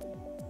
Thank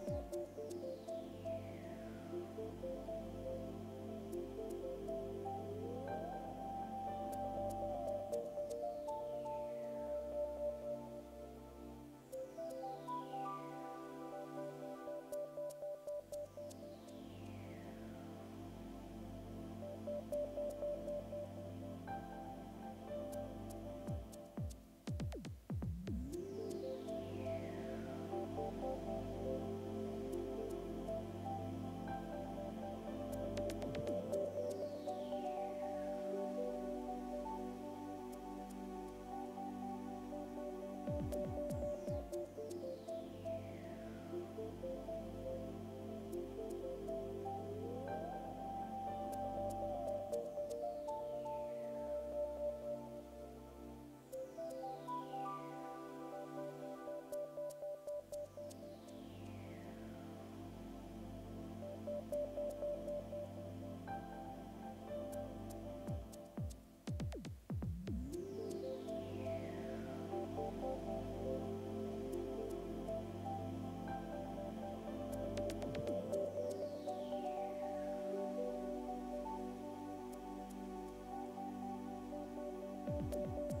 you.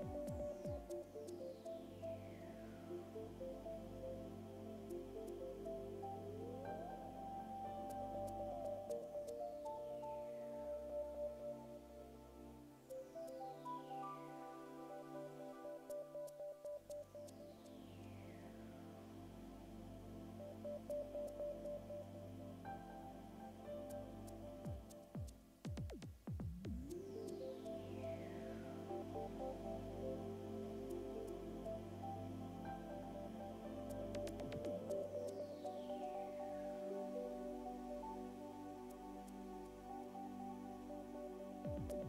Thank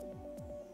you.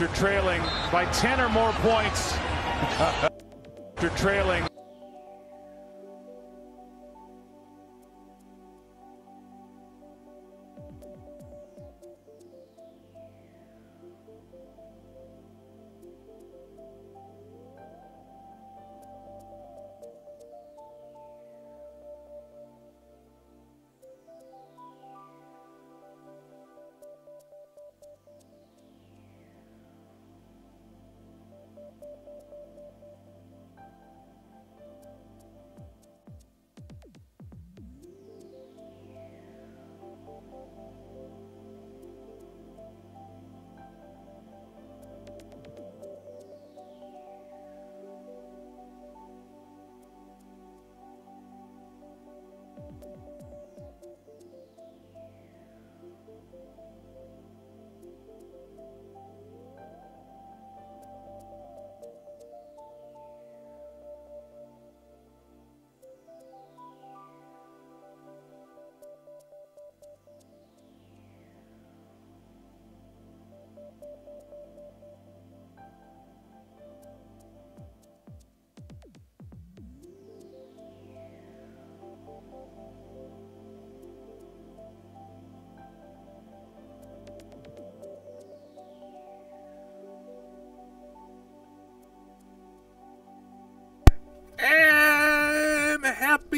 After trailing by 10 or more points. After trailing.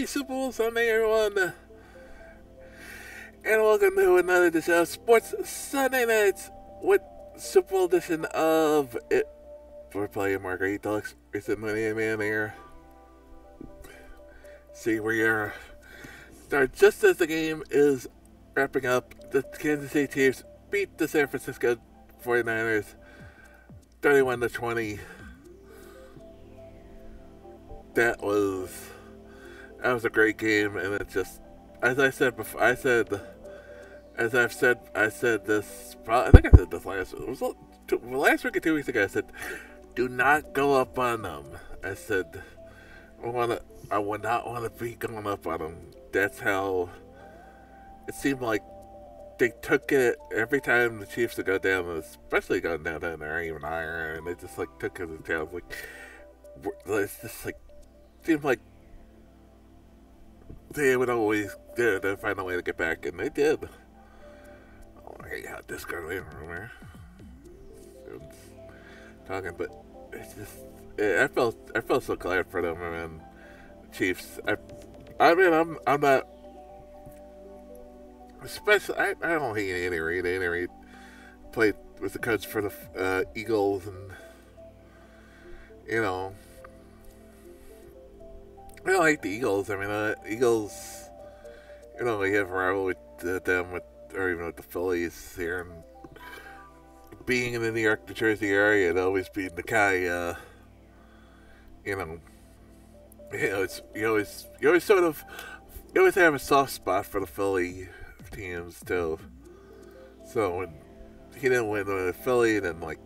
Sunday, everyone. And welcome to another edition of Sports Sunday Nights with Super Bowl edition of it. We're playing Mario Kart Deluxe. It's a money man here. See, we are start just as the game is wrapping up. The Kansas City Chiefs beat the San Francisco 49ers 31 to 20 that was that was a great game, and it just as I said before, I said as I've said, I said this. I think I said this last. It was last week or two weeks ago. I said, "Do not go up on them." I said, "I want to. I would not want to be going up on them." That's how it seemed like they took it every time the Chiefs would go down, especially going down down there even higher, and they just like took it to town. Like it's just like seemed like they would always do to find a way to get back, and they did. Oh, I how Discord waiting room here. Talking, but it's just it, I felt I felt so glad for them, man. Chiefs. I, I mean, I'm I'm not. Especially, I, I don't hate Andy Reid. Andy Reid played with the coach for the uh, Eagles, and you know, I like the Eagles. I mean, uh, Eagles, you know, we have a rival with uh, them, with, or even with the Phillies here. And being in the New York, New Jersey area, and always being the guy, uh, you know, you know, it's, you always, you always sort of, you always have a soft spot for the Philly teams, too. So when he didn't win with Philly, and then, like,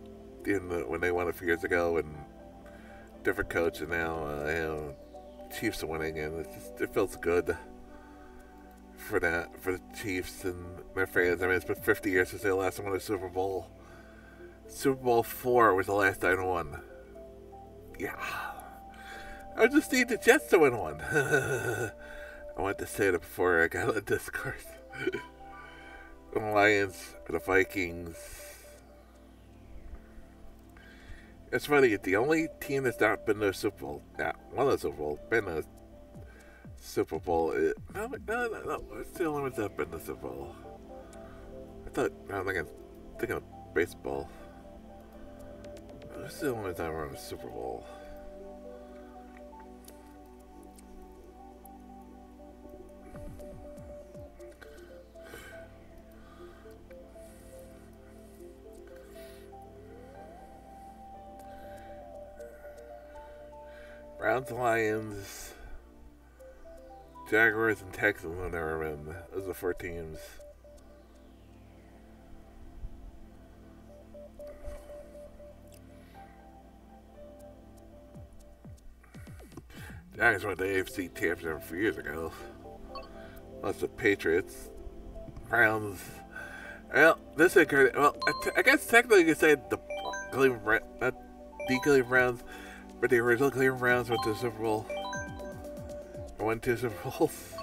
in the, when they won a few years ago, and different coach, and now, uh, you know, Chiefs are winning, and it just it feels good for that for the Chiefs and my fans. I mean, it's been 50 years since they last won a Super Bowl. Super Bowl four was the last time won. Yeah, I just need the Jets to win one. I wanted to say it before I got on Discord. the Lions, the Vikings. It's funny, the only team that's not been to a Super Bowl, one of the Super Bowl, been a Super Bowl. Eh, it, no, no, no, no. It's the only ones that have been to Super Bowl. I thought, I'm thinking, thinking of baseball. It's the only time we're in a Super Bowl. Browns, Lions, Jaguars, and Texans have never been. Those are the four teams. Jaguars won the AFC championship a few years ago. That's the Patriots. Browns. Well, this is good. Well, I guess technically you could say the Cleveland not the Cleveland Browns, but the original Cleveland Browns went to the Super Bowl. Or went to Super Bowls.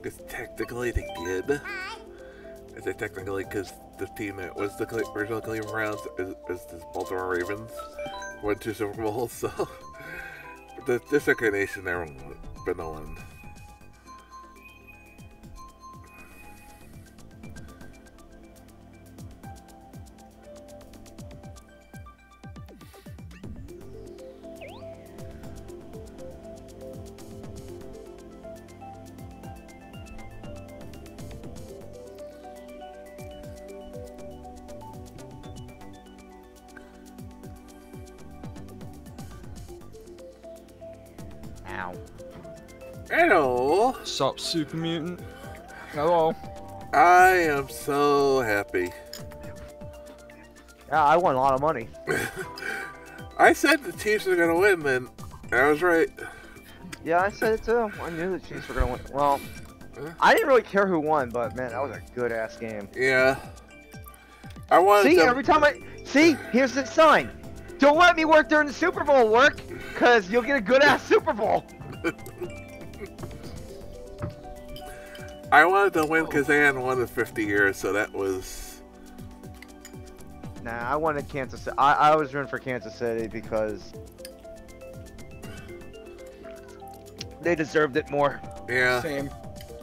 Because technically they did. I say technically because the team that was the original Cleveland Browns is, is the Baltimore Ravens. Went to Super Bowl, so the this incarnation there been no one. Sup, Super Mutant? Hello. I am so happy. Yeah, I won a lot of money. I said the Chiefs were gonna win, and I was right. Yeah, I said it too. I knew the Chiefs were gonna win. Well, I didn't really care who won, but man, that was a good ass game. Yeah. I wanted See, them- every time I see, here's the sign. Don't let me work during the Super Bowl work, cause you'll get a good ass Super Bowl. I wanted to win oh. because they hadn't won in 50 years, so that was. Nah, I wanted Kansas City. I, I was rooting for Kansas City because they deserved it more. Yeah. Same.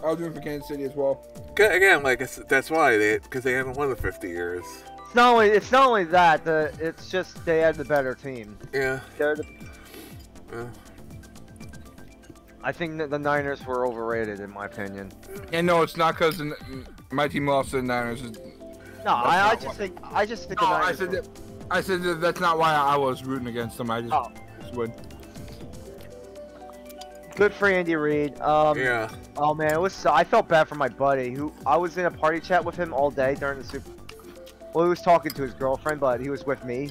I was doing for Kansas City as well. Again, like I that's why they because they hadn't won in 50 years. It's not only it's not only that. The it's just they had the better team. Yeah. They're the, yeah. I think that the Niners were overrated in my opinion. And no, it's not because my team lost to the Niners. No, I, I just why. think I just think No, the I said were- that. I said that that's not why I was rooting against them. I just, Oh. just would. Good for Andy Reid. Um, Yeah. Oh man, it was. So, I felt bad for my buddy who I was in a party chat with him all day during the Super. Well, he was talking to his girlfriend, but he was with me,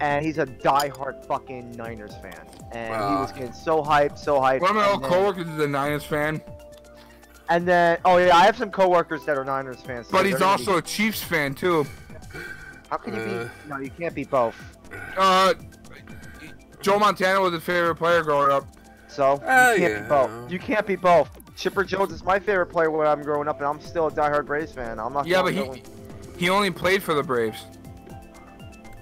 and he's a diehard fucking Niners fan, and he was getting so hyped, so hyped. One of my old coworkers is a Niners fan, And then, oh yeah, I have some coworkers that are Niners fans. so but he's also Be, a Chiefs fan too. how can you Uh. be? No, you can't be both. Uh, Joe Montana was his favorite player growing up. So you Ah, can't yeah. be both. You can't be both. Chipper Jones is my favorite player when I'm growing up, and I'm still a diehard Braves fan. I'm not. Yeah, but he he only played for the Braves.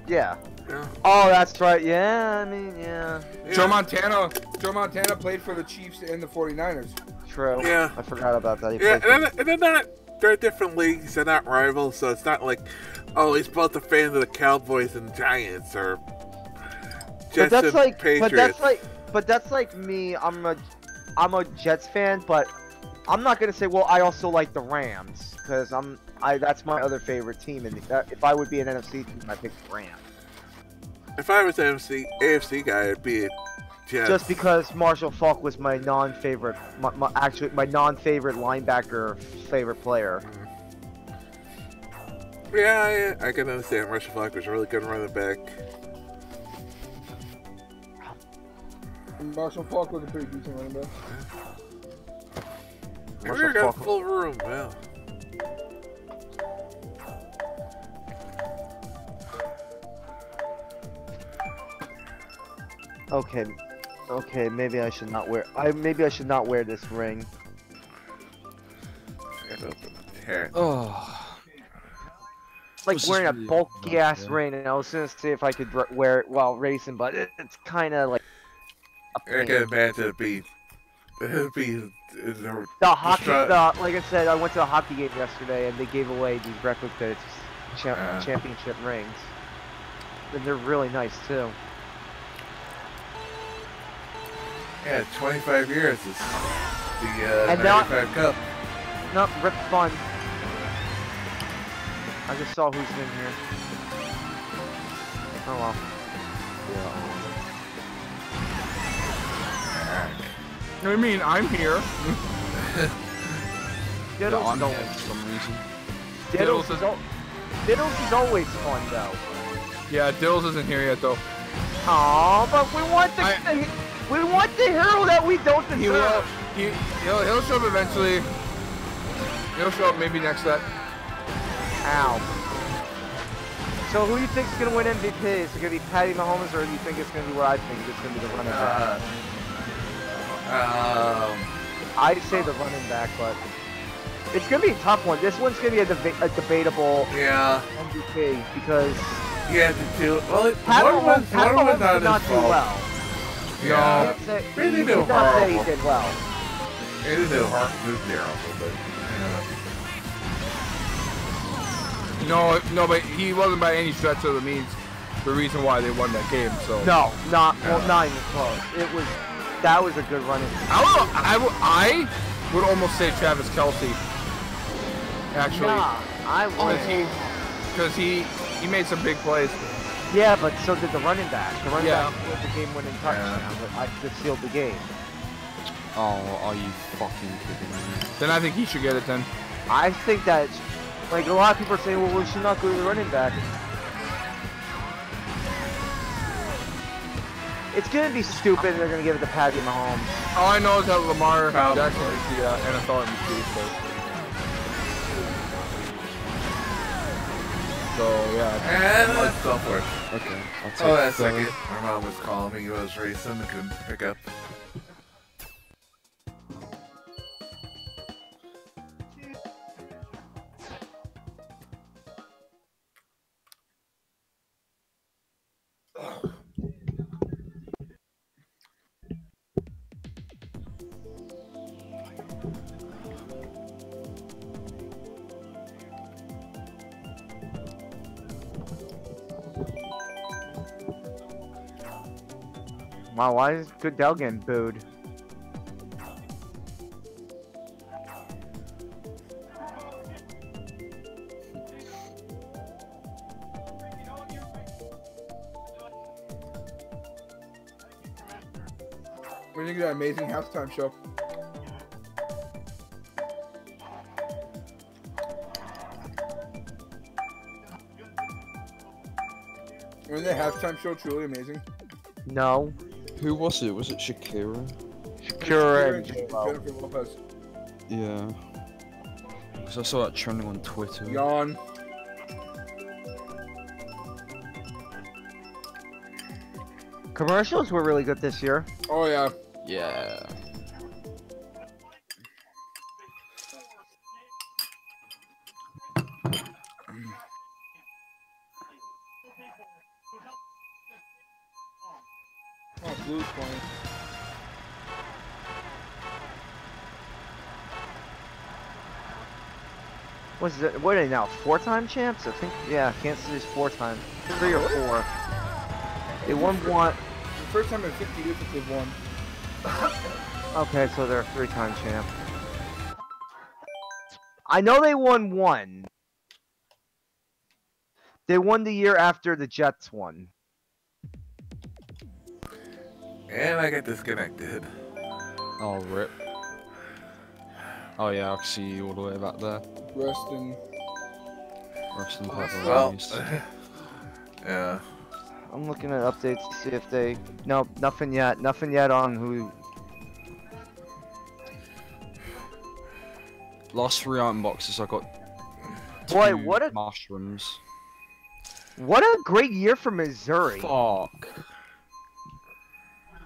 Yeah. Yeah. Oh, that's right. Yeah, I mean, yeah. yeah. Joe Montana, Joe Montana played for the Chiefs and the 49ers. True. Yeah. I forgot about that. He Yeah, played for- and, then- and they're not. They're different leagues. They're not rivals, so it's not like, oh, he's both a fan of the Cowboys and Giants or but that's and like, Patriots. but that's like, but that's like me. I'm a, I'm a Jets fan, but I'm not gonna say. Well, I also like the Rams because I'm, I that's my other favorite team. And uh, if I would be an NFC team, I pick the Rams. If I was an AFC, AFC guy, it'd be Jets. Just because Marshall Faulk was my non-favorite, my, my, actually my non-favorite linebacker favorite player. Mm-hmm. Yeah, I, I can understand. Marshall Faulk was a really good running back. Marshall Faulk was a pretty decent running back. We Marshall got a Faulk- full room. Wow. Okay, okay, maybe I should not wear. I maybe I should not wear this ring. And open here. Oh. like This is wearing a really bulky ass yeah. ring, and I was gonna see if I could wear it while racing, but it, it's kind of like a I pain. can imagine it'd be. It'd be. it'd- the hockey. The, like I said, I went to a hockey game yesterday, and they gave away these replica cha- Ah. championship rings, and they're really nice too. Yeah, 25 years is the uh, And now- 95 Cup. No, rip fun. I just saw who's in here. Oh well. What do you mean? I'm here. Diddles, I'm is here always, for some reason. Diddles, Diddles is is- al- Diddles is always fun though. Yeah, Dills isn't here yet though. Aw, but we want the I- we want the hero that we don't deserve. He will. He he'll, he'll show up eventually. He'll show up maybe next set. Ow. So who do you think is gonna win MVP? Is it gonna be Patty Mahomes, or do you think it's gonna be what I think? It's gonna be the running back. Uh, um, I'd say the running back, but it's gonna be a tough one. This one's gonna be a, deba- a debatable yeah, MVP because yeah, the two. Well, Pat Mahomes, was Pat Mahomes not did not do fault. well. Yeah, Can't say- Really he do did not say he did well. it is a hard move terrible, but yeah. No, no, but he wasn't by any stretch of the means the reason why they won that game. So No, not well, not even close. It was that was a good running. I would, I would, I would almost say Travis Kelce. Actually, Nah, I would. because he, he made some big plays. Yeah, but so did the running back. The running Yeah. back scored the game-winning touchdown, but I just sealed the game. Oh, are you fucking kidding me? Then I think he should get it. Then I think that, like, a lot of people are saying, well, we should not go to the running back. It's gonna be stupid, they're gonna give it to Patty Mahomes. all I know is that Lamar Probably. Jackson is the uh, NFL MVP. So, so yeah. And let's go for it. Okay, I'll take Oh, that the- second. My mom was calling me. I was racing. I couldn't pick up. Wow, why is Goodell getting booed? What do you think of that amazing halftime show? Wasn't the halftime show truly amazing? No. Who was it? Was it Shakira? Shakira and Lopez. Yeah. Because I saw that trending on Twitter. Yawn. Commercials were really good this year. Oh yeah. Yeah. Oh, Blues playing. Was it? What are they now? Four-time champs? I think. Yeah, Kansas City's four-time. Three or four. They won one. The first time in 50 years that they've won. Okay, so they're a three-time champ. I know they won one. They won the year after the Jets won. And I get disconnected. Oh, rip. Oh yeah, I can see you all the way back there. Resting. Rest in Well, yeah. I'm looking at updates to see if they. No, nothing yet. Nothing yet on who. Last three item boxes, I got. Boy, what a mushrooms. what a great year for Missouri. Fuck.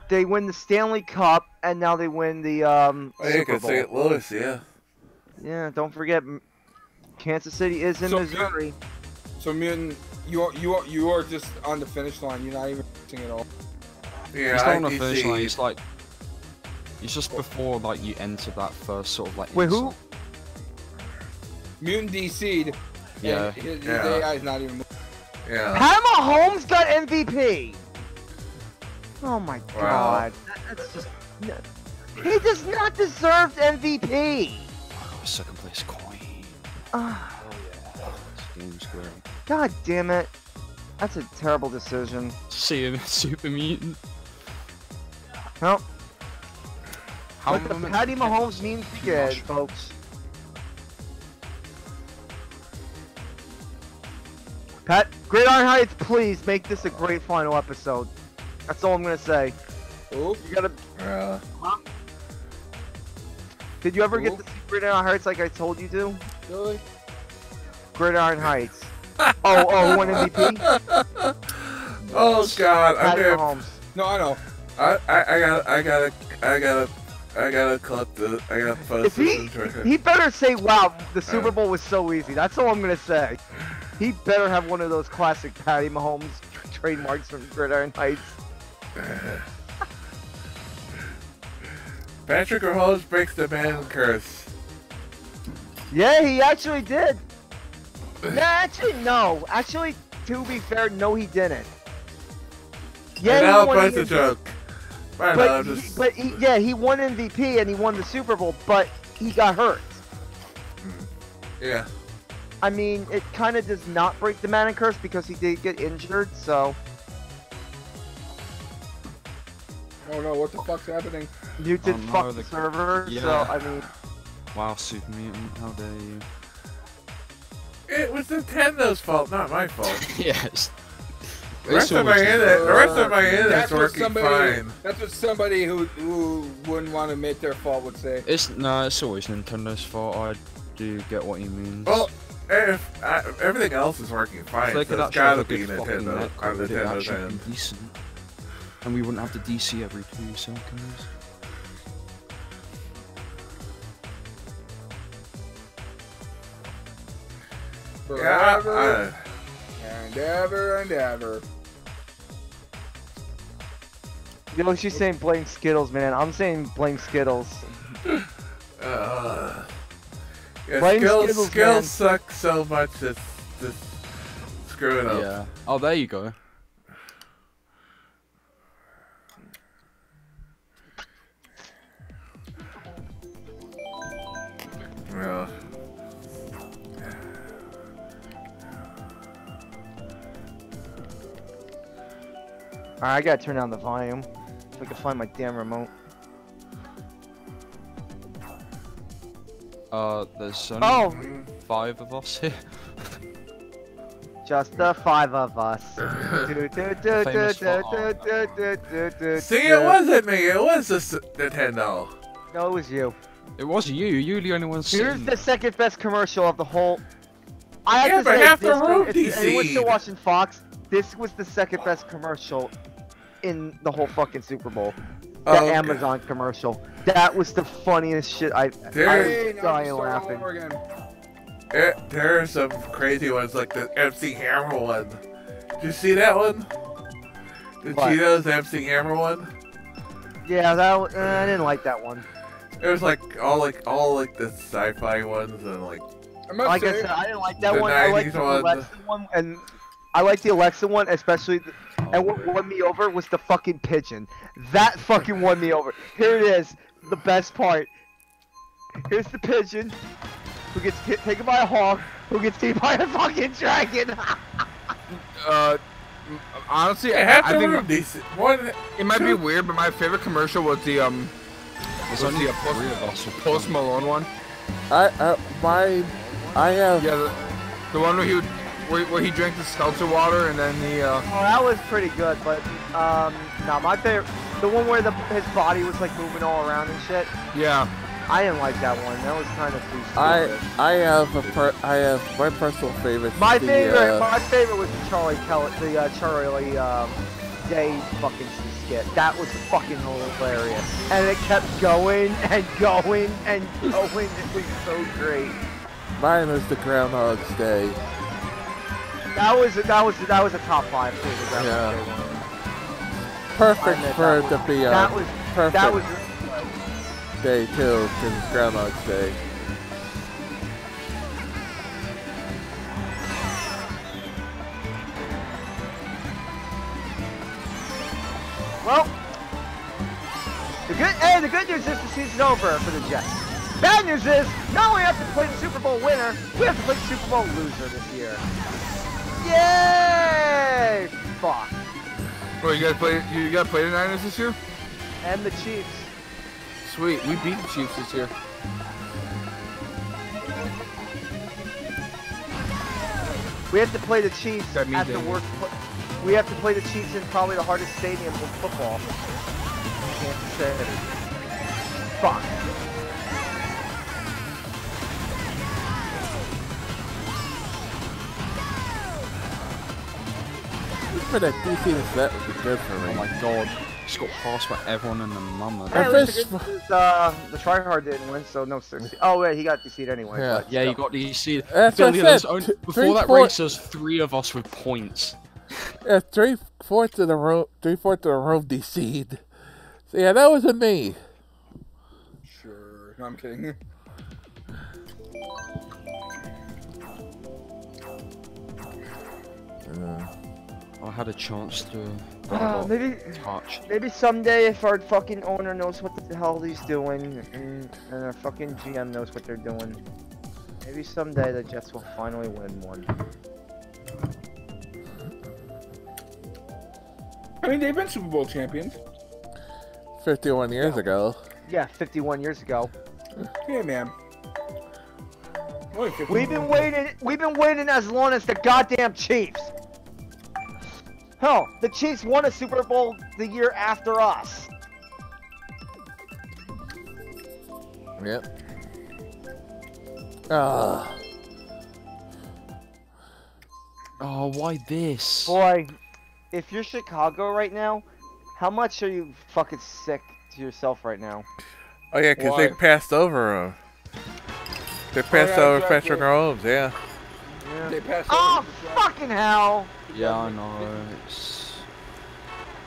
They win the Stanley Cup and now they win the um, Oh, yeah, Super because Bowl. St. Louis, yeah. Yeah, don't forget, Kansas City is in So- Missouri. So mutant, you are you are you are just on the finish line. You're not even racing at all. Yeah, He's not on the ITC. finish line. He's like. He's just before like you enter that first sort of like. Wait, who? Mutant DC'd. Yeah. His, his Yeah. AI is not even. moving. Yeah. Pat Mahomes got MVP. Oh my Wow. god, That- that's just. no- He does not deserve MVP. Oh, second place coin. Ah, Oh yeah. This game's great. god damn it. That's a terrible decision. See him, super mutant. Well, How what the am I meant Patty to get Mahomes this? means to get, folks. Pat, Gridiron Heights, please make this a great final episode. That's all I'm gonna say. Oh, You gotta. Yeah. Did you ever get Cool. to see Gridiron Heights like I told you to? really? Gridiron Heights. Oh, oh, who won MVP? Oh God, I'm Patrick gonna. Mahomes. No, I know. I, I, I got, I gotta, I gotta, I gotta clip the, I gotta post If this he, on he better say, "Wow, the uh. Super Bowl was so easy." That's all I'm gonna say. He better have one of those classic Patty Mahomes trademarks from Gridiron Heights. Patrick Mahomes breaks the Madden curse. Yeah, he actually did. No, actually, no. Actually, to be fair, no, he didn't. Yeah, and he now won it's a joke. Know, But, just. but he, yeah, he won MVP and he won the Super Bowl, but he got hurt. Hmm. yeah. I mean, it kind of does not break the Madden curse because he did get injured. So Oh no, what the fuck's happening? muted Oh, no, fuck the the- server. So yeah. I mean, Wow, Super Mutant, how dare you? It was Nintendo's fault, not my fault. yes. The rest of my internet, the rest of my internet's That's what working somebody. fine. That's what somebody who who wouldn't want to admit their fault would say. It's no, it's always Nintendo's fault. I do get what he means. Well, if uh, everything else is working fine, If they so could it's actually have gotta a be good fucking Nintendo netcode, on Nintendo's end. decent. And we wouldn't have to DC every two seconds. Yeah, Forever I, and ever and ever. you know, she's saying playing Skittles, man. I'm saying playing Skittles. uh, yeah, Blame skills, Skittles, skills man. suck so much. It's just screwing up. Yeah. Oh, there you go. Yeah. Alright, I gotta turn down the volume. If I can find my damn remote. Uh, there's only Oh, five of us here. just the five of us. Do, do, do, do, do, do, do, do, do, See, it wasn't me. It was the S- Nintendo. No, it was you. It was you. You're the only one Here's sitting. the second best commercial of the whole. I have Yeah, to say, half the this was- room if anyone's still watching Fox, this was the second best commercial in the whole fucking Super Bowl. The Oh, okay. Amazon commercial. That was the funniest shit I. There- I was dying to start laughing. over. Eh, there are some crazy ones like the MC Hammer one. Did you see that one? The What? Cheetos MC Hammer one? Yeah, that wa- uh, I didn't like that one. It was like all like all like the sci-fi ones and like I must Like I said, I didn't like that The one. I like 90s the one. Alexa one, and I like the Alexa one, especially. The, and what won me over was the fucking pigeon. That fucking won me over. Here it is, the best part. Here's the pigeon, who gets hit, taken by a hawk, who gets eaten by a fucking dragon. uh, honestly, yeah, I, I think room. One, it might be weird, but my favorite commercial was the um, There's was only the uh, Post, three of us. Post. Malone one. I, uh, my, I have, Yeah, the, the one where he would, where, where he drank the seltzer water and then the uh, Oh, that was pretty good, but um, no, my favorite, the one where the his body was like moving all around and shit. yeah. I didn't like that one. That was kind of too stupid. I, I have a per, I have my personal favorite. My the, favorite, uh, my favorite was the Charlie Kelly, the uh, Charlie um, Day fucking skit. That was fucking hilarious, and it kept going and going and going. It was so great. mine is the Groundhog's Day. That was that was that was a top five too. the Groundhog Yeah. Day one. Perfect admit for that it was- to be a That was perfect that was day too, because Groundhog's Day. Well. The good hey, the good news is the season's over for the Jets. Bad news is not only have to play the Super Bowl winner, we have to play the Super Bowl loser this year. Yay! Fuck. Well, you guys play, you gotta play the Niners this year? And the Chiefs. Sweet, we beat the Chiefs this year. We have to play the Chiefs at the worst. Pla- We have to play the Chiefs in probably the hardest stadium in football. Kansas City. Fuck. for that DC to set would be good for Oh my god. Just got passed by everyone in the mama. Hey, at least fish- the good news is, uh, the tryhard didn't win, so no six. Oh wait, he got DC'd anyway. Yeah. but Yeah, you got DC. That's what I Billy, said, only- before three, that four- race, there's three of us with points. Yeah, three fourths of the room, three fourths of the room DC'd. So yeah, that wasn't me. Sure. No, I'm kidding. I had a chance to. Uh, maybe, touched. maybe someday if our fucking owner knows what the hell he's doing, and, and our fucking GM knows what they're doing, maybe someday the Jets will finally win one. I mean, they've been Super Bowl champions. 51 years ago. Yeah, 51 years ago. Hey, man. We've been waiting. We've been waiting as long as the goddamn Chiefs. Hell, the Chiefs won a Super Bowl the year after us. Yep. Ah, Oh, why this? Boy, if you're Chicago right now, how much are you fucking sick to yourself right now? Oh yeah, 'cause they passed over him. They oh, passed yeah, over exactly. Patrick Mahomes, yeah. Yeah. They passed Oh over the- fucking hell! Yeah, I know. It's.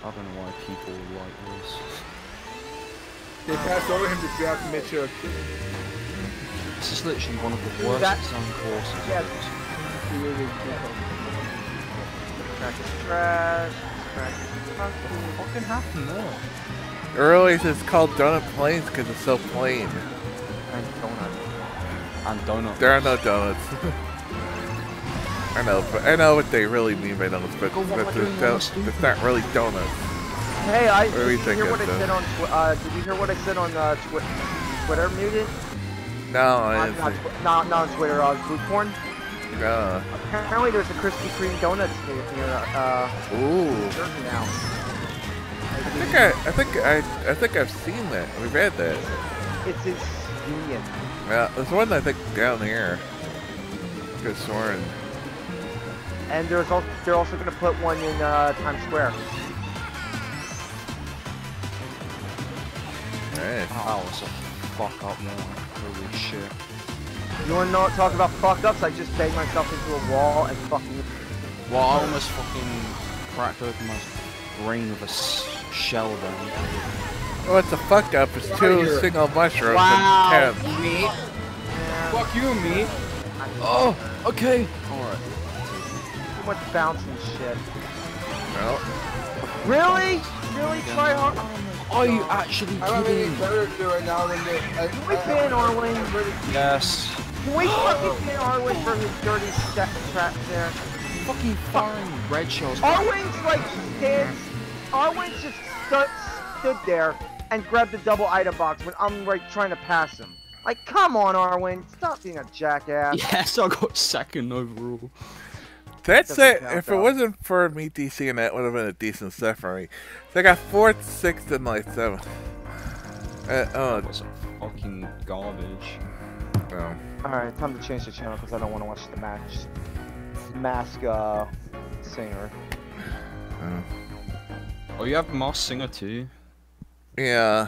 I don't know why people like this. They passed over him to draft Mitchell. This is literally one of the worst That- designed courses. Yeah. Ever. Trash is trash. Trash is What fucking happened there? Early it's called Donut Plains because it's so plain. and donut. And donut. There are no donuts. I know, but I know what they really mean by donuts, but Go, what am I that's, doing? that's, Am I that's not really donuts. Hey, I What did you think hear what I said on uh, did you hear what I said on uh, twi- Twitter muted? No, I didn't not, tw- not, not on Twitter, uh, Food Porn. No. Apparently there's a Krispy Kreme donuts near, near uh, Ooh. Jersey now. I think I, I think I, I think I've seen that. We've had that. It's his union. Yeah, there's one I think down here. Good sworn. And there's also, they're also going to put one in uh, Times Square. Nice. That was a fuck up there. Holy shit. You want to know, talk about fuck ups? I just banged myself into a wall and fucking. Well, I almost fucking cracked open my brain with a shell then. it's a fuck up? It's two here. single mushrooms Wow. and ten. Meat. Yeah, Fuck you, meat. Oh, okay. Alright. too much bouncing shit. Well, Really? Really? Try hard. Oh, Are you actually I don't think kidding? it's better to do it now than they. I, Can we ban Arwen? Yes. Can we fucking ban Arwen for his dirty step trap there? Fucking firing red shells. Arwen's like stands. Arwen just stood, stood there and grabbed the double item box when I'm like trying to pass him. Like, come on, Arwen, stop being a jackass. Yes, I got second overall. That's Doesn't it. count, If it wasn't for me DC and that would have been a decent set for me. So I got fourth, sixth, and like seventh. Uh, oh, That was fucking garbage. no. Alright, time to change the channel because I don't want to watch the match. Mask, uh, singer. Oh, you have Mask Singer too. Yeah.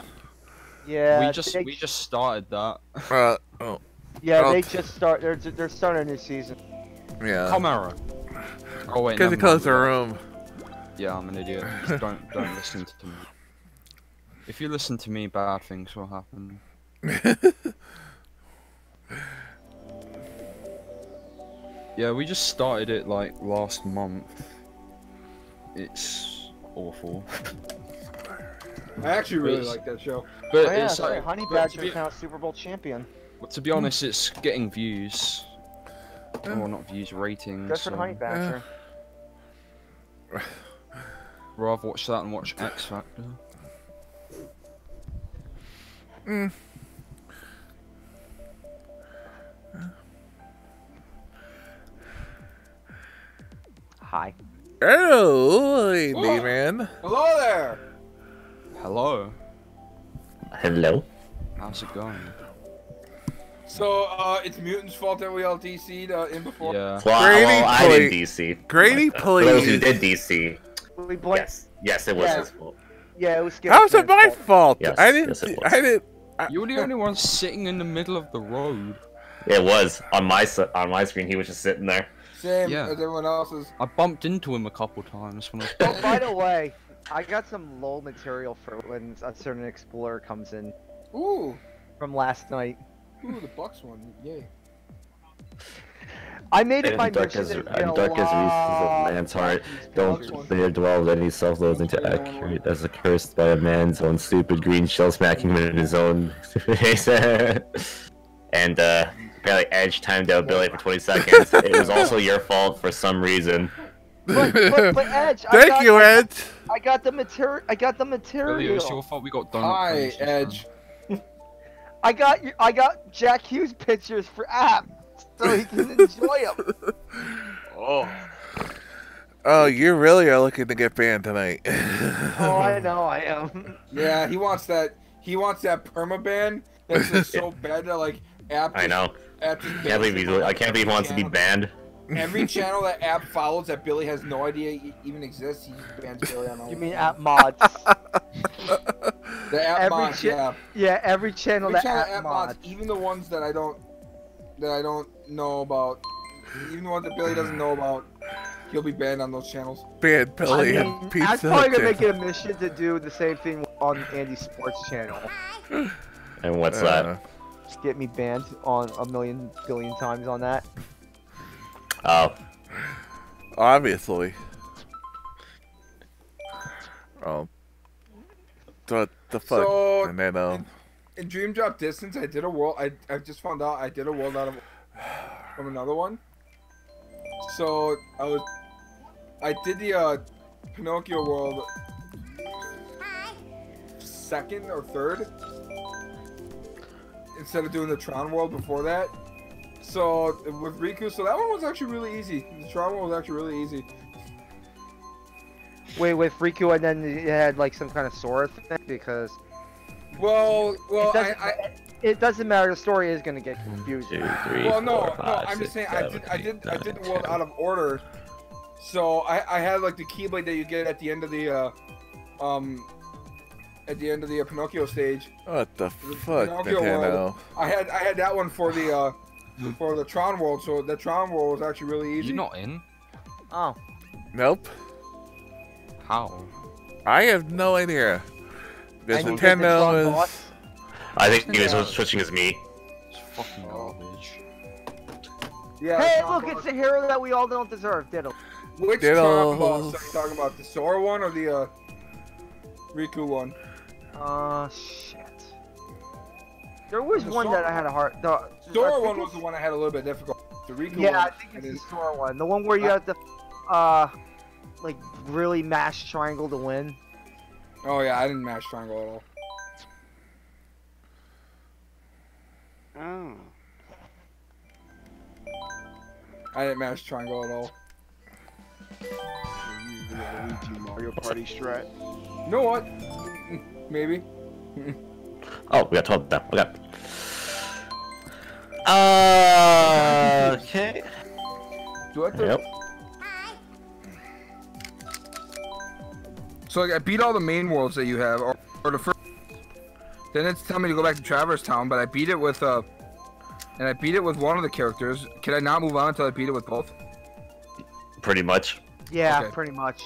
Yeah, we just they, we just started that. Uh, oh, yeah, oh. they just start. They're they're starting a new season. yeah. Camera. Oh wait, Because never he closed the room. Yeah, I'm an idiot. Just don't don't listen to me. If you listen to me, bad things will happen. yeah, we just started it like last month. It's awful. I actually really It's- like that show. But oh yeah, it's sorry, like, Honey Badger be, is now Super Bowl champion. but to be honest, it's getting views. Well, not views, ratings. Good for so Honey Badger. rather watch that and watch X Factor. Mm. Hi. Oh, hey, Oh. D-man. Hello there. Hello, Hello. how's it going? So, uh, it's Mutant's fault that we LTC'd uh, in before. Yeah. Well, Grady, well I did please. DC. Grady, For those who did DC, We blame. Yes, yes, it was Yeah. his fault. Yeah, it was Skip. How is it my fault? Yes, I didn't. yes, it was. I didn't. You were the only one sitting in the middle of the road. It was on my on my screen. He was just sitting there. Same Yeah. as everyone else's. I bumped into him a couple times when I was Oh, by the way, I got some low material for when a certain explorer comes in Ooh, from last night. Ooh, the Bucks one. Yay. I made it And my dark mission as to and dark as reaches lot of man's heart. Don't pictures. there dwell any self-loathing to accurate as accursed by a man's own stupid green shell smacking him in his own face. and uh, apparently Edge timed out Billy for 20 seconds. it was also your fault for some reason. But, but, but Edge, I Thank got, you, Edge. I got the material. I got the Billy, material. it's your fault we got done. Hi, Edge. I got you. I got Jack Hughes pictures for app, so he can enjoy them. Oh. Oh, you really are looking to get banned tonight. Oh, I know, I am. Yeah, he wants that. He wants that perma ban. That's just so bad that like app. I know. App just I can't believe he, I can't believe he wants to be banned. Every channel that app follows that Billy has no idea e- even exists, he just bans Billy on all. You mean app mods? the app every mods? cha- yeah. Yeah, every channel Every that channel app, app mods. mods, even the ones that I don't, that I don't know about, even the ones that Billy doesn't know about, he'll be banned on those channels. Banned I Billy mean, and I'm Pizza probably gonna make it a mission to do the same thing on Andy's sports channel. And what's Uh, that? Just get me banned on a million billion times on that. Oh, Obviously. Oh. What the fuck? So- and then, um, In Dream Drop Distance, I did a world. I I just found out I did a world out of from another one. So I was, I did the uh, Pinocchio world second or third instead of doing the Tron world before that. So with Riku, so that one was actually really easy. The Tron world was actually really easy. Wait, with Riku, and then it had like some kind of Sora thing because Well, well, it I, doesn't, I it doesn't matter. The story is gonna get confusing. two, three, Well, no, four, no. I'm just six, saying. I seven, did, I eight, did, I did nine, the world 10. out of order. So I, I had like the keyblade that you get at the end of the, uh, um, at the end of the uh, Pinocchio stage. what the fuck, Pinocchio Nintendo? world. I had, I had that one for the, uh, for the Tron world. So the Tron world was actually really easy. You're not in? Oh, Nope. How? I have no idea. Because and you did the Tron Nintendo is. boss? I think he was switching his me. It's fucking garbage. yeah. Hey, look, boss. it's the hero that we all don't deserve. Diddle. Which Diddle. Tron boss are you talking about? The Sora one or the, uh, Riku one? Uh, shit. There was The one Sora that I had a hard. The, I Sora one was it's- the one I had a little bit difficult. The Riku Yeah, one. I think it's it the is- Sora one. The one where you have to, uh, like really mash triangle to win. Oh yeah, I didn't mash triangle at all. Oh. I didn't mash triangle at all. You use the Luigi Mario Party strat. You know what? Maybe. Oh, we got 12 now. Okay. Uh, okay. Do I have to? Yep. So like, I beat all the main worlds that you have, or, or the first. Then it's telling me to go back to Traverse Town, but I beat it with uh, and I beat it with one of the characters. Can I not move on until I beat it with both? Pretty much. Yeah, Okay. pretty much.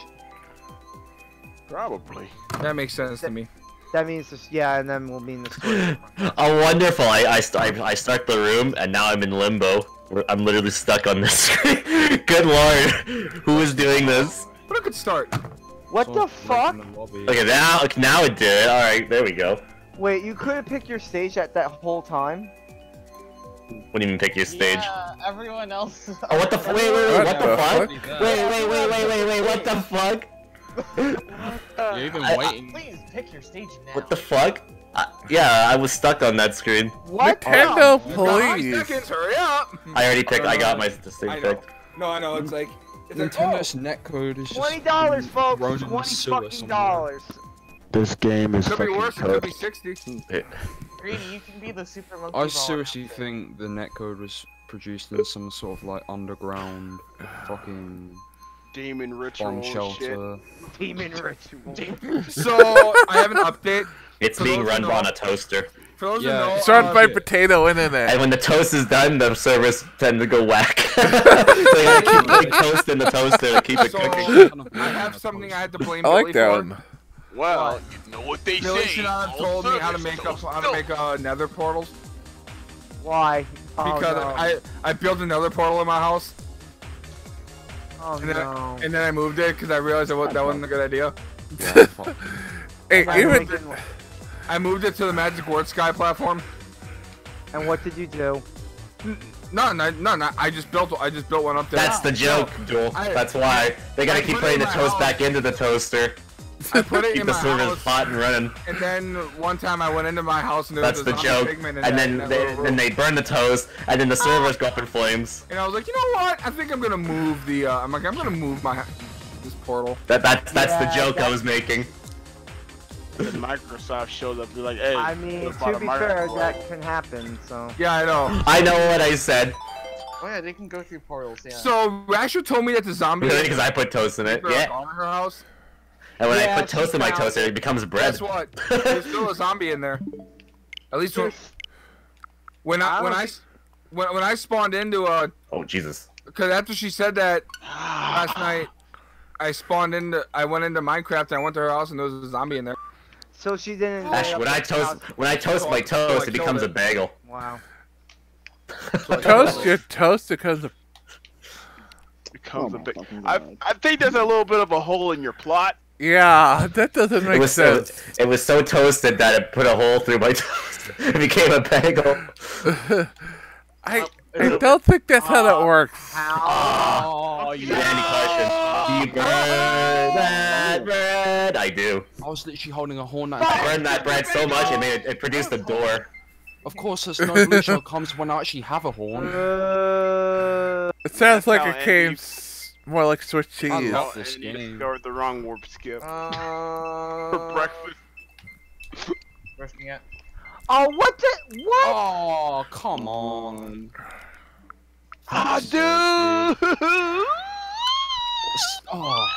Probably. That makes sense to me. That means this, yeah, and then we'll be in the story. Oh, wonderful. I, I, st- I, I start the room, and now I'm in limbo. I'm literally stuck on this screen. Good lord. Who is doing this? But a good start. what the fuck? breaking the lobby. Okay, now, now it did. Alright, there we go. Wait, you couldn't pick your stage at that whole time? What do you mean pick your stage? Yeah, everyone else. Oh, what the f- wait, wait, wait, What what the the fuck? fuck? Wait, wait, wait, wait, wait, wait, what the fuck? You're even I- I- waiting. Please pick your stage now. What the fuck? Uh, yeah, I was stuck on that screen. What? Nintendo, You've five please. seconds. Hurry up. I already picked, I got my I stage picked. No, I know. It's like it's like oh, Nintendo's netcode is Twenty dollars, folks. thrown Twenty fucking somewhere. dollars. This game is could be worse. It could be sixty. Greedy, you can be the super monkey I seriously now, think the netcode was produced in some sort of like underground fucking Demon ritual Bomb shit. Demon ritual. So I have an update. It's For being run who know- on a toaster. For those Yeah. who know, It's run uh, by potato internet. And when the toast is done, the servers tend to go whack. so you gotta keep putting toast in the toaster to keep it So- cooking. I have something I had to blame I like Billy that for. one. Well, you know what they Billy say. should not have told me how to make up how to make uh, nether portals Why? Oh, because no. I I built another portal in my house Oh and then, no. and then I moved it because I realized that, that wasn't a good idea. Hey, even didn't- I moved it to the Magic Word Sky platform. And what did you do? No, no, no, no. I just built I just built one up there. That's the ah, joke, Joel. I- That's why. They gotta I keep put putting in the toast house. back into the toaster. I put it Keep in the my servers house, hot and running. and then one time I went into my house and there That's was the a zombie joke. pigman in And then in that they, little then they burn the toast, and then the servers go up in flames. And I was like, you know what? I think I'm gonna move the. Uh, I'm like, I'm gonna move my this portal. That that's that's Yeah, the joke I was making. And Microsoft showed up. They're like, hey. I mean, to be fair, portal? that can happen. So. Yeah, I know. I know what I said. Oh yeah, they can go through portals. Yeah. So Rasher told me that the zombie. Really? Because I put toast in it. Yeah. gone in her house. And when Yeah, I put toast in my found toaster, it becomes bread. Guess what? There's still a zombie in there. At least when, when I, I when don't I s- when, when I spawned into a Oh Jesus. because after she said that Ah. last night, I spawned into I went into Minecraft and I went to her house and there was a zombie in there. So she didn't. Actually, lay when I toast when I toast my So toast, it becomes it. a bagel. Wow. So toast your toast because of becomes a big. I, I think there's a little bit of a hole in your plot. Yeah. That doesn't It make was so sense. it was so toasted that it put a hole through my toast. It became a bagel. I I don't think that's how that works. oh, you Andy question. Do you burn that bread? I do. I was literally holding a horn. I That burned that bread so much it made it, it produced a door. of course, there's no illusion comes when I actually have a horn. Uh, It sounds like No, it came you- s- more like Swiss cheese. I love Oh, this and you game. discovered the wrong warp skip Uh, for breakfast. Rushing it. oh, what the? What? Oh, come on. Ah, dude! Oh.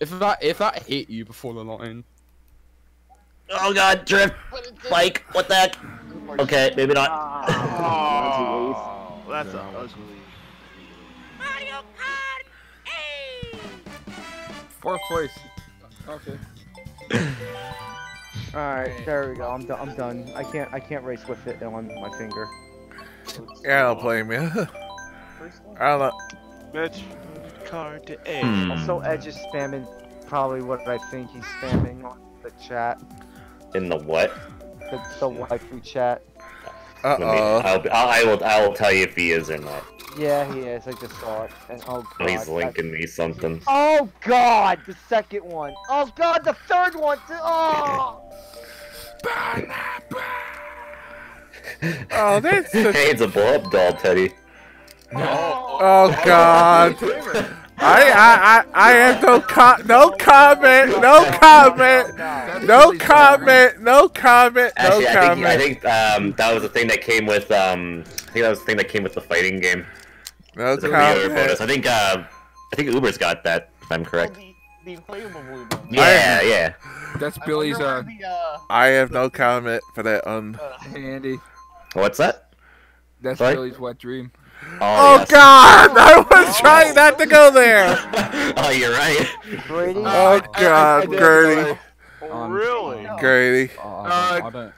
If that if that hit you before the line, Oh god, drift, bike, what the heck? Okay, maybe not. Oh, that's a ugly. Fourth place. Okay. All right, there we go. I'm done. I'm done. I can't. I can't race with it on my finger. Yeah, I don't blame you. I don't know. Match card to A. Hmm. Also, Edge is spamming probably what I think he's spamming on the chat, In the what? the, the waifu chat. Uh Let me, oh. I'll, I'll, I will. I will tell you if he is or not. Yeah, he is. I just saw it. And oh god. He's that- linking me something. Oh god, the second one. Oh god, the third one. Too. Oh. Oh, that's just, hey, it's a blow up doll, Teddy. No. oh god. I I I I have no com no comment no comment no comment no comment no Actually, I think. I think um, that was the thing that came with um, I think that was the thing that came with the fighting game. No The reorder bonus. comment. I think uh, I think Uber's got that. If I'm Oh, correct. the, the inflatable balloon. one. Yeah, yeah. That's Billy's wonder uh the, uh, I have no comment for that one. Andy. What's that? That's Sorry? Billy's wet dream. Oh yes. god, I was trying not to go there. oh, you're right. Brady. Uh, Oh I- I- I god, did, Gertie, uh, Oh, Um, really? no. Gertie. oh, Uh, I don't. I don't,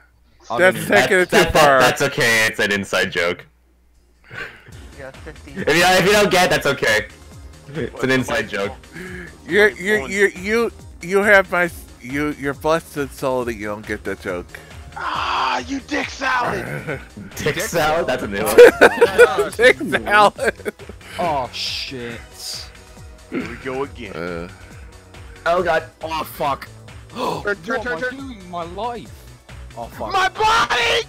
That's don't taking it too That- that- far. that's okay. It's an inside joke. Yeah, 50. If you, if you don't get, that's okay. It's an inside joke. You you you you you have my you you're blessed soul that you don't get that joke. Ah, you dick salad! Dick salad. That's a new one. uh, Dick salad. Oh shit. Here we go again. Uh, oh god. Oh fuck. what turn, am turn, I turn. doing my life? Oh fuck. My body!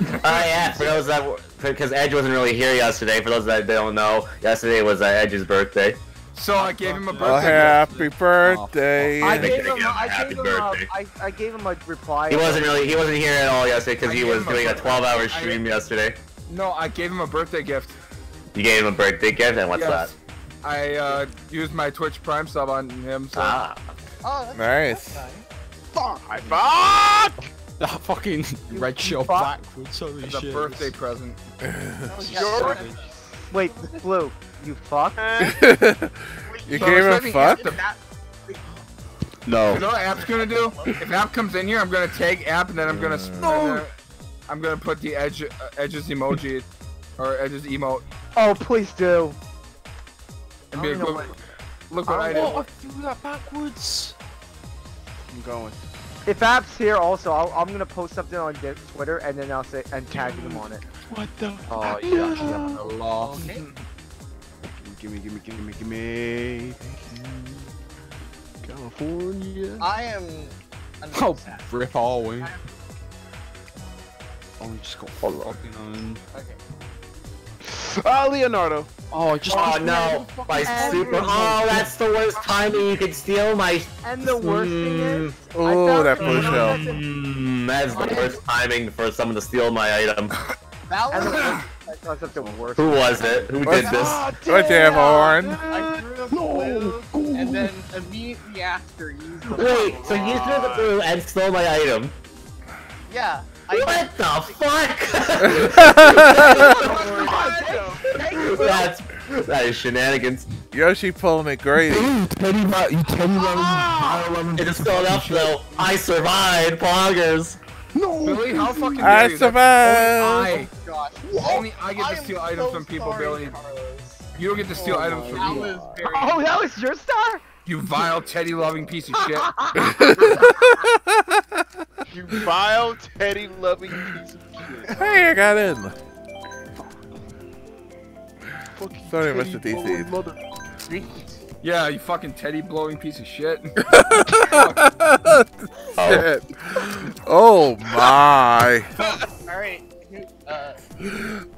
Oh yeah, for those that because Edge wasn't really here yesterday. For those that don't know, yesterday was uh, Edge's birthday. So I gave him a oh, birthday. happy birthday. I gave him. A, I happy gave him. A, birthday. I, I gave him a reply. He wasn't really he wasn't here at all yesterday because he was a doing a 12 hour I- stream yesterday. No, I gave him a birthday gift. You gave him a birthday gift, and what's Yes. I uh, used my Twitch Prime sub on him. So. Ah. Oh, that's, Nice. that's nice. High five! That fucking red shell fuck? backwards. Holy It's a birthday present. Sure. Wait, Blue, you fuck? you So gave I him thinking fuck? App, you No. know what App's gonna do? If App comes in here, I'm gonna tag App and then I'm gonna. I'm gonna, I'm gonna put the edge, uh, edges emoji, or edges emote, Oh, please do. and be like, look, look what I did. Oh, I threw that backwards. I'm going. If App's here, also, I'll, I'm gonna post something on Twitter and then I'll say and tag him on it. What the? Oh, you actually have a laugh. Gimme, gimme, gimme, gimme. California. I am. Oh, rip all oh, we. Oh, you just got fucking on. Okay. Ah, Leonardo. Oh, I just. Oh no, my super. Oh, that's the worst timing. You can steal my. And the worst thing is, I Oh, found that out blue that- shell. Mm, that's the worst timing for someone to steal my item. And the Valor. worst, I thought that the worst. Who was it? Who did this? What damn horn? I threw the blue, and then immediately after used the Wait, so you threw the blue and stole my item? Yeah. I What the fuck? That's that is shenanigans. Yoshi pulling it great. Ah! It is still enough though. I survived, poggers. Billy, how fucking dare I you? Survived. Only gosh. I, only I get I to steal items so from people, sorry, Billy. Carlos. You don't get to steal items from me. Oh, that was your star? You vile Teddy-loving piece of shit. You vile, Teddy loving piece of shit. Hey, I got in. Fucking Sorry, Mr. Teddy DC. mother- Yeah, you fucking Teddy-blowing piece of shit. Shit. Oh my. All right. Uh,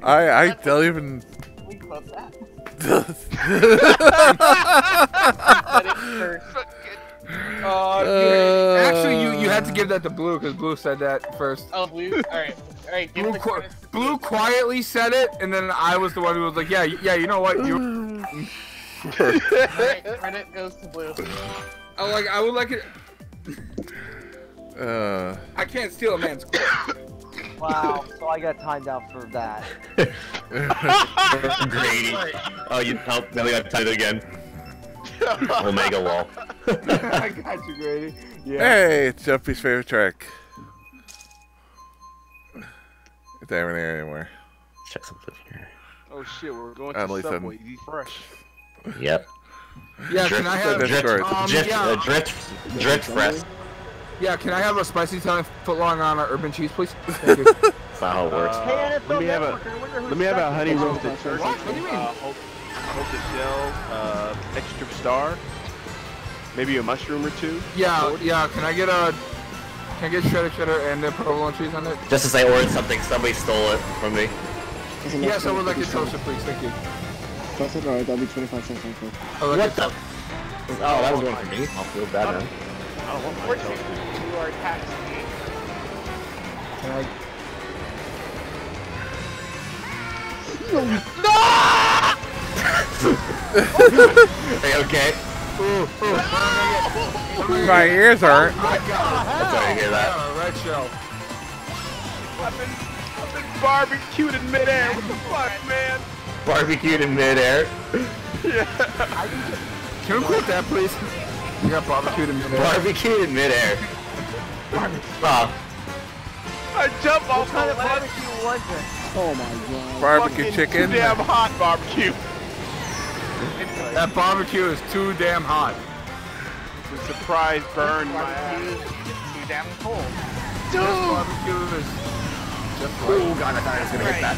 I I don't even. we close that. Uh, Said it first. Uh, Actually, you, you had to give that to Blue because Blue said that first. Oh, blue. All right. All right. Blue, qu- Blue quietly said it, and then I was the one who was like, "Yeah, yeah, you know what? You." All right. Credit goes to blue. I like. I would like it. uh, I can't steal a man's. Wow, so I got timed out for that. Grady. Oh, you helped. Now we got to type it again. Omega wall. I got you, Grady. Yeah. hey, it's Jumpy's favorite track. It's not even there anymore. Check something here. Oh shit, we're going At to least Subway. I'm- Eat fresh. Yep. Yeah. Drift, Can I have? That's drift, right. Um, drift, yeah. uh, drift, drift fresh. Yeah. Can I have a spicy Italian footlong on uh, urban cheese, please? Thank you. That's not how it works. Uh, let me have a let me have a honey roasted turkey. What? What do you mean? Uh, Hope, Hope the Shell, uh, extra star. Maybe a mushroom or two. yeah. Yeah. Can I get a? Can I get shredded cheddar and the provolone cheese on it? Just as I ordered something, somebody stole it from me. Yes, I would like it toasted, please. Thank you. Toasted, alright, that'll be 25 cents on food. I like What it the? Oh, that was one for me. I'll feel bad now. Unfortunately, you are tax free. Can I? Are you okay? My ears aren't. I got I'm sorry to hear that. I got a red shell. I've been I've been barbecued in midair. What the fuck, man? Barbecued in midair. Yeah. Can we quote that, please? You got barbecued in midair. Barbecued in midair. Oh, I jump off What kind of ledge. barbecue was it? Oh my god. Barbecue Fucking chicken. Too damn hot barbecue. That barbecue is too damn hot. The surprise burn my Barbecue ass. is too damn cold. This barbecue is just right. oh god, I thought I was gonna hit that.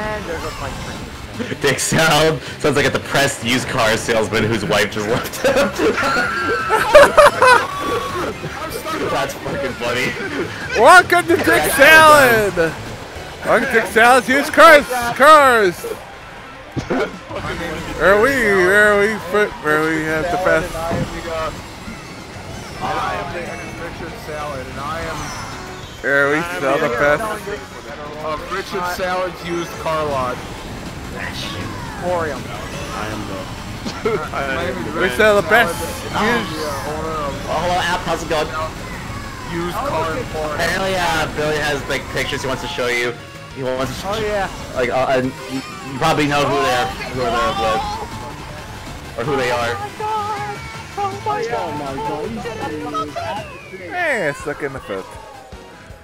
And there goes my drink. Dick Salad sounds like a depressed used car salesman whose wife just left him. That's fucking funny. Welcome to Dick Salad. Welcome to Dick Salad's used cars. Cars. Where are we, where we, put, where we have the Salad, best. I am the, I am the Ernest Richard Salad, and I am Where we sell the best. of Richard Salad's used car lot. Orium. I am the. My name is We Rick. sell the best I'm used. the owner of Oh, hello, App. How's it going? used car import. Apparently, uh, Billy has like pictures he wants to show you. He wants to Oh yeah. like, uh, and you, you probably know who they're who they're with, or who they are. Oh my god, he's Eh, stuck in the foot.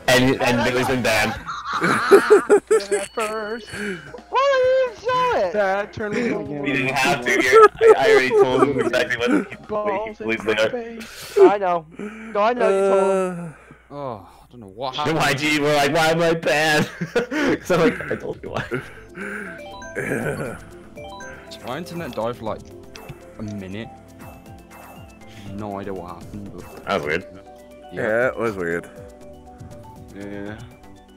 And and Billy's been banned. First. Why didn't you show it? That turned me We didn't have to. Here. I, I already told him exactly what he, what he believes they are. I know. No, I know you told him. Uh, Oh, I don't know what Then happened. YG were like, why am I banned? so I'm like, I told you why. So my internet died for like a minute. No idea what happened, but That was weird. yeah, it was weird. Yeah.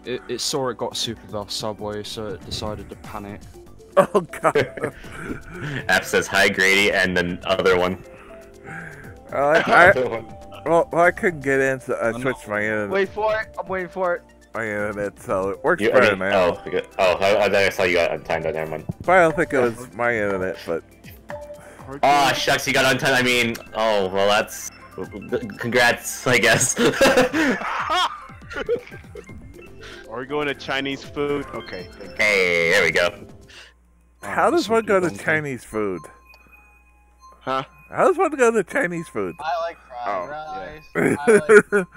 It, it saw it got super fast subway, so it decided to panic. Oh god. App says hi Grady and then other one. Well, I, I, well, well, I couldn't get in, so I switched my internet. Wait for it. I'm waiting for it. My internet, so it works You, better I mean, now. oh, oh, oh, I, I, I saw you got untimed. Oh, never mind. But I don't think it was my internet, but Oh shucks, you got untimed. I mean, oh well, that's congrats, I guess. Are we going to Chinese food? Okay. Thank you. hey, there we go. how does one go to. Chinese food? Huh? How does one go to Chinese food? I like Oh, fried yeah. rice. I like rolls.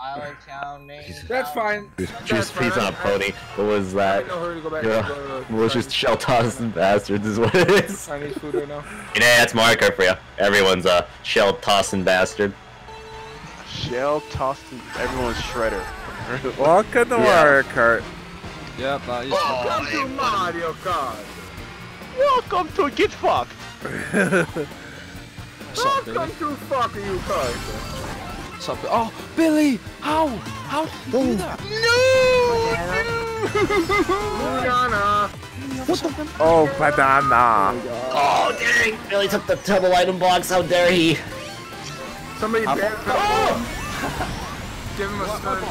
I like chow mein. That's fine. Juice peas on a pony. What was I that? ain't no hurry to go back Yeah. and go to uh, Well, it's just shell tossing bastards is what it is. Chinese food right now. Yeah, that's Mario Kart for you. Everyone's a shell tossing bastard. Shell tossed in everyone's shredder. Welcome to Yeah. Mario Kart. Yep, that is Welcome to Mario Kart. Welcome to Get Fucked. What's up, Billy? Welcome to fuck you cars. What's up, Bi- Oh, Billy! How? How did you do that? No! Banana. Oh, banana. Oh, dang! Billy took the double item box. How dare he? Somebody ban him. Oh! Give him a stern.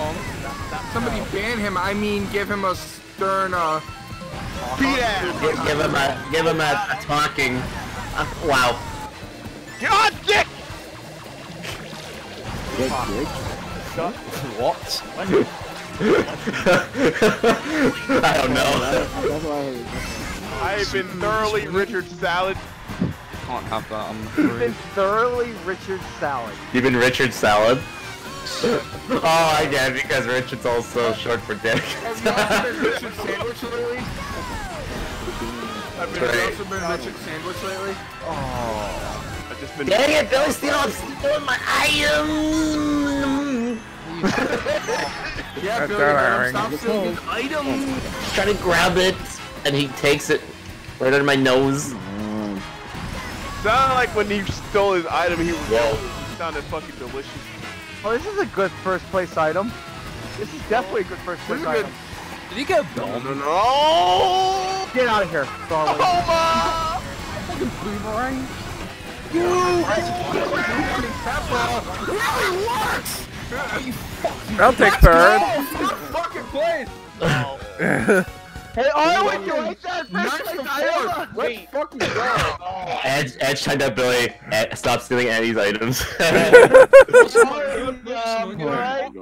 Somebody ban him. I mean, give him a stern. Uh, Beat ass. Give, give him a give him a, a talking. Uh, wow. God, dick. Dick, dick. What? I don't know. That's what I heard. I've been thoroughly Richard Salad. Can't have that, I'm He's been thoroughly Richard Salad. You've been Richard Salad. oh, I get it because Richard's also short for dick. I've you been Richard Sandwich lately? Have you Right. also been Richard Sandwich lately? Oh. I've just been. Dang it, Billy stealing, stealing my item! Yeah, That's Billy, all let him right. stop stealing his item. Trying to grab it, and he takes it right under my nose. Sounded like when he stole his item, he was. Whoa. It sounded fucking delicious. Oh, this is a good first place item. This is definitely a good first place is good. item. Did he get No, bombed? no, no! Get out of here, Starling. Oh, Homa! Boomerang? I'll take third. Fucking place. Hey, oh, wait, you like that first Ninth place to item? Let's fucking go. Edge, Edge timed up Billy. Ed, stop stealing Andy's items. Oh my god.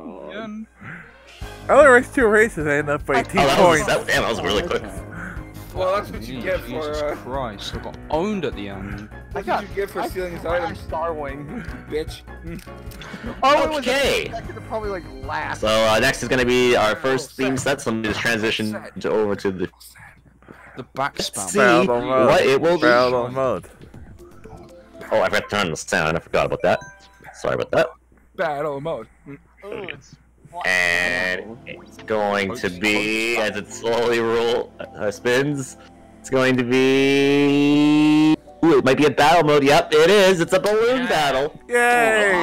I only raced two races. I ended up by 18 oh, that was, points. that, damn, that was really quick. Well, that's what you get for. Jesus Uh, Christ, I got owned at the end. that's what you get for stealing his items, Starwing. bitch. Oh, it was Okay. probably like last. So uh, next is going to be our first theme set. So let me just transition to- over to the The back spam. see mode. what it will be. Mode. Oh, I forgot to turn on the sound. I forgot about that. Sorry about that. Battle mode. Ooh, it's And it's going to be, as it slowly roll uh, spins, it's going to be. Ooh, it might be a battle mode. Yep, it is. It's a balloon battle. Yay!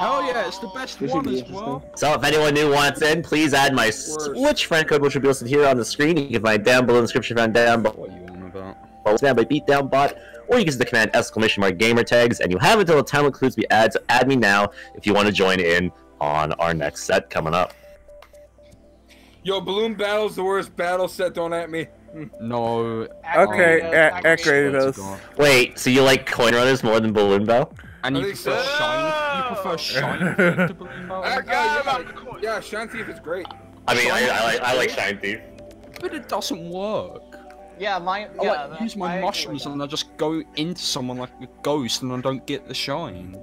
Hell yeah, it's the best This one be as well. So if anyone new wants in, please add my Switch friend code, which will be listed here on the screen. You can find down below in the description, find down below. What are you on about? Stand by beatdown bot, or you can use the command exclamation mark gamer tags, and you have until the time includes the ads. So add me now if you want to join in on our next set coming up. Yo, Balloon Battle's the worst battle set. Don't at me. No. Okay, um, a- Acratos. swear to God. Wait, so you like Coin Runners more than Balloon Battle? And you I think prefer so. shine? You prefer shine to Balloon Battle? Uh, yeah, yeah, yeah, Shine Thief is great. I mean, I, I like I like Shine Thief. But it doesn't work. Yeah, my I yeah. like that- use my agree mushrooms and I just go into someone like a ghost and I don't get the shine.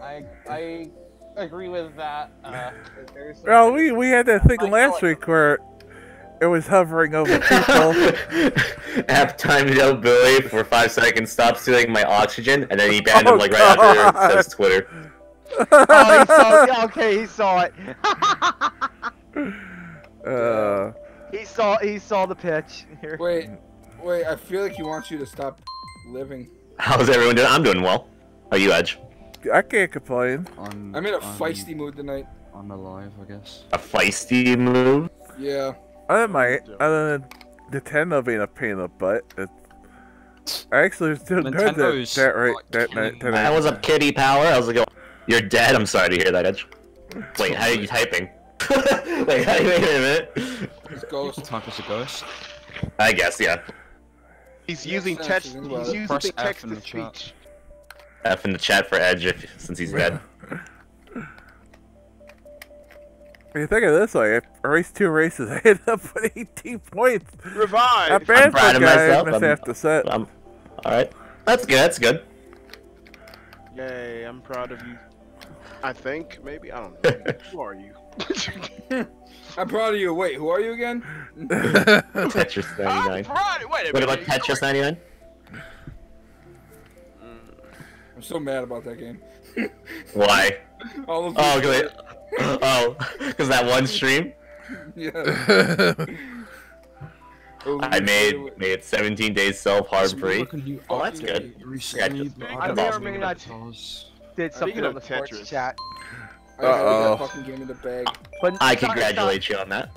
I I agree with that. Uh, Well, we we had that thing I feel last like- week where it was hovering over people. App timed out Billy for five seconds, stopped stealing my oxygen, and then he banned Oh, him like right after God. it says Twitter. oh, he saw, yeah, okay, he saw it. uh, he saw he saw the pitch. Here. Wait, wait. I feel like he wants you to stop living. How's everyone doing? I'm doing well. How are you, Edge? I can't complain. I'm, I'm in a I'm- feisty mood tonight. I'm alive, I guess. A feisty mood? Yeah. Other than my other than Nintendo being a pain in the butt, it, I actually still doing good that, that right that night me. tonight. That was up kitty power. I was like, You're dead. I'm sorry to hear that, Edge. Wait, how are you typing? wait, how, wait a minute. It's Ghost. Type as a ghost. I guess, yeah. He's Yes, using text. He's using Press text to the chat. speech. F in the chat for Edge if, since he's dead. When you think of this way, if I raced two races, I ended up with 18 points. Revive. Not bad for proud of guy myself. who missed I'm- half the set. Um, alright. That's good, that's good. Yay! I'm proud of you. I think maybe I don't know. Who are you? I'm proud of you. Wait, who are you again? Tetris I'm 99. proud. Wait a What about Tetris 99? I'm so mad about that game. Why? All those Oh, people- good. Oh, because that one stream? Yeah. I made made it 17 days self hard free. Oh, that's good. Recently, but I I may or may not did something on the Tetris. chat. Uh-oh. that fucking game in the bag. But I it's not- congratulate you on that.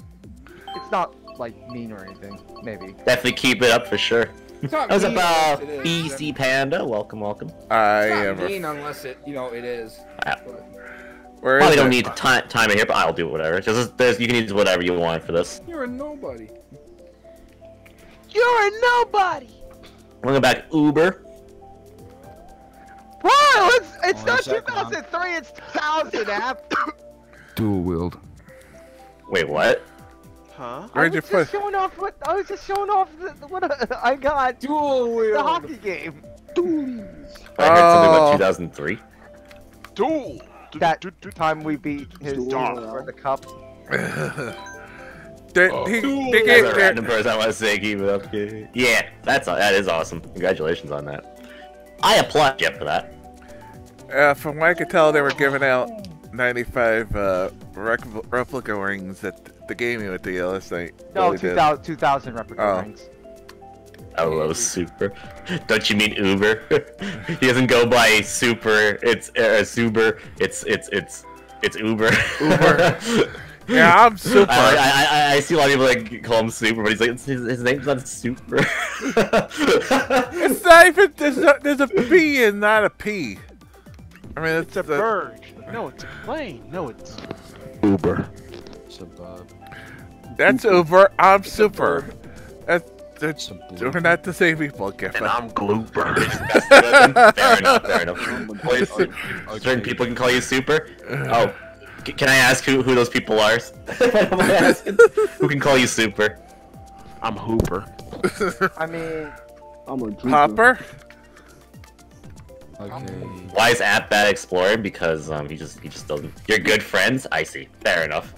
It's not like mean or anything. Maybe. Definitely keep it up for sure. It's not How's mean about unless it is. BC Panda? Welcome, welcome. I It's am. not A, unless it, you know, it is. Ah. where Probably don't need to ti- time it here, but I'll do whatever. Just there's you can use whatever you want for this. You're a nobody. You're a nobody. We'll go back Uber. Bro, it's, it's Oh, not is that 2003, it's 2000, app. Dual wield. Wait, what? Huh? I Where'd you was just showing off what, I was just showing off the, what I got. Dual The wheel. hockey game. I heard something about 2003. Duel. That time we beat his Duel, dog for the cup. They, Oh. he, Duel. they As gave, a they, random person, I want to say keep it up. Yeah, that's that is awesome. Congratulations on that. I applaud you for that. uh, from what I could tell, they were giving out 95 uh, replica rings at the game you went to last night. No, Billy did. 2000, 2000 replica Oh. rings. Hello, Super. Don't you mean Uber? he doesn't go by Super. It's uh, Super. It's it's it's it's Uber. Uber. Yeah, I'm super. I, I, I, I see a lot of people like call him Super, but he's like his, his name's not Super. It's not even there's a, there's a B and not a P. I mean, it's, It's a bird. No, it's a plane. No, it's. Uber. Suburb. That's Uber. I'm super. That's, that's Suburb. we're not the same people, Giffen. And I'm Glooper. fair enough. Fair enough. Wait, Certain people can call you Super. Oh, can I ask who, who those people are? Am I asking? who can call you Super? I'm Hooper. I mean, I'm a drooper. Hopper. Okay. Why is App bad at exploring? Because um, he just he just doesn't. You're good friends. I see. Fair enough.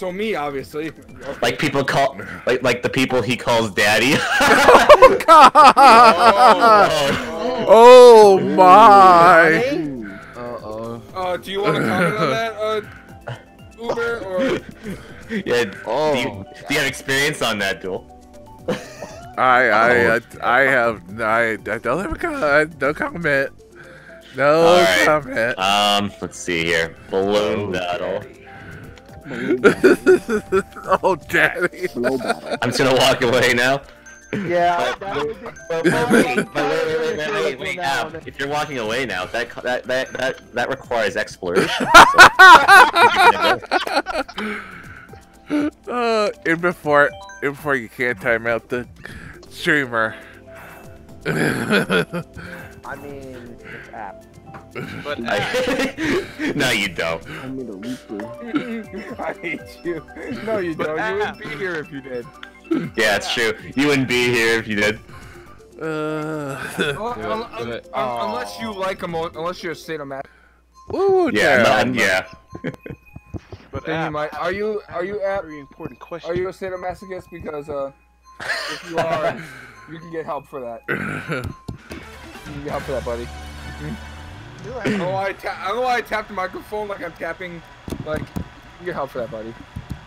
So me, obviously. Like people call like like the people he calls daddy. Oh. Oh my! Uh oh. Uh, do you want to comment on that, uh, Uber or? yeah. Oh. Do, you, do you have experience on that duel? I I I, I have I, I don't have a comment. No comment. No All right. comment. Um, let's see here. Balloon battle. oh, daddy. I'm just gonna walk away now. Yeah. If you're walking away now, that that that that, that requires exploration. uh, before before you can't time out the streamer. I mean, it's apt. But I- no, you don't. I mean the Reaper. I hate you. No, you don't. You wouldn't be here if you did. Yeah, it's true. You wouldn't be here if you did. Uh, Well, Do it, un- do un- it. un- unless you like them, unless you're a sadomasochist, Ooh, Yeah, damn. yeah. But then you might. Are you? Are you at? very important question. Are you a sadomasochist? Because uh, if you are, you can get help for that. You can get help for that, buddy. I don't know why I, ta- I don't know why I tapped the microphone like I'm tapping, like, you can get help for that, buddy.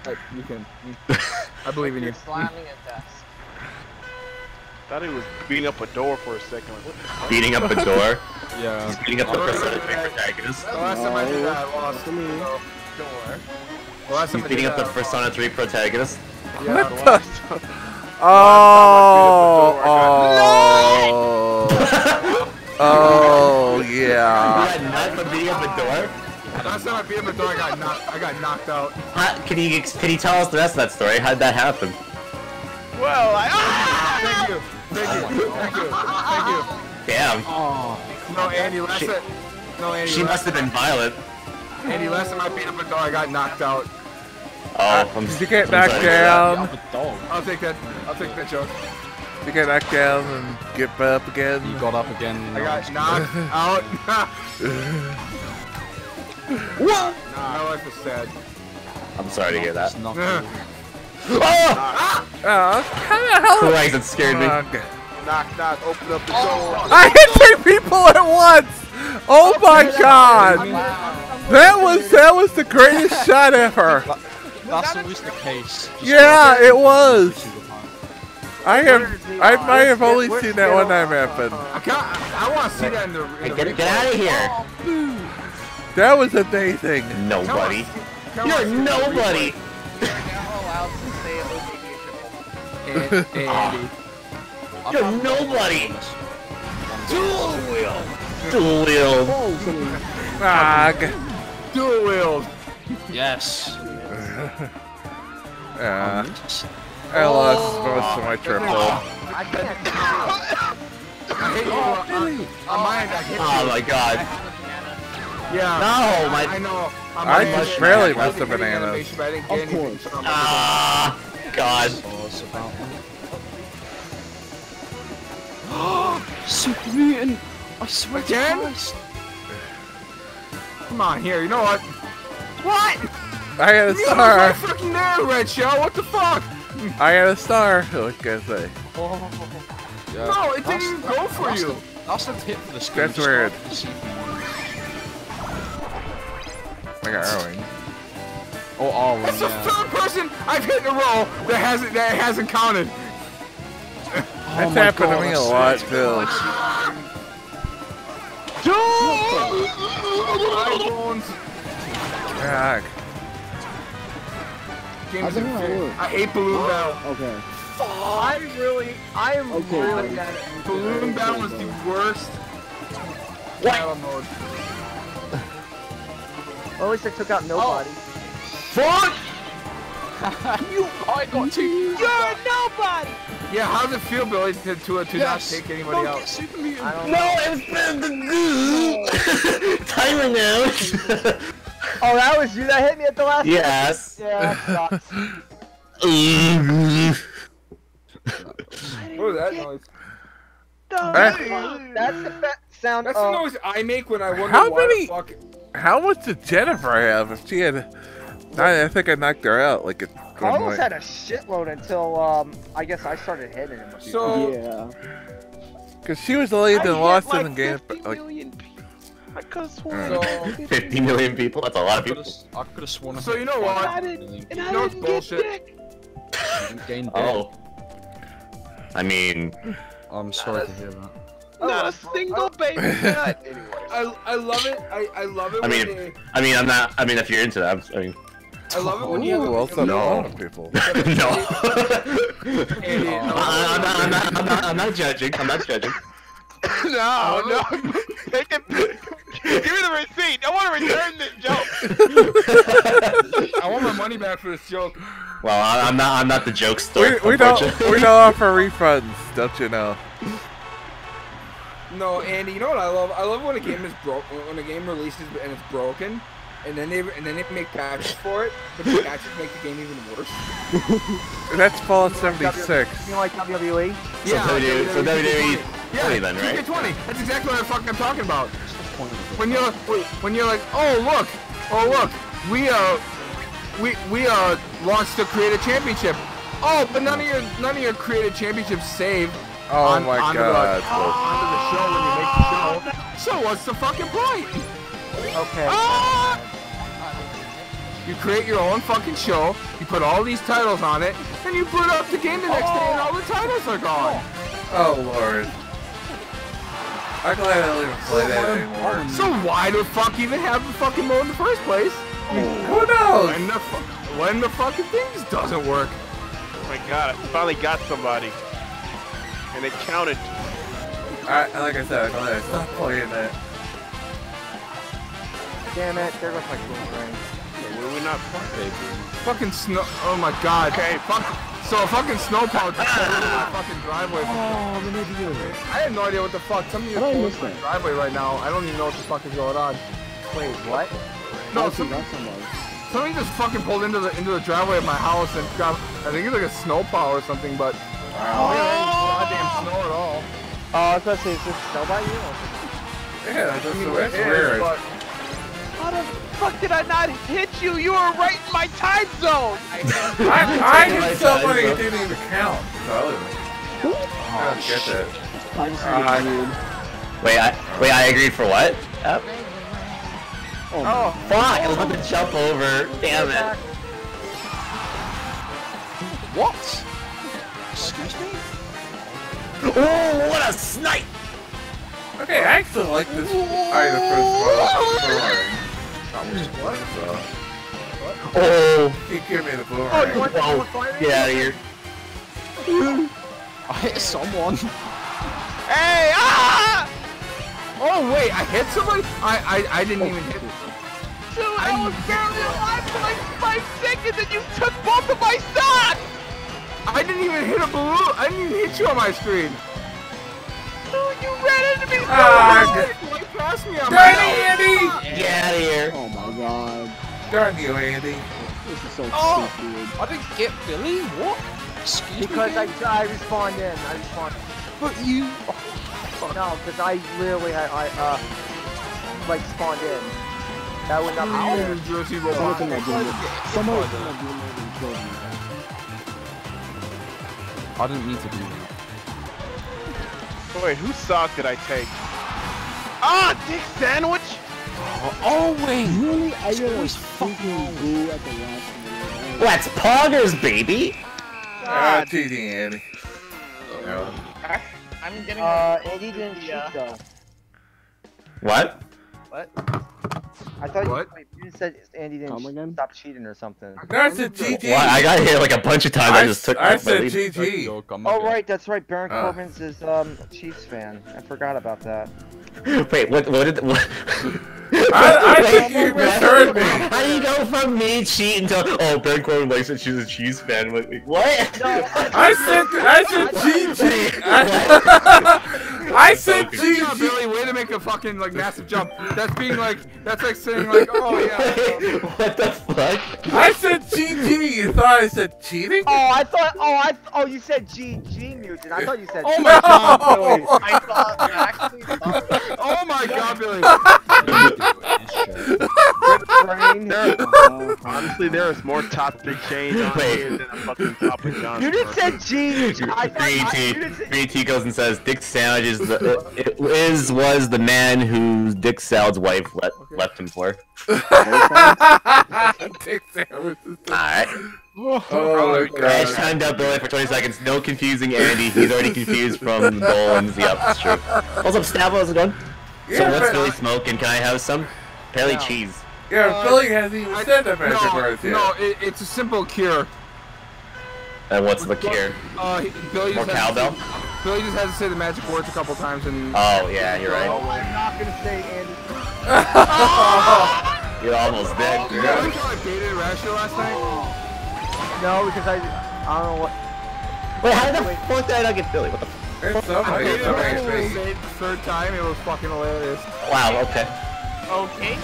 I, you can. I believe in you. Slamming a desk. thought he was beating up a door for a second. Like, what the? Beating up a door. Yeah. He's beating up the Persona 3 protagonist. The last time I did that, I lost. Come here. So, door. The last time He's beating up the that, Persona 3 protagonist. Yeah, the Oh, oh, oh, yeah. You got knocked for beating up a door? last time I beat up a door, I got knocked. I got knocked out. How, can you can you tell us the rest of that story? How'd that happen? Well, I. Ah! Thank you. Thank you. Thank you. Thank you. Damn, Oh, No, Andy, last She- time. No, Andy. she last, must have been violent. Andy, last time I beat up a door, I got knocked out. Oh, I'm Did you get I'm knocked sorry down? I'll take that. I'll take that joke. Did you get knocked down and get up again? You got up again. I got knocked out. What? My life is sad. I'm sorry to hear that. It's not Oh, how ah! ah, the hell? Christ, it scared me. Okay. Knock, knock, open up the oh, door. I hit three people at once. Oh my god! That was that was the greatest shot ever. That's always the case. Just Yeah, it was. Single time. I have I might have only seen that one time happen. I. I, I want to see that in the. In Hey, the get, get out of here. That was amazing. Nobody. Come You're on, see that in the nobody. You're now allowed to say it with aviation. replay. Hey, hey, Andy. You're nobody. Dual wheel. Dual wheel. oh. Ah, Dual wield. Yes. uh, I lost most of my triple. I can't. I hit you. On, on I hit you. Oh my god. Yeah. No, my- I, I know. I just barely missed the wasn't bananas. animation, but I didn't Of anything, course. so I'm- Ah, God. Oh, it's about Super mutant. I swear to Christ. Come on, here. You know what? What? I had a You star. right fucking there, Red Shell. What the fuck? I got a star. What can I say? Yeah. No, it didn't even go for that's you. The, that's the tip for the screen. That's weird. go for the CPU. I got Arwing. Oh, oh, That's the third person I've hit in a row that hasn't that hasn't counted. That's happened to me a lot too. iPhones. God. Games How's that are- work? I hate Balloon Battle. Okay. I really, I am Okay. really mad at you. Balloon Battle was the worst battle mode. Well, at least I took out oh. nobody. Fuck! you, oh, I got two. You're nobody. Yeah, how does it feel, Billy, to, to, to Yes. not take anybody Don't out? get super mutant. No, know. it's been the goo. Timer now. Oh, that was you that hit me at the last. yes. Yeah. that sucks. What was that noise? That's the best sound. That's the of- noise I make when I wonder How why many- the fuck. How much did Jennifer have? If she had, I, I think I knocked her out. Like at one Carlos point. had a shitload until um, I guess I started hitting him. So- Yeah. Cause she was the lead I and lost like in the game. 50 Like, people. I could have sworn. Mm. So, 50 million people. That's a lot of people. I could have sworn. So you know what? five I didn't- million. and You I know didn't get bullshit? dick. You didn't gain dick. Oh. I mean, I'm sorry to hear that. Not a single baby nut. Anyway. I, I love it. I, I love it I mean- they, I mean, I'm not. I mean, if you're into that, I'm- I mean, I love it when you have also a, no. No. lot of people. no. No. I'm, not, I'm, not, I'm, not, I'm not judging. I'm not judging. No, no. Take it. Give me the receipt. I want to return this joke. I want my money back for this joke. Well, I, I'm not. I'm not the We, jokester. we don't unfortunately. we don't offer refunds, don't you know? No, Andy, you know what I love? I love when a game is broke when a game releases and it's broken, and then they and then they make patches for it, but the patches make the game even worse. That's Fallout 76. You like WWE? So WWE, so WWE Yeah, 20 then, right? 20. That's exactly what the fuck I'm talking about. When you're when you're like, oh look, oh look, we uh we we uh launched the creative championship. Oh, but none of your none of your creative championships save. Oh on, my onto God. The, onto the show when you make the show. So what's the fucking point? Okay. Ah! You create your own fucking show, you put all these titles on it, and you put up the game the next day and all the titles are gone. Oh lord. I'm glad I don't even play that anymore. So why the fuck even have the fucking mode in the first place? Who knows? When the, fu- when the fucking thing just doesn't work. Oh my god, I finally got somebody. And it counted. Alright, like I said, I'm glad I stopped playing that. Damn it, there goes my cool boomerang. Were we not playing? Fucking snow. Oh my god. Okay. Fuck. So a fucking snowplow just pulled into my fucking driveway. Oh, I'm an idiot. I have no idea what the fuck. Somebody just How did I into my driveway right now. I don't even know what the fuck is going on. Wait, what? No, No, some, somebody. somebody just fucking pulled into the into the driveway of my house and got. I think it's like a snowplow or something, but. Oh, yeah, goddamn snow at all. Oh, I was about to say, is this snow by you? Yeah, that's, I mean, that's it is, weird. but How the fuck did I not hit you? You were right in my time zone. I, I hit somebody who didn't even count. So I don't get that. I'm so Uh, weird. Wait, I wait. I agreed for what? Yep. Oh, Fuck! I was about to jump over. Damn it. What? Excuse me? Oh, what a snipe! Okay, I actually like this. I the first one. So, Oh, keep giving me the boomerang. Oh, you want whoa! to fight Get out of here! I hit someone. Hey, ah! Oh wait, I hit somebody? I I, I didn't even hit. Dude, I was barely alive for like five seconds and you took both of my shots! I didn't even hit a balloon. I didn't even hit you on my screen. Dude, you ran into me so Ah, hard! Right past me on Darn my Andy! Get out of here! oh my god. Darn you, Andy. This is so Oh. stupid. I didn't get Billy. What? Excuse Because I, me. I respawned in. I respawned. But you. No, because I literally had, I, uh, like spawned in. That would not be New Jersey robot. in that game. Someone's in that game and killed me. I didn't mean to do that. Wait, whose sock did I take? Ah, dick sandwich! Always. Really? I got always freaking boo at the last minute. Let's poggers, baby! Ah, cheating, Andy. No. I'm getting. Uh, Andy didn't cheat Yeah. though. What? What? I thought What? you, wait, you said Andy didn't Come again? stop cheating or something. That's a GG. Well, I got hit like a bunch of times. I, I, just took I my said lead. GG. Yo, Oh right, that's right. Baron Uh. Corbin's is um Chiefs fan. I forgot about that. Wait, what? What did? What? I, I think you misheard me. How do you go from me cheating to oh Baron Corbin likes that she's a Chiefs fan? Wait, wait, What? I said I said GG. I, I said GG. Billy. Way to make a fucking like massive jump. That's being like that's like saying like oh yeah. what the fuck? I said GG. You thought I said cheating? Oh, I thought. Oh, I. Oh, you said GG mutant. I thought you said. Oh my god, Billy. I thought I actually thought. Oh my god, Billy. brain. Uh, Honestly, there is more toxic change on Wait. here than a fucking Papa John's. You just said G. I thought. I, you 3T, didn't say- 3T goes and says Dick Sandwich is the it is was the man who Dick Sal's wife let, left him for. Dick sandwich. Alright. Oh my Ash god. timed out Billy for 20 seconds. No confusing Andy. He's already confused from the Dolans. Yep, that's true. What's up, Snapple? How's it going? so what's Billy smoking? Can I have some? Apparently No. cheese. Yeah, Billy hasn't even I- said the magic no, words yet. no, it, it's a simple cure. And what's the cure? Uh, Billy More just has to cowbell? Billy just has to say the magic words a couple times and. Oh, yeah, you're Oh, right. I'm not gonna say Andy. You're almost dead. You know how I baited Rasher last night? No, because I, I don't know what. Wait, how did the fuck did I not get Philly? What the? It's I somebody. hated It's it when I somebody. it the third time. It was fucking hilarious. Wow. Okay. Okay.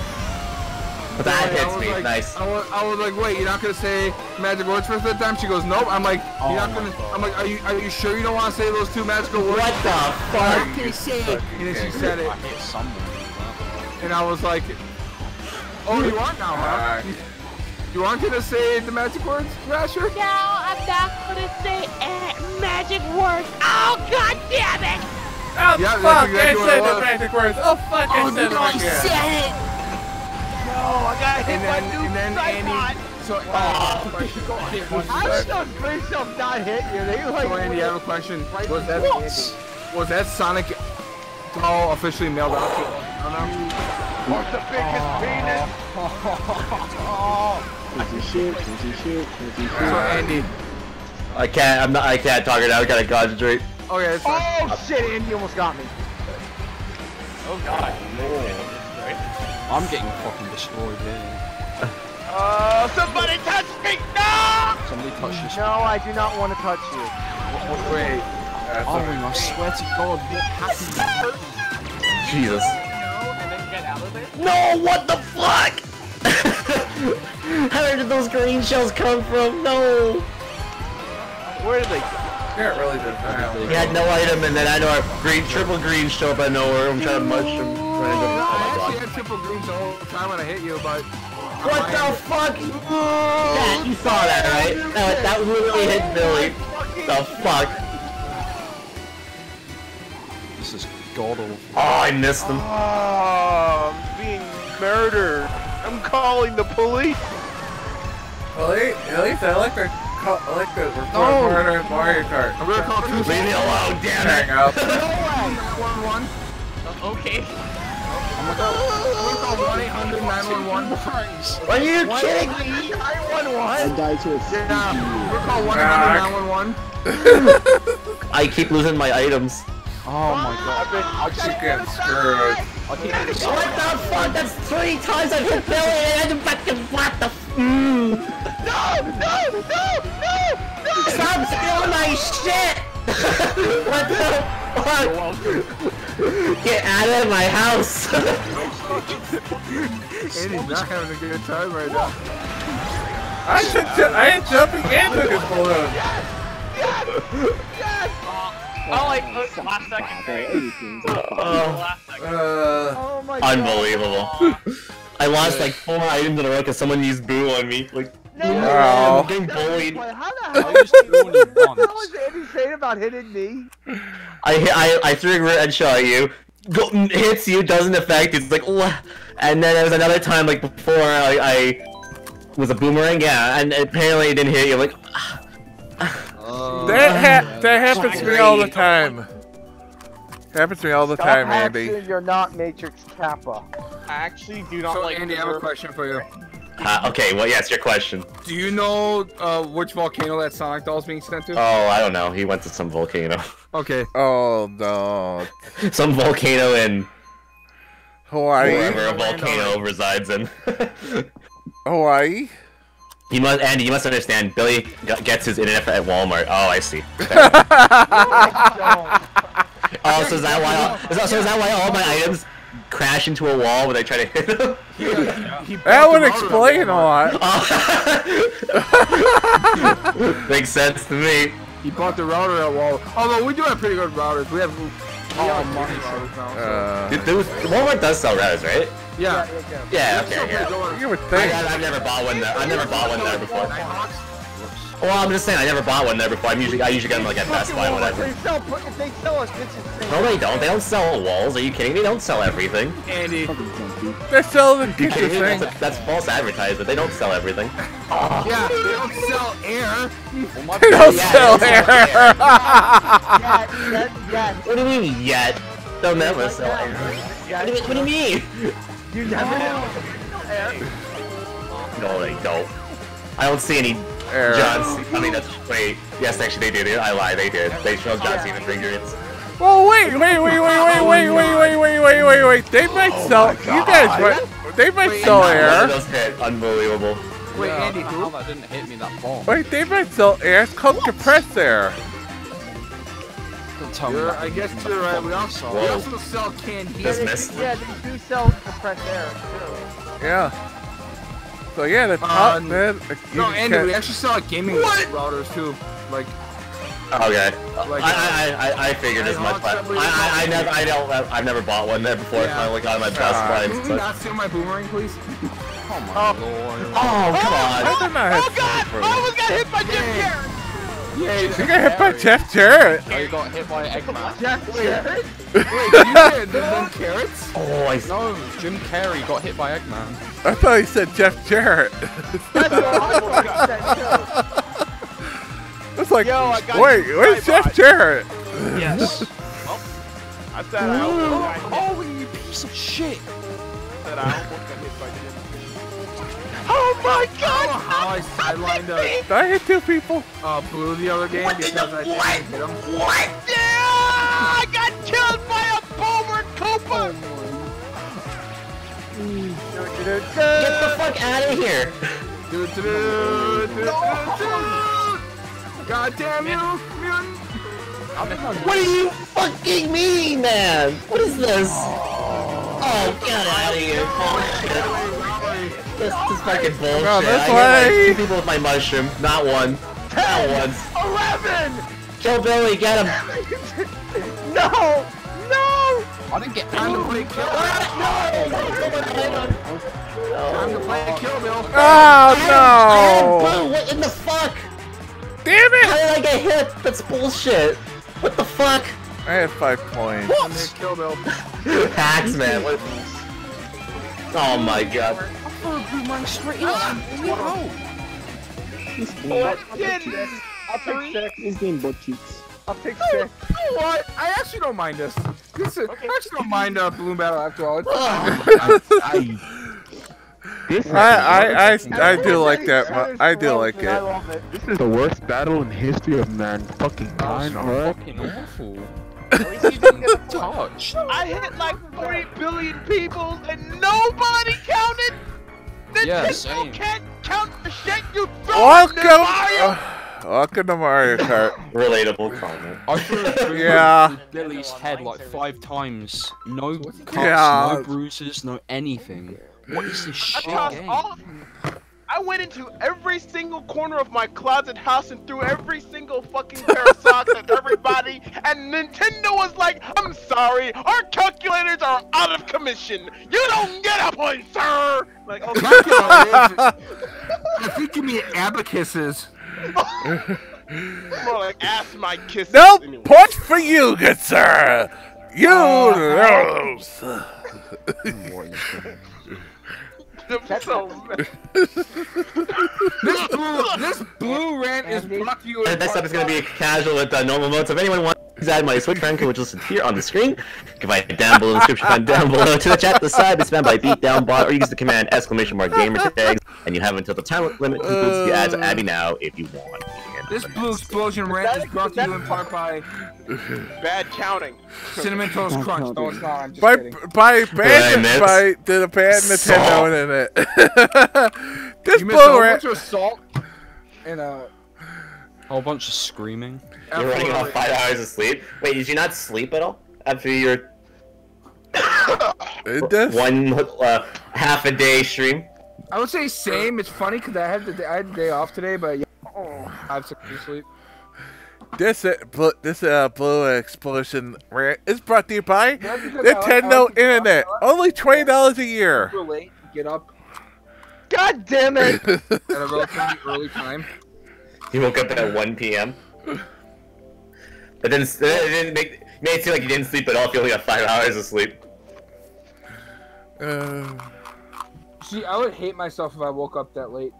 But that I hits was me. like, nice. I was, I was like, wait, you're not gonna say magic words for the third time? She goes, nope. I'm like, you're oh not gonna. I'm like, are you are you sure you don't want to say those two magical words? What the fuck? And then she said it, I hit someone. and I was like, oh, you are now, huh? You aren't gonna say the magic words, Rasher? No, I'm not gonna say uh, magic words. Oh, god damn it! Oh, Yeah, fuck! exactly I what said the was. magic words. Oh, fuck! I said them again. said it! No, I got hit And by then, new and then tripod. Andy. So, uh, question. How did those green shells not hit you? They like. So Andy, I have a question. Was that What? was that Sonic doll officially mailed out to? I don't know. What's the biggest penis? Crazy shit, crazy shit, crazy shit. So Andy. I can't. I'm not. I can't talk it out. I gotta concentrate. Okay, it's fine. Oh shit! Andy almost got me. Oh god. I'm getting fucking destroyed here. Uh, somebody touch me! No! Somebody touch this. No, I do not want to touch you. Wait. Owen, I swear to God, what happened? Jesus. No, and then get out of there. No. What the fuck? How did those green shells come from? No. Where did they Can't really deny He had no item, and then I know a green, triple green show up out of nowhere. I'm trying to mush him. Trying to go. I Oh my actually god. had triple greens the whole time when I hit you, but What the fuck? Yeah, you saw that, right? That, that literally hit Billy. The fuck? This is god awful. Oh, I missed him. Oh, I'm being murdered. I'm calling the police. Well, at least I like the co- I like the report oh. No. murder Mario Kart. I'm gonna call two Leave me alone, damn Hang it. up. one one. Uh, okay. I'm gonna call one eight hundred nine one one. Are you kidding me? I died to a Yeah, we're call one eight hundred nine one one. I keep losing my items. Oh my god. I keep getting screwed. What the fuck? That's three times I've hit Billy and I fucking what the f- mm. No, no, no, no, no! Stop stealing my shit! what the fuck? Get out of my house! Andy's not having a good time right now. I should I ain't jumping into this balloon. Oh, like uh, last second. Hey, everything's Oh, Last second. Uh, Oh my god. unbelievable. I lost like four items in a row because someone used boo on me. Like, No. No. I'm getting bullied. How the I hell? just threw only What the hell once. was Andy saying about hitting me? I hit, I, I threw a red shot at you. Go, hits you, doesn't affect. It's like, "Wha-" and then there was another time like before I, I was a boomerang, yeah, and apparently it didn't hit you. Like, that ha- that happens to me all the time. Happens to me all the Stop time, Andy. You're not Matrix Kappa. I actually do not So like. Andy, I have a question for you. uh, okay, well, yes, your question. Do you know uh, which volcano that Sonic doll is being sent to? Oh, I don't know. He went to some volcano, Okay. Oh no, some volcano in Hawaii, wherever a volcano resides in. Hawaii. You must, Andy. You must understand. Billy g- gets his internet at Walmart. Oh, I see. Oh, so is that why? All, is that, so is that why all my items crash into a wall when I try to hit them? He That would explain a at lot. Makes sense to me. He bought the router at Walmart. Although we do have pretty good routers. We have all money routers now. So. Uh, Dude, those- Walmart does sell routers, right? Yeah. Yeah. Okay. Yeah. you would I, think. I, I've never bought one there. I've never bought one there before. Well, I'm just saying I never bought one there before. I'm usually I usually get them like at Best Buy, or whatever. They sell, if they sell us, this is No, they don't. They don't sell walls. Are you kidding me? They don't sell everything. Andy. They're selling You pizza thing. That's, that's false advertisement. They don't sell everything. Yeah, they don't sell air. They don't Yeah, sell they air. Yes, yes, yes. What do you mean yet? They'll never sell air. What do you, what do you mean? You never know. No, they don't. I don't see any Air. John C- I mean, that's wait. Yes, actually, they did. I lied. They did. They showed John Cena figurines. Well, wait, wait, wait, wait, wait, wait, wait, wait, wait, wait, wait, wait. They might sell. You guys, what? They might sell air. those hit. Unbelievable. Wait, Yeah, Andy, who? how that didn't hit me that bomb. Wait, they might sell air. It's called compressed air. Don't tell me You're, I guess didn't to the right. We also, bomb. we also sell canned heat. They yeah, they do sell compressed air too. Yeah. So yeah, the top Uh, man. uh, you No, can Andy, we actually sell like gaming routers too. Like, Okay. Like- I, I, I, I figured as much, but I, I, I never, I don't, I've never bought one there before. It's Yeah. finally got my best friends. can so- we not steal my boomerang, please? Oh my lord. Oh, come I on. did Oh god! I almost got hit by Jim Carrey! Yay! You got hit by Jeff Jarrett. Oh, you got hit by Eggman. Jeff Jarrett? Wait, you said there's no carrots? Oh, I No, Jim Carrey got hit by Eggman. I thought he said Jeff Jarrett. That's what I thought you said too. It's like, Yo, I got wait, where's Jeff Jarrett? Yes. Oh, I said I almost got hit. oh, you piece of shit. I said I almost Oh my Oh, god! how I sidelined uh, Did I hit two people? uh, Blue the other game because I didn't hit him. Yeah! I got killed by a Boomer Cooper! Get the fuck out of here. Do, do, do, do, do, do. God damn you, mutant! What do you fucking mean, man? What is this? Oh, get out of here. Bullshit. This, this fucking bullshit. No, this I hit like two people with my mushroom. Not one. Not once. Eleven! Kill Billy, get him. No! No! I didn't get Time to play kill. Ah, time to play kill, Bill. Oh Oh, no! what in the fuck? Damn How it! did I get hit? That's bullshit. What the fuck? I had five points. Time to kill, Bill. Hacks, man. What? Oh my god. I'll take six. This game cheeks. I'll take six. You know what? I actually don't mind this. This is, I actually don't mind uh, Balloon Battle after all. It's, I I I, I do like that. I do like I it. This is the worst battle in the history of man fucking kind, alright? fucking awful. At least you didn't get Touched. I hit like 40 billion people and nobody counted! The Yeah, Nintendo same. can't count the shit you throw Welcome, in there, Mario! uh, welcome to Mario Kart. Relatable comment. I threw through Yeah. Billy's head like five times. No cuts, Yeah. no bruises, no anything. What is this shit Because game? all I went into every single corner of my closet house and threw every single fucking pair of socks at everybody, and Nintendo was like, I'm sorry, our calculators are out of commission. You don't get a point, sir! Like, oh, Not kill, it is. I think you mean abacuses. more like ass my kisses. Nope, Anyway. point for you, good sir. You uh, lose. I'm so This blue, this blue rant is brought to you. next up is going to be by- casual with uh, normal mode. So if anyone wants to add my Switch friend which is here on the screen, you can find it down below in the description, find down below to the chat. The side is spammed by beatdownbot, or use the command exclamation mark gamer tags, and you have until the time limit concludes the ads. Add me now if you want. This blue explosion rant is brought to you in part by bad counting. Cinnamon Toast Crunch. No, it's not. I'm just By kidding. by bad miss? by did a bad Nintendo in it. this You missed a whole rat. bunch of salt and uh. Whole bunch of screaming. You're running off five hours of sleep. Wait, did you not sleep at all after your one uh, half a day stream? I would say same. It's funny because I had the day, I had the day off today, but yeah, I have some sleep. This uh, bl- this uh blue explosion rant is brought to you by That's because I like- I Nintendo like to- Internet. Only twenty dollars a year. Late. Get up God damn it! at a relatively early time. You woke up at 1 p.m. But then it didn't make made it seem like you didn't sleep at all if you only got five hours of sleep. Uh, See, I would hate myself if I woke up that late.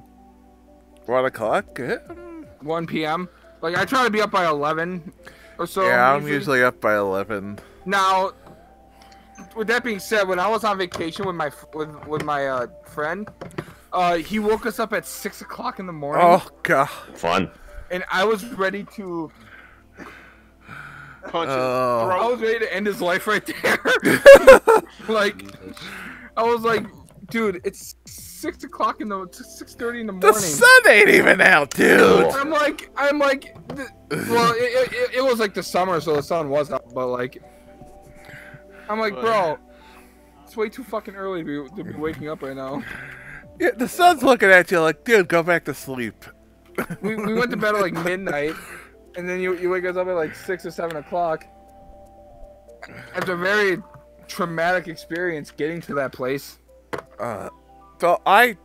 One o'clock. 1 p.m. Like I try to be up by 11 or so. yeah, I'm usually up by eleven. Now, with that being said, when I was on vacation with my with with my uh, friend, uh, he woke us up at six o'clock in the morning, Oh god. Fun. and I was ready to Punch his Oh. I was ready to end his life right there. like, I was like, dude, it's six o'clock in the six thirty in the morning. The sun ain't even out, dude. I'm like, I'm like, well, it, it, it was like the summer, so the sun was out, but like, I'm like, bro, it's way too fucking early to be, to be waking up right now. Yeah, the sun's looking at you like, dude, go back to sleep. We, we went to bed at like midnight, and then you you wake us up at like six or seven o'clock. After a very traumatic experience getting to that place. Uh, so I,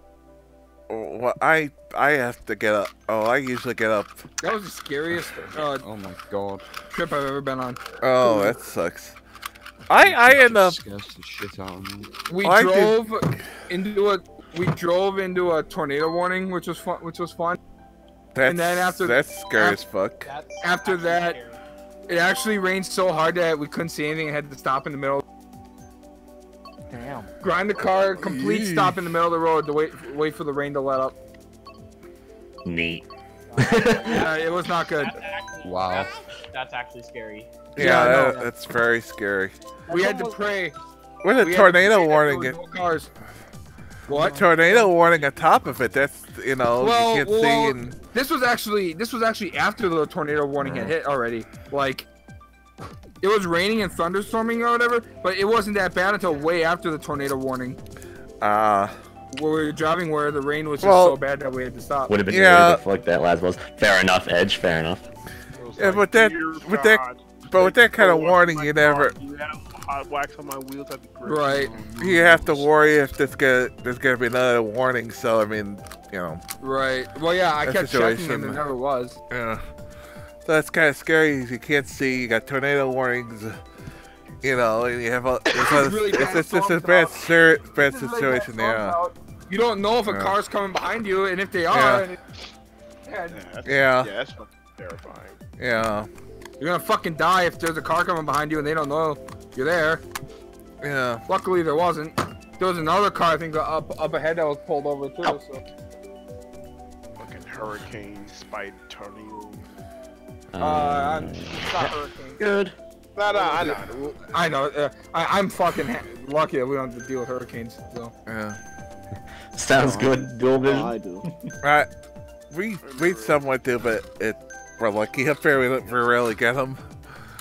well, I, I have to get up. Oh, I usually get up. That was the scariest uh, Oh my god. trip I've ever been on. Oh, that sucks. I, I end up. The shit out of me. We I did- drove into a we drove into a tornado warning, which was fun. Which was fun. That's, And then after- that's scary af- as fuck. After that- scary. It actually rained so hard that we couldn't see anything. and had to stop in the middle. Damn. Grind the car, complete Yeesh. stop in the middle of the road to wait wait for the rain to let up. Neat. Yeah, it was not good. That's actually, Wow. That's, that's actually scary. Yeah, Yeah, I that, that's very scary. We had to pray. With a We to tornado warning, there it, was no cars. a What? tornado warning on top of it. That's you know Well, you can't well, see and This was actually this was actually after the tornado warning had hit already. Like it was raining and thunderstorming or whatever, but it wasn't that bad until way after the tornado warning. uh Where we were driving where the rain was just Well- so bad that we had to stop. Would have been Yeah. yeah. like that last was. Fair enough, Edge. Fair enough. yeah, but that with that but with that kind of warning, you never You have hot wax on my wheels at the grip. Right, you have to worry if there's gonna there's gonna be another warning. So I mean, you know, right. Well, yeah, I That kept checking and situation- there never was. yeah. So that's kind of scary. You can't see. You got tornado warnings. You know, and you have a it's, a, Really it's, it's, it's a bad out. ser- bad This situation that storm there. You don't know if a Yeah. car's coming behind you, and if they are, Yeah. and it- yeah, Yeah, that's, Yeah. yeah, that's fucking terrifying. Yeah, you're gonna fucking die if there's a car coming behind you and they don't know you're there. yeah. Luckily, there wasn't. There was another car, I think, up up ahead that was pulled over too. So. Fucking hurricane, spider, tornado. Uh, I'm, not hurricane. good. Nah, nah, I know. I know. Uh, I, I'm fucking ha- lucky that we don't have to deal with hurricanes. So. Yeah. Sounds good. Dual Oh, vision. I do. Right. We we somewhat do, but it we're lucky up here. We, don't- we rarely get them.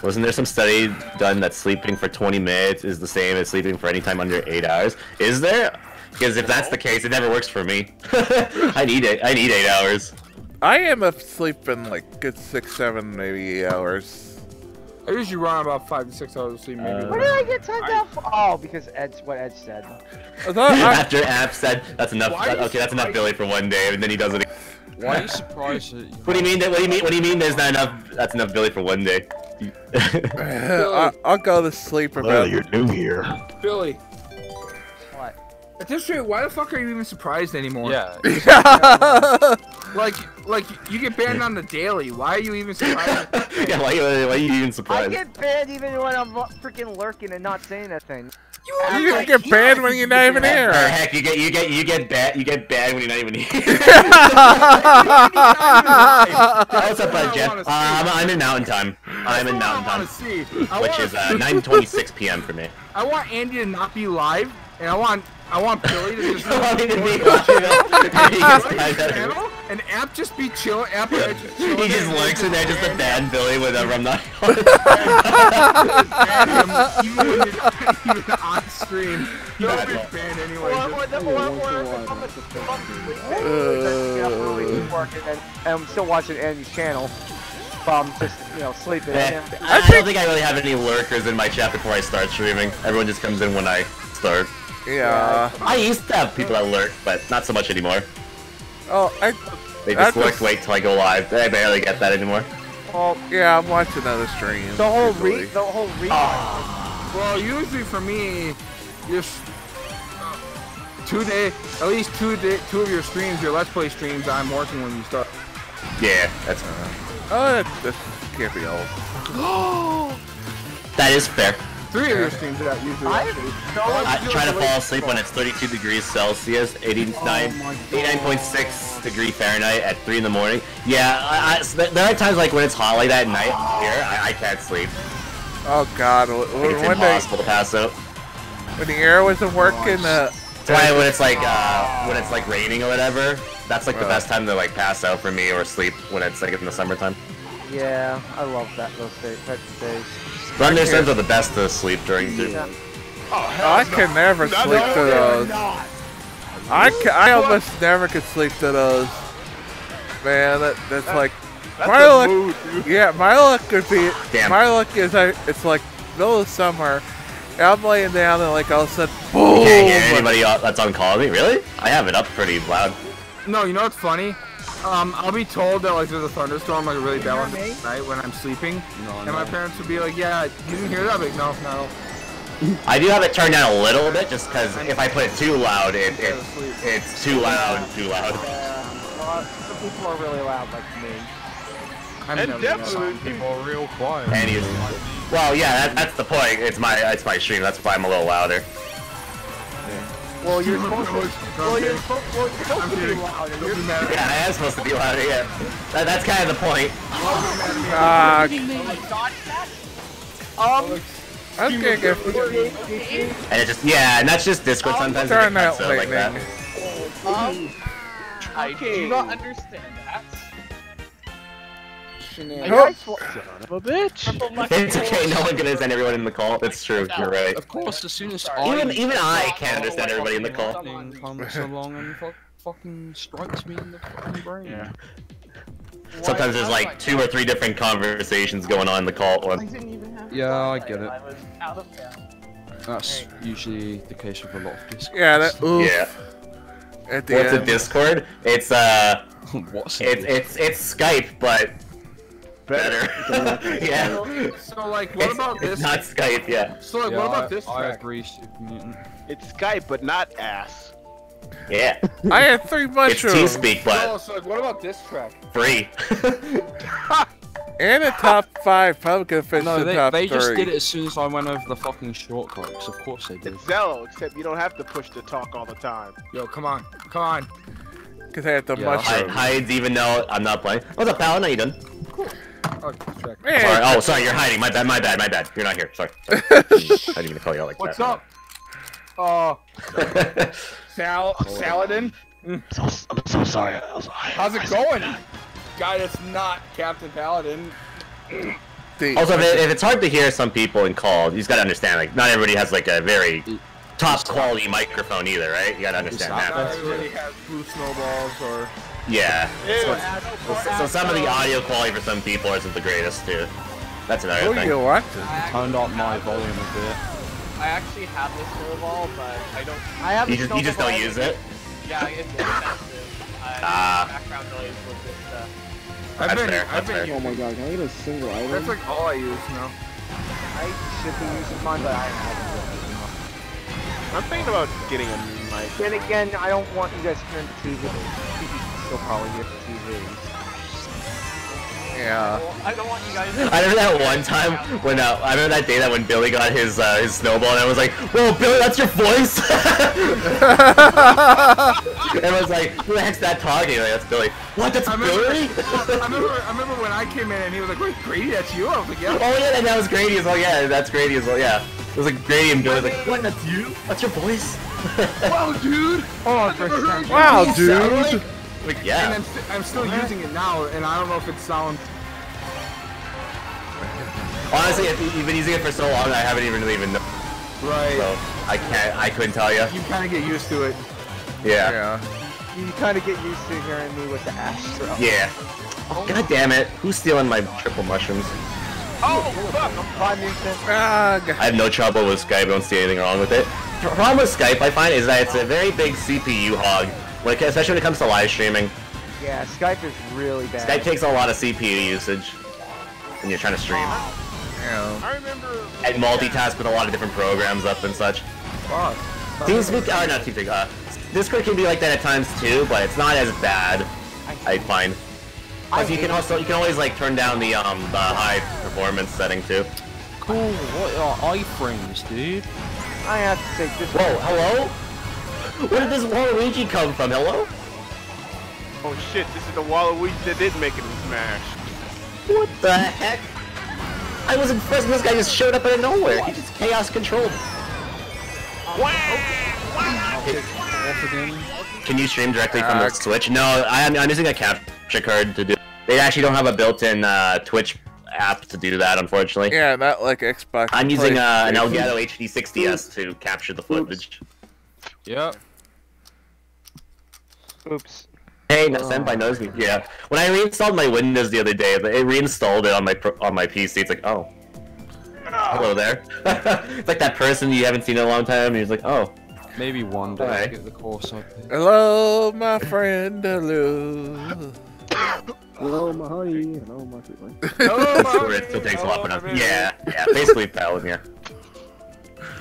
Wasn't there some study done that sleeping for 20 minutes is the same as sleeping for any time under eight hours? Is there? Because if that's the case, it never works for me. I need it. I need eight hours. I am up sleeping like good six, seven, maybe eight hours. I usually run about five to six hours of sleep, maybe. Uh, Where did I get timed out for? Oh, because Ed's what Ed said. I thought I, After App said that's enough. Why that- is okay, that's enough Billy for one day, and then he does it. Why are you surprised that you What do you mean? That, what do you mean? What do you mean? There's not enough. That's enough Billy for one day. I, I'll go to sleep about. new here. Billy, What? At this rate, why the fuck are you even surprised anymore? Yeah. Like, like you get banned on the daily. Why are you even surprised? yeah, why, why are you even surprised? I get banned even when I'm freaking lurking and not saying anything. you just get banned when you're not even Or here. heck, you get you get you get bad you get bad when you're not even here. What's up, bud, Jeff? Uh, I'm, I'm in Mountain Time. I'm in Mountain Time, see. Which want, is uh, 9:26 p.m. for me. I want Andy to not be live, and I want I want Billy to just I want me to be He watching gets it. channel, and App just be chill. App just chilling He just and lurks in there just to ban ban Billy whenever I'm not. him, even when you're even on stream. He'll be banned anyway. Or, or, just- the, or, or if I'm asleep, if I'm asleep, then get up early to work and, then, and I'm still watching Andy's channel. But I'm just, you know, sleeping. And eh, I don't think I really have any lurkers in my chat before I start streaming. Everyone just comes in when I start. Yeah. I used to have people that lurk, but not so much anymore. Oh, I. They That's just lurk, just- wait till I go live. I barely get that anymore. Well, yeah, I'm watching other streams. the whole usually. re, the whole re. Ah. Well, usually for me, just uh, two day, at least two day, two of your streams, your Let's Play streams, I'm working when you start. Yeah, that's uh, Oh, that, that can't be all. that is fair. Three of your streams that usually. I actually. I try to fall asleep when it's 32 degrees Celsius, 89, 89.6 degree Fahrenheit at 3 in the morning. Yeah, I, I, there- there are times like when it's hot like that at night here, I, I can't sleep. Oh God! Like, When, it's when, they, impossible to pass out. when the air wasn't working, uh, That's why when it's like uh, when it's like raining or whatever, that's like the best time to like pass out for me or sleep when it's like in the summertime. Yeah, I love that those day, types of days. Thunderstorms are the best to sleep during too. Yeah. Oh, I can never No, sleep no, to those. I, ca- I almost never could sleep to those. Man, that, that's like That's my luck. mood, dude. Yeah, my luck could be. Damn. My luck is I. It's like middle of summer. and I'm laying down and like all of a sudden, boom! You can't hear anybody that's on call me. Really? I have it up pretty loud. No, you know what's funny? Um, I'll be told that like there's a thunderstorm, like a really bad one at night when I'm sleeping, No, and no. my parents would be like, "Yeah, you didn't hear that?" I'm like, no, no. I do have it turned down a little bit just because if I put it too loud, it, it it's too loud, too loud. Uh, some people are really loud, like me. I'm And never definitely, People are real quiet. And he's, well, yeah, that, that's the point. It's my it's my stream. That's why I'm a little louder. Well, you're supposed to. Well, you're supposed, well, you're supposed to be loud, and you're Yeah, I am supposed to be louder. Yeah, that, that's kind of the point. Ah, um. okay, good. And it just yeah, and that's just Discord. Sometimes it Turn cuts out out like that. lightning. Um, I do not understand that. Oh, Son of a bitch. It's okay. No one can understand everyone in the call. That's true. You're right. Of course, as soon as Even I even I can't understand everybody in the call. comes along and fu- fucking strikes me in the fucking brain. Yeah. Sometimes there's like two or three different conversations going on in the call. at once. didn't even have. Yeah, I get it. I was out of town. That's usually the case with a lot of Discord. yeah, that. Oof. Yeah. At the What's a. Discord? It's uh, What's it's it's it's Skype, but better. yeah. So like, what It's, about it's this? not Skype. Yeah. So like, Yeah, what I, about this I track? agree, Super It's Skype, but not ass. Yeah. I had three It's mushrooms TeamSpeak, No, but so like, what about this track? free. and a top five. Probably could have finished No, the they, top they three. just did it as soon as I went over the fucking shortcuts. Of course they did. It's Zello, except you don't have to push the talk all the time. Yo, come on, come on. Because I had the Yeah. Hide, mushrooms. hides even though I'm not playing. What's up, pal? How you done? Oh, this track. Man, Sorry. Oh, sorry. You're hiding. My bad. My bad. My bad. You're not here. Sorry. sorry. I didn't even call you out like What's that. What's up? Uh, Sal, Saladin. I'm so sorry. How's it going? Guy that's not Captain Paladin. Also, if, it, if it's hard to hear some people in call, you just gotta understand, like, not everybody has, like, a very top quality microphone either, right? You gotta understand that. Not that. everybody has blue snowballs or. Yeah. Ew. So, so some of the audio quality for some people isn't the greatest, too. That's another Who thing. you watching? Turned up my volume a bit. I actually have the snowball, but I don't. I have You just, you just don't use it? Yeah, it's expensive. Uh, Ah. background noise was just. Uh, I've That's been, fair, I've that's been fair. using- my god, can I get a single item? That's like all I use now. I should be using mine, but I haven't. I'm thinking about getting a mic. Then again, I don't want you guys hearing the TV. You'll probably hear the TV. Yeah. I don't want you guys. I remember that one time when uh, I remember that day that when Billy got his uh, his snowball and I was like, "Whoa, Billy, that's your voice!" Everyone's like, "Who the heck's that talking?" Like, that's Billy. What? That's I remember, Billy? I remember, I remember when I came in and he was like, "Wait, Grady, that's you?" I was like, "Yeah." Oh yeah, and that was Grady as well. Yeah, that's Grady as well. Yeah, it was like Grady and Billy. was like, what? That's you? That's your voice? Wow, dude. Hold on for a second. Wow, You sound dude. Like, like And yeah. I'm, st- I'm still using it now, and I don't know if it sounds. Honestly, if you've been using it for so long, I haven't even really even. Know, Right. so I can't. I couldn't tell you. You kind of get used to it. Yeah. Yeah. You kind of get used to hearing me with the Astro. Yeah. Oh, God damn it! Who's stealing my triple mushrooms? Oh, fuck! Prime Instant. Ah, g- I have no trouble with Skype. I don't see anything wrong with it. The problem with Skype, I find, is that it's a very big CPU hog. Like, especially when it comes to live streaming. Yeah, Skype is really bad. Skype takes a lot of CPU usage when you're trying to stream yeah. I remember. and multitask with a lot of different programs up and such. Fuck. TeamSpeak, or not TeamSpeak, uh, Discord can be like that at times too, but it's not as bad. I find. Plus, you can also you can always like turn down the um the high performance setting too. Cool, what are iframes, dude? I have to take this. Whoa, hello? Where did this Waluigi come from? Hello? Oh shit! This is the Waluigi that didn't make it in Smash. What the heck? I was impressed. This guy just showed up out of nowhere. He just chaos controlled. Wow! Off. Can you stream directly from the Uh, Switch? No, I'm, I'm using a capture card to do. They actually don't have a built-in uh, Twitch app to do that, unfortunately. Yeah, not like Xbox. I'm using uh, an Elgato HD 60s to capture the footage. Yep. Oops. Hey, no, oh. Senpai knows me. Yeah. When I reinstalled my Windows the other day, it reinstalled it on my on my PC. It's like, oh, hello there. it's like that person you haven't seen in a long time, and he's like, oh, Maybe one day Alright. I'll get the course up. Hello, my friend. Hello. Hello, my honey. Hello, my sweet wife. Oh, That's where it still takes a lot, but yeah, yeah, basically Palin, yeah.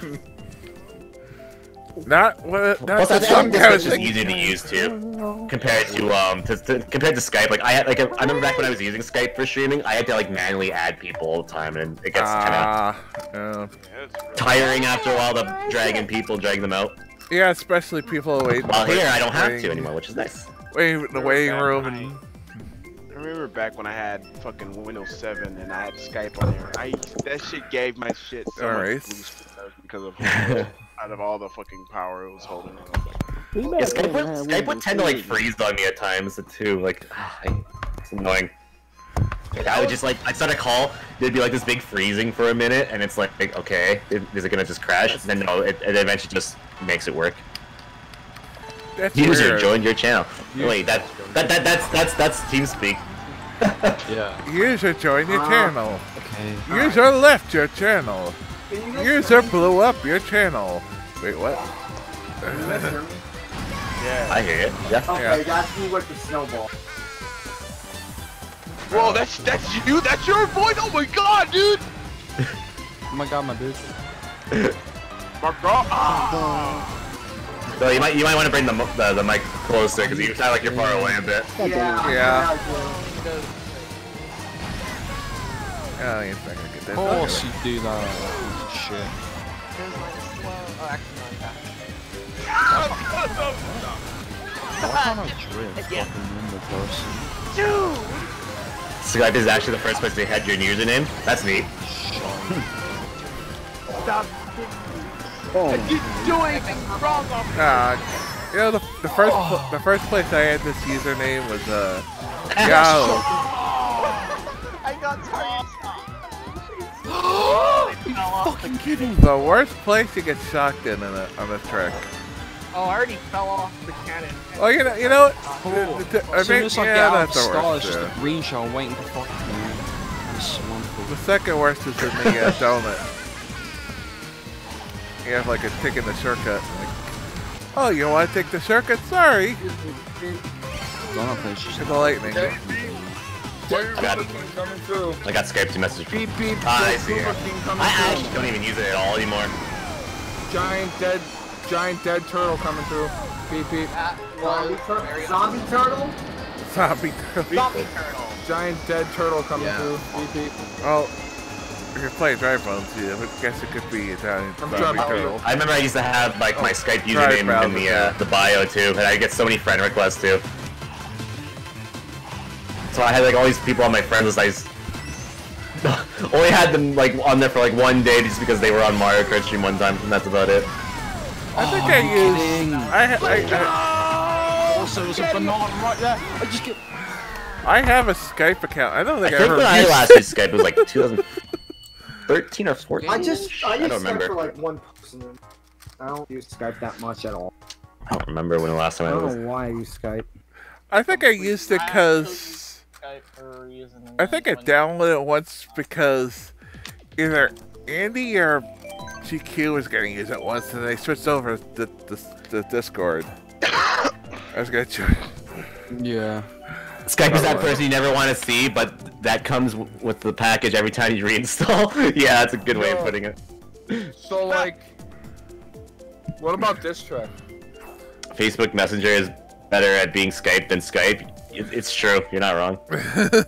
Not what. Not Plus, I the think some kind of is just thing. easier to use too, compared to um, to, to, compared to Skype. Like I had, like I remember back when I was using Skype for streaming, I had to like manually add people all the time, and it gets kind Ah, yeah. of tiring after a while. The dragging people, dragging them out. Yeah, especially people waiting. Well, here I don't have to anymore, which is nice. Waiting in the waiting room and. I remember back when I had fucking Windows 7 and I had Skype on there. I that shit gave my shit so much Alright. boost because of out of all the fucking power it was holding. I was like, Yeah, Skype would, Skype would tend to like freeze on me at times too. Like, I, it's annoying. Like, I would just like I'd start a call, there'd be like this big freezing for a minute, and it's like, like, okay, is is it gonna just crash? And then no, it, it eventually just makes it work. That's User weird. joined your channel. Wait, that that, that that's that's that's TeamSpeak. Yeah. User joined your channel. Okay. User left your channel. User blew up your channel. Wait, what? Yeah, I hear it. Yeah. Okay, that's me with the snowball. Whoa, that's that's you. That's your voice. Oh my god, dude. Oh my god, my dude. My girl. Ah. So you might you might want to bring the the, the mic closer because you sound like you're far away a bit. Yeah. Yeah. Oh, you're not gonna get Of course you do that. Shit. Why can't I drift fucking in the person? Skype is actually the first place they had your username. That's neat. Stop. Oh, You do anything wrong off Uh, you know, the, the first pl- the first place I had this username was uh Yahoo. I got tired. Fucking kidding. The worst place you get shocked in on a, on a trick. Oh, I already fell off the cannon. Oh, you know, you know what? Oh, The- the- as soon as I yeah, get out of that's the the star, worst. it's just a green shell waiting to fucking move. It's wonderful. The second worst is in the uh, donut. You have like a tick in the shortcut. Like, oh, you want to take the shortcut? Sorry. Donut place just the lightning. I got. I got Skype to message. Beep beep. Ah, I see Super it. King coming I actually don't even use it at all anymore. Giant dead, giant dead turtle coming through. Beep beep. That was very Zombie turtle? Zombie turtle. Zombie turtle. Giant dead turtle coming Yeah. through. Beep beep. Oh, if you're playing Dry Bones, yeah, I guess it could be Italian I'm zombie turtle. I remember I used to have like my Skype Right, username in the uh, the bio too, and I get so many friend requests too. So I had like all these people on my friends list. I just only had them like on there for like one day just because they were on Mario Kart stream one time, and that's about it. I think Oh, I you used. kidding? I, ha- I, Also, there's a banana right there. I just get. I, I have a Skype account. I don't think I, think ever when I used last it. used Skype it was like 2013 or 14. I just I I use don't Skype remember. for like one person. I don't use Skype that much at all. I don't remember when the last time I time I don't was. know why I use Skype. I think I used it because I think I downloaded it once because either Andy or GQ was going to use it once, and they switched over to the, the Discord. I was gonna join. Yeah. Skype is that person you never want to see, but that comes w- with the package every time you reinstall. yeah, that's a good way of putting it. So like, what about this track? Facebook Messenger is better at being Skype than Skype. It, it's true. You're not wrong.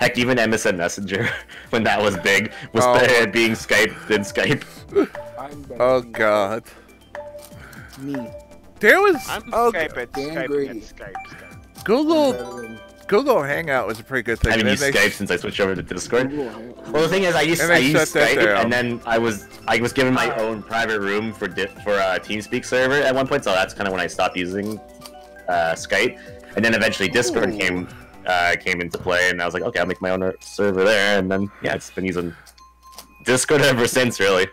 Heck, even MSN Messenger, when that was big, was Oh. better at being Skype than Skype. I'm Oh God, Me. there was I'm oh, Skype at Dan Skype Grady. Skype. Skype. Google Google Hangout was a pretty good thing. I haven't used then they- Skype since I switched over to Discord. Well, the thing is, I used I used Skype, and then I was I was given my own private room for di- for uh, TeamSpeak server at one point, so that's kind of when I stopped using uh, Skype. And then eventually Discord came uh, came into play, and I was like, okay, I'll make my own server there. And then yeah, it's been using Discord ever since, really.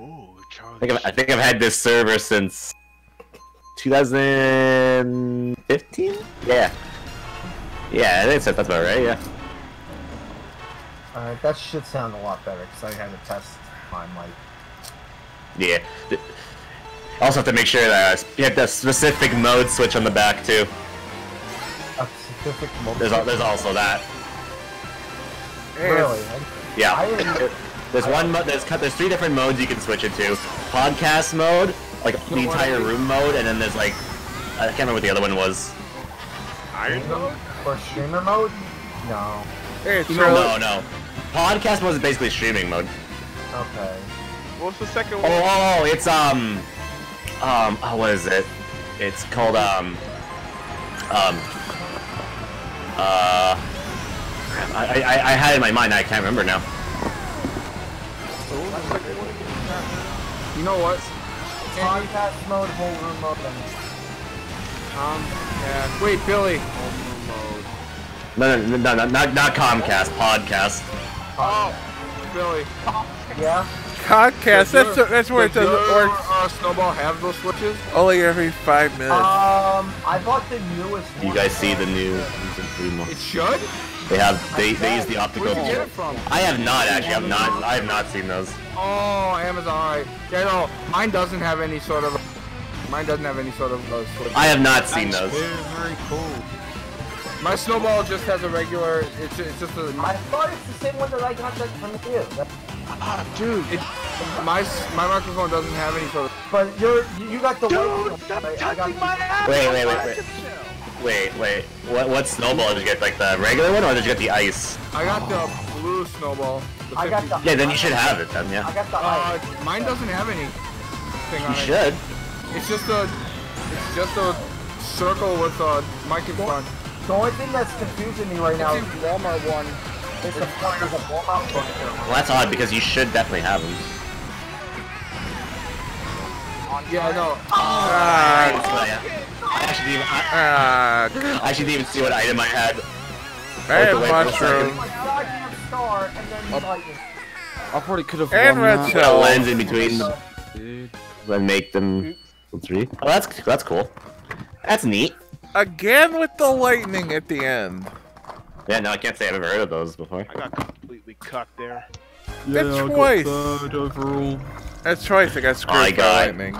I think I've, think I've had this server since 2015. Yeah. Yeah, I think so. That's about right. Yeah. Alright, that should sound a lot better because I had to test my mic. Yeah. Th- Also have to make sure that you have the specific mode switch on the back too. A specific mode. There's al- there's also that. Really? Yeah. There's one mode. There's there's three different modes you can switch it to. Podcast mode, like the entire room mode, and then there's like I can't remember what the other one was. Iron mode? Or streamer mode? No. no, no. Podcast mode is basically streaming mode. Okay. What's the second Oh, one? oh, oh, it's um, um, oh, what is it? It's called um, um, uh, I, I, I had it in my mind. I can't remember now. You know what? Podcast mode, whole room mode, and Um, yeah. Wait, Billy. No, no, no, no, not not Comcast. Podcast. Oh, Billy. Yeah. Podcast. That's your- that's where it does doesn't your, work. Uh, Snowball have those switches? Only every five minutes. Um, I bought the newest one. You guys see the new season three mo- It should. They have they, they use the optical. Where'd you get it from? I have not actually. I've not. I have not seen those. Oh, Amazon. Alright. Yeah, no, mine doesn't have any sort of. Mine doesn't have any sort of. Uh, switch. I have not seen That's those. Very, very cool. My snowball just has a regular. It's, it's just a. I thought it's the same one that I got that from you. That- Ah, dude. It, my my microphone doesn't have any sort of. But you're you you got the Dude, one. stop I touching got my ass! Wait, wait, wait, wait. Wait, wait. What what snowball did you get? Like the regular one, or did you get the ice? I got the blue snowball. The I got the. Yeah, then you should have it then. Yeah. I got the ice. Uh, mine doesn't have any thing on You it. should. It's just a, it's just a circle with a mic in front. The only thing that's confusing me right now is the Walmart one. there's a there's a Walmart poster. Well, that's odd because you should definitely have them. Yeah, I know. Ah, I actually didn't even, I, ah, I actually even see what item I had. I have wait for a mushrooms. Like goddamn star and then lightning. I probably could have And won red that. Put a lens in between them Dude. and make them three. Oh, that's that's cool. That's neat. Again with the lightning at the end. Yeah, no, I can't say I've ever heard of those before. I got completely cut there. Yeah, That's I got twice. third overall. That's twice I got screwed I by got- lightning.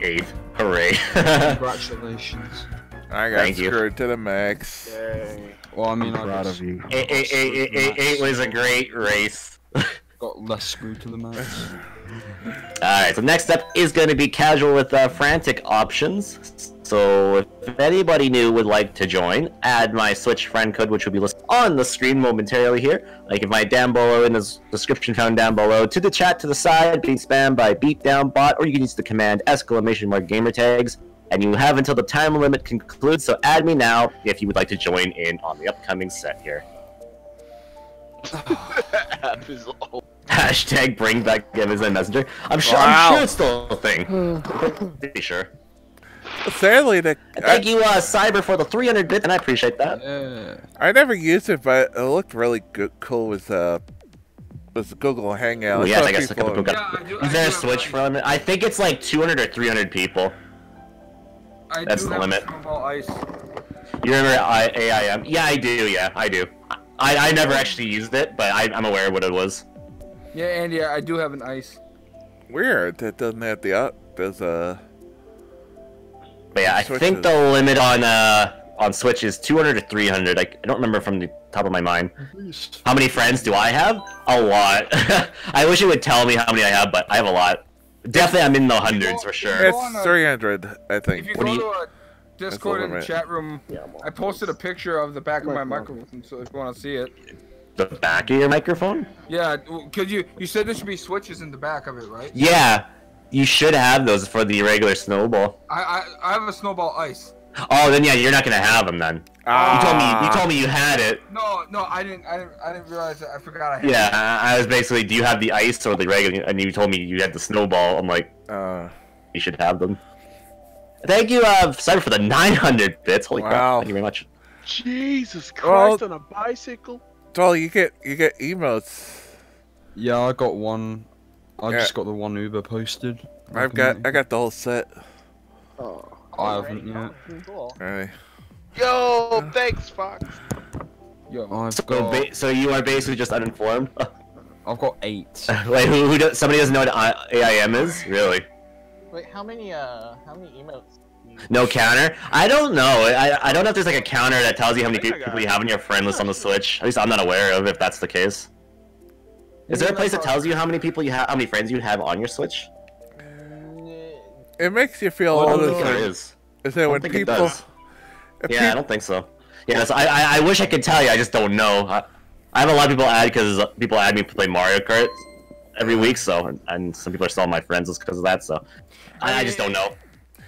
Eighth. Hooray. Congratulations. I got Thank you. screwed to the max. Dang. Well, I mean, I'm Proud of you. eight, eight, eight, eight, eight, eight was a great race. got less screwed to the max. Alright, so next up is going to be casual with uh, frantic options. So if anybody new would like to join, add my Switch friend code, which will be listed on the screen momentarily here. Like if my down below in the description found down below, to the chat to the side, being spammed by beatdown bot, or you can use the command exclamation mark gamer tags. And you have until the time limit concludes, so add me now if you would like to join in on the upcoming set here. App is old. Hashtag bring back Amazon Messenger. I'm sure, Wow. I'm sure it's still a thing. Pretty sure. Sadly, the, Thank I, you, uh, Cyber, for the 300 bits, and I appreciate that. Yeah. I never used it, but it looked really good, cool with uh, with Google Hangout. Oh, yes, saw I guess a couple people- people Yeah. I do- Is there a switch ice. from it? I think it's like 200 or 300 people. I That's do the have limit. Ice. You remember I, AIM? Yeah, I do. Yeah, I do. I, I never actually used it, but I, I'm aware of what it was. Yeah, and yeah, I do have an ice. Weird. That doesn't have the up. There's a. But yeah, I Switches. think the limit on uh on Switch is 200 to 300. I, I don't remember from the top of my mind. How many friends do I have? A lot. I wish it would tell me how many I have, but I have a lot. Definitely, I'm in the hundreds for sure. It's 300, I If think. you What go do to you- a Discord in the chat room, I posted a picture of the back of my microphone, so if you want to see it. The back of your microphone? Yeah, cause you you said there should be switches in the back of it, right? Yeah, you should have those for the regular snowball. I I, I have a snowball ice. Oh, then yeah, you're not gonna have them then. You told me. You told me you had it. No, no, I didn't. I didn't. I didn't realize that. I forgot I had. Yeah, I I was basically. Do you have the ice or the regular? And you told me you had the snowball. I'm like, uh, you should have them. Thank you, uh, Cyber, for the 900 bits. Holy Wow. crap! Thank you very much. Jesus Well- Christ on a bicycle. Well, you get you get emotes. Yeah, I got one. I Yeah. just got the one Uber posted. I've got I got the whole set. Oh. I haven't yet. Cool. Alright. Yo, thanks, Fox. Yo, I've So, got. ba- so you are basically just uninformed. I've got eight. Wait, who, who does, somebody doesn't know what I- AIM is? Really? Wait, how many uh, how many emotes? No counter? I don't know. I, I don't know if there's like a counter that tells you how many people you have on your friend list on the Switch. At least I'm not aware of if that's the case. Is there a place that tells you how many people you have, how many friends you have on your Switch? It makes you feel I don't old think as there a- is. Is that I don't when think it people? does. if Yeah, I don't think so. Yeah, so I, I I wish I could tell you. I just don't know. I, I have a lot of people add because people add me to play Mario Kart every week. So and, and some people are still my friends just because of that. So I, I just don't know.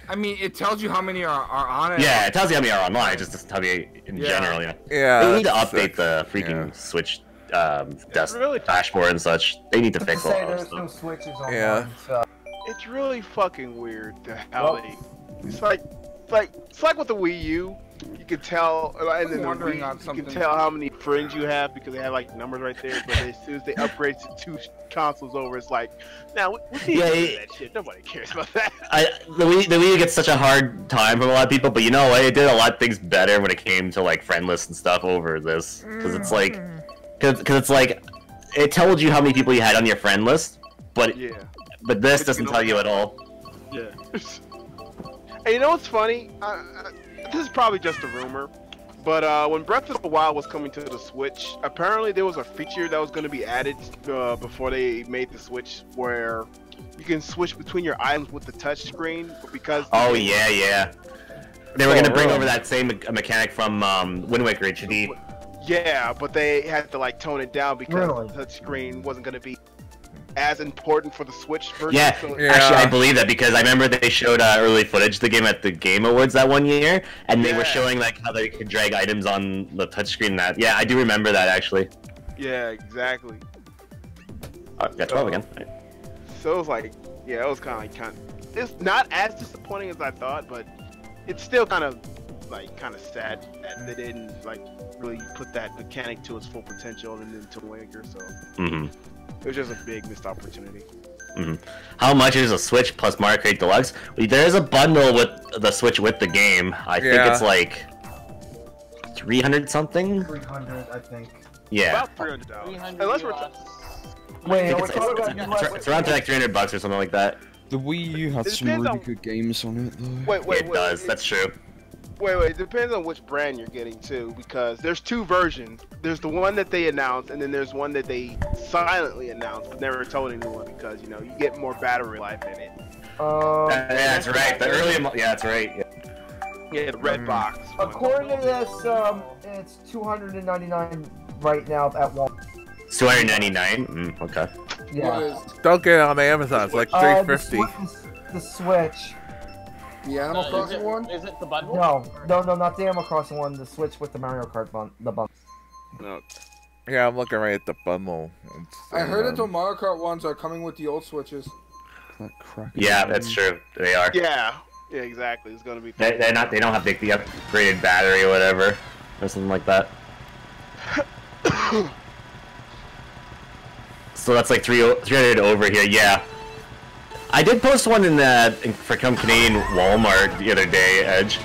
I mean, it tells you how many are, are on it. Yeah, it tells you how many are online. It just doesn't tell you in Yeah. general. Yeah. Yeah, They need to that's- update the freaking Switch um, desk, dashboard and such. They need to To fix all say that there's stuff. no switches on Yeah. so. It's really fucking weird the how they. It's like, it's like it's like with the Wii U. You can tell, and then the Wii, on you can tell how many friends you have because they have like numbers right there. But as soon as they upgrade to two consoles over, it's like, now we, we need Yeah, to do it- that shit. Nobody cares about that. I, the Wii, the Wii gets such a hard time from a lot of people, but you know what? It did a lot of things better when it came to like friend lists and stuff over this, because it's like, because it's like, it tells you how many people you had on your friend list, but Yeah. but this doesn't tell you at all. Yeah. and you know what's funny? Uh, uh, this is probably just a rumor, but uh, when Breath of the Wild was coming to the Switch, apparently there was a feature that was going to be added uh, before they made the Switch where you can switch between your items with the touch screen, but because Oh yeah, yeah. They were Oh, gonna bring really? over that same me- mechanic from um, Wind Waker HD. Yeah, but they had to like tone it down because Really? the touch screen wasn't going to be as important for the Switch version. Yeah, so- actually, I believe that because I remember they showed uh, early footage of the game at the Game Awards that one year, and they were showing like how they could drag items on the touchscreen. That yeah, I do remember that actually. Yeah, exactly. Oh, got 12 again. So it was like, yeah, it was kind of like kind. It's not as disappointing as I thought, but it's still kind of like kind of sad that they didn't like really put that mechanic to its full potential and then to Waker. So hmm it was just a big missed opportunity. hmm How much is a Switch plus Mario Kart Deluxe? There is a bundle with the Switch with the game. I think it's like 300 something. 300, I think. Yeah. About three hundred dollars. Unless we're ta- Wait, I think are we it's, talking it's, about it's, it's around like 300 bucks or something like that. The Wii U has some really on- good games on it though. wait, wait, it wait. does. it- That's true. Wait, wait. It depends on which brand you're getting too, because there's two versions. There's the one that they announced, and then there's one that they silently announced but never told anyone because you know you get more battery life in it. Uh, yeah, that's right. The early, yeah, that's right. Yeah. Yeah, the red box. according to this, um, it's 299 right now at Walmart. It's 299. Mm, okay. Yeah. Don't get it on Amazon. It's like Uh, the, fifty. The Switch. The Animal Uh, is, Crossing it, one? is it the bundle? No, no, no, not the Animal Crossing one. The Switch with the Mario Kart bun. The bun. No. Yeah, I'm looking right at the bundle. It's, I heard that um, the Mario Kart ones are coming with the old Switches. That. Yeah, that's true. They are. Yeah, yeah, exactly. It's gonna be. They, they're not. They don't have the, the upgraded battery or whatever, or something like that. so that's like three 300 over here. Yeah. I did post one in the in, for some Canadian Walmart the other day, Edge.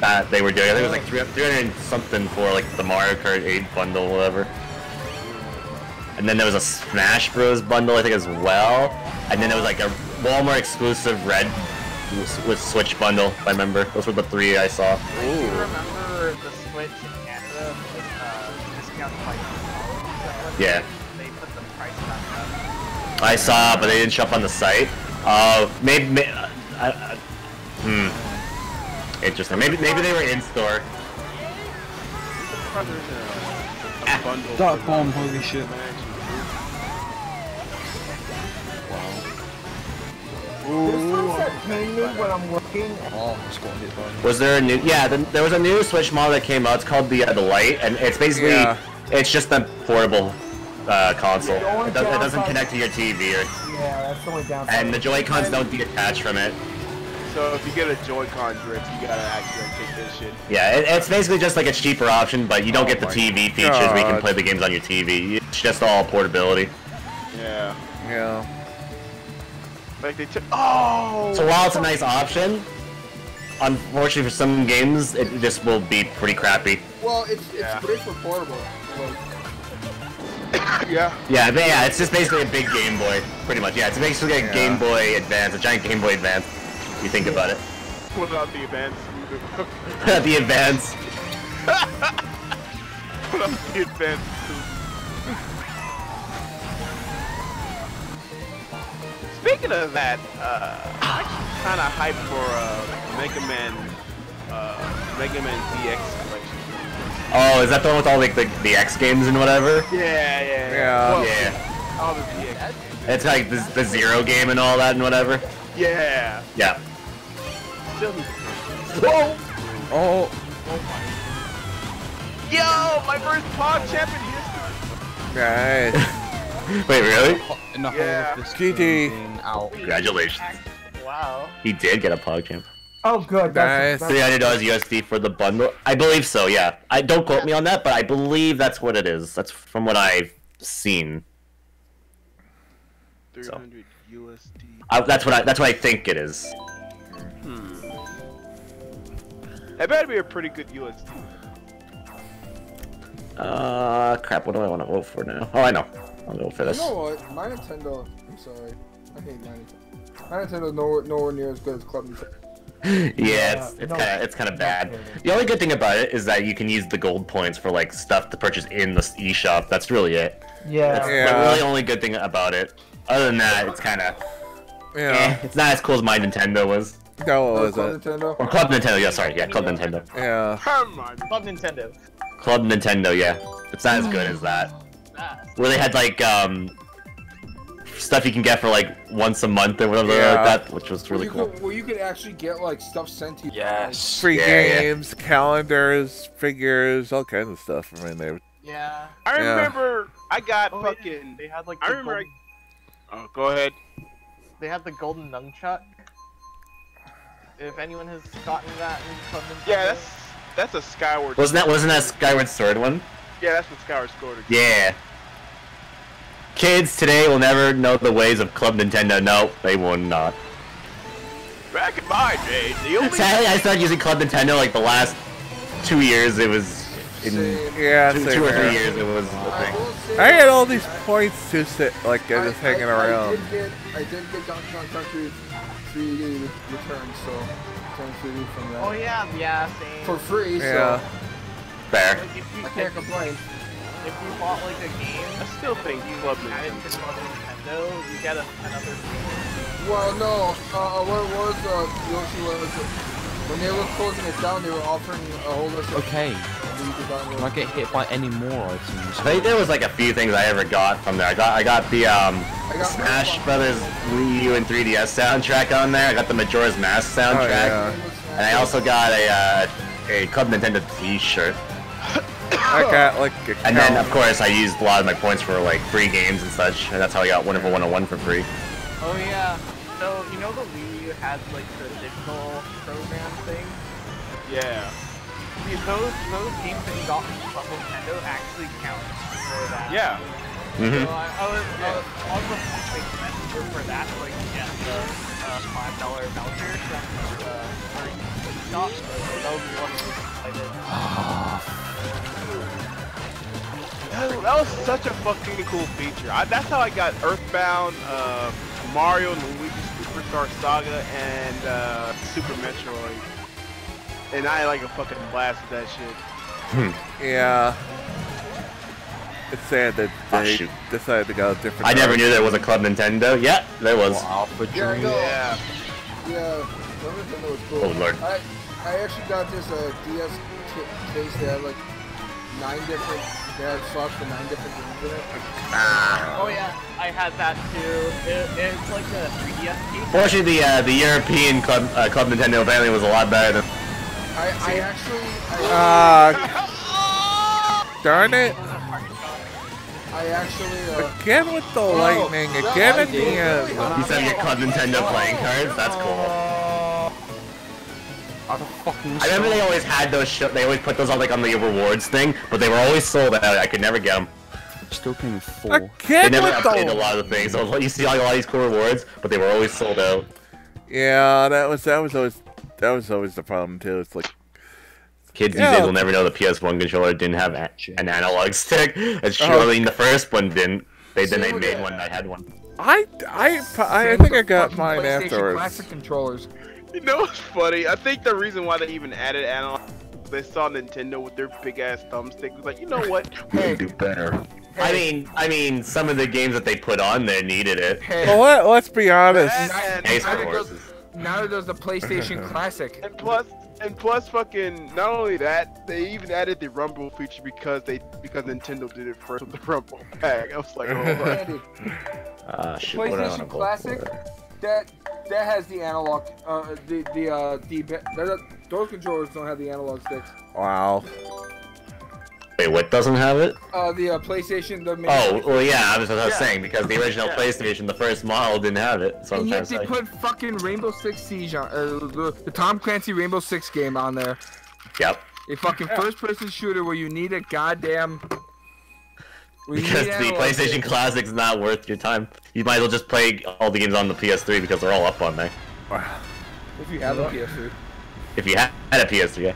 That they were doing. I think it was like 300 300 and something for like the Mario Kart 8 bundle, whatever. And then there was a Smash Bros bundle, I think, as well. And then there was like a Walmart exclusive red with Switch bundle. If I remember, those were the three I saw. Do remember the Switch in Canada with uh, discount like Yeah. I saw, but they didn't show up on the site. Uh, maybe, may, uh, uh, hmm. Interesting. Maybe, maybe they were in store. That bomb, holy shit. This sunset pain me when I'm working. Oh, I just got hit by Was there a new? Yeah, the, there was a new Switch model that came out. It's called the uh, the Lite, and it's basically Yeah. it's just a portable uh, console. The It, does, it doesn't connect to your TV, or, Yeah, that's the only downside. and the Joy Cons don't detach from it. So if you get a Joy-Con drift, you gotta actually take this shit. Yeah, it, it's basically just like a cheaper option, but you don't Oh get the my TV features where you can play the games on your TV. It's just all portability. Yeah. Yeah. Like they took. Oh. So while it's a nice option, unfortunately for some games, it just will be pretty crappy. Well, it's it's Yeah. great for portable. Like, yeah. Yeah, but yeah, it's just basically a big Game Boy, pretty much. Yeah, it's basically a Yeah. Game Boy Advance, a giant Game Boy Advance. If you think about it. Without the advance. the Advance. Without the advance. Speaking of that, uh, I'm kind of hyped for uh, Mega Man, uh, Mega Man ZX collection. Oh, is that the one with all like the, the X games and whatever? Yeah, yeah, yeah. Yeah. Well, Yeah. All the ZX. It's like the, the Zero game and all that and whatever. Yeah. Yeah. Still need Oh. Oh Yo, my first Pog champ in history. Nice. Wait, really? In the Yeah. whole of this GG. out. Congratulations. Wow. He did get a PogChamp. Oh, good. That's, Nice. That's, hundred dollars USD for the bundle. I believe so. Yeah. I don't quote me on that, but I believe that's what it is. That's from what I've seen. 300 USD. I, that's what I. That's what I think it is. Hmm. That better be a pretty good USD. Uh, crap. What do I want to vote for now? Oh, I know. I'll go for you this. know what? My Nintendo. I'm sorry. I hate my Nintendo. My Nintendo's nowhere nowhere near as good as Club Nintendo. Yeah, it's it's no. kind of it's kind of bad. The only good thing about it is that you can use the gold points for like stuff to purchase in the eShop. That's really it. yeah. That's Yeah. the really only good thing about it. Other than that, it's kind of eh, Yeah. it's not as cool as my Nintendo was. No, was Club it? Nintendo. Or Club Nintendo, yeah, sorry, yeah, Club Nintendo. Yeah. Come on. Club Nintendo. Club Nintendo, yeah. It's not as good as that. Where they had like um stuff you can get for like once a month or whatever Yeah. like that, which was really you cool. could, where you could actually get like stuff sent to you. Yes. Free Yeah, yeah. games, calendars, figures, all kinds of stuff. I mean, they. Yeah. I Yeah. remember I got Oh, yeah. fucking. They had like I remember. golden, Oh, go ahead. they had the golden nunchuck. If anyone has gotten that in Club Nintendo. Yeah, that's that's a Skyward. Wasn't that wasn't that Skyward Sword one? Yeah, that's what Skyward Sword. is. Yeah. Kids today will never know the ways of Club Nintendo. No, they will not. Back in my day, the only. Sadly, I started using Club Nintendo like the last two years. It was in Yeah, two, two or three years. It was a I thing. I had all these points to sit like I- just hanging I, around. I did get, I did get Donkey Kong Country 3D re- return, so return 3D from that Oh yeah, yeah, same. for free. Yeah. So Fair. Like, if you, I can't complain. If you bought like a game, I still think you Club had it Nintendo. to Club Nintendo, you get a, another Well, no. Uh, what it was uh, Yoshi was when they were closing it down, they were offering a whole list of Okay. things you. Can I get hit by any more items? I think there was like a few things I ever got from there. I got I got the um I got Smash Brothers Wii U and 3DS soundtrack on there. I got the Majora's Mask soundtrack, oh, yeah. and I also got a uh, a Club Nintendo T-shirt. I got like a And then of course I used a lot of my points for like free games and such, and that's how I got Wonderful 101 for free. Oh yeah. So you know the Wii U had like the digital program thing. Yeah. See, those those games that you got from Nintendo actually count for that. Yeah. hmm So I, I was, I was on the like messenger for that, like get the uh, five dollar voucher from the uh, shop. So that would be one of the things I did. That, that was such a fucking cool feature. I, that's how I got Earthbound, uh, Mario and Luigi Superstar Saga, and uh, Super Metroid. And I had like a fucking blast with that shit. Yeah. It's sad that Oh, they shoot. decided to go a different. I never knew there was a Club Nintendo. Yeah, there was. Alpha Yeah, Dream. know. Yeah. Yeah, Club Nintendo was cool. Oh, Lord. I, I actually got this uh, DS ca- case that had like nine different They had slots for nine different games in it. Oh yeah, I had that too. It, it's like a 3DS game. Fortunately, the uh, the European club uh, Club Nintendo family was a lot better than. I, I actually, Ah, darn it! I actually, uh, Again with the Oh, lightning. Again I at the did. end. You said your Club Nintendo playing cards. That's cool. I don't fucking. I remember they always had those. Sh- they always put those on like on the rewards thing, but they were always sold out. I could never get them. Still paying four. They never with updated a lot of the things. So you see like, a lot of these cool rewards, but they were always sold out. Yeah, that was that was always that was always the problem too. It's like Kids Yeah. these days will never know the PS1 controller didn't have an analog stick. It's true. I mean, the first one didn't. They then they made one that had one. I I I, I think I got fucking mine PlayStation afterwards. Classic controllers. You know what's funny? I think the reason why they even added analog, they saw Nintendo with their big ass thumbstick. Was like, you know what? We Hey, do better. I mean, I mean, some of the games that they put on there needed it. Well, let, let's be honest. And, Ace Now Force. there's, now there's the PlayStation Classic. and plus, and plus, fucking. Not only that, they even added the Rumble feature because they because Nintendo did it first with the Rumble pack. I was like, oh, Andy, Ah, shit. What I want to PlayStation go Classic. For? That that has the analog. Uh, the the uh the that, those controllers don't have the analog sticks. Wow. Wait, what doesn't have it? Uh, the uh, PlayStation. The main- Oh, well, yeah, I was, I was Yeah. saying because the original Yeah. PlayStation, the first model, didn't have it. So I'm And trying yet to they say. put fucking Rainbow Six Siege on uh, the, the Tom Clancy Rainbow Six game on there. Yep. A fucking first-person shooter where you need a goddamn. Where you Because the PlayStation sticks. Classic's not worth your time. You might as well just play all the games on the PS3 because they're all up on there. If you have a PS3. If you had a PS3, yeah.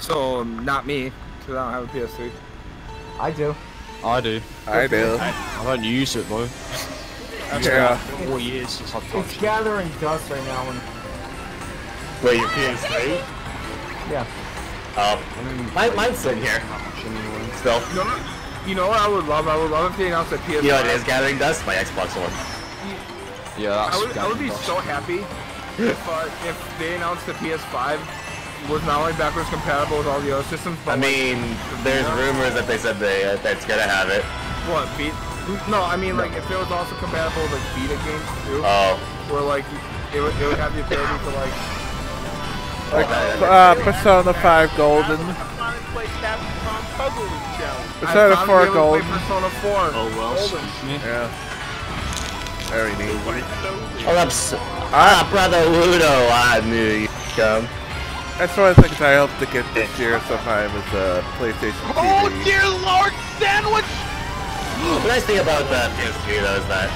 So not me, because I don't have a PS3. I do. I do. I do. I, I don't use it though. It's Yeah. four years since I've It's touched it. gathering dust right now. And Wait, your PS3? yeah. Uh, oh, mine, mine's sitting here. Still. You know, what- you know what I would love? I would love if they announced a PS5. You know it is gathering dust? My Xbox One. Yeah, that's. I would, I would be dust. so happy if uh, if they announced the PS5 was not only backwards compatible with all the other systems, but I like, mean, there's rumors that they said they uh, that's gonna have it. what beat? No, I mean like if it was also compatible with like Vita games too, Oh. where like it would, it would have the ability to like Like uh, Persona 5 Golden. Finally played Capcom Puzzle Challenge. Persona I 4 finally able to Golden. play Persona 4. Oh well. Excuse me. Yeah. Very neat. Oh, that's ah, brother Ludo. I knew you'd come. That's one of the things I hope to get this year sometime is a PlayStation Oh dear Lord, sandwich! The nice thing about the PS3 though is that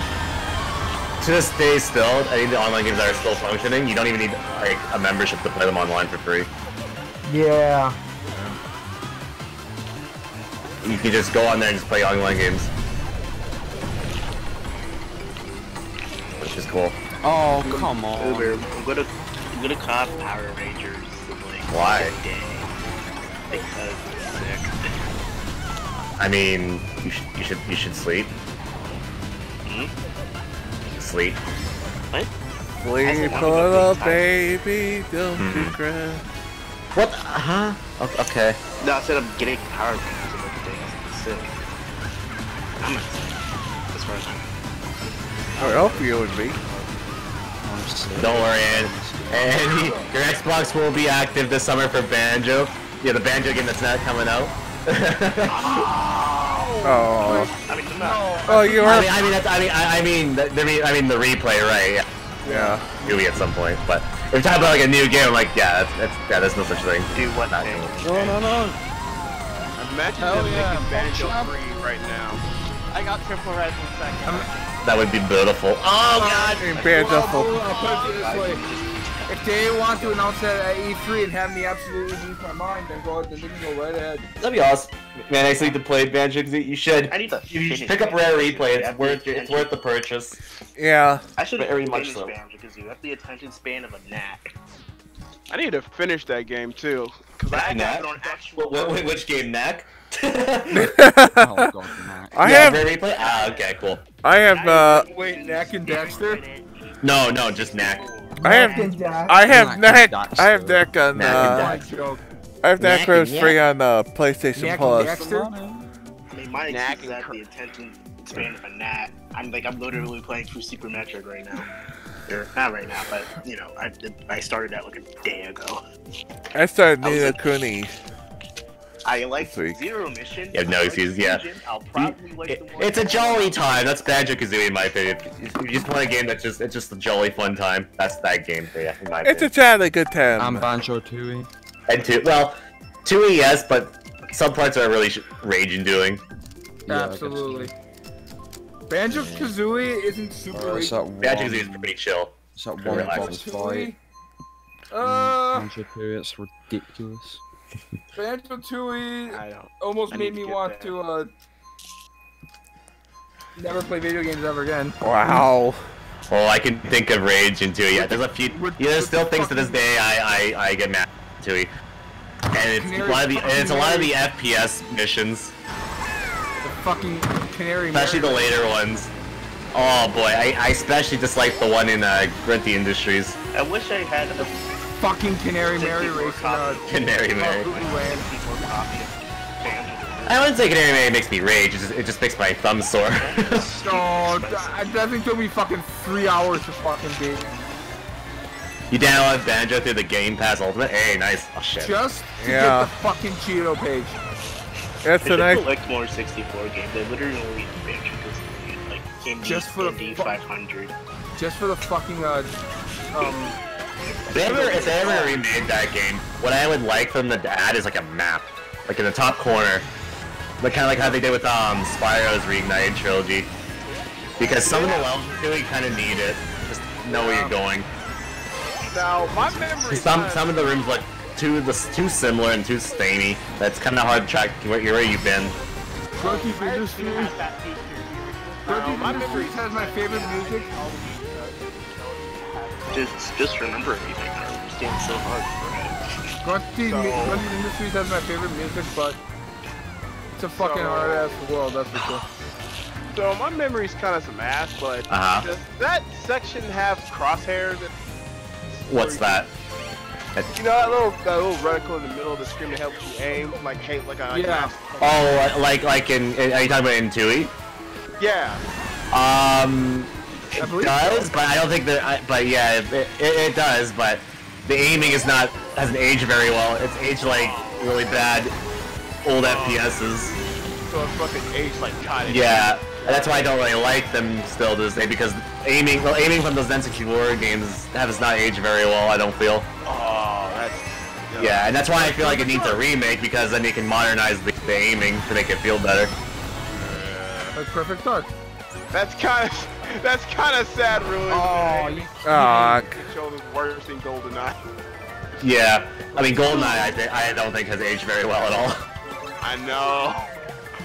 to this day still, I think the online games that are still functioning, you don't even need like a membership to play them online for free. Yeah. You can just go on there and just play online games. Which is cool. Oh come on. Uber, I'm gonna I'm gonna call Power Rangers like Why? because it's sick. I mean, you should you should you should sleep. Hmm? Sleep. What? Sleep, wanna go little baby, don't you Mhm. cry. What? Huh? Okay. No, I said I'm getting Power Rangers and everything. It's sick. I'm not sick. As far as I'm hope you and me. Don't worry, Ed. And your Xbox will be active this summer for Banjo. Yeah, the Banjo game that's not coming out. Oh. oh. I mean, no. Oh, you I are. mean, I mean, that's, I mean, I, I mean, the, the re, I mean, the replay, right? Yeah. Yeah. Maybe at some point, but if you're talking about like a new game, I'm like, yeah, that's, that's yeah, there's no such thing. Do what Not thing? cool. No, no, no. Imagine Hell them yeah. making Banjo Photoshop. free right now. I got triple red in second. Um, that would be beautiful. Oh god. Uh, Banjo. Well, I'll put it this way. If they want to announce that at E3 and have me absolutely lose my mind, then go, then they can go right ahead. That'd be awesome. Man, I need to play Banjo. 'cause You should. I need to You should pick up. Rare Replay. It's worth. the It's worth the purchase. Yeah. I should Very have much finished so. Banjo because you have the attention span of a gnat. I need to finish that game too. Cause I Knack? have it on actual. Wh- wh- which game, Knack? Oh god, Mac. I have. Replay. Ah, okay, cool. I have. Uh. Wait, Knack and Daxter? No, no, just Knack. I have. I have Knack I have Daxter. on. Uh, I have Knack Necros and free on uh, PlayStation Knack and Plus. Daxter? I mean, my excuse is that the attention span of a gnat. I'm like, I'm literally playing through Super Metroid right now. Or, not right now, but you know, I I started that like a day ago. I started I was Ni no Kuni. I like Zero Mission. You have no I like excuse, yeah. Legion, I'll probably like It- the one. it's a jolly time. That's Banjo Kazooie in my opinion. If you just want a game that's just it's just a jolly fun time. That's that game for you, in my It's a opinion. jolly good time. I'm Banjo Tooie. And two, well, two yes, but some parts are really sh- rage inducing. Absolutely. Banjo Kazooie isn't super. Uh, it's that Banjo Kazooie is pretty chill. It's that Pretty one relaxed. boss fight. Uh, Banjo Tooie, it's ridiculous. Banjo Tooie almost I made me want that. to uh never play video games ever again. Wow. Well, I can think of rage into it. Yeah, there's a few. Yeah, there's still things to this day I I, I get mad to it. And it's a lot of the and it's a lot of the FPS missions, The fucking Canary especially the later ones. Oh boy, I, I especially dislike the one in uh, Grunty Industries. I wish I had a fucking Canary Mary 64 racing. Uh, Canary Mary. Hootie Land. 64 copy. I wouldn't say Canary Mary makes me rage. It just, it just makes my thumb sore. Oh, that, that thing took me fucking three hours to fucking beat. you download Banjo through the Game Pass Ultimate. Hey, nice. Oh shit. Just to Yeah. get the fucking Cheato page. That's They a should nice. collect more 64 games. They literally only Banjo Kazooie, like Indie, Just for the Indie fu- 500. Just for the fucking uh um If they ever, if they ever remade that game, what I would like them to add is like a map, like in the top corner, like kind of like how they did with um Spyro's Reignited trilogy. Because some of the levels really kind of need it, just know where you're going. Now, my memory. Some some of the rooms look too the too similar and too stainy. That's kind of hard to track where, where you've been. Grunty Industries. Grunty Industries has my favorite music. Just, just remember everything. I understand so hard for it. Grunty, So- Grunty Industries has my favorite music, but it's a fucking So- hard ass world, that's for sure. So my memory's kind of some ass, but Uh-huh. does that section have crosshairs? What's that? You know that little that little reticle in the middle of the screen to help you aim, like hey, like a Yeah. Oh, like like in, in are you talking about in Tooie? yeah. Um, it does, so. but I don't think that. I, but yeah, it, it, it does. But the aiming is not hasn't aged very well. It's aged like really bad, old FPSs. So it's fucking aged like cottage. Yeah, and that's why I don't really like them still to this day because aiming, well, aiming from those N64 games has not aged very well. I don't feel. Oh, that's. Yeah, and that's why I feel like it needs a remake because then you can modernize the, the aiming to make it feel better. Like Perfect Dark. That's kind of that's kind of sad, really. Oh, you Aw, Show was worse than GoldenEye. Yeah, I mean GoldenEye, I, thi- I don't think has aged very well at all. I know.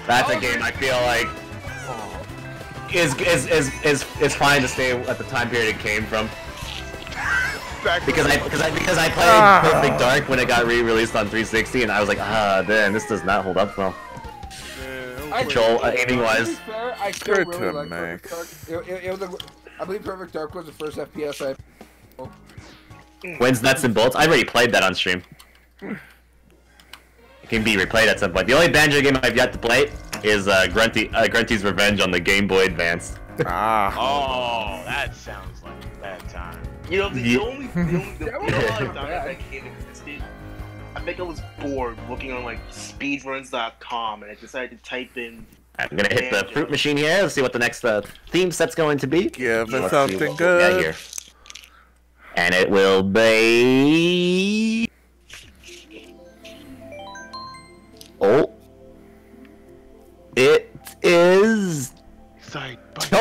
That's a game I feel like is is is is, is fine to stay at the time period it came from. Because I because I because I played Ah. Perfect Dark when it got re-released on 360, and I was like, ah, man, this does not hold up well. I- Control uh, aiming wise. fair, I still Good really to like Perfect Dark. Max. It, it, it was a, I believe Perfect Dark was the first FPS I. When's Nuts and Bolts? I already played that on stream. It can be replayed at some point. The only Banjo game I've yet to play is uh, Grunty uh, Grunty's Revenge on the Game Boy Advance. Ah. Oh, that sounds like a bad time. You know, the, Yeah. the only, the only, the That only was time not that bad. game existed, I think I was bored looking on like speedruns.com and I decided to type in. I'm gonna hit the fruit machine here. Let's see what the next uh, theme set's going to be. Give Let's something what we got good. here. And it will be.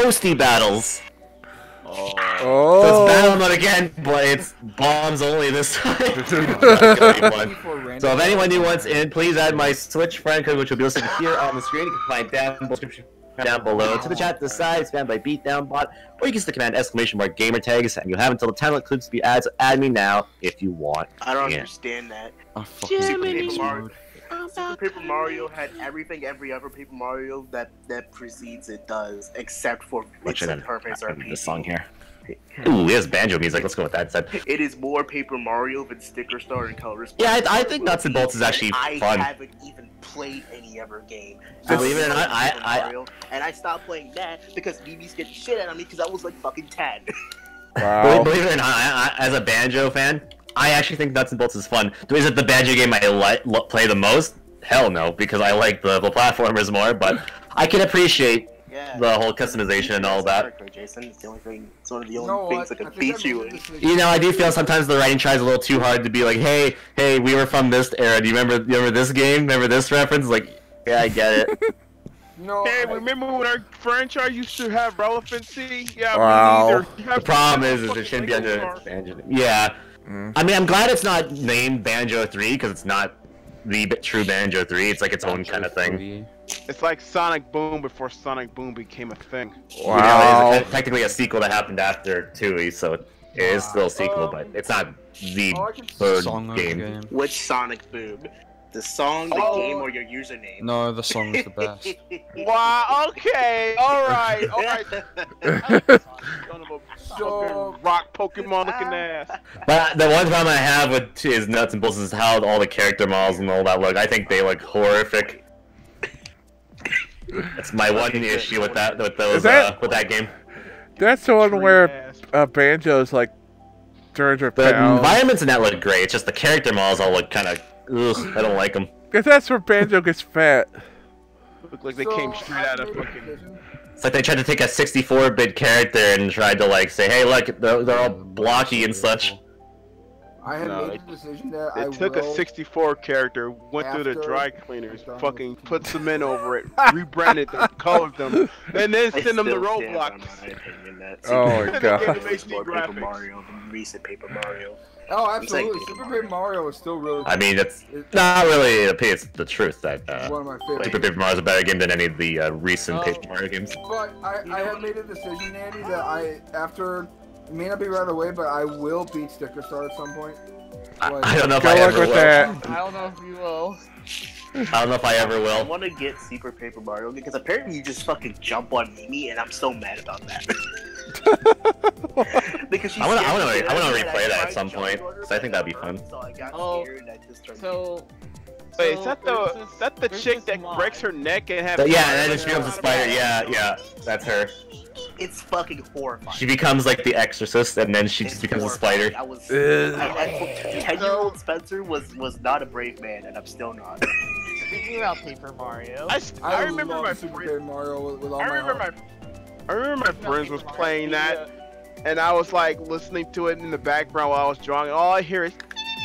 Toasty Battles. Oh. Oh. So it's battle mode again, but it's bombs only this time. so if anyone new wants in, please add my Switch friend code, which will be listed here on the screen. You can find down in description down below. To the chat to the side, it's spammed by Beatdownbot, or you can use the command exclamation mark gamer tags, and you have until the time includes to be added. So add me now if you want. I don't Yeah. understand that. I fucking Super hate Paper Mario. Super Paper Mario had everything every other Paper Mario that that precedes it does, except for Which it's a then perfect this RPG. song here. Ooh, he has banjo music. Let's go with that instead. It is more Paper Mario than Sticker Star and Color Yeah, I, I think Nuts and Bolts is actually I fun. haven't even played any other game. Believe it or not, I- I- Mario, and I stopped playing that because BB's getting shit out of me because I was like fucking ten. Believe, believe it or not, I, I, as a banjo fan, I actually think Nuts and Bolts is fun. Is it the banjo game I li- lo- play the most? Hell no, because I like the, the platformers more. But I can appreciate Yeah. the whole customization and all that. Character, Jason. It's the only thing. It's one of the only know things what? that can beat you in. You know, I do feel sometimes the writing tries a little too hard to be like, hey, hey, we were from this era. Do you remember? You remember this game? Remember this reference? Like, yeah, I get it. No, Hey, I- remember when our franchise used to have relevancy? Yeah, Wow. we neither. You The problem is, is it shouldn't be Lego under Star. Banjo. Yeah. Mm. I mean, I'm glad it's not named Banjo 3 because it's not the true Banjo 3. It's like its own kind of thing. It's like Sonic Boom before Sonic Boom became a thing. You know, Wow. it is technically a sequel that happened after 2 so it is still a sequel, but it's not the all I can third the game. game. Which Sonic Boom? The song, the Oh. game, or your username? No, the song is the best. Wow. Okay. All right. All right. Son of a So- rock Pokemon looking ass. But the one problem I have with is Nuts and Bolts is how all the character models and all that look. I think they look horrific. That's my one issue with that with those that- uh, with that game. That's the one where Ass. uh, Banjo's like 300 The pounds. environments in that look great. It's just the character models all look kind of. Ugh, I don't like them. Because that's where Banjo gets fat. Look like they so came straight out of made fucking. It's like they tried to take a 64-bit character and tried to like say, "Hey, look, they're, they're all blocky and such." I have No, made a decision that I They took a 64 character, went through the dry cleaners, fucking the- put cement over it, rebranded them, colored them, and then I send them to still stand by Roblox. my opinion that Oh Super my Mario God. Bros. They gave is more him Paper HD Mario than recent Paper Mario. Oh, I'm saying absolutely. Paper Super Mario. Paper Mario is still really. I mean, it's It's not really. It's the truth that one uh, of my favorites. Super Paper Mario is a better game than any of the uh, recent Oh. Paper Mario games. But I, I have made a decision, Andy, that I after it may not be right away, but I will beat Sticker Star at some point. I, Like, I don't know if I luck ever with will. that. I don't know if you will. I don't know if I ever will. I want to get Super Paper Mario because apparently you just fucking jump on Mimi, and I'm so mad about that. because she's I wanna- I wanna- I wanna replay that at some point, on her, 'cause I think that'd be fun. So I got Oh, scared and I just turned. So. Wait, so is that the this- that the chick that mod. breaks her neck and has? But yeah, and fire then she becomes a spider. Yeah, yeah, that's her. It's fucking horrifying. She becomes like the Exorcist, and then she It's just becomes a spider. I was. Ugh. Ten year old Spencer was was not a brave man, and I'm still not. Speaking about Paper Mario. I remember love my Super friend, Paper Mario with, with all I my remember heart. my I remember my friends was playing that, and I was like listening to it in the background while I was drawing. All I hear is,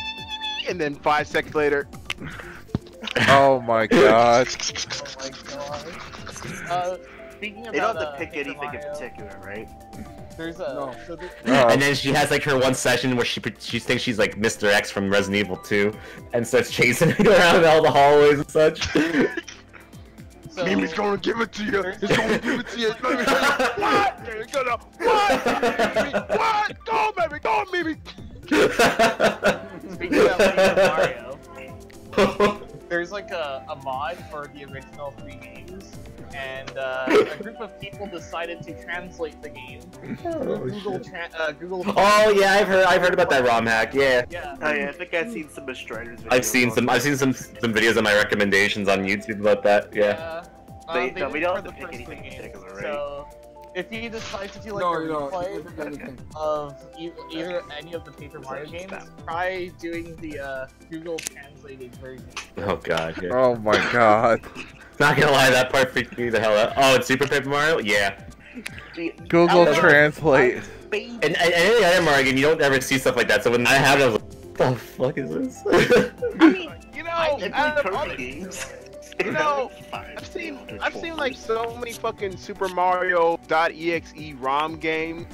and then five seconds later, Oh my god. Oh my god. Uh, speaking about They don't have uh, to pick Paper anything in particular, right? There's a No. so there-. And then she has like her one session where she she thinks she's like Mr. X from Resident Evil 2 and starts chasing her around all the hallways and such. So Mimi's gonna give it to you. He's gonna give it to you. Me tell. What? Gonna what? Mimi, what? Go, baby, go, Mimi. speaking about Mario, there's like a, a mod for the original three games, and uh, a group of people decided to translate the game through Google tra- uh, Google. oh yeah, I've heard I've heard about that ROM hack. Yeah. Yeah. Oh yeah, I think I've seen some of Strider's videos. I've seen some. I've seen some some videos of my recommendations on YouTube about that. Yeah. Yeah. Uh, They- they no, we don't have to pick first anything in games, particular, right? So, if you decide to do like No, a you replay You can pick anything. of e- either any of the Paper Mario games, try doing the uh, Google translated version. Oh god. Yeah. Oh my god. Not gonna lie, that part freaked me the hell out. Oh, it's Super Paper Mario. Yeah. Google I- Translate. And, and, and any other Mario game, you don't ever see stuff like that. So when I have it, I was like, what the fuck is this? I mean, You know, out of all games. You know, I've seen I've seen like so many fucking Super Mario.exe ROM game,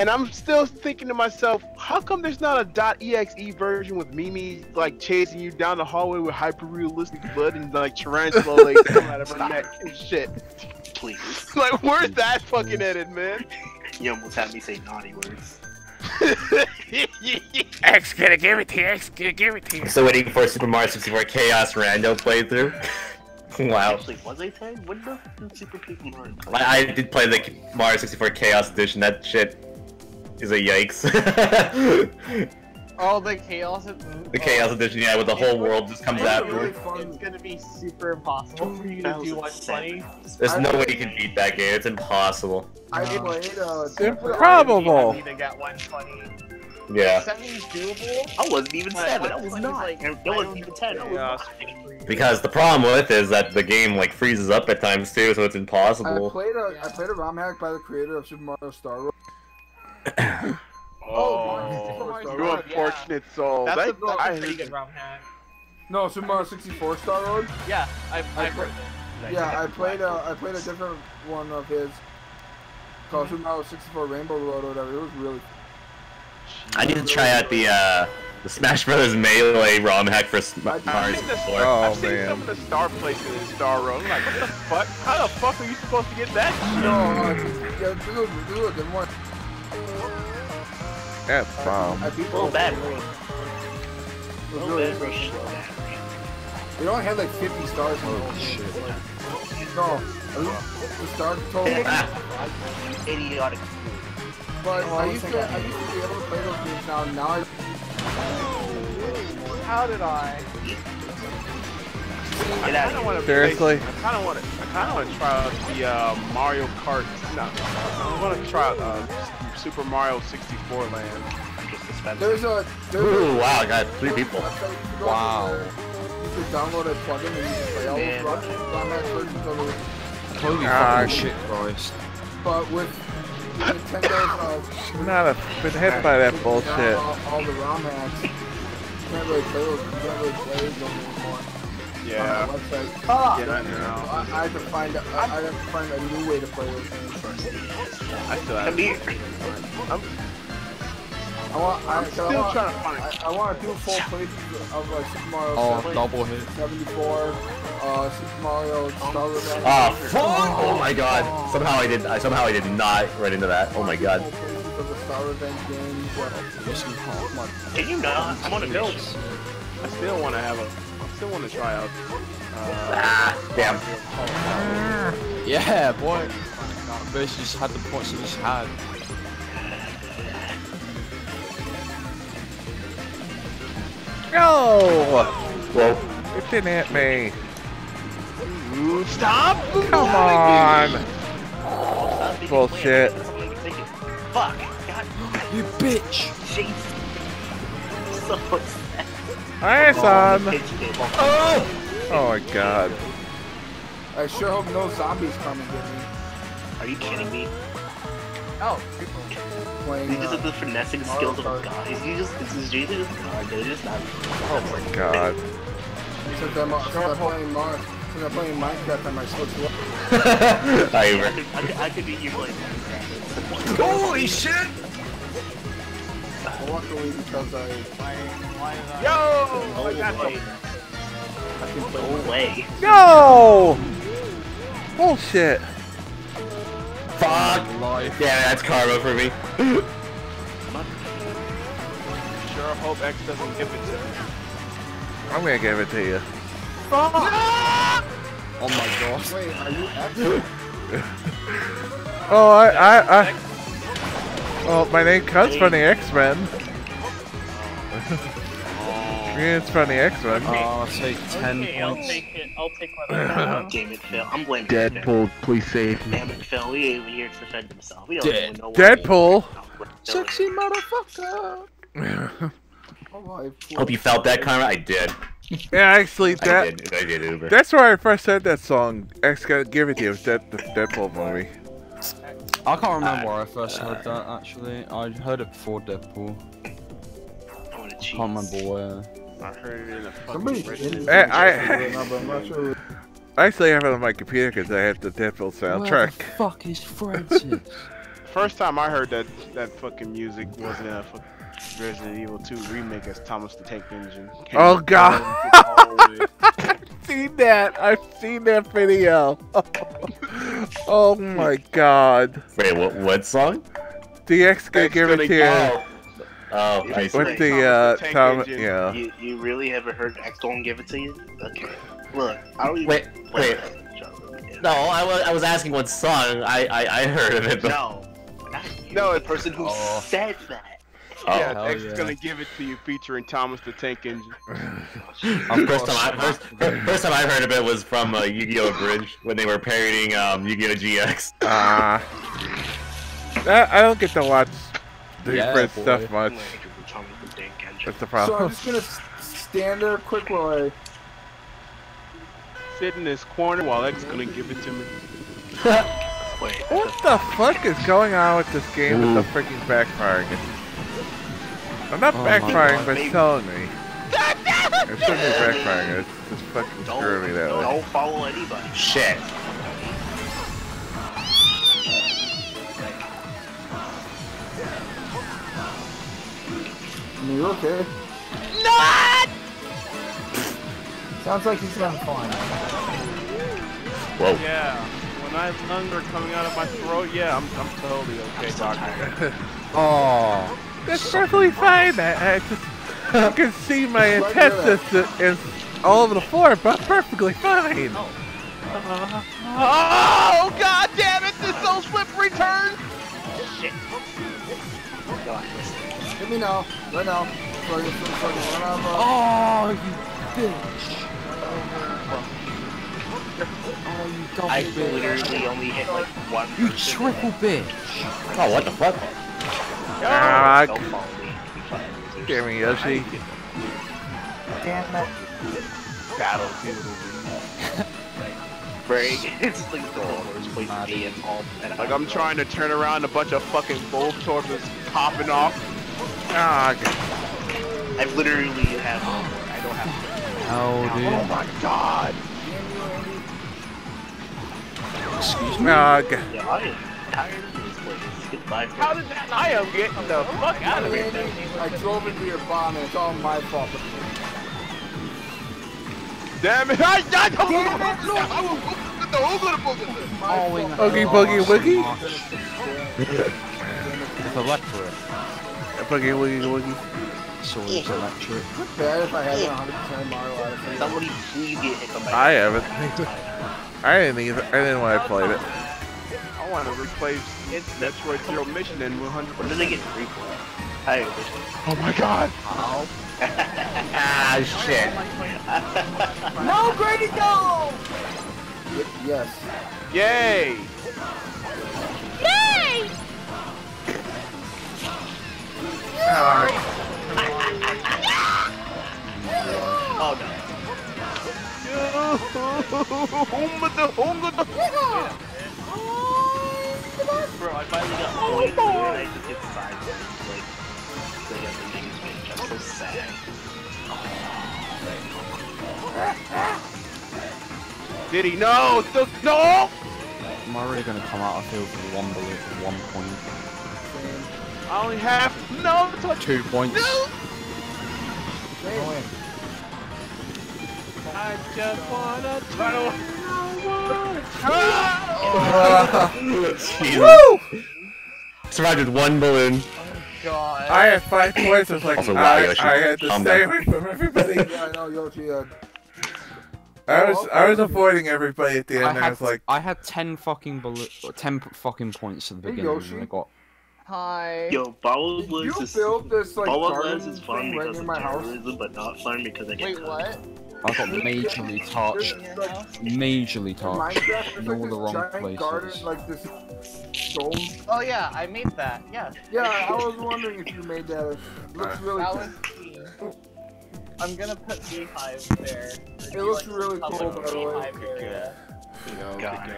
and I'm still thinking to myself, how come there's not a .exe version with Mimi like chasing you down the hallway with hyper realistic blood and like tarantula legs coming out of her neck and shit? Please. Like, where's that fucking edit, man? You almost had me say naughty words. X gonna give it to you. X gonna give it to you. so waiting for Super Mario 64 Chaos Rando playthrough. wow. Actually, was I 10? When the Super Paper Mario? I, I did play the Mario 64 Chaos Edition. That shit is a yikes. Oh, the chaos. oh, the chaos edition, yeah, with the whole world just comes It's after. really. It's gonna be super impossible for you to do 120. There's no way you can beat that game. It's impossible. I played uh. Improbable. You need to get 120. Yeah. Seven's doable. I wasn't even seven. I was 120 not. Like, It wasn't even ten. I was Yeah. nine. Because the problem with it is that the game like freezes up at times too, so it's impossible. I impossible. played a I played a ROM hack by the creator of Super Mario Star Road. Oh, Super you Mario, unfortunate soul. That's, That- a, that's I- a pretty good ROM hack. No, Super Mario 64 Star Road. Yeah, I've, I I've pla- heard of it. Yeah, I played a I played a different one of his called Super Mario 64 Rainbow Road or whatever. It was really. I need to try out the uh, the Smash Brothers Melee ROM hack for Sm- Mario I've seen, the, 64. Oh, I've seen man. some of the star places in Star Road. I'm like, what the fuck? How the fuck are you supposed to get that shit? No, uh, yeah, this was, this was a different one. That's bomb. I beat Little both bad of them. Rush. It really bad Rush. interesting. It only had like 50 stars. Oh shit. No, at least the star total. You idiotic. But I used to I used to be able to play those games now. Now I How did I? Get out of here. Seriously? I kind of want to. I kind of want to try out the uh, Mario Kart. No, I want to try out uh, Super Mario 64 Land. Just suspend. there's a there's Ooh, a wow, I got three people. website you can go to Wow. You can download a plugin and you can play all the Man. ROM ROM hack versions of it. Holy Ah, shit, Christ. But with Nintendo's uh, Not a been hit by that bullshit. All, all the ROM hacks. You can't really play those. You can't really play those anymore. Yeah. On that website. Yeah, I know. I, I had to find a, I, I had to find a new way to play those games. I still have. Come here. I want. I, I'm so still I want, trying to find. I, I want to do full playthrough of like Super Mario Oh, 7, double hit. 74, uh, Super Mario Star Revenge. Ah, fuck! Oh my god. Somehow I did. I somehow I did not run into that. Oh my god. Full playthroughs of the Star Revenge games. Listen, oh my. Can you not? I'm on a mission. I still want to have a. I still want to try out. Uh, Ah, damn. Yeah, boy. Basically just had the points that just had. No! Whoa. It didn't hit me. stop! Come on! Stop being Bullshit. planned. Someone can take it. Fuck. God. You bitch! Jeez. So sad. Hi, son! Pitch. Oh my god. I sure hope no zombies come and get me. Are you kidding me? Oh, Playing. These are Uh, the finessing skills of a god. Is he just, is this Jesus just god? They're just not. Oh my god. since I'm, since I'm playing Mar, since I'm playing Minecraft on my Switch. I could, I could, I could be you playing Minecraft. Holy shit! Luckily, because I Yo! I got way. you. I can play. No way. No! Bullshit. Fuck! Life. Yeah, that's karma for me. Sure hope X doesn't give it to me. I'm gonna give it to you. Oh my god. Wait, are you actually? Oh, I, I, I. Oh, my name comes from the X-Men. Oh. it's from the X-Men. Oh, I'll take 10 okay, I'll points. take it. I'll take my. Damn it, Phil. I'm blaming you. Deadpool, please save me. Damn it, Phil. We ain't even here to defend himself. We don't Dead- even know what Deadpool. Oh, Sexy motherfucker! Oh, Hope you felt that karma. I did. Yeah, actually, I that did. I did, Uber. that's where I first heard that song. X gotta give it to you. It's that the Deadpool movie. I can't remember where I first heard that actually. I heard it before Deadpool. I want to Can't remember where. I heard it in a fucking Somebody's British- in Hey, I- right now, but I'm not sure. I actually have it on my computer because I have the Deadpool soundtrack. Where the soundtrack. fuck is Francis? First time I heard that that fucking music was in a fucking Resident Evil 2 remake as Thomas the Tank Engine. Oh, Came Oh, God. the hallway. I've seen that. I've seen that video. oh my god. Wait, what? What song? DX gonna give it gonna you. Oh, If I see. With the Thomas uh, the Tom, Engine. yeah. You, you really haven't heard X don't give it to you? Okay. Look, I don't even Wait, play wait. that genre. Yeah. No, I was, I was asking what song. I, I, I heard of it, but No. Not No, the person who Oh. said that. Yeah, hell X is yeah. gonna give it to you featuring Thomas the Tank Engine. First time I first, first time I heard of it was from uh, Yu-Gi-Oh! Abridged when they were parodying um, Yu-Gi-Oh! GX. Ah. I, I don't get to watch the Yeah, Fred stuff much. Thomas the Tank Engine. That's the So I'm just gonna stand there quick while I. Sit in this corner while X is gonna give it to me. Wait, What the fuck is going on with this game with the freaking backfiring? I'm not Oh backfiring, God, but baby. it's telling me. It shouldn't be backfiring. It's just fucking don't, screwing me that way. don't follow anybody. Shit. I mean, you okay? Not! Sounds like he's having fun. Whoa. Yeah, when I have hunger coming out of my throat, yeah, I'm, I'm totally okay, doctor. Oh, that's perfectly fine. I, I just I can see my intestines and all over the floor, but perfectly fine. Oh god damn it! This so slippery turn. Shit. God, Hit me now. Right now. So I can so I can run out of. Uh, Oh, you bitch! Oh, you double I bitch! literally only hit like one You triple bitch! Oh, what the fuck? Ah, Don't follow me. You fucking losers. damn it, Yoshi. Damn it. Battlefield. Very, it's like the worst place to be in all. Like I'm trying to turn around, a bunch of fucking Voltorb is popping off. Ah, okay. I literally have. I don't have. Oh, Oh dude. my god! Excuse me? Ah, okay. Yeah, I am tired of this place. Goodbye. How did that? I am getting the fuck out of here. I drove into your bomb and it's all my fault. Damn it! I died! I will the Oh, in Oogie boogie woogie. It's electric. Boogie woogie woogie. So it's electric. Bad if I had 100% Mario Odyssey. Somebody please get hit by. I haven't. I didn't either. I didn't when I played it. I want to replay Metroid Zero Mission and 100. When did they get prequel? Tired of this. Oh my god! Oh. Ah, shit. No, Grady, no! Y- yes. Yay! Oh no. Bro, I finally got oh, points and I just get sideways. Like, the other niggas bitch. I'm so sad. Did he? No! Still, no! Am I really gonna come out of field with one bullet, one point? I only have no. Two points. I just wanna try Jesus. Survived with one balloon. God. I had five points. I was like, Also, wow, I, I had to calm stay down. away from everybody. Yeah, I know, Yoshi. Uh, I was I was avoiding everybody at the end. I and I had, was like, I had ten fucking bullet, ten fucking points at the Hey, beginning, Yoshi. and I got Hi. Yo, Bubbles you Liz is built this like Bubbles garden Liz is fun thing right because near of my house. terrorism, but not fun because I get Wait, cooked. what? I got majorly touched, In your house? majorly touched in all the wrong giant garden, places. like this dome. Oh yeah, I made that. Yeah. Yeah, I was wondering if you made that. It looks really cool. I'm gonna put beehive there. It looks really cool, by the way. Beehive area. God.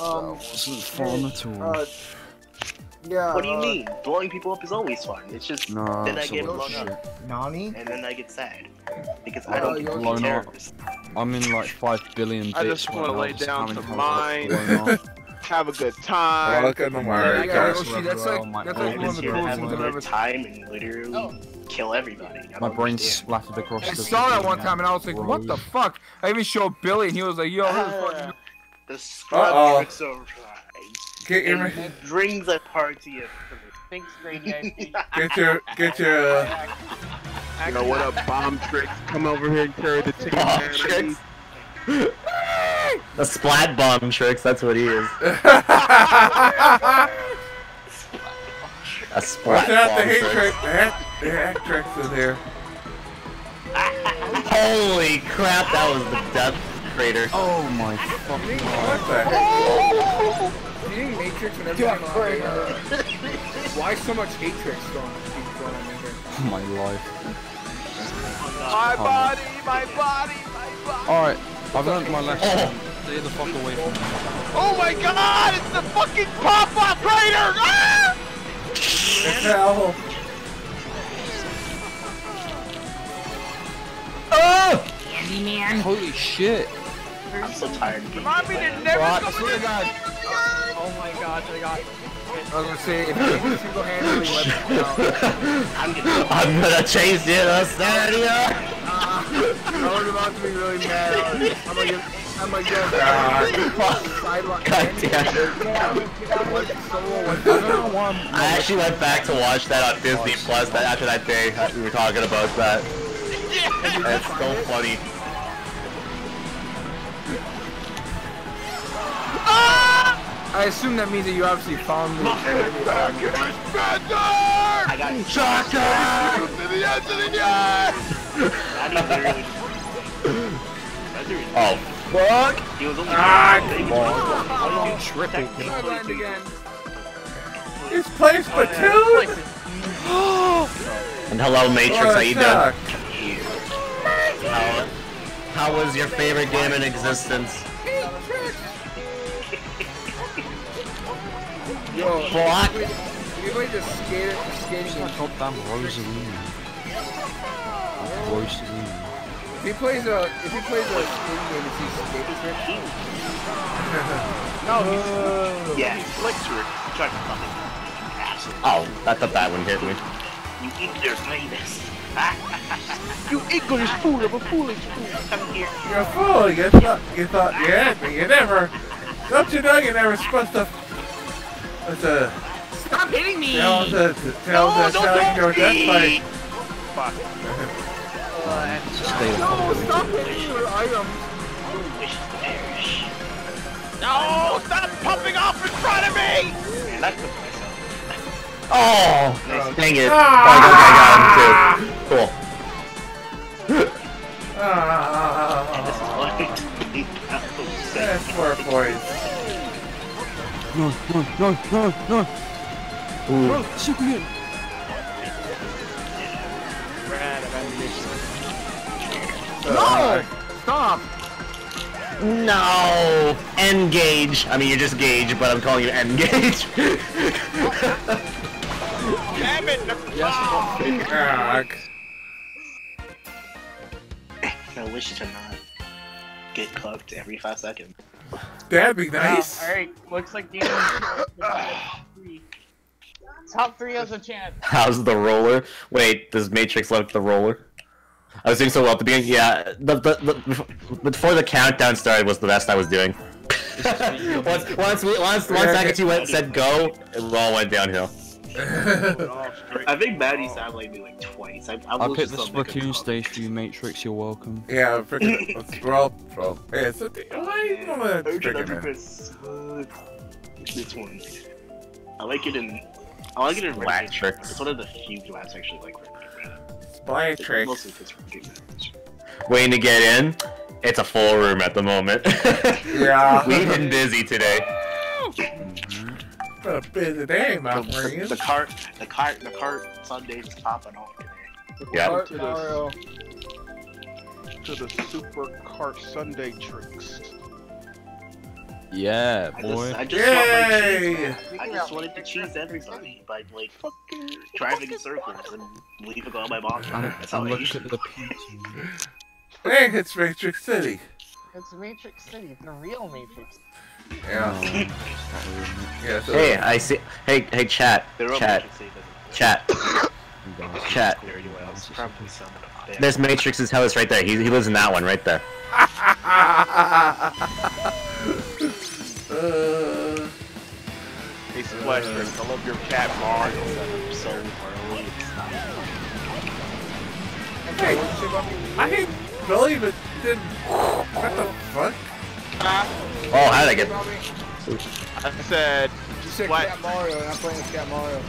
Um, Wasn't fun at all. Uh, yeah. What do you uh, mean? Blowing people up is always fun. It's just No, then I it's get all blown shit. up, Nani? and then I get sad because Uh, I don't you're get blown up. terrorists. I'm in like five billion I just wanna lay down having to mine. Have a good time. welcome to Yeah, Mario yeah, Kart. Yoshi, that's like my that's like one of the coolest have things a I've ever good seen. time and literally Oh. kill everybody. I My brain understand. splattered across I the. saw that one time and I was like, what the fuck? I even showed Billy and he was like, yo, this is fucking. The scrub Uh-oh. tricks are right. Get your And it brings a party of Thanks, Grady. I see. get your get your. Uh, You know what up, bomb tricks? Come over here and carry the ticket. Bomb man. tricks. The splat bomb tricks, that's what he is. A splat Watch out, the bomb hate tricks. trick. The hat, the hat tricks in there. Holy crap, that was the death crater. Oh my fucking What the heck? Oh! Do you think Matrix and everything on uh, Why so much hate tricks going, keep going on Matrix? my life. My body, my body, my body. Alright, I've learned my lesson. Stay the fuck away from me. Oh my god, it's the fucking pop-up crater! Ah! It's hell. Oh! Holy shit. I'm so tired of Remind me to never What? come to God. Oh my god, I got. I was gonna say, if you single-handedly let me out, I'm getting I'm gonna chase you to Stadia! I was about to be really mad. I'm like, I'm like, yo, sideline. God damn it. I actually went back to watch that on Disney Plus that after that day uh, we were talking about that. And it's so funny. I assume that means that you obviously found me. I got Shocker! to the edge of the yard! Not even literally. That's really- Oh, fuck! He was only Ah, ah, Tripping. Sidelined again. He's playing Splatoon? And hello, Matrix, Oh, how you doing? How, how was your favorite game in existence? Yo, Fuck! you played the skater, skating game. Goddamn Rosalina. Rosalina. If he plays a, if he plays a skating game, is he skater trick? No, he's, Yeah. he's slick trick. Try to fucking asshole. Oh, I thought that one hit me. You English ladies. You English fool of a foolish fool. Come here. You're a fool. You thought you thought you had me. You never. Don't you know you're never supposed to? It's a Stop hitting me. tell the tell No, the don't telling your touch death me. fight. Stay fuck No, stop hitting me with items. Who wishes to perish? No, stop pumping off in front of me! Man, I cooked myself. Oh! Dang it. Ah! Oh, okay, I got him too. Cool. Ah, This is what I that's four points. No, no, no, no, no. Bro, Superman. No! Stop! No! Engage. I mean, you're just Gage, but I'm calling you Engage. Damn it! Fuck. I wish to not get cooked every five seconds. That'd be nice. Alright, looks like the top three. Has a chance. How's the roller? Wait, does Matrix like the roller? I was doing so well at the beginning. Yeah, the, the, the, before the countdown started was the best I was doing. once, once, we, once, once Akatsu went said go, it all went downhill. I think Maddie sounded like me like twice. I, I I was picked the just something Splatoon stage for you, Matrix. You're welcome. Yeah, freaking. Let's roll. Roll. Yeah, so the, why you doing that? Freaking This one. I like it in. I like it in Red Dead. Matrix. It's one of the few maps I actually like Red Dead. Spy trick. Mostly because Red Waiting to get in. It's a full room at the moment. Yeah. We've been busy today. Been a busy day, my The, friend. the cart, the cart, the cart Sunday is popping off today. Yeah. Art Mario. To the Super Cart Sunday tricks. Yeah, I boy. just, I just want my Yay! cheese. I just wanted to cheese everybody by like fucking driving in circles and leaving all my bombs. And, That's how I look used at to. the pizza. Hey, it's Matrix City. It's Matrix City, the real Matrix. Yeah. No, it's not really me. Yeah. So Hey, I see. Hey, hey, chat, They're chat, Matrix chat, You guys. chat. it's clear anywhere else. Probably some of them. There's Matrix's house right there. He, he lives in that one right there. uh, Hey, Splash I love your cat, Mario. So early. hey, I didn't believe it. Didn't. What the fuck? Oh, how did I get? I said, You said What? Cat Mario, and I'm playing with Cat Mario.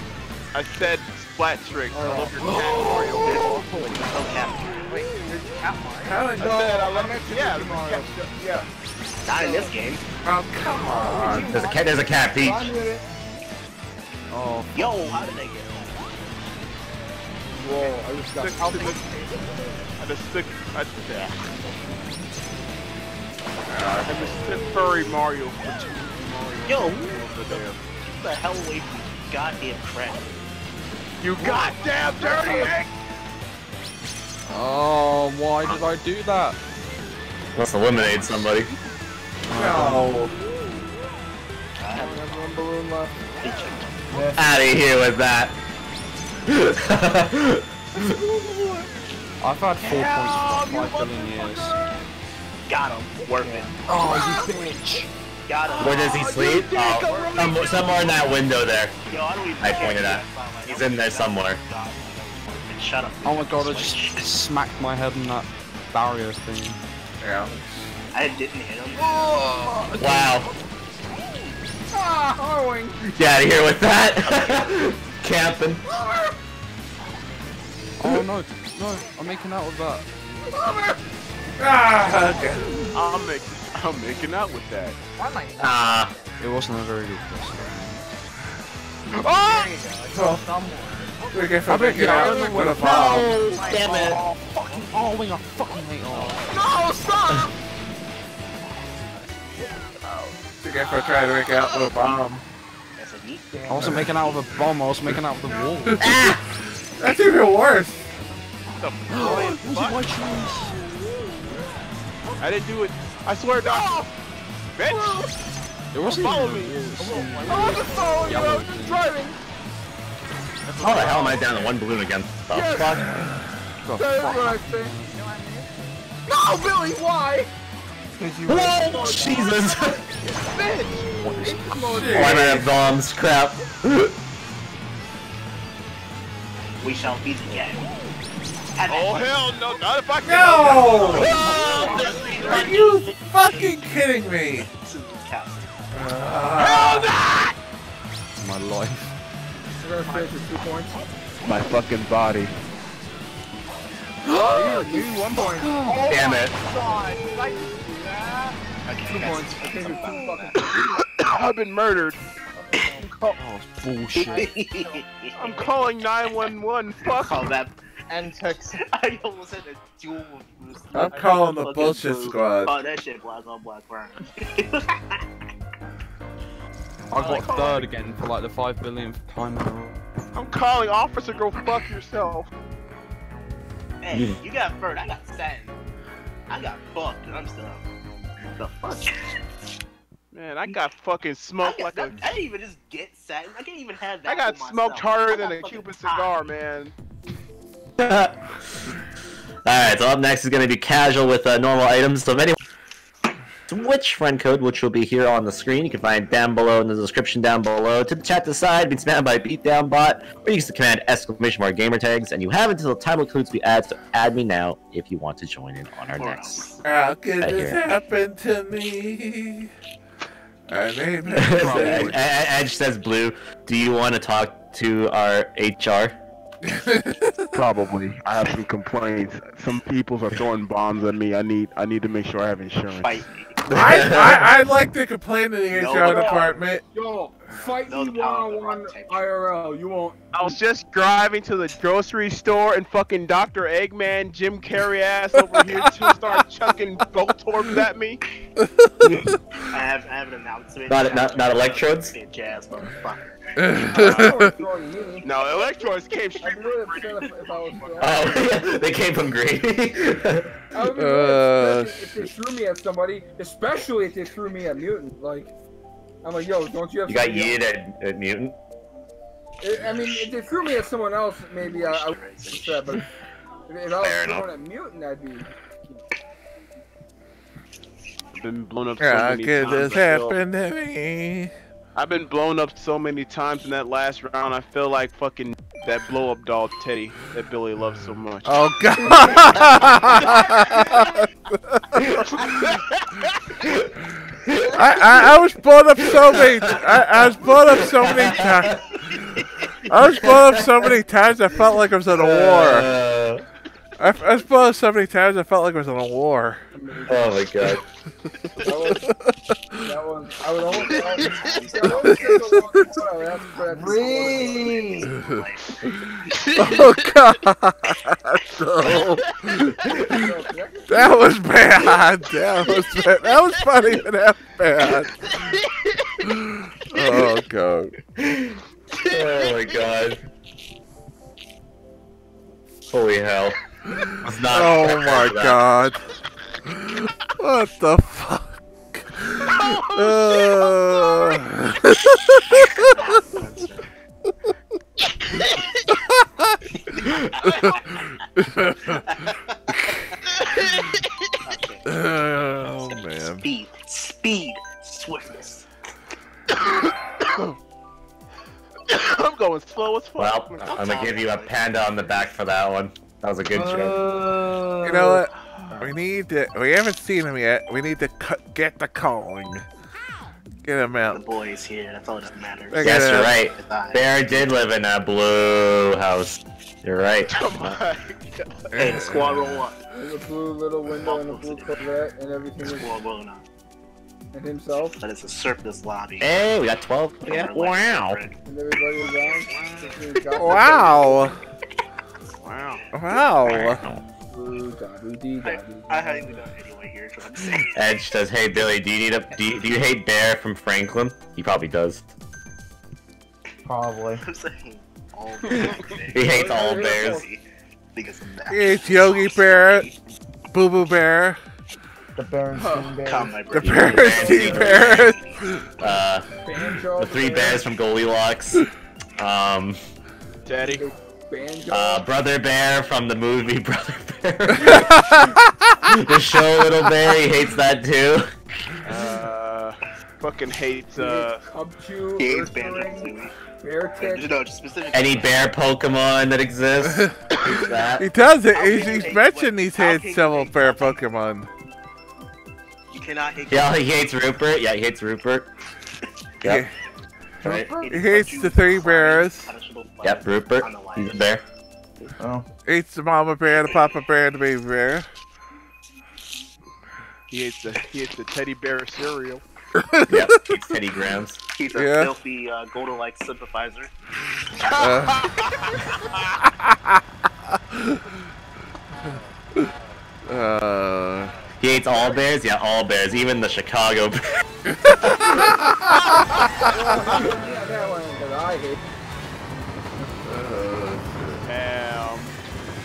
I said splat tricks. I love your cat Mario. Oh, cat. Wait, there's Cat Mario? I said I I love meant to yeah, Mario. Yeah. Not in this game. Oh, come on. There's a cat. There's a cat, Peach. Oh, Yo, how did I get? Whoa, I just got. Stick to the- I just stick. I yeah. I just furry Mario for two Mario. Yo, over there. Get the hell away from me, goddamn crap. You goddamn dirty egg! oh, why did I do that? Let's eliminate somebody. No. I have one balloon left. Out of here with that. I've had four points for five billion years. Got him. Worth it. Oh, you bitch! Got him. Where does he sleep? Oh, some, somewhere in that window there. Yo, I I pointed at. He's in there somewhere. Shut up. Oh my god, I just smacked my head in that barrier thing. Yeah. I didn't hit him. Wow. Ah, Harwing. Get out of here with that. Camping. Oh no, no, I'm making out with that. Ah, okay. I'm making, I'm making out with that. Why am I not? Ah. It wasn't a very good question. Oh! There you go. It's somewhere. We making out with a bomb. No, Damn it. Oh, fucking, oh, wing, I fucking hate oh. No, stop! We get for trying to make out with a bomb. That's a neat I wasn't making out with a bomb, I was making out with a wall. That's even worse. The flying fuck? my choice? I didn't do it. I swear to God. Oh! Bitch! It wasn't Follow even me. a wall. I wasn't following you. I was just driving. How the hell am I down to one balloon again? The Yes. fuck? The That is fuck? what I think. No, Billy, why? Whoa, Jesus! Bitch. What is Why do I have bombs? Crap. We shall meet again. Oh hell no! Not if I can. No! Are you fucking kidding me? Hell no! Uh. my life? We're gonna finish two points. My fucking body. You you need one point. Oh Damn it. God, did yeah. okay, two points. I think it's two I've been murdered. Oh, it's bullshit. I'm calling 911. Fuck. Call that. And took. I almost had a duel with I'm calling the bullshit squad. Oh, that shit black on black burn. I got third again for like the five billionth time in a row. I'm calling officer. Go fuck yourself. hey, you got third. I got second. I got fucked, and I'm still. The fuck? Man, I got fucking I, smoked got, like a. I didn't even just get second. I can't even have that. I got smoked myself. harder I than a Cuban tied. cigar, man. Alright, so up next is going to be casual with uh, normal items. So if anyone Switch friend code, which will be here on the screen, you can find down below in the description down below. To the chat to side, be spammed by beatdownbot, or use the command exclamation mark gamer tags, and you have until the time includes the ads, so add me now if you want to join in on our Or next. How could I this hear it. happen to me? I named Edge Edge says blue. Do you want to talk to our HR? Probably. I have some complaints. Some peoples are throwing bombs at me. I need I need to make sure I have insurance. Fight me. I, I, I'd like to complain to the No, HR no. department. Yo, fight No, me the power one-on-one. IRL. You won't. I was just driving to the grocery store and fucking Dr. Eggman, Jim Carrey ass over here to start chucking Voltorbs at me. I have, I have an announcement. Not- not- not electrodes? Jazz, motherfucker. I won't throw you. No, electrodes came straight be really upset if, if I was. Oh, they came from green. I would be Uh, if they threw me at somebody, especially if they threw me at mutant. Like, I'm like, yo, don't you have? you got somebody yeeted at, at mutant. else? I I mean, if they threw me at someone else, maybe I, I would be upset. But if, if I was Fair thrown enough. at mutant, I'd be. been blown up so How many could times. this happen to me? I've been blown up so many times in that last round. I feel like fucking that blow up doll Teddy that Billy loves so much. Oh god! I, I I was blown up so many I, I was blown up so many times. I was blown up so many times I felt like I was in a war. Uh, I, I was so many times I felt like I was in a war. oh my god. That was, that was, I would almost, I would, I would take a walk and I would ask for that to Breathe. Oh god! No. That was bad. That was bad. That was funny, but that was bad. Oh god. Oh my god. Holy hell. It's not Oh my god. What the fuck? Uh. oh man. Speed, speed, swiftness. I'm going slow as fuck. Well, I'm gonna give you a panda on the back for that one. That was a good joke. Uh, you know what? We need to. We haven't seen him yet. We need to cut, get the calling. Get him out. The out. boys here, that's all that matters. Look Yes, you're right. Bear did live in a blue house. You're right. Oh hey, the squad roll up. There's a blue little window and a blue Corvette and everything is Squad rolling up. and himself That is a surplus lobby. Hey, we got 12. Yeah. Wow. and everybody around. Thinking he's got Wow. Wow. Wow. I, highly know anyway here, is what I'm saying. Edge says, "Hey Billy, do you need a do you, do you hate Bear from Franklin? He probably does. Probably. I'm saying all the He hates all bears. Because of that. It's Yogi Bear, Boo Boo Bear, The Berenstain Bears. Come, my the brother. Berenstein Bears. Uh, the three bears from Goldilocks. Um, Daddy. Banjo. uh, Brother Bear from the movie Brother Bear. the show Little Bear, he hates that too. Uh, fucking hates, uh, Cub He hates Banjo Tooie. Bear Tick. No, specifically. Any bear Pokemon that exists. That. He does it. He's, he's mentioned he's had several bear Pokemon. You cannot hate. Yeah, he hates Rupert. Yeah, he hates Rupert. Yep. Right. He hates the three bears. Yep, Rupert. He's a bear. Oh. Hates the mama bear, the papa bear, the baby bear. he hates the, he hates the teddy bear cereal. Yep, he's Teddy Grahams. He's a Yeah. filthy uh, Golden-like sympathizer. Uh, uh, He hates all bears? Yeah, all bears, even the Chicago bears. Yeah, that one that I hate.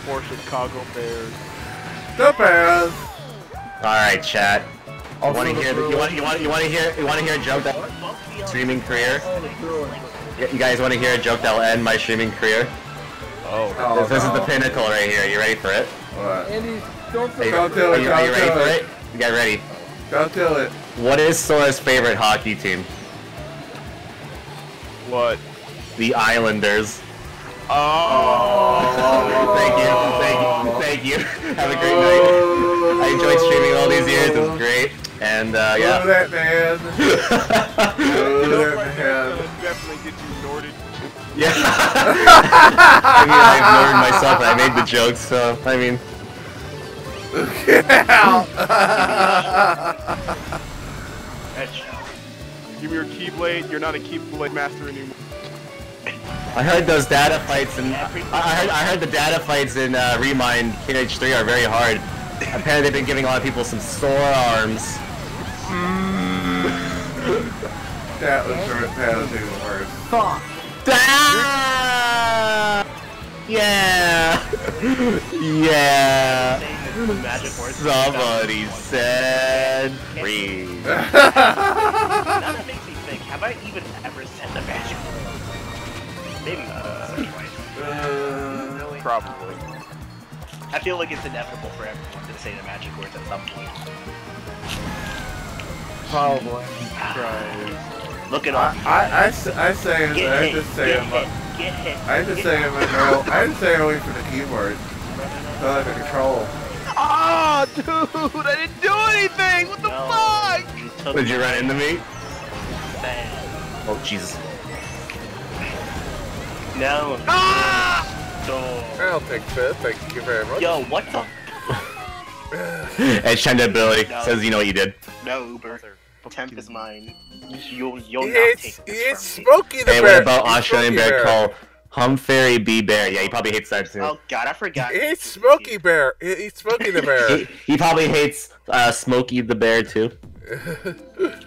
Poor Chicago Bears. the bears. Alright, chat. You wanna hear the, you Bruins. want you want you wanna hear you wanna hear a joke that streaming career? Oh, the Bruins. You guys wanna hear a joke that will end my streaming career? Oh, This, this is the oh, pinnacle right here. You ready for it? What? Andy, don't Are you, forget. Don't do are it, you, are you don't ready for it. it? You guys ready? Don't do it. What is Sora's favorite hockey team? What? The Islanders. Oh. Thank you, thank you, thank you. Have a great night. I enjoyed streaming all these years. It was great. And uh, Boo yeah. that man. Boo that man. definitely get you Norded. Yeah. I mean, I've learned myself I made the jokes, so, I mean. Get. Give me your Keyblade. You're not a Keyblade master anymore. I heard those data fights and I I heard, I heard the data fights in uh, Remind King 3 are very hard. Apparently, they've been giving a lot of people some sore arms. that was that was even worse. Fuck. Ah! Yeah! yeah! Magic words. Somebody said free. Now that makes me think, have I even ever Maybe once or twice. Really? Probably. I feel like it's inevitable for everyone to say the magic words at some point. Probably. Look it I, up. I, I, s- I say it. Get I hit, just say get it. hit, get hit. I just say it. Girl. I just say it away from the keyboard. So I can control. Ah, dude, I didn't do anything. What the fuck? You Did you run into me? bad. Oh, Jesus. No. I don't think so. Thank you very much. Yo, what the? it's time to Billy No. says you know what you did. No, Uber. Temp is mine. You'll, you'll not It's take it's this from me. Smokey the Hey, Bear. what about It's Australian Smokey bear called Humphrey B Bear? Yeah, he probably hates that too. Oh God, I forgot. It's Smokey Bear. It's Smokey the Bear. He, he probably hates uh, Smokey the Bear too.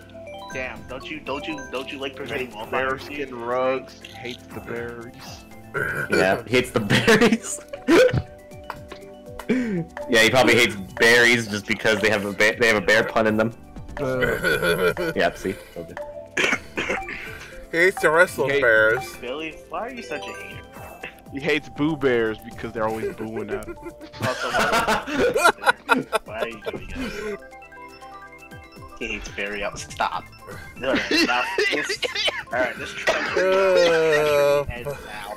Damn, don't you, don't you, don't you like preventing all Bearskin rugs. Hates the berries. Yeah, he hates the berries. yeah, he probably hates berries just because they have a ba- they have a bear pun in them. yeah, see. Okay. He hates the wrestling Hey. bears. Billy, why are you such a hater? He hates boo bears because they're always booing at him. Also, why, why are you doing this? He hates Barry out. Stop. No, no, stop. This, Alright, this Uh, ends now.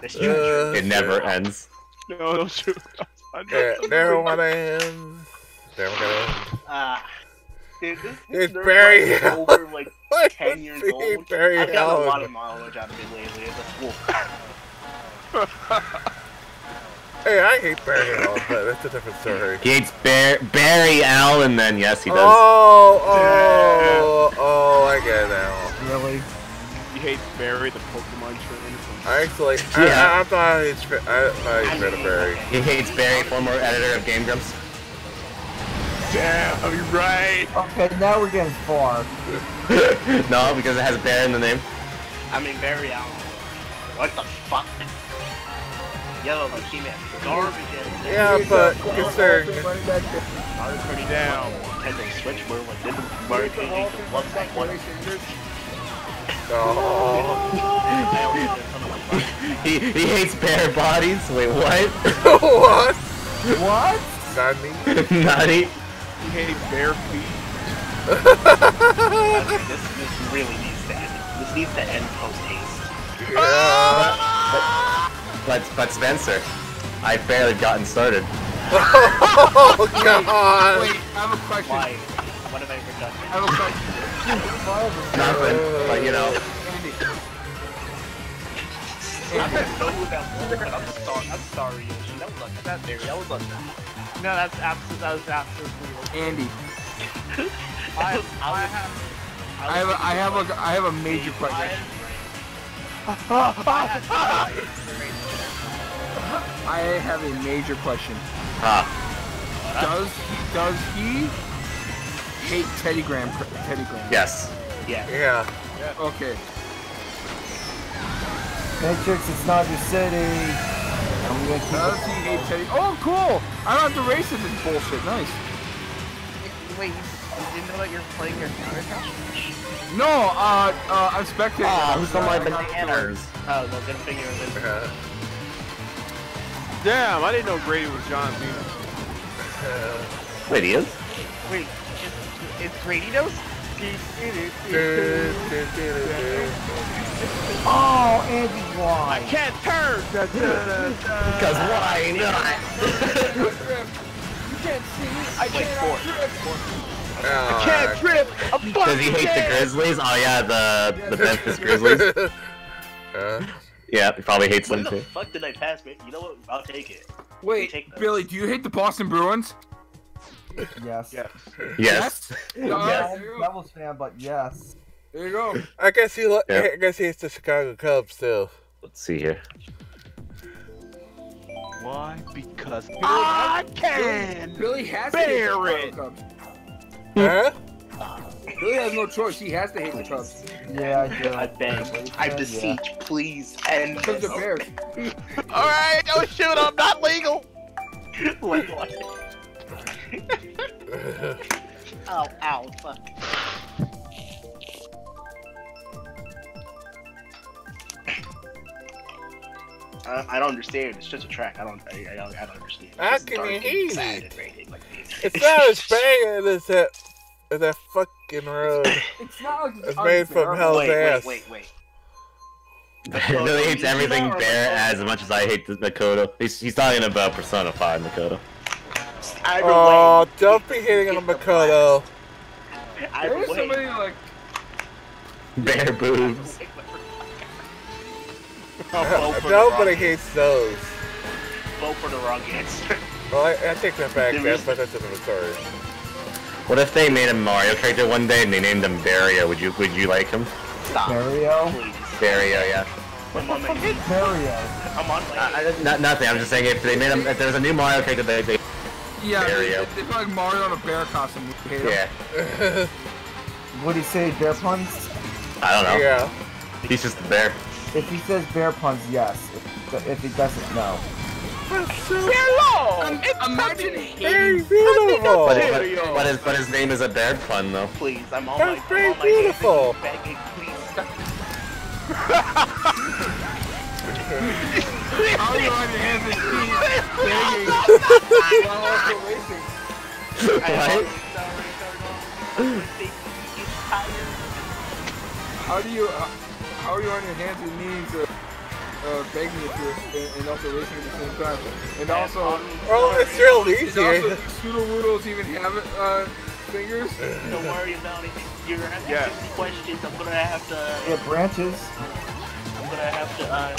This treachery. It never ends. No, don't shoot. Yeah, never want to end. Never gonna end. Ah. Dude, this, It's Barry nerd Allen. over like 10 years old. Barry I've gotten a lot of mileage out of it lately. That's cool. Hey, I hate Barry Allen, but that's a different story. He hates Bear Barry Allen. Then yes, he does. Oh, oh, oh, I get it now. Really? He hates Barry, the Pokemon trainer. from- I actually, Yeah. I, I'm not a huge fan. I'm not a huge of Barry. He hates Barry, former editor of Game Grumps. Damn, you're right. Okay, now we're getting far. no, because it has Bear in the name. I mean, Barry Allen. What the fuck? Yo, like, he meant garbage. and- Yeah, but considering Mario Kart down. Nintendo Switch, where like didn't Mario Kart one that one. oh, He he hates bear bodies. Wait, what? what? What? Not me. Nutty. He hates bare feet. Okay, this this really needs to end. This needs to end post haste. Yeah. Ah! But but Spencer, I barely gotten started. Oh God. Wait, I have a question. Why? What have I ever done? I have a question. Nothing. But you know, I don't know that one, but I'm sorry. I'm sorry, That was like that there. That was like No, that's absolutely that was absolutely. Andy, I, I have. I have a, I have a I have a major question. I have a major question. ah, Does does he hate Teddy Graham? Teddy Graham. yes. yeah. Yeah. Okay. Matrix, it's not your city. I'm gonna keep Does he hate Teddy? Oh, cool! I don't have to race in this bullshit. Nice. Wait, you, you didn't know that you're playing your counter No, uh, uh, I'm spectating. Ah, who's on my I bananas? Oh, no, good figure of it. Uh, Damn, I didn't know Grady was John Cena. Wait, he is. Wait, is, is do, do. Oh, Andy, I can't turn. Because why not? You can't see me. I Wait, four. I can't trip. I'm Does he fucking hate the. Grizzlies? Oh yeah, the the Memphis Grizzlies. Uh, Yeah, he probably hates When them the too. fuck did I pass, man? You know what? I'll take it. Wait, Take. Billy, do you hate the Boston Bruins? Yes. Yes. Yes. I'm Yes. a Devils fan, but yes. There you go. I guess he. Lo- Yeah. I guess he hates the Chicago Cubs too. Let's see here. Why? Because I can. Billy has Bear to hate it. The Huh? Billy has no choice. He has to hate the Cubs. Yeah, I do. I beg, I Yeah. beseech, please end Because this. Bears. All right, don't shoot. I'm not legal. Like what? ow, oh, ow, fuck. I, I don't understand. It's just a track. I don't. I, I, don't, I don't understand. It's How just can dark you and hate it? and like this. It's not as bad as that. As that fucking road. It's not like It's made from hell's wait, ass. wait, wait, wait. Billy hates everything know, bear as much as I hate the Makoto. He's, he's talking about Persona 5 Makoto. Either Oh, way, don't be hitting on Makoto. either There's way. somebody like Bear boobs. vote for the Nobody hates those. Vote for the wrong answer. Well, I, I take that back. There That's is- but that's another story. What if they made a Mario character one day and they named him Barrio? Would you would you like him? Stop. Mario? Barrio, yeah. I'm on my Mario. I'm on my Uh, not, nothing. I'm just saying if they made him, if there was a new Mario character, they, they Yeah, they, Mario. they put like Mario in a bear costume. Hate yeah. Would he say bear puns? I don't know. Yeah. He's just a bear. If he says bear puns, yes. If, if he doesn't, no. Hello! Imagine Very hating. beautiful. But, but, but his but his name is a bear pun though. please. I'm on my very I'm on my beautiful. hands and knees begging, please stop. How are you on your hands and knees begging while also racing? What? How do you uh, how are you on your hands and knees uh, uh, begging it to and, and also racing at the same time? And also, Well, it's real and easy. also Pseudo Woodles even have uh, fingers? Don't worry about it. You're gonna have to Yes. ask me questions. I'm gonna have to. Yeah, branches. I'm gonna have to. Uh,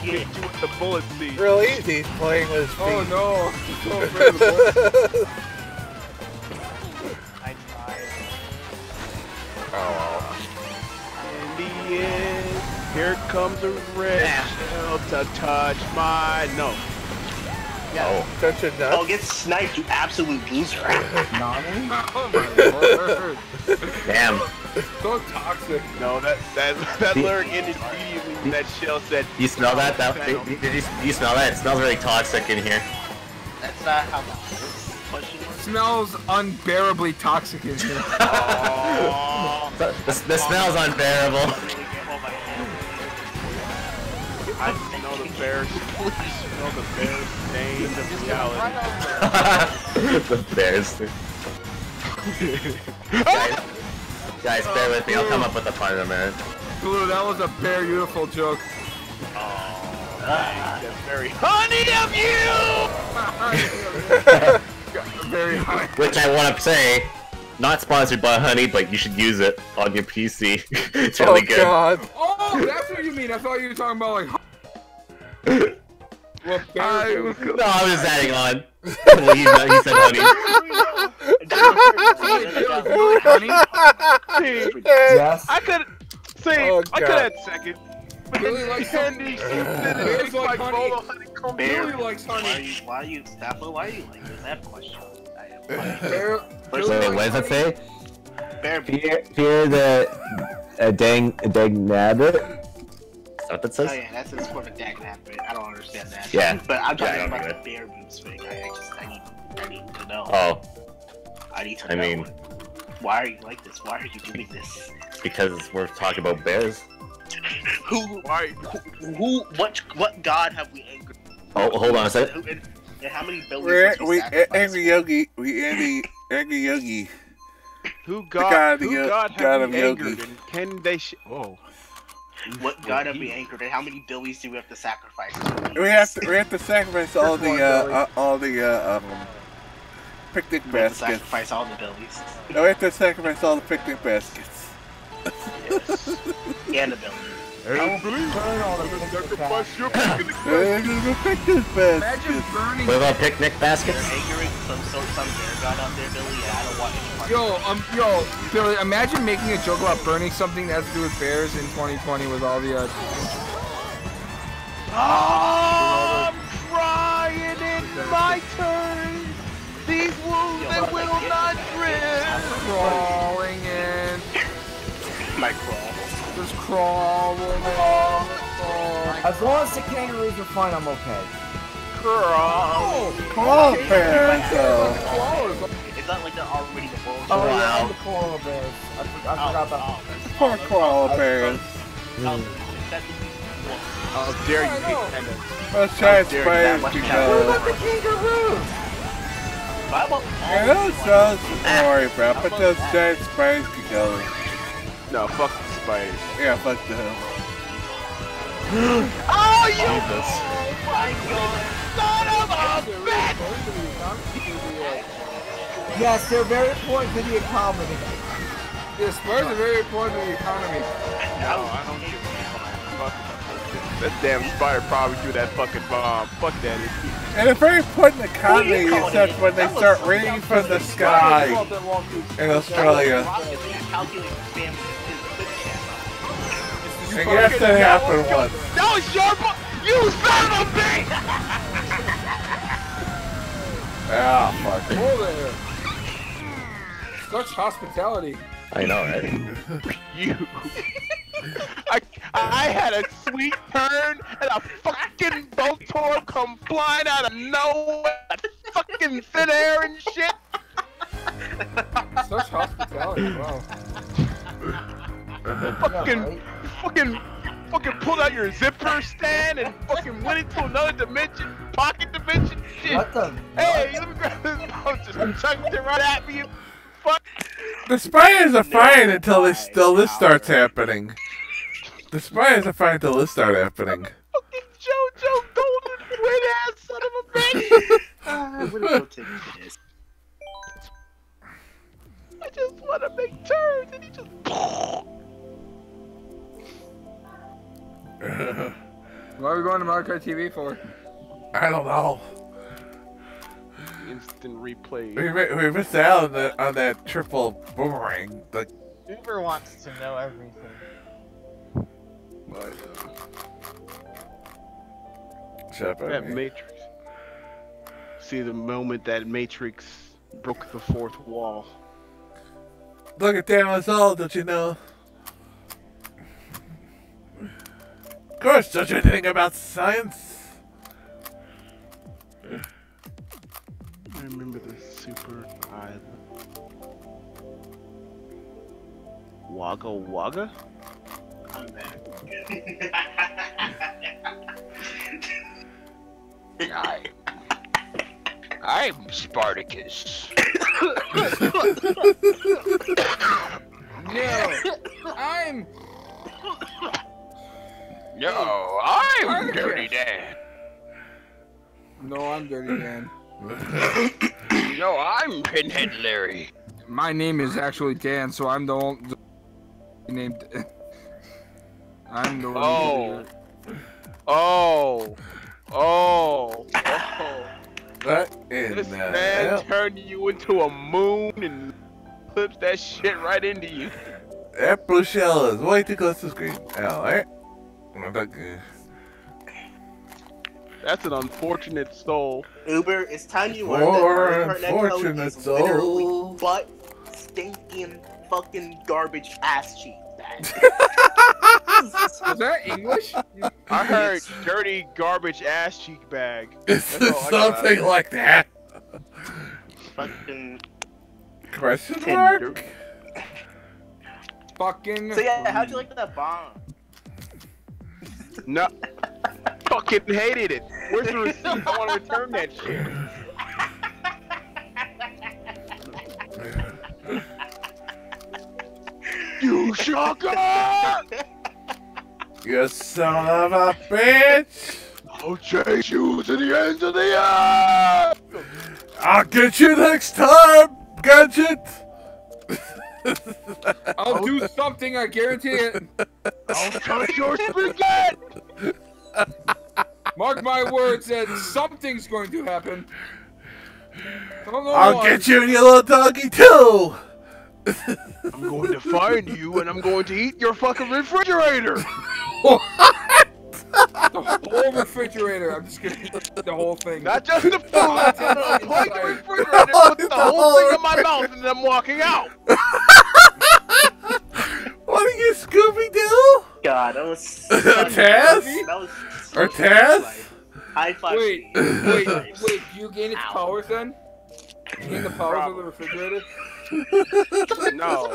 Hit you with the bullet seed. Real easy. He's playing with his feet. Oh no! I'm so afraid of the boy. I tried. Oh, In the end, here comes a red shell to touch my nose. Oh. such a Oh, get sniped, you absolute loser. Nani? Oh my lord! Damn. So toxic. No, that that that lyric ended immediately when that shell said. You smell that? That did, did you, did you smell that? It smells very toxic in here. That's not how that works. Smells unbearably toxic in here. Oh. The, the, the smell's unbearable. I smell the bear. I smell the bear stains of reality. the bears. guys, guys, bear with me. I'll come up with a pun in a minute. Blue, that was a very beautiful joke. Oh, That's very honey of you. very high. Which I want to say, not sponsored by Honey, but you should use it on your PC. it's really oh good. God. Oh, that's what you mean. I thought you were talking about like. Well, I bear was No, I was adding on. well, you he said Honey. Yes. I could see. Oh, I could God. add second. But Billy then likes candy, honey. it's Bears like like honey. bowl of honeycomb. Bear. Billy likes Why are honey. you? Why are you? Stop it. Why are you like this? I have a question. I have a Bear, First Billy Wait, of what does it say? Bear. Fear, fear the uh, dang, dang nabbit. Is that what that Oh yeah, that's just for the dag nabbit. I don't understand that. Yeah. But I'm Yeah, I talking don't about the bear boobs thing. I, I just I need I need to know. Oh, I need to I know. mean- why are you like this? Why are you doing this? because we're talking about bears. Who? Why? Who? who what? What god have we angered? Oh, hold on a second. Who, and, and how many billions We're, we we uh, angry yogi. We angry angry yogi. Who god God? Who Yo- God God have of we Yogi. angered? And can they? Sh- oh. What god have we anchored? And how many billies do we have to sacrifice? We have to we have to sacrifice all the uh, uh all the uh, um picnic We have to baskets. sacrifice all the billies. No, we have to sacrifice all the picnic baskets. And the billies. I will burn all picnic baskets. your the picnic Imagine burning. What about picnic baskets? They're some some some bear god out there, Billy, I don't want any Yo, um, yo, Billy, imagine making a joke about burning something that has to do with bears in 2020 with all the, uh, Oh, I'm crying. It's my turn. These wolves Yo, will not drift. crawling in. My crawl. Just crawling in. As long as the kangaroos are fine, I'm okay. Crawl. Oh, parents. It's not like they're already the world. Oh yeah, and the koala bears. I, for- I forgot about oh, that's- Poor koala bears. oh, that's the well, How dare you, I Pete know. Panda? Those giant dare you, spiders that can much What about the kangaroos? How about Yeah, those those don't worry about, but those giant spiders can go. No, fuck the. Yeah, fuck them. Oh, you Jesus. Oh my god, son of a bitch! Yes, they're very important to the economy. Yeah, spurs are very important to the economy. No, I don't give a fuck about this shit. That damn spider probably threw that fucking bomb. Fuck that. And a very important to the economy is that when they start raining from the sky in Australia. And yes, that happened once. That was your bo- You son of a bitch! Ah, fuck. Hold there. Such hospitality. I know, right? you. I, I had a sweet turn and a fucking Voltorb come flying out of nowhere, fucking thin air and shit. Such hospitality. Wow. fucking, fucking, fucking pulled out your zipper stand and fucking went into another dimension, pocket dimension shit. What the? Hey, let me grab this boat, just chucked it right at me. you Fuck. The spiders are fine until this, till this starts happening. The spiders are fine until this starts happening. Fucking Jojo Golden Wind ass son of a bitch. I'm gonna go take this. I just want to make turns and he just. Why are we going to Mario Kart TV for? I don't know. Instant replay. We, we missed out on, the, on that triple boomerang. The, Uber wants to know everything. shut up, That Amy. Matrix. See the moment that Matrix broke the fourth wall. Look at damn us all, don't you know? Course, don't you know anything about science? I remember the super island. Wagga Wagga? I'm back. I, I'm Spartacus. No, I'm. No, I'm Spartacus. Dirty Dan. No, I'm Dirty Dan. No, I'm Pinhead Larry. My name is actually Dan, so I'm the only named. I'm the one. Oh. Oh. Oh. Oh. What in This the man hell? turned you into a moon and clips that shit right into you. That blue shell is way too close to the screen. Oh, Alright. That's an unfortunate soul. Uber, it's time you learn that Poor Mario unfortunate is literally soul. butt stinking fucking garbage ass cheek. Was that English? I heard dirty garbage ass cheek bag. It's That's all I got. something like that. fucking. Question Tinder. mark? Fucking. So yeah, how'd you like that bomb? No. Fucking hated it. Where's the receipt? I want to return that shit. you sucker! You son of a bitch! I'll chase you to the ends of the earth! I'll get you next time, Gadget! I'll do something, I guarantee it. I'll touch your spaghetti! Mark my words that something's going to happen. I don't know I'll what. get you and your little doggy too! I'm going to find you and I'm going to eat your fucking refrigerator! The whole refrigerator. I'm just gonna eat the whole thing. Not just the food! I'll plug the refrigerator, put the whole thing in my mouth, and then I'm walking out! What are you, Scooby Doo? God, that was. Taz? That was. Or Taz? High five. Wait, wait, wait. Do you gain its powers then? You gain the powers of the refrigerator? No.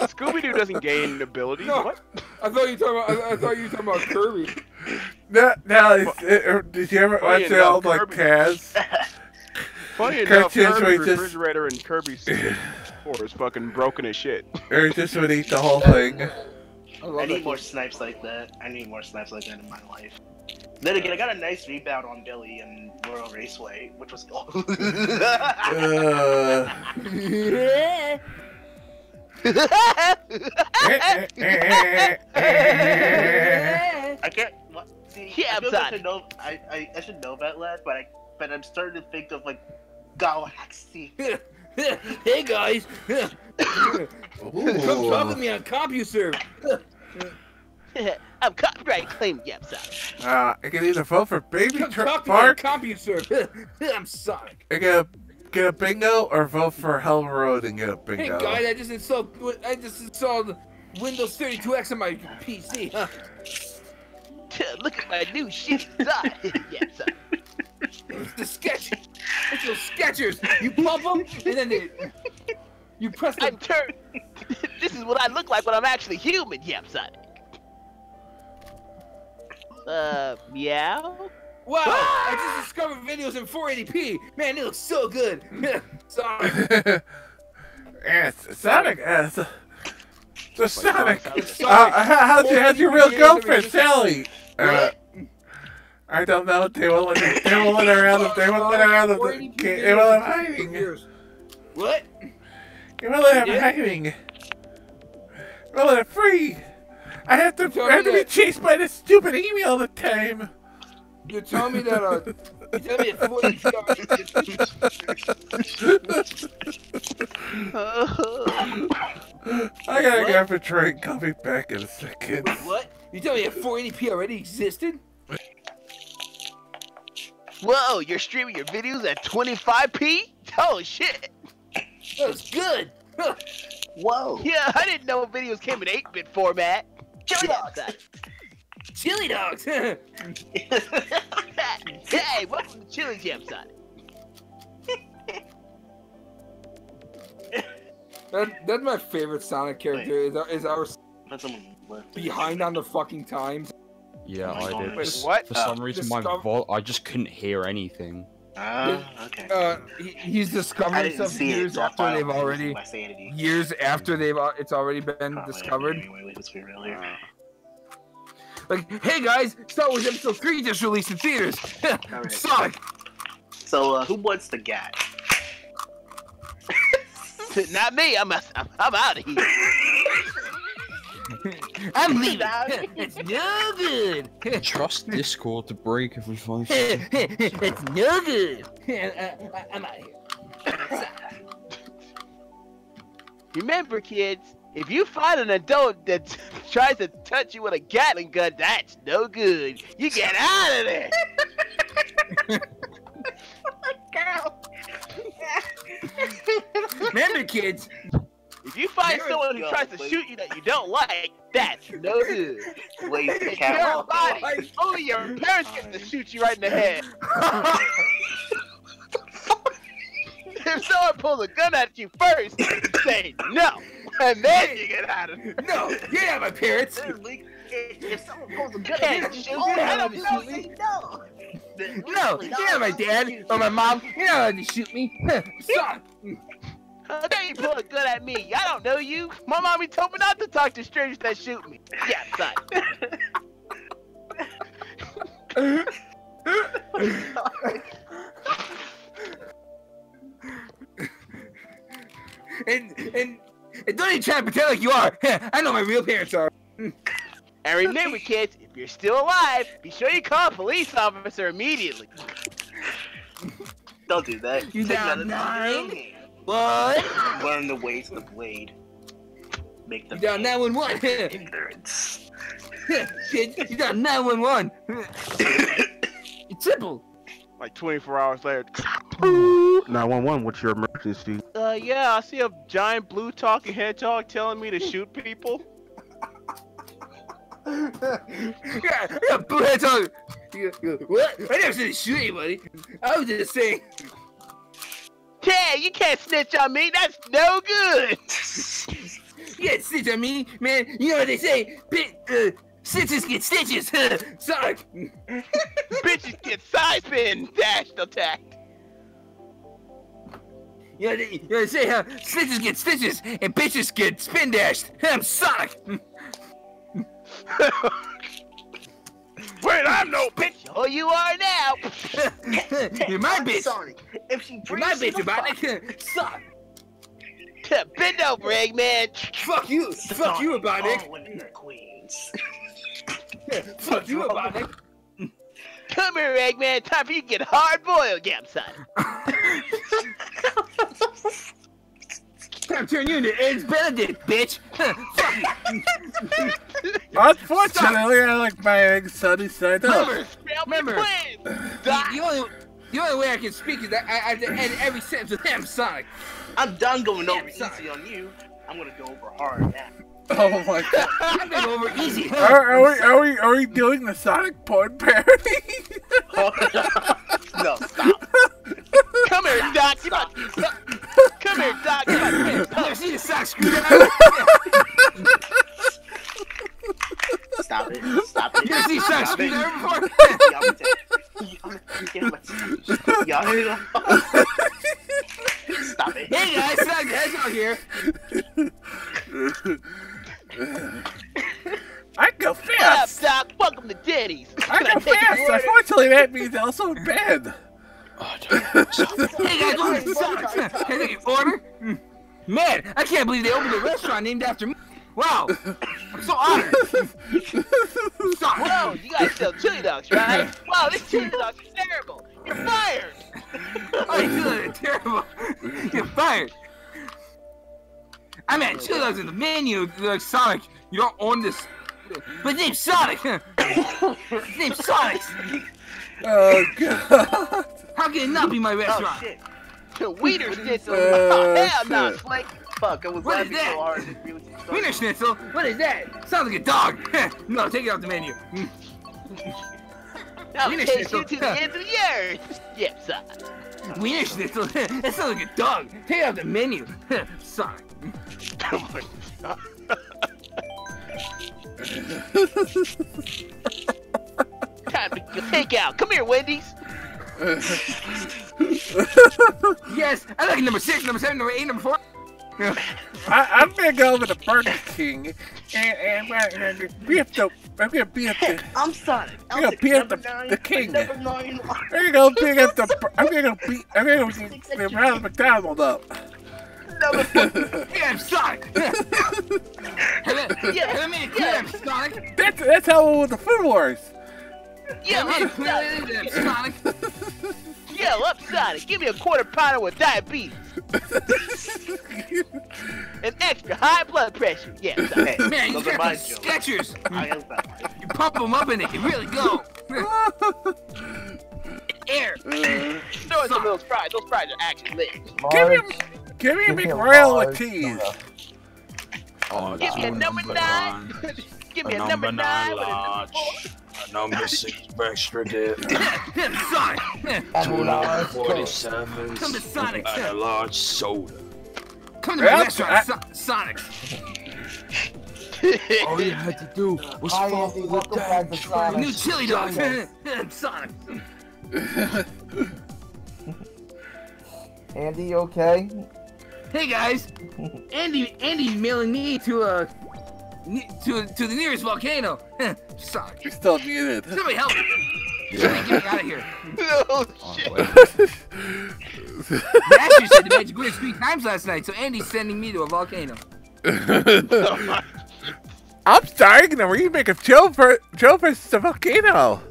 Scooby Doo doesn't gain abilities. No. What? I thought you were talking about. I, I thought you were talking about Kirby. No, no, it's, it, did you ever Funny watch the old, like, Kirby- Kaz? Funny enough, Cartoons where Kirby's he just- refrigerator and Kirby's floor is fucking broken as shit. Or he just would eat the whole thing? I I need more snipes like that. I need more snipes like that in my life. Then again, I got a nice rebound on Billy and Royal Raceway, which was cool. Uh, I can't. What? See, Yeah, I, feel like I should know. I, I, I should know that lad, but I but I'm starting to think of like Galaxy. hey guys, come talk with me on CompuServe. I'm copyright claim Yep Sonic. Uh, I can either vote for Baby Come Tr- talk to me Park, CompuServe. I'm Sonic. I get a, get a bingo, or vote for Hell Road and get a Hey bingo. guys, I just installed I just installed Windows 32X on my PC. Huh? Look at my new shit Sonic. Yep Sonic. It's the sketch. It's those Skechers. You pump them and then they, you press the. I'm turned. this is what I look like when I'm actually human. Yep Sonic. Uh, meow. Wow! I just discovered videos in 480p. Man, it looks so good. Sorry. Yes, Sonic. Uh, so, so Sonic. Uh, Sonic. how- how's your, how's your real girlfriend, Sally? Uh, I don't know. They won't let her. They won't let her out of. They won't let her out of. The, they won't let her hiding. What? They won't let her Yeah. hiding. They won't let her free. I have to. told I have me to be that- chased by this stupid email all the time. You're telling me that, uh, you're telling me that 480p I gotta What? go for a drink. I'll be back in a second. What? You telling me that 480p already existed? Whoa, you're streaming your videos at 25p? Oh shit. That's good. Whoa. Yeah, I didn't know videos came in 8-bit format. Chili dogs. Chili dogs. hey, welcome to Chili Jam Sonic. That, that's my favorite Sonic character. Is our, is our Let someone left. behind on the fucking times. Yeah, I did. Wait, For- what? For some uh, reason, my Discover- vol I just couldn't hear anything. Ah, okay. Uh, he, he's didn't stuff see it. years after they've already losing My sanity. years after they've it's already been Probably discovered. Anyway, let's be real here. Like, hey guys, Star Wars Episode Three just released in theaters. Alright. Sonic. So, uh, who wants the guy? Not me. I'm a, I'm, I'm out of here. I'm leaving. it's no good. Trust Discord to break if we find it's no good. Uh, uh, I, am out here. Remember, kids, if you find an adult that tries to touch you with a Gatling gun, that's no good. You get out of there. Oh Remember, kids. If you find There we someone who tries to please. shoot you that you don't like, that's no good. Blaze the It's cat. your body. Only your parents get to shoot you right in the head. if someone pulls a gun at you first, say no, and then you get out of it. No, you're not my parents. If someone pulls a gun, Can't at shoot you, me. oh, I don't no, know. say no. No, you're not my dad or my mom. You're not allowed to shoot me. Sonic. Oh, How dare you pull a gun at me? I don't know you. My mommy told me not to talk to strangers that shoot me. Yeah, son. And and and don't even try to pretend like you are. I know my real parents are. And remember, kids, if you're still alive, be sure you call a police officer immediately. Don't do that. You Take down that nine? As- What? Learn the ways of the blade. Make the You down nine one one. ignorance. Kid, you down nine one one. It's simple. Like 24 hours later. 911, what's your emergency? Uh, yeah, I see a giant blue talking hedgehog telling me to shoot people. Yeah, yeah, blue heads on. You- you- What? I never said to shoot anybody. I was just saying. Yeah, you can't snitch on me. That's no good. You can't snitch on me, man. You know what they say? Bit, uh, stitches get stitches. Sonic. Bitches get side spin dashed attacked. You know, they, you know they say how stitches get stitches and bitches get spin dashed. I'm Sonic. Wait, I'm no bitch. Oh, you are now. You're my bitch. Sonic. If she You're my breathes bitch, in the Robotnik. Sonic. Bend over, Eggman. Fuck you. Fuck you, All Robotnik. women are queens. Fuck you, Robotnik. Come here, Eggman. Time for you to get hard boiled. Yeah, I'm Sonic. Time to turn you into Eggs Benedict, bitch. Unfortunately, I like my eggs sunny side up. Remember, remember, the, the only the only way I can speak is that I, I have to end every sentence with "Damn Sonic." I'm done going over easy on you. I'm gonna go over hard now. Oh my god. I'm gonna go over easy. Are, are we are we are we doing the Sonic porn parody? no, stop. Come here, Doc. You about Come here, Doc. You about to You ever seen a sock screwdriver? Stop it. Stop it. You ever seen sock Stop it. screwdriver before? Y'all- Stop it. Hey guys, Sonic the Hedgehog here. I go What up, fast. Doc? Welcome to Denny's. I Can go take fast. Unfortunately, that means also in bed. Hey guys, welcome to Sonic. Can I order? Mm. Man, I can't believe they opened a restaurant named after me. Wow, I'm so honored. Sonic. Whoa, you guys sell chili dogs, right? Wow, this chili dogs are terrible. You're fired. Oh, you feel like terrible. You're fired. I mean, chili dogs in the menu. They're like Sonic, you don't own this. But his name's Sonic. his name's Sonic. Oh god. How can it not be my restaurant? Oh shit. The Wiener Schnitzel. Oh, Oh, hell no, shit. Flake. Fuck, I was What is laughing so hard. it really. Wiener Schnitzel? What is that? Sounds like a dog. no, take it off the menu. Mm. I'll Wiener chase Schnitzel. you to the end of the earth. Yep, son. Wiener Schnitzel? that sounds like a dog. Take it off the menu. Sonic. Time to go take out. Come here, Wendy's. Yes, I like number six, number seven, number eight, number four. I, I'm gonna go over to Burger King and, and I'm gonna beat up the. I'm gonna beat up the. I'm Sonic. I'm gonna beat up the, the king. Number nine. I'm gonna go beat up the. I'm gonna go beat. I'm gonna go beat the Ronald McDonald up. Hey, I'm Sonic. have, I, have I made it clear I'm Sonic? That's that's how it was with the Food Wars. Yeah, Have I made it look, I'm Sonic? Yo, up Sonic. Give me a quarter pounder with diabetes. and extra high blood pressure. Yeah, Hey, Man, you're got these. Skechers. I am that. You pump them up and they can really go. Air. Throw in some of those fries. Those fries are actually lit. Give me, give me a give me a McRail with cheese. Oh, Give me a oh, number nine. Give me a number nine with a number. A number six extra dip. Sonic. And Mars 47 Come to Sonic. and a large soda. Come to my restaurant, so- Sonic. All you had to do was Hi, follow Andy. the Welcome damn back. New Sonic. chili dog. Sonic. Andy, you okay? Hey guys, Andy, Andy mailing me to a to to the nearest volcano. Sonic. You're still muted. Somebody help me. Somebody get me out of here. Oh, shit. They actually said the magic words three times last night, so Andy's sending me to a volcano. I'm starting the remake of Joe, ver- Joe versus the volcano.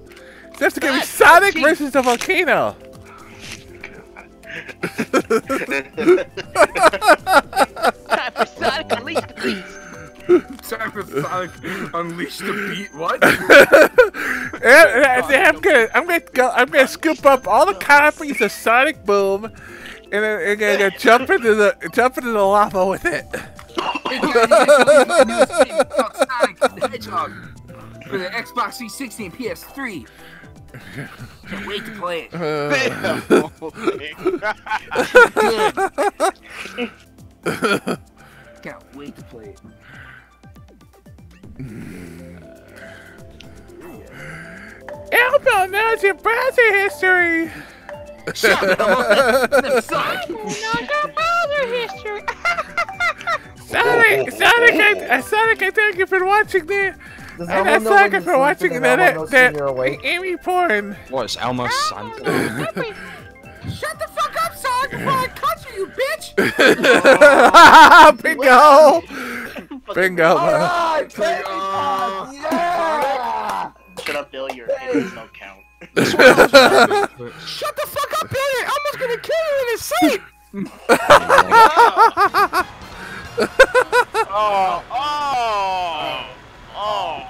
So have to give me Sonic jeez. versus the volcano. Time for Sonic Unleash the Beast. Time for Sonic Unleash the Beat. What? And- and I- I'm gonna, I'm gonna go, I'm gonna scoop up all the copies of Sonic Boom, and then I'm gonna, gonna jump into the, jump into the lava with it. Hey guys, my newest game Sonic the Hedgehog for the Xbox 360 and PS3. Can't wait to play it. Good. Can't wait to play it. Elmo knows your browser history. Shut up, Elmo. Sonic. Sonic, Sonic, I, uh, Sonic, I thank you for watching the. Does And Elmo that's Sonic you're for watching sleeping that, and Elmo that, when you're awake? Amy porn. What is Elmo Santa? Shut the fuck up, Sonic, before I cut you, you bitch! Bingo! Bingo. Alright, Click, uh, yeah! Shut up, Bill. Your opinions don't count. Shut the fuck up, Billy! I'm almost gonna kill you in his sleep! Oh, oh, oh.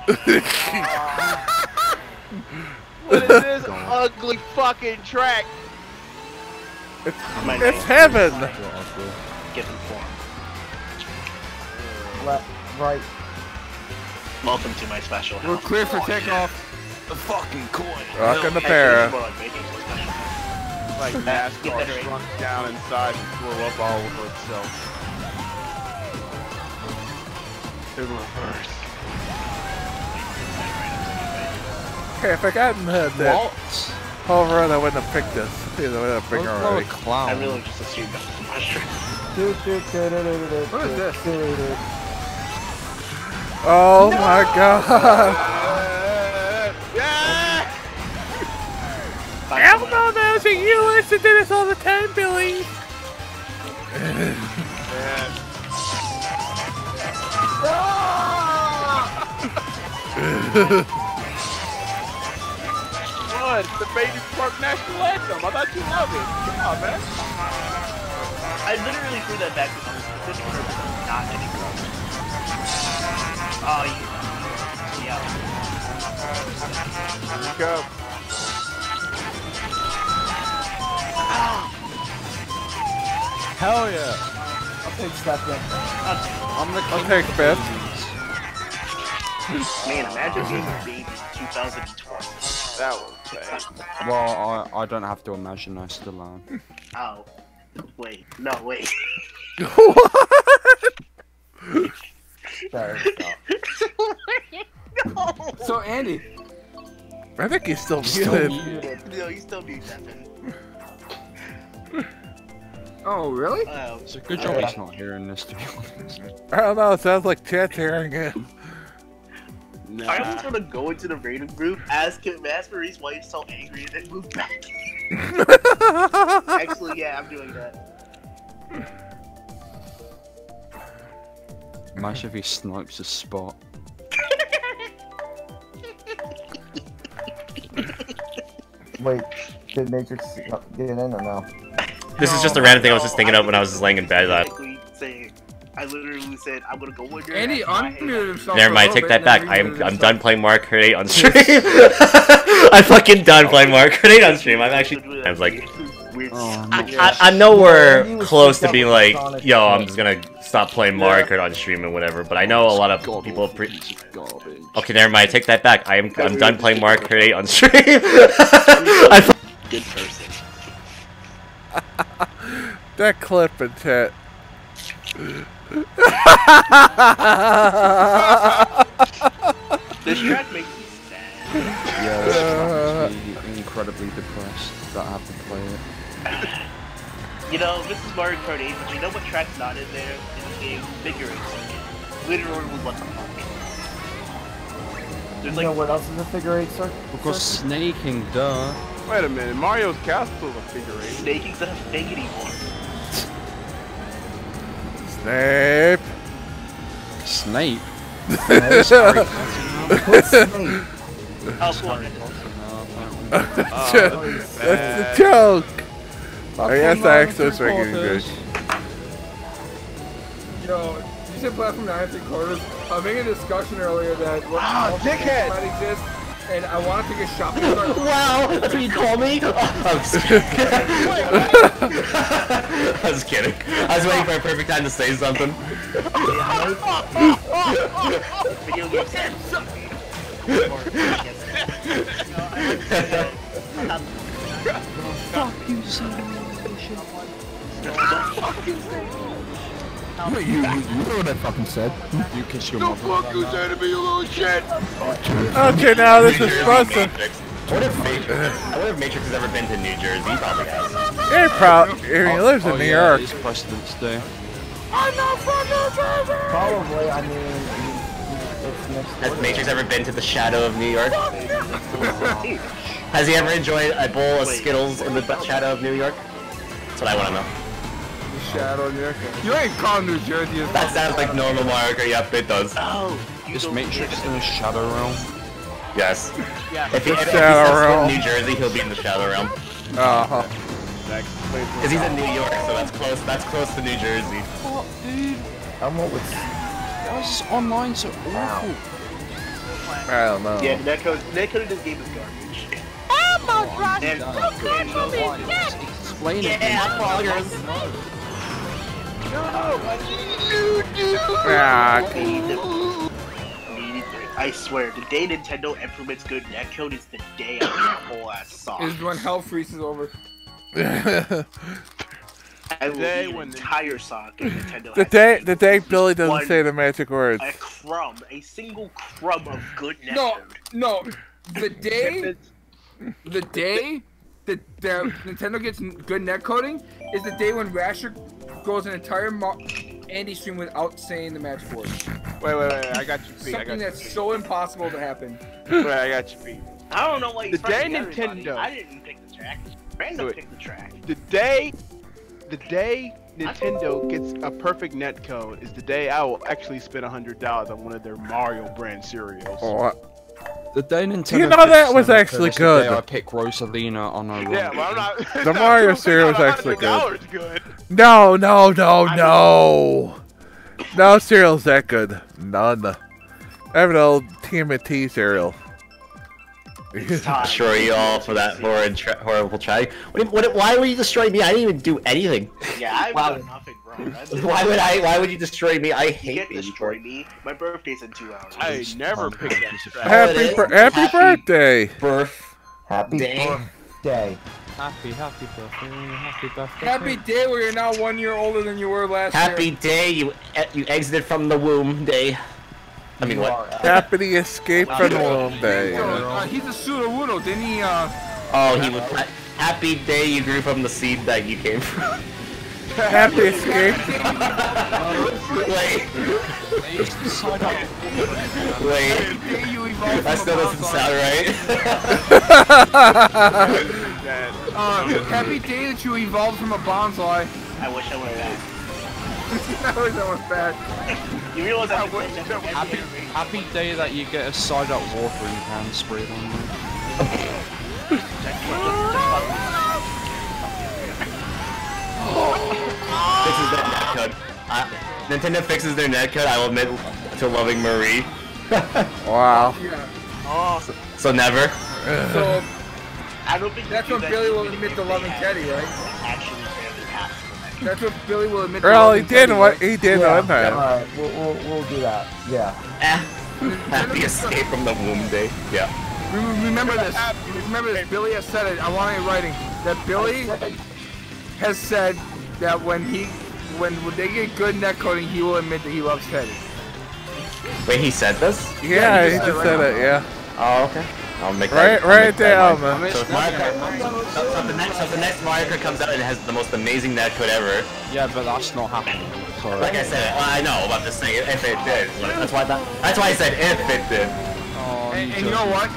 what is this ugly fucking track? My It's name. heaven. Left, right. Welcome to my special We're clear for takeoff. The fucking coin. Rocking the Actually, para. like making it special. Like Get NASCAR shrunk down inside and blew up all over itself. In reverse. Hey, if I gotten uh, that What? whole run, I wouldn't have picked this. You know, I would have picked already. a clown. I really just assumed that was a mushroom. What is this? Oh my god. Yeah! Elmo knows that you listen to this all the time, Billy. What? Oh, the Baby Park National Anthem. I thought you loved it. Come on, man. I literally threw that back because I was specific purpose of not getting drunk. Oh, you. Yeah. Here we go. Hell yeah. I'll take step in. I'm the I'll take fifth. Man, imagine being a baby in 2020. That was bad. Well, I, I don't have to imagine I still am. Oh. Wait. No, wait. Sorry. no! So, Andy. I think he's still Still muted. No, you still need that. Oh, really? Uh, it's a good job he's not hearing this, to be honest. I don't know, it sounds like Chet's hearing it. I almost want to go into the random group, ask him, ask Maurice why he's so angry, and then move back. Actually, yeah, I'm doing that. Imagine if he snipes a spot. Wait, did Matrix get in or no? This is just a random thing I was just thinking of when I was just laying in bed. Technically saying, I literally said, I'm gonna go in there. Andy ask my unmuted himself. never mind, take that back. I'm remuted I'm done playing Mario Kart 8 on stream. I'm fucking done playing Mario Kart 8 on stream. I'm actually. I was like, Weird. Oh, I. I, I know we're was close to being like, Sonic yo, I'm just gonna stop playing Mario Kart on stream and whatever. But I know a lot of people. Pre- okay, never mind. Take that back. I am I'm done playing Mario Kart 8 on stream. I, Good person. That clip in Chet. This track makes me sad. Yeah, this uh, makes me incredibly depressed that I You know, this is Mario Kart 8, but you know what track's not in there in the game? Figure eight circuit. Literally what the fuck. You There's know like, what else is a figure eight circuit? Because snaking, duh. Wait a minute. Mario's Castle is a figure eight. snaking's not a thing anymore. Snape. Snape? Put Snake. Oh, cool. I That's the joke. I guess I actually was making good. Yo, you said platform nine and three quarters. I was making a discussion earlier that what Ah, multiple dickhead! might exist, and I want to take a shopping cart. wow, that's what you call me? Oh, I'm just kidding. I was kidding. I was waiting for a perfect time to say something. Video games suck. Or, yes. No, I like to say that. Fuck you, son You, you, you know what I fucking said. You kiss your Don't mother. fuck you say to me, you little shit. Okay, now this is supposed to. What if Matrix? I wonder if Matrix has ever been to New Jersey. Probably has. He probably he oh, lives in oh, New yeah, York. It's President's Day. Probably, I mean, it's next Has. Matrix ever been to the shadow of New York? Has he ever enjoyed a bowl of Skittles in the shadow of New York? That's what I want to know. The shadow New York. You ain't calling New Jersey. That sounds like normal Mario Kart. Yep, it does. Oh, you Is don't Matrix get in the shadow realm? Yes. Yeah. If he, if, if he Shadow Realm. in New Jersey, he'll be in the Shadow Realm. Uh-huh. Because he's in New York, so that's close. That's close to New Jersey. What, dude? I'm what with. Why is this online so awful? I don't know. Yeah, netcode, netcode in this game is garbage. Oh my God! You can't believe that. Explain it. Yeah, followers. Ah, I swear, the day Nintendo implements good netcode is the day I get a whole ass sock. Is when hell freezes over. I will day eat an when the- entire sock if Nintendo the day the day Billy doesn't one- say the magic words. a crumb, a single crumb of good netcode. No, no. The day, the day that the Nintendo gets n- good netcoding is the day when Rasher goes an entire Mo- Andy stream without saying the magic words. Wait, wait, wait. I got you beat. I got Something you that's beat. so impossible to happen. Wait, I got you beat. I don't know why you The day everybody. Nintendo- I didn't pick the track. Random picked the track. The day, the day Nintendo gets a perfect netcode is the day I will actually spend hundred dollars on one of their Mario brand cereals. Oh, The day Nintendo. You know, picks that was actually is the good. I pick Rosalina on a Yeah, run. well, I'm not. The Mario cereal was actually good. good. No, no, no, no. No cereal's that good. None. I have an old TMNT cereal. Destroy you all for that horrid tra- horrible try. What, what, why would you destroy me? I didn't even do anything. Yeah, I've done nothing wrong. That's it. Why would I? Why would you destroy me? I You hate can't destroy boy. me. My birthday's in two hours. I never picked that track. Happy, bir- happy birthday. Birth. Happy Day. birthday. Happy, happy birthday, happy birthday. Happy day where you're now one year older than you were last Happy year. day you e- you exited from the womb day. I mean what? Happy escape from the womb day. Uh, he's a pseudo Didn't he? Uh, Oh, he was happy day you grew from the seed that you came from. Happy escape. Wait, wait. That still doesn't sound right. uh, happy day that you evolved from a bonsai. I wish I went back. I wish I went back. You realize I would Happy, happy day that you get a side up watering can sprayed on you. fixes their netcode. Uh, Nintendo fixes their netcode. I will admit to loving Marie. Wow. Yeah. Oh, So never. So I don't think that's what Billy will admit to loving Teddy, right? Actually, fairly passed. That's what Billy will admit. to Well, he did what right? he did yeah, one time. Alright, we'll, we'll, we'll do that. Yeah. Happy escape from the womb day. Yeah. Remember this. Remember this. Billy has said it. I want it in writing. That Billy has said that when he, when, when they get good netcoding, he will admit that he loves Teddy. Wait, he said this? Yeah, he he just just said said it it. Yeah. Oh, okay. I'll make Right, that. I'll right make that down, man. So if Mario Kart, so, so the next, so the next Mario Kart comes out and it has the most amazing netcode ever. Yeah, but that's not happening. Sorry. Like I said, well, I know, but I'm just saying if it did. That's why that, That's why I said if it did. Oh, And, and you know what?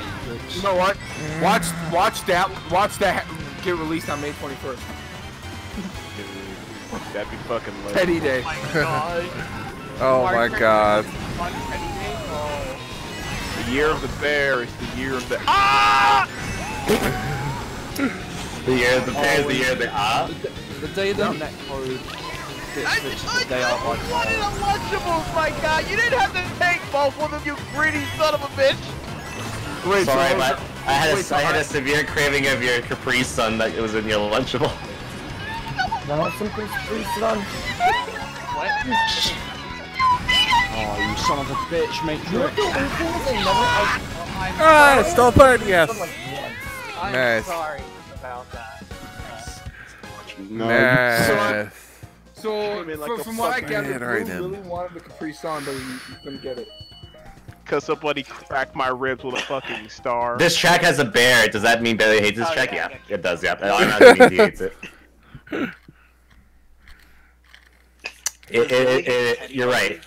You know what? Watch, watch that, watch that get released on May 21st. That'd be fucking lit. Teddy Day. Oh my god. The year of the bear is the year of the ah. The year of the bear is the year of the ah. The day of the netcode gets fixed is the day I like wanted Lunchables, my god! You didn't have to take both of them, you greedy son of a bitch! Wait, Sorry, so, but I had wait, a, had I- a severe craving of your Capri Sun that it was in your Lunchable. Now have some Capri Sun. Oh, you son of a bitch, make You know sure. what the weird thing is? I never. I, Ah, still third, yes. I'm Nice. sorry about that. Nice. So, Came in like from, from what I fucking gathered, man right Blue in. really wanted the Capri Sun, but you, he couldn't get it. Cause somebody cracked my ribs with a fucking star. This track has a bear. Does that mean Billy hates this Oh, track? yeah, Yeah, yeah. it does. Yeah, it automatically means he hates it. It, it, it, it, you're right.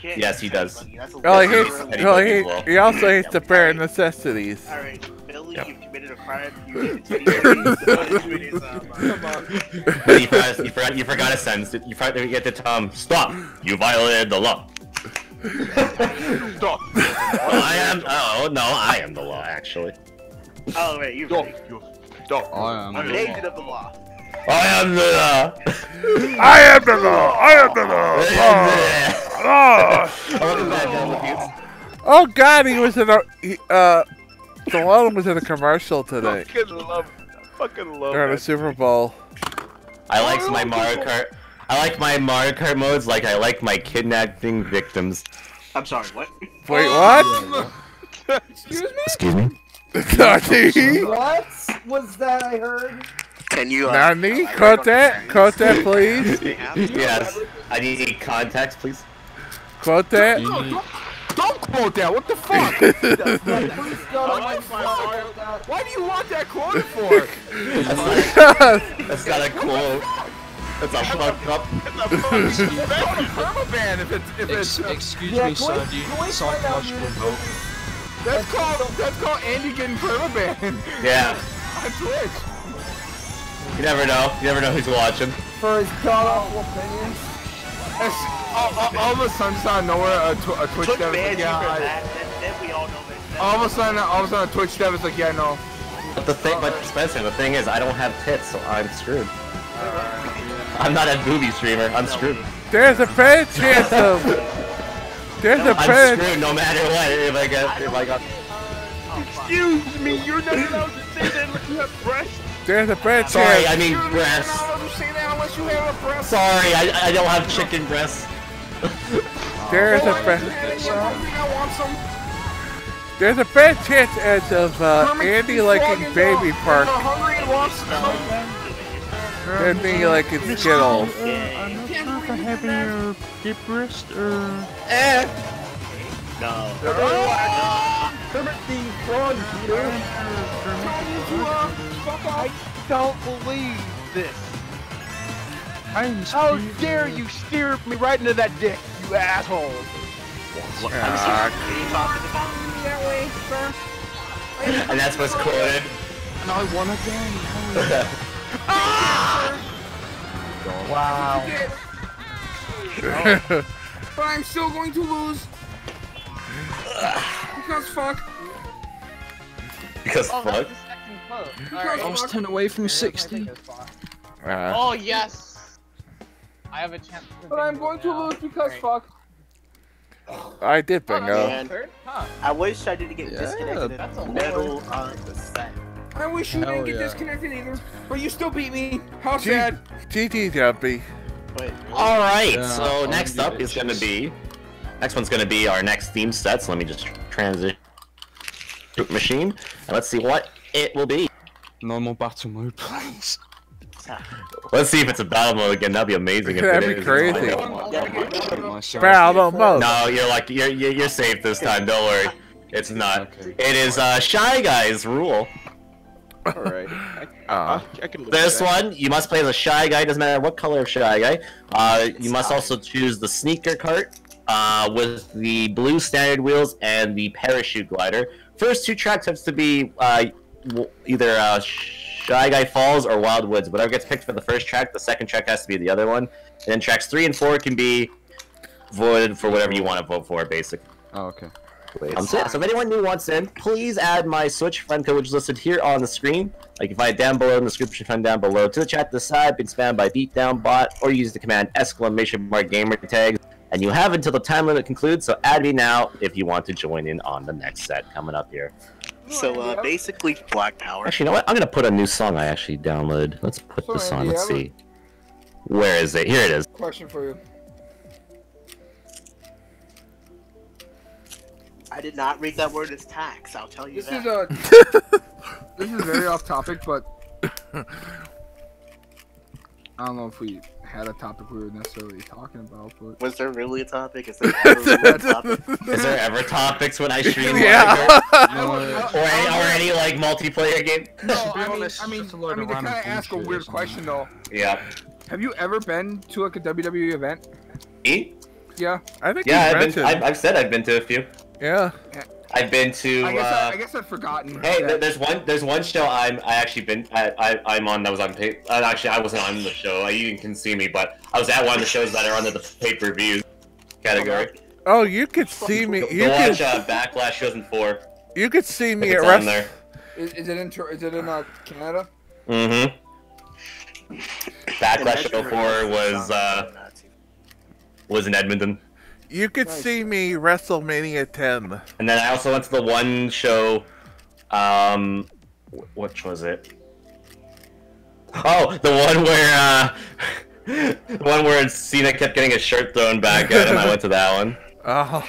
You Yes, he does. anybody. That's a Well, he hates. Well, he, he also hates the bare necessities. Alright, Billy, Yep. you've committed a crime. You need to take it. Come on. But you forgot, you forgot, you forgot a sentence. You forgot to get the Tom. Stop! You violated the law. Stop. Well, I am. Oh no, I am the law actually. Oh wait, you ready? I am. I'm an agent of the law. I am the law. I am the law. I am the law. Oh, Welcome back, Delmatians. oh God, he was in a. He, uh, Stallone was in a commercial today. fucking love, fucking love During the that. Super Bowl. I like my Mario Kart. I like my Mario Kart modes like I like my kidnapping victims. I'm sorry, what? Wait, what? Excuse me? Excuse me. Nani? What was that I heard? Can you? Uh, Nani? Quote that. Quote that, please. yes. I need context, please. Quote that. No, don't, don't quote that. What the fuck? Please don't. My God. Why do you want that quote for? That's not a quote. That's a fuck up. That's a permaban if it's if Ex- it's. uh, excuse Yeah, me, can we- Do you can we need find out psychological? That's called that's called Andy getting permaban Yeah. on Twitch. You never know. You never know who's watching. For his god awful opinions. That's, all, all, all of a sudden, just out of nowhere, a, tw- a Twitch Twitch dev is like, yeah, for I, that, then, then we all know that. all of a sudden, all of a sudden, a Twitch dev is like, yeah, no. But the thing, but Spencer, the thing is, I don't have tits, so I'm screwed. I'm not a booby streamer. I'm screwed. There's a fair chance of. There's a I'm fair. screwed no matter what. If I get, if I got. Excuse me, you're not allowed to say that unless you have breasts. There's a fair Sorry, chance. I mean You're breasts. not allowed to say that unless you have a breast. Sorry, I, I don't have chicken breasts. There's a Oh, fair. you hungry? I want some. There's a fair chance as of uh, Andy the liking Baby up. Park. I'm hungry and want some. And me liking Skittles. I'm not sure if I have your deep breast or. Eh. No. Kermit the Frog, Peter. I don't believe this. I'm How dare you steer me right into that dick, you asshole! And that's what's quoted. And I won again. Wow. But I'm still going to lose. Because fuck. Because Oh, fuck. That's the second quote. Because Alright. I was 10 away from 60. Uh, Oh, yes! I have a chance to But I'm bingo going to lose because Alright. fuck. I did Oh, bingo. Man. Third? Huh. I wish I didn't get Yeah, disconnected that's a in the middle of the set. I wish you Hell didn't get yeah. disconnected either. But you still beat me. How G- sad. GG Jumpy. Wait, All right. Yeah, so I'll next up it is going to be. Next one's going to be our next theme set. So let me just transition machine and let's see what it will be. Normal battle mode, please. Let's see if it's a battle mode again. That'd be amazing. if That'd it be is. crazy. Battle mode. No, you're like you're you're, you're safe this time. Don't worry. It's not. Okay. It is uh, Shy Guys rule. Alright. I, Uh, I can This with one, you must play as a Shy Guy. Doesn't matter what color of Shy Guy. Uh, you must also choose the sneaker cart uh, with the blue standard wheels and the parachute glider. First two tracks have to be uh, w- either uh, Shy Guy Falls or Wild Woods. Whatever gets picked for the first track, the second track has to be the other one. And then tracks three and four can be voted for whatever you want to vote for, basically. Oh, okay. Um, so, yeah, so if anyone new wants in, please add my Switch friend code, which is listed here on the screen. Like if I down below in the description, find down below to the chat to the side, been spammed by Beatdown Bot, or use the command exclamation mark gamer tags. And you have until the time limit concludes. So add me now if you want to join in on the next set coming up here. So uh, basically, Black Power. Actually, you know what? I'm gonna put a new song I actually downloaded. Let's put So, this on. Let's I have a- see. Where is it? Here it is. Question for you. I did not read that word as tax. I'll tell you This that. is a. this is very off topic, but I don't know if we had a topic we were necessarily talking about, but Was there really a topic? Is there ever really a topic? Is there ever topics when I stream Yeah. Mario? or any, or any like multiplayer game? no, I mean, honest, I mean, just a I mean, of to kind of ask a weird question though. Yeah. Have you ever been to like a WWE event? Me? Yeah. I think. Yeah, I've, been, I've, I've said I've been to a few. yeah. I've been to. I guess uh, I, I guess I've forgotten. Hey, that. there's one. There's one show I'm. I actually been. I, I I'm on. That was on pay. Uh, actually, I wasn't on the show. I, you can see me, but I was at one of the shows that are under the pay per view category. Oh, you could see me. Go You watch could. uh, Backlash 2004. You could see me at it's rest. there. Is, is it in is it in uh, Canada? Mm-hmm. Backlash 04 was uh was in Edmonton. You could see me WrestleMania 10. And then I also went to the one show, um, wh- which was it? Oh, the one where, uh, the one where Cena kept getting his shirt thrown back at him. I went to that one. Oh.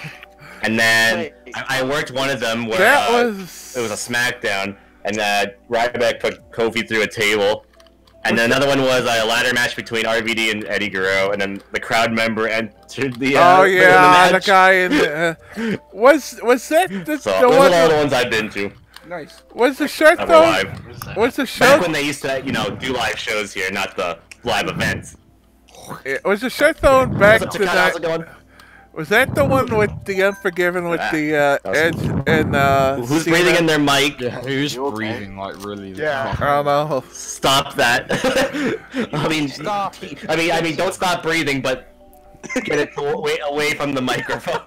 And then I, I worked one of them where That uh, was- it was a SmackDown, and uh, Ryback put Kofi through a table. And then another one was a ladder match between RVD and Eddie Guerrero, and then the crowd member entered the. Uh, oh yeah, the match. guy in the, uh, was was that the, So the those one? are all the ones I've been to. Nice. Was the shirt Of though? live. Was the Back shirt? when they used to, you know, do live shows here, not the live events. Was the shirt thrown back What's to Takata? How's it that? Going? Was that the one with the Unforgiven with the uh, Edge and uh? Who's Cena? breathing in their mic? Yeah, who's breathing like really? Yeah. I don't know. Stop that. I mean, stop. I mean, I mean, don't stop breathing, but get it away, away from the microphone.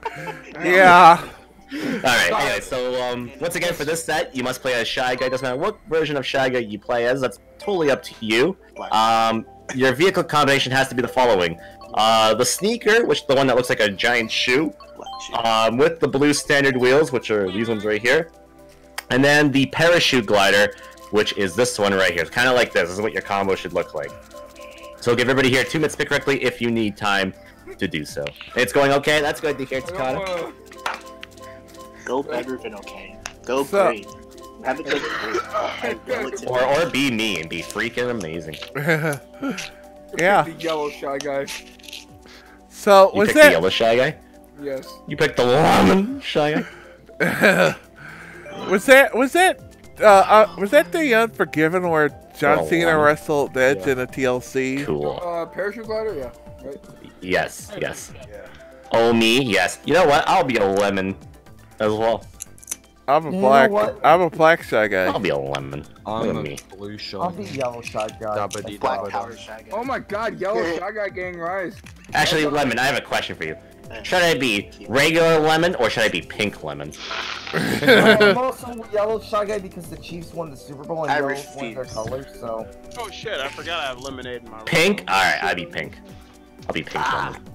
Yeah. All right. Anyway, so um, once again, for this set, you must play as Shy Guy. Doesn't matter what version of Shy Guy you play as. That's totally up to you. Um, your vehicle combination has to be the following: uh, the sneaker, which is the one that looks like a giant shoe, um, with the blue standard wheels, which are these ones right here, and then the parachute glider, which is this one right here. It's kind of like this. This is what your combo should look like. So give everybody here two minutes to pick correctly if you need time to do so. It's going okay. That's good to hear, Takata. Go better than okay. Go So- great. Have a good break. Relative- Or or be me and be freaking amazing. yeah. The yellow shy guy. So You was picked the that? yellow shy guy. Yes. You picked the lemon shy guy. was that? Was that? Uh, uh, was that the Unforgiven where John Oh, Cena wow. wrestled Edge in a TLC? Cool. Uh, parachute glider, yeah. Right. Yes, yes. Oh me, yes. You know what? I'll be a lemon as well. I'm a You know black. I'm a black shy guy. I'll be a lemon. I'm at a me. blue shy. I'll be yellow shy guy. Dabbity Black dabbada. power shy guy. Oh my god, yellow shy guy gang rise. Actually, lemon. I have a question for you. Should I be regular lemon or should I be pink lemon? I'm also yellow shy guy because the Chiefs won the Super Bowl and I yellow is one of their colors. So Oh shit! I forgot I have lemonade in my. Pink? All right, I'll be pink. I'll be pink ah. lemon.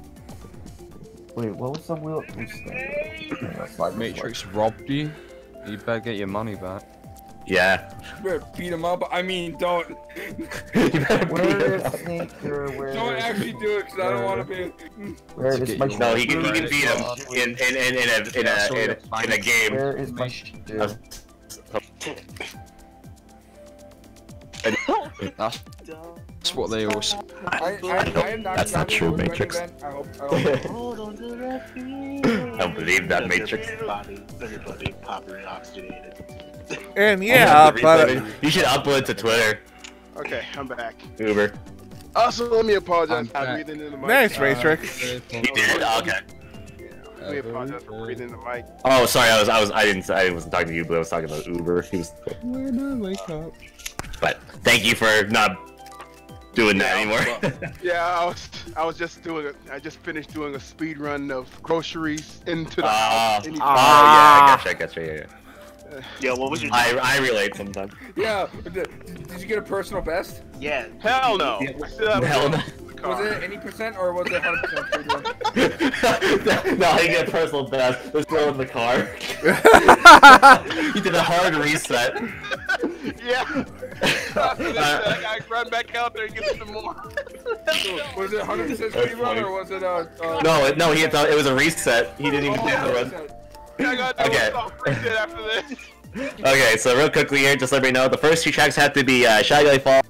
wait, what was the wheel? who's like- Matrix robbed you. You better get your money back. Yeah. You better beat him up. I mean, don't. You better be- Where is Sneaker? Where Don't is- actually do it because I don't want to be. Where is my No, he can, he can beat him in in in, in a in a in a, in a game. Where is my shoe? That's, that's what they all say. I, I, I am not That's not true, Matrix. I hope. I hope. Hold on to that feeling. I don't believe that Matrix. Everybody, everybody properly oxygenated. And yeah, but uh, you should upload it to Twitter, Okay, I'm back. Uber. Also, let me apologize I'm for breathing in the mic. nice Uh, Matrix. You did? Okay. We apologize for breathing in the mic. Oh, sorry. I was I was I didn't I wasn't talking to you, but I was talking about Uber. He was. When I wake up. But thank you for not doing that anymore. Yeah, I was I was just doing a, I just finished doing a speed run of groceries into the Ah, house. oh Any- yeah, I gotcha, I gotcha. Yeah, yeah. Yo, what was your? I I relate sometimes. Yeah. Did, did you get a personal best? yeah. Hell no. I still have Hell no. Was it any percent or was it 100% free run? no, I get a personal best. Let's go in the car. you did a hard reset. Yeah. After this, I gotta run back out there and get some more. Was it 100% free run or was it uh? uh No, it- no, he had it was a reset. He didn't even do the run. I gotta Okay. a soft reset after this. Okay, so real quickly here, just let me know, the first two tracks have to be uh, Shy Guy Fall,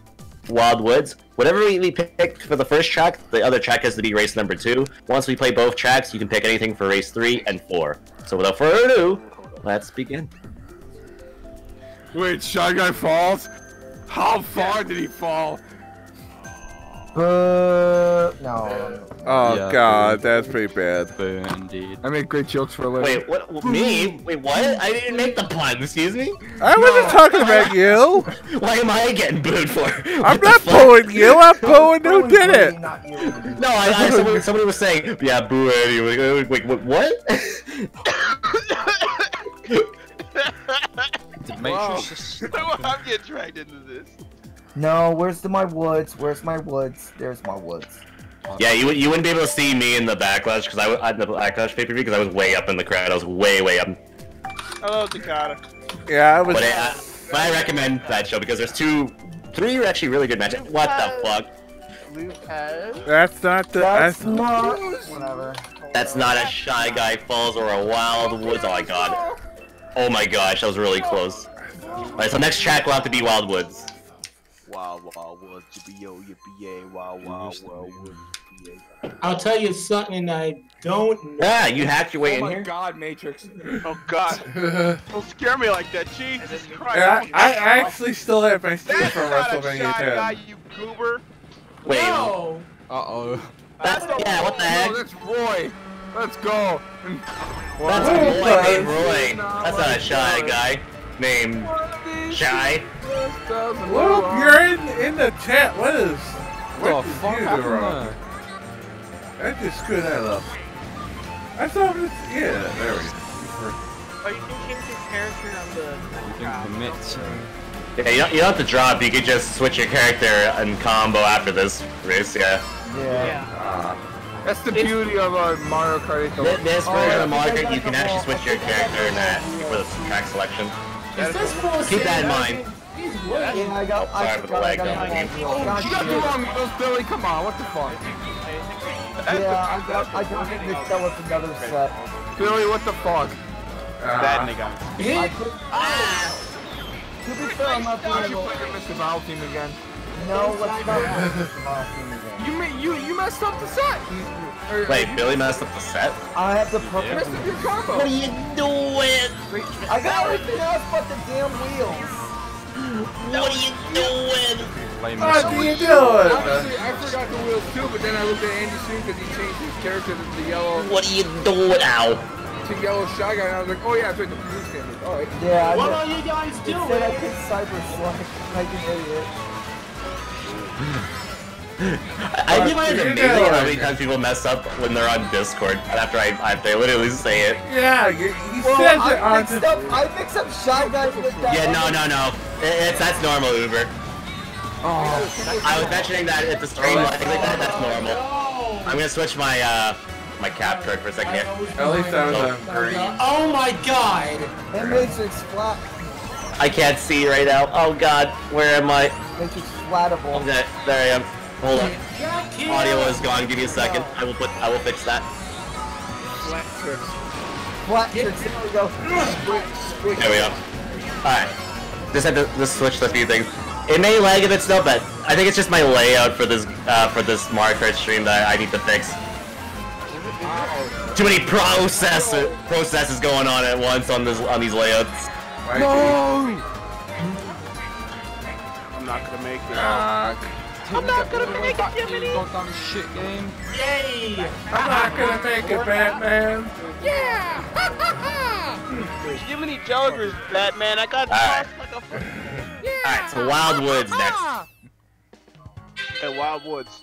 Wild Woods. Whatever we, we pick for the first track, the other track has to be race number two. Once we play both tracks, you can pick anything for race three and four. So without further ado, let's begin. Wait, Shy Guy falls? How far did he fall? Boo. No. Oh Yeah, god, that's pretty bad. Boo, indeed. I make great jokes for a living. Wait, what? Me? Wait, what? I didn't make the pun. Excuse me. I wasn't talking about you. Why am I getting booed for? I'm not booing you. I'm booing who did it. No, I, I somebody, somebody was saying, yeah, boo anyway. Wait, wait, what? Wow. I'm getting dragged into this. No, where's the, my woods? Where's my woods? There's my woods. yeah, you would- you wouldn't be able to see me in the backlash because I w- at the backlash pay per view because I was way up in the crowd. I was way way up. Hello, Takata. Yeah, I was. But I, but I recommend that show because there's two, three are actually really good matches. What the fuck? Lucas. That's not the. That's That's, not. Whatever. That's not a Shy Guy Falls or a Wild Woods. Oh my god. Oh my gosh, that was really close. Alright, so next track will have to be Wild Woods. Wild, wild, wild, yippee yo, yippee yay, wild, wild, wild, wild, yippee. I'll tell you something I don't know. Yeah, you hacked your way Oh in my god, Matrix. Oh god. Don't scare me like that, Jesus Christ. yeah, I, I actually still have my Steve That's from not a WrestleMania shy guy, you goober. Wait, No. Uh oh. that's, yeah, what the No, heck? that's Roy. Let's go. That's a boy named Roy. That's not a Shy Guy named Shy. Whoop, you're in, in the chat. What is. What the fuck you happened wrong? I just screwed that up. I thought it was. Yeah, there we go. Oh, you can change your character on the. You can commit to. Yeah, you don't, you don't have to drop. You could just switch your character and combo after this race. Yeah. Yeah. Ah. That's the beauty of uh, Mario Kart 8. Th- This Oh, version yeah, of Mario Kart, you can actually switch your character in that for the track selection. Is this supposed Keep that in mind. He's Yeah. I got. Oh, sorry I for the lag got on the the game. ball. Oh, God, you got the wrong Eagles, Billy. Come on, what the fuck? Yeah, I got. I got mixed up with another set. Billy, what the fuck? That nigga. I could. To be fair, I'm not Why doing you play your Mr. Val team again? No, let's not play this Mile team again. You ma- you you messed up the set. Or- Wait, Billy messed up the set? I have the You perfect. messed up your combo. What are you doing? I got everything else but the damn wheels. What are you doing? What are you doing? Honestly, I forgot the wheels too, but then I looked at Andy soon because he changed his character to the yellow What are you doing now? to yellow shy guy, and I was like, oh yeah, I like the blue standard. All right. Yeah, I What know. are you guys It said I doing? could cyber select like an idiot. I, I do find it amazing how many times people mess up when they're on Discord. And after I, I they literally say it. Yeah, you, he Well, says it I on mixed the. up. I mixed up shy guys with that. Yeah, no, no, no. It- It's that's normal, Uber. Oh, I was mentioning that if the stream lags like that, that's normal. I'm gonna switch my uh my cap card for a second here. At least I was on green. Oh my god! and Matrix flat. I can't see right now. Oh God, where am I? Matrix flatable. Okay, there I am. Hold on. Audio is gone. Give me a second. I will put. I will fix that. Flat tricks. There we go. There we go. Alright. Just had to just switch a few things. It may lag a bit still, but I think it's just my layout for this uh, for this Mario Kart stream that I need to fix. Too many process processes going on at once on this on these layouts. No! I'm not gonna make it. I'm not gonna make it, Jiminy. Don't down this shit game. Yay! I'm not gonna make it, Batman. Jiminy Joggers, Batman. I got Alright. tossed like a fucking Alright, so Wild Woods next. Hey, Wild Woods.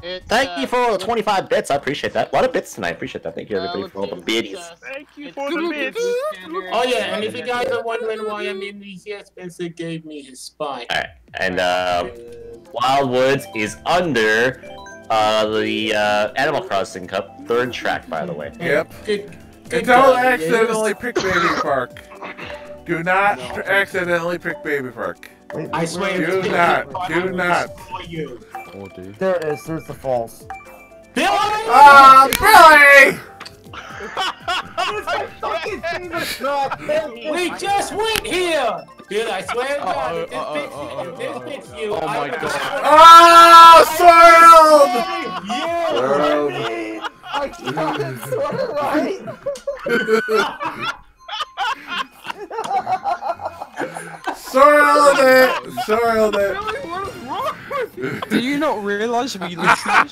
It's, Thank uh, you for all the 25 bits, I appreciate that. A lot of bits tonight, I appreciate that. Thank you uh, everybody for all the let's biddies. uh, Thank you for the bits. Oh yeah, and if you uh, guys are wondering why I'm in these, yeah, Spencer gave me his spine. Alright, and uh, Wild Woods is under uh, the uh, Animal Crossing Cup third track, by the way. Yep. Good, And good don't God, accidentally pick Baby Park. Do not accidentally pick Baby Park. I swear. Do not. Do not. For you. Oh, dude. There it is. There's the falls. Billy! Ah, Billy! We just went here! Dude, I swear to God, if this Uh-oh, fits, uh-oh, if this uh-oh. fits you, Oh my will- God. Oh, soiled! Yeah, I got it sort of right. Soiled it! Soiled it! Billy, what is wrong with Do you not realise we literally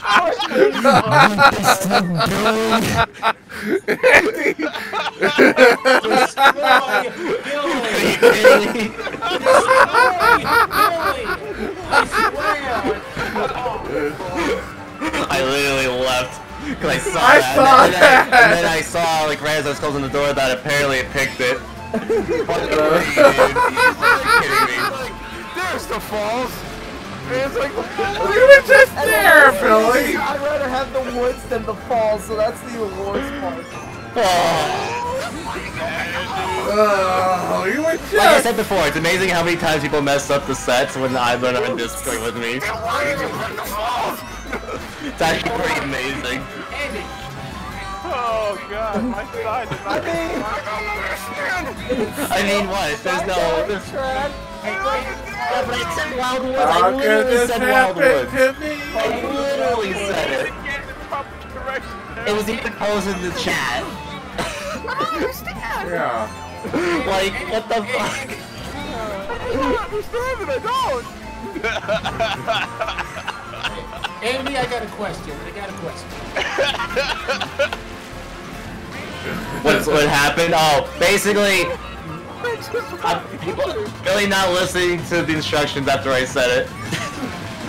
I literally left because I saw I that. saw and, then, and, that. I, and then I saw like right as I was closing the door that apparently it picked it. There's the falls. It's like We were just there, Billy. I'd rather have the woods than the falls, so that's the worst part. Oh, you were just. Like I said before, it's amazing how many times people mess up the sets when I learn on Discord with me. It's actually pretty amazing. Oh god, my side is not I mean, what? There's no. There's... Yeah, but I said Wild Woods. I How could literally this said Wild happen Woods. to me? I literally said it. It was even posted in the chat. Yeah. like, what the fuck? I don't understand it. I don't. Andy, I got a question. I got a question. What's what happened? Oh, basically, people, Billy not listening to the instructions after I said it.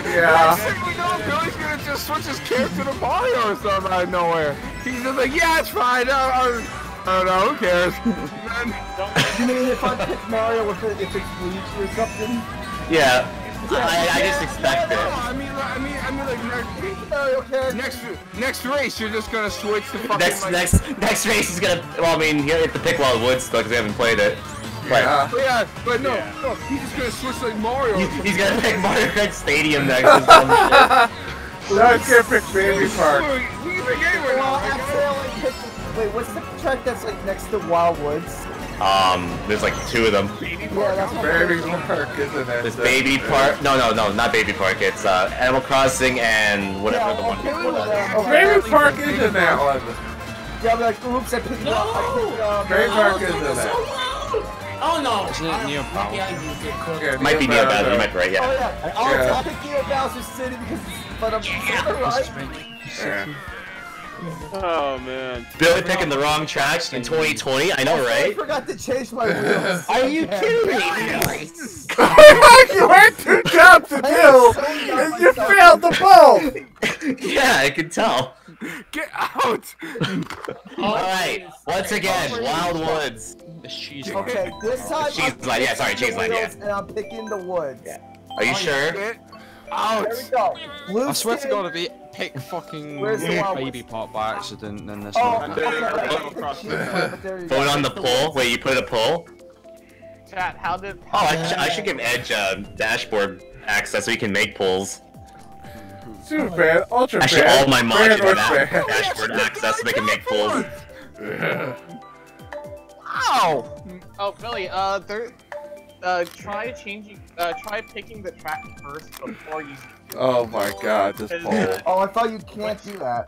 Yeah. Next thing we know, Billy's gonna just switch his character to Mario or something out of nowhere. He's just like, yeah, it's fine. I, I, I don't know. Who cares? You mean if I pick Mario if, it, if it's Luigi or something? Yeah, I, I just expect No, it. I mean, like- I mean, I mean, like next, next, next race, you're just gonna switch to fucking Next, like, next, next race is gonna. Well, I mean, you have to pick Wild Woods still because we haven't played it. But Yeah. But yeah, but no, no, he's just gonna switch like Mario. he's, he's gonna pick Mario Kart Stadium next. or some shit. Now it's gonna pick Baby Park. Well, actually, I. Wait, what's the track that's like next to Wild Woods? Um, there's like two of them. Yeah, that's what Baby Park, isn't it? There's Baby Park. No, no, no, not Baby Park. It's uh, Animal Crossing and whatever the one. Oh, Baby Park is in that one. Yeah, I'm like, oops, I picked it up. I picked it up. Baby Park isn't So that. Oh no! Isn't it Neo Bowser? Maybe I it Might be Neo Bowser. You might be right. Oh Yeah. yeah, I'll, Yeah. I'll pick Neo Bowser City because, it's, but I'm right. Yeah. Oh man. Billy picking the wrong track in 2020. I know, right? I forgot to change my wheels. Are you kidding me? you had two jobs to do, and you failed them both. yeah, I can tell. Get out! All right. Once again, Wild Woods. She's Okay, this time Cheese I'm line, yeah, sorry, picking Cheese Land, yeah. And I'm picking the woods. Yeah. Are you sure? Get out! There we go. Blue I swear to skin. God, if he pick fucking Where's the Wild Baby Park by accident, then there's Oh, no. okay, I picked Cheese Land, but there you Vote on the poll. Wait, you put a poll? Chat, how did? Oh, I, sh- I should give Edge uh, dashboard access so he can make polls. Super fan, ultra Actually, fan, all my mods should fan, have dashboard access so they can make polls. Ow! Oh, Billy, uh, there, uh, try changing, uh, try picking the track first before you. Oh my god, this poll. Oh, I thought you can't do that.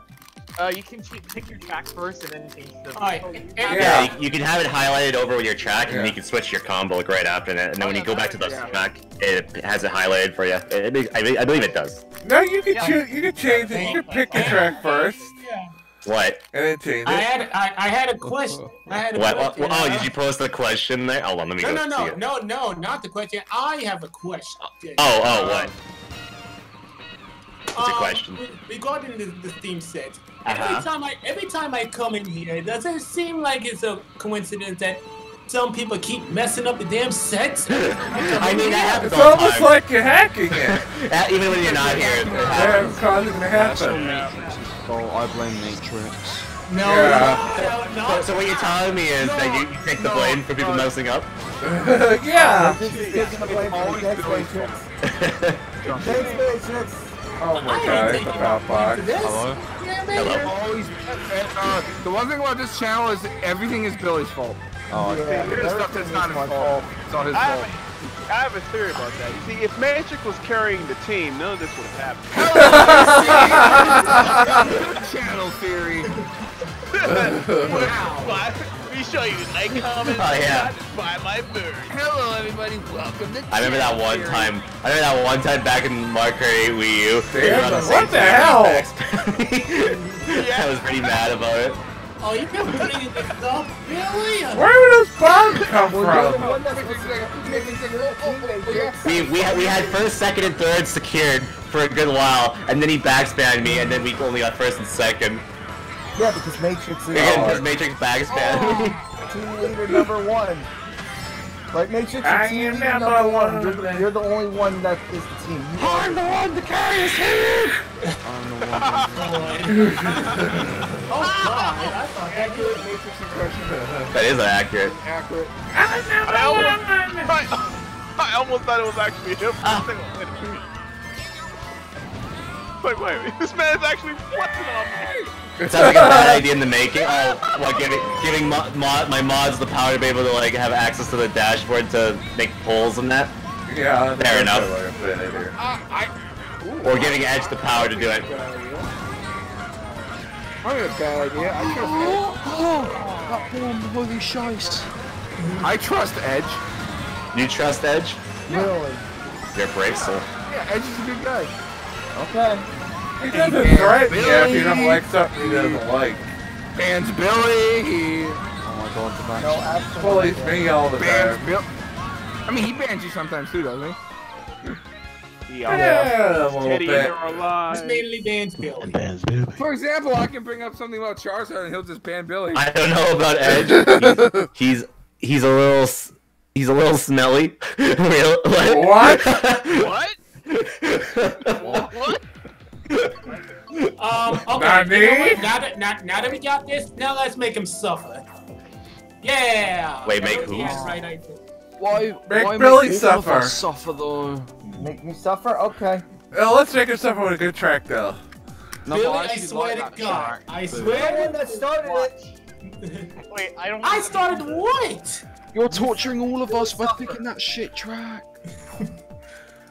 Uh, you can ch- pick your track first and then change the. Alright, Yeah, you, you can have it highlighted over with your track, and Yeah. you can switch your combo like right after that. And then when you go back to the Yeah. track, it has it highlighted for you. It, it I, I believe it does. No, you can Yeah. choose. You can change it. You can pick your track first, What? and then change I had I, I had a question. I had a What? what, question. oh, uh, did you post the question there? Hold on, let me No, go no, see no, it. no, no, not the question. I have a question. Oh, oh, what? What's your question? Regarding the, the theme set, Uh-huh. every time I every time I come in here, does it seem like it's a coincidence that some people keep messing up the damn sets? I mean, that happens It's all almost time. like you're hacking it. Uh, Even when you're not here, it Yeah, happens. it's causing it to That's all happen. Matrix's fault. I blame Matrix. No, Yeah. no, no, So, so what you're telling me is that you, you take the blame for people messing up? yeah. This is taking the blame for the next Matrix. Thanks, Matrix. Oh my god, it's a bad box. Hello? Hello? Uh, the one thing about this channel is everything is Billy's fault. Oh, okay. Yeah, There's stuff that's not his my fault. It's all his I fault. Have, I have a theory about that. You see, if Magic was carrying the team, none of this would have happened. Channel theory. wow. but me show you. Like, comment, Oh, yeah. by my bird. Hello, everybody. Welcome to. I remember that one time. I remember that one time back in Mario Kart 8 Wii U. we were on the What same the team. hell? I was pretty mad about it. Oh, you've been putting in the stuff? Really? Where would those bombs come Well, you're the from? one that's supposed to make me think, yeah. We, we, had, we had first, second, and third secured for a good while, and then he backspanned me, and then we only got first and second. Yeah, because Matrix is Again, because Matrix backspanned me. team leader number one. Right, Matrix, I you're team am number number one. one. You're the, you're the only one that is the team. You are I'm the one to carry his head! Oh, God. I thought that Accurate Matrix impression. That is accurate. Accurate. I almost, I, I almost thought it was actually him. Like, wait, wait, this man is actually flexing on me. It sounds like a bad idea in the making. Oh, what, giving, giving mo mod, my mods the power to be able to, like, have access to the dashboard to make polls and that? Yeah, Fair enough. Uh, I. Or giving Edge the power to do it. Probably a bad idea. I trust Oh, that bomb, holy shice. I trust Edge. You trust Edge? really. You're brave, soul. Yeah, Edge is a good guy. Okay. He doesn't threaten you if you don't like something he doesn't like. Bans Billy. He Oh my god, the back. No, absolutely. Bullies me all the bans time. Bill. I mean, he bans you sometimes too, doesn't he? Yeah, a little Teddy, bit. you're alive. It's mainly Dan's Billy. For example, I can bring up something about Charizard and he'll just ban Billy. I don't know about Edge. He's he's, he's a little he's a little smelly. What? What? What? Um, okay. Nani? You know what? Now that, now, now that we got this, now let's make him suffer. Yeah. Wait, make who? Right, right. Why, Make why Billy make suffer. suffer though? Make me suffer? Okay. Well, let's make him suffer with a good track, though. No, Billy, but I swear to God. track, I but- You're swear. one that started it. Wait, I don't. I started what? You're torturing all of us by picking that shit track.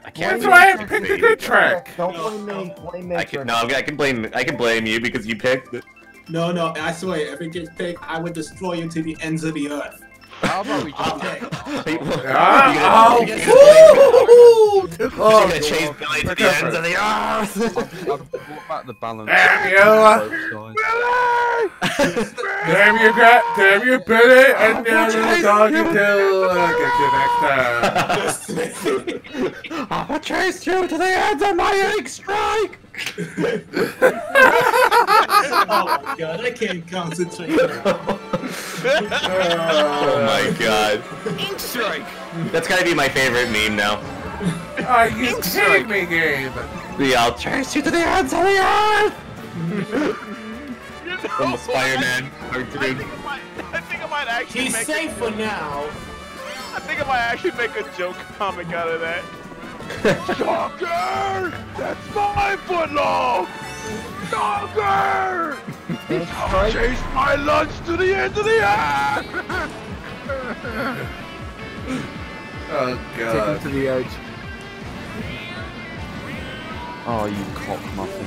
I can't. That's why I picked a good track. Don't blame me. Blame I can no, I can blame I can blame you because you picked. it. No, no, I swear, if it gets picked, I would destroy you to the ends of the earth. How about we just Okay. You're oh, gonna- You're oh, gonna chase Billy to the ends of the earth. I've brought back the balance. Damn you! Both uh, sides. Damn you, Gra- damn you, Billy, and now little dog until I'll get you next time. I'm gonna chase you to the ends of my egg strike. oh my god, I can't concentrate now. Oh my god. Ink strike. That's gotta be my favorite meme now. Oh, uh, you kidding me, Gabe? The I'll chase you to the ends of the earth. From the Spider-Man I cartoon. think I might, I think I might actually He's make safe for now. I think I might actually make a joke comic out of that. Shocker! That's my foot long! Shocker! I'll chase my lunch to the end of the earth! Oh, Take him God. to the edge. Oh, you cock muffin.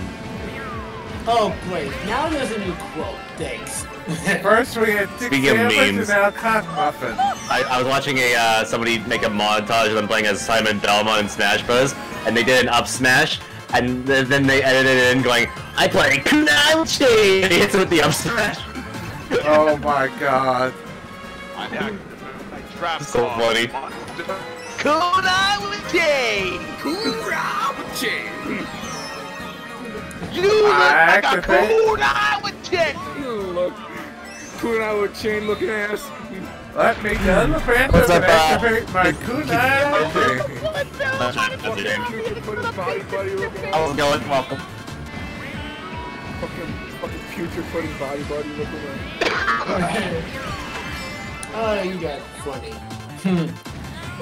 Oh great, now there's a new quote. Thanks. First we had Dick Speaking of Sandwich and memes. now Cock Muffin. I, I was watching a uh, somebody make a montage of them playing as Simon Belmont in Smash Bros. And they did an up smash, and th- then they edited it in going, "I play Kunauchi." And he hits it with the up smash. Oh my god. I, I, I dropped So off. funny. Kunauchi! Kunauchi. You look like a Activate. Kunauchi! You look. Kunai with chain looking ass. Let me gun the phantom What's and up, uh, activate my kunai machine. Future put his body buddy looking ass. How's it going? Welcome. Fucking, fucking future put his body buddy looking ass. Oh, you guys are funny.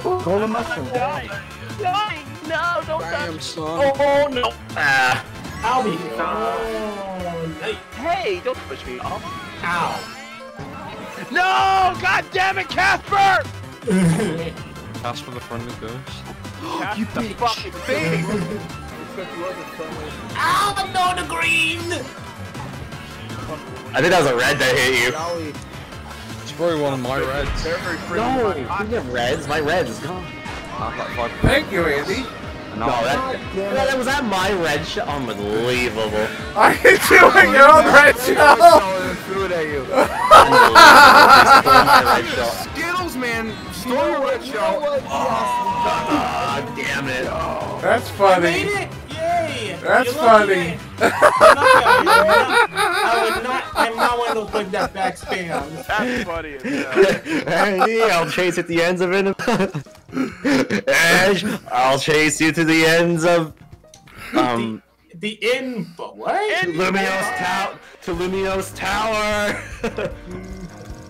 Golden mushroom. No, don't Damn, son. Oh no! Ah, I'll be here. Oh, nice. Hey, don't push me off. Ow. No! God damn it, Casper! That's for the friendly ghost. you the fucking thing! Except you wasn't friendly. Ow, I'm on the green. I think that was a red that hit you. Golly. Borrow one of my reds. No, you have reds. My red is gone. I've got five. Thank you, Andy. No, that, that, that was that my red shell. Unbelievable. I hit you with your own red shell. threw it at you. Skittles, man. Stole your red shell. Ah, damn it. That's I funny. Made it! Yay! That's funny. I would not. I'm not one of those click that back spams. That's funny as hell. yeah, I'll chase at the ends of it. Ash, I'll chase you to the ends of um The info. What? Lumios Tower to Lumios Tower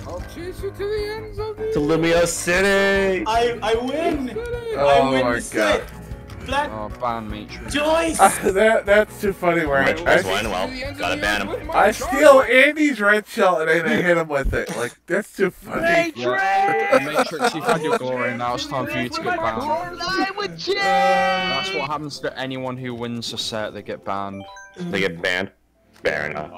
I'll chase you to the ends of the to Lumiose City. I I win. I Oh win my the god. Set. Black Oh, ban Matrix. Joyce. Uh, that that's too funny. Where I, That's I, one. Well, gotta ban him. I steal Andy's red shell and then I hit him with it. Like that's too funny. Yeah. Matrix, you've had your glory, now it's time for you to get banned. That's what happens to anyone who wins a set, they get banned. They get banned. Fair enough.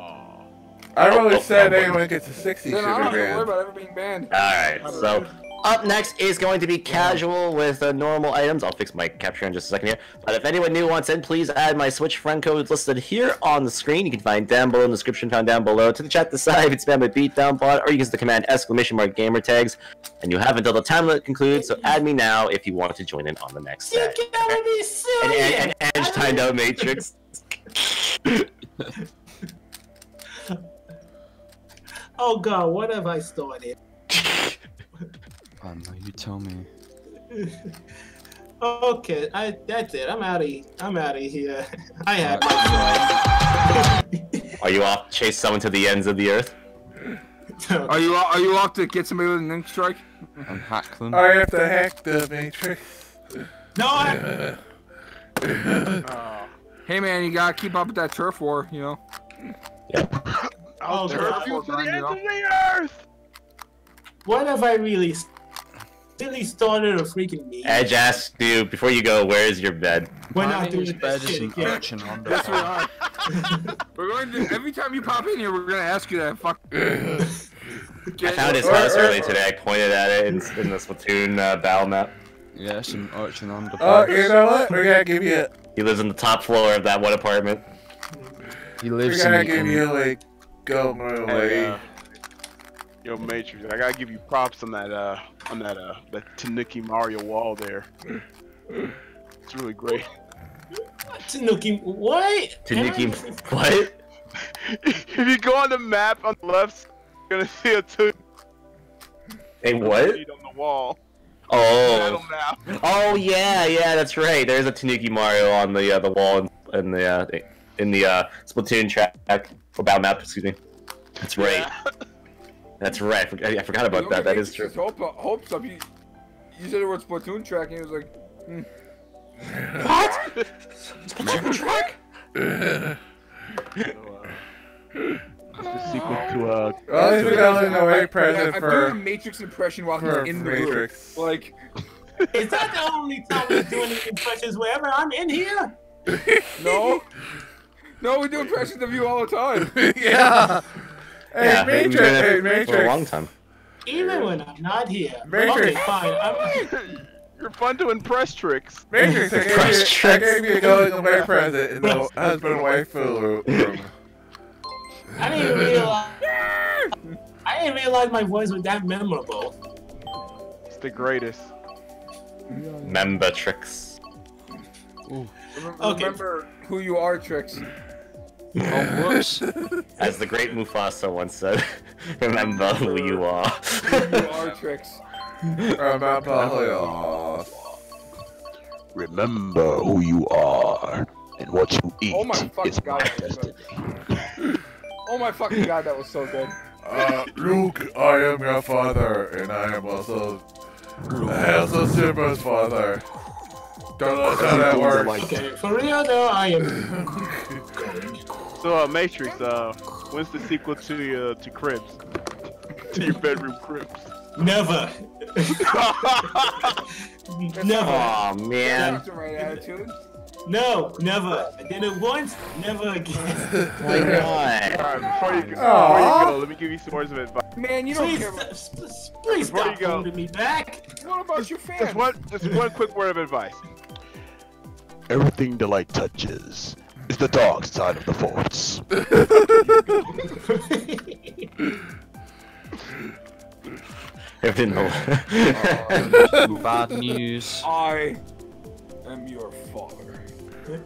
I always said anyone gets a sixty should Then I be don't worry about ever being banned. Alright, so up next is going to be casual with uh, normal items. I'll fix my capture in just a second here. But if anyone new wants in, please add my Switch friend code listed here on the screen. You can find down below in the description found down below. To the chat decide if it's spam with beatdownbot or you use the command exclamation mark gamer tags. And you have until the time limit concludes, so add me now if you want to join in on the next You set. gotta be And, serious. and, and Edge timed out Matrix. Oh god, what have I started? You tell me. Okay, I that's it. I'm out of I'm out of here. I have my Are you off to chase someone to the ends of the earth? Are you are you off to get somebody with an ink strike? And hack them. I have to hack the matrix. No, I, Hey man, you gotta keep up with that turf war, you know. Yeah. Oh, Turf god, war grind, you know. the earth. what have I really really started a freaking me? Edge asked you before you go, where is your bed? We're not Finding doing this bed is shit an again. Yes, we are. We're going to every time you pop in here, we're gonna ask you that. Fuck. I found his house early today. I pointed at it in, in the Splatoon uh, battle map. Yeah, some urchin on the Oh, you know what? We're gonna give you. He lives on the top floor of that one apartment. He We're lives gonna in give the you like go my Hey, way. Yo, Matrix, I gotta give you props on that, uh, on that, uh, that Tanuki Mario wall there. It's really great. Tanuki, what? Tanuki, what? if you go on the map on the left, you're gonna see a Tanuki Hey, what? on the wall. Oh. map. Oh yeah, yeah, that's right. There's a Tanuki Mario on the uh, the wall in, in the uh, in the uh, Splatoon track or battle map. Excuse me. That's right. That's right. I forgot, I forgot about that. That is true. Hope, hope stuff. You, you said it was Splatoon track, and he was like, hmm. What? Splatoon track? The sequel to uh. Well, he's going away present I'm for doing a Matrix impression while for he's in the Matrix. group. Like, Is that the only time we're doing impressions wherever I'm in here? no, no, we do impressions of you all the time. yeah. Hey, Yeah, we've Matrix, hey, Matrix. for a long time. Even when I'm not here. Matrix. Okay, fine. I'm, You're fun to impress tricks. Matrix, I gave, you, I gave you a going away present in the husband and wife room. I didn't realize. I didn't realize my voice was that memorable. It's the greatest. Member tricks. Remember, Okay. remember who you are, Trix. Oh, whoops. As the great Mufasa once said, remember who you are. Who you are, Trix. Remember Remember who you are and what you eat Oh my fucking is god. that was destiny. so- Oh my fucking god, that was so good. Uh, Luke, I am your father, and I am also I also Simba's father. Don't know how that works. Okay, for real though, I am. So, uh, Matrix, uh, when's the sequel to uh, to Cribs? to your bedroom Cribs? Never. Never. Aw, man. That's the right attitude. No, never. I did it once, never again. Why not? Alright, before you, go, before you go, let me give you some words of advice. Man, you don't Please, care. stop, please Before stop you go. holding me back. What about your fans? Just one, just one quick word of advice. Everything Delight touches is the dark side of the force. Everything. Bad news. I am your father.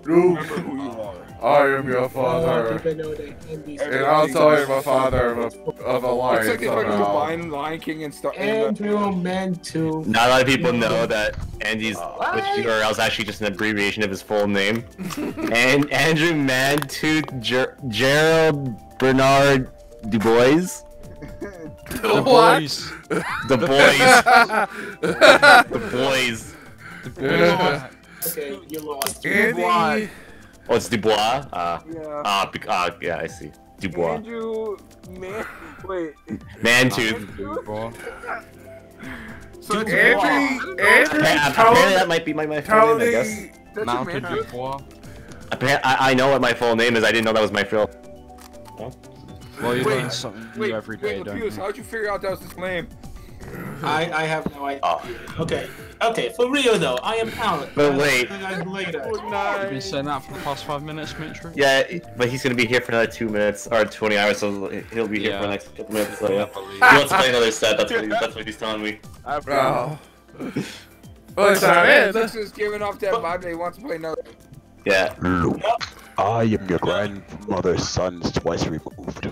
Remember who you are. I am your father. people know that Andy's And also I am a father of a, of a Looks lion like they tried to somehow. combine Lion King and Star. and, uh, Andrew Mantu. Not a lot of people know that Andy's Twitch URL is actually just an abbreviation of his full name. and Andrew Mantu Ger- Gerald Bernard Dubois. The What? boys. The boys. the boys. Yeah. Okay, you lost. Andy, Oh, it's Dubois. Uh, Yeah. uh, uh, yeah, I see. Dubois. Andrew, man, wait. Mantooth. Bro. So it's Andrew, Andrew, Apparently, apparently that might be my, my full name, I guess. Tony, That's your Mounted. Dubois. Appar- I, I know what my full name is. I didn't know that was my full. Well, you Wait, learn something Wait, new every day, wait, don't Lapidus, you? how'd you figure out that was his name? I, I have no idea. Oh. Okay, okay, for real though, I am Alan. But I'll wait. see you guys later. You've been saying that for the past five minutes, Mitri? Yeah, but he's gonna be here for another two minutes or 20 hours, so he'll be here for the next couple minutes. So yeah, I believe he wants to play another set. That's what, he, that's what he's telling me. I've Oh. Well, it's not. This is giving off that vibe that he wants to play another. Yeah. Luke, I am your grandmother's sons twice removed.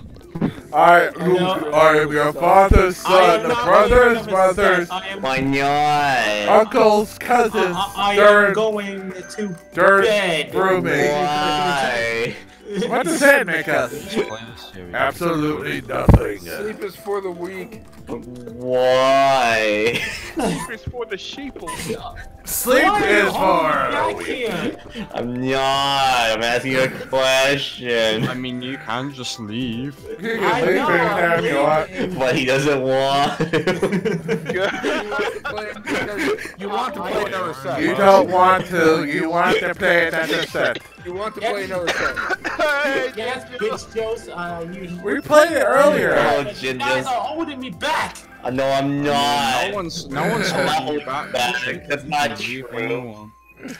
I, Luke, I am your father's son, not brothers, going to mothers, I am, Why not? uncles, cousins, I, I am going to dirt, bed. grooming. Why? What does that make us? Explain this here. Absolutely nothing. Sleep is for the weak. Why? Sleep is for the sheeple. Sleep Why is holding for. back here? I'm not. I'm asking a question. I mean, you can just leave. You I can leave know, anytime you want. But he doesn't want. you want to play another set. You don't want to. You want to play another set. You want to play another set. Yes, bitch Joes, uh, you. We played it earlier. Oh, You guys are holding me back. Uh, no, I'm not. No one's, no one's I'm not holding you holding back. back. That's You not true.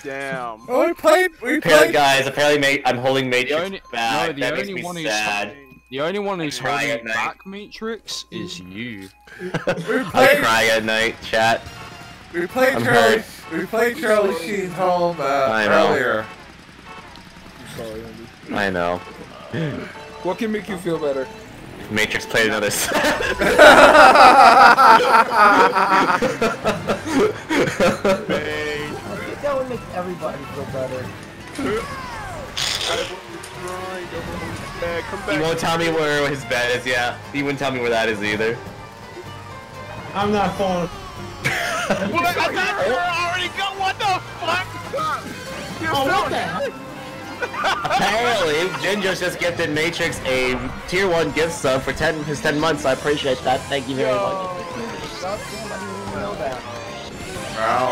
Damn. Oh, we played. We Apparently, played. guys, apparently, mate, I'm holding Matrix only- back. no, the that makes only me one who's- sad. The only one who's holding at night. back, Matrix, is you. We I cry at night, chat. We played I'm Charlie. We played Charlie Sheen home uh, I know. earlier. Sorry, Andy. I know. What can make you feel better? Matrix played another set. That would make everybody feel better. Yeah, come he won't tell me where his bed is, yeah. He wouldn't tell me where that is either. I'm not falling. What? I thought you already go. What the fuck? Oh, what the hell? Apparently, Ginger just gifted Matrix a tier 1 gift sub for 10 his 10 months. I appreciate that. Thank you very much. Stop saying I didn't even know that. Wow.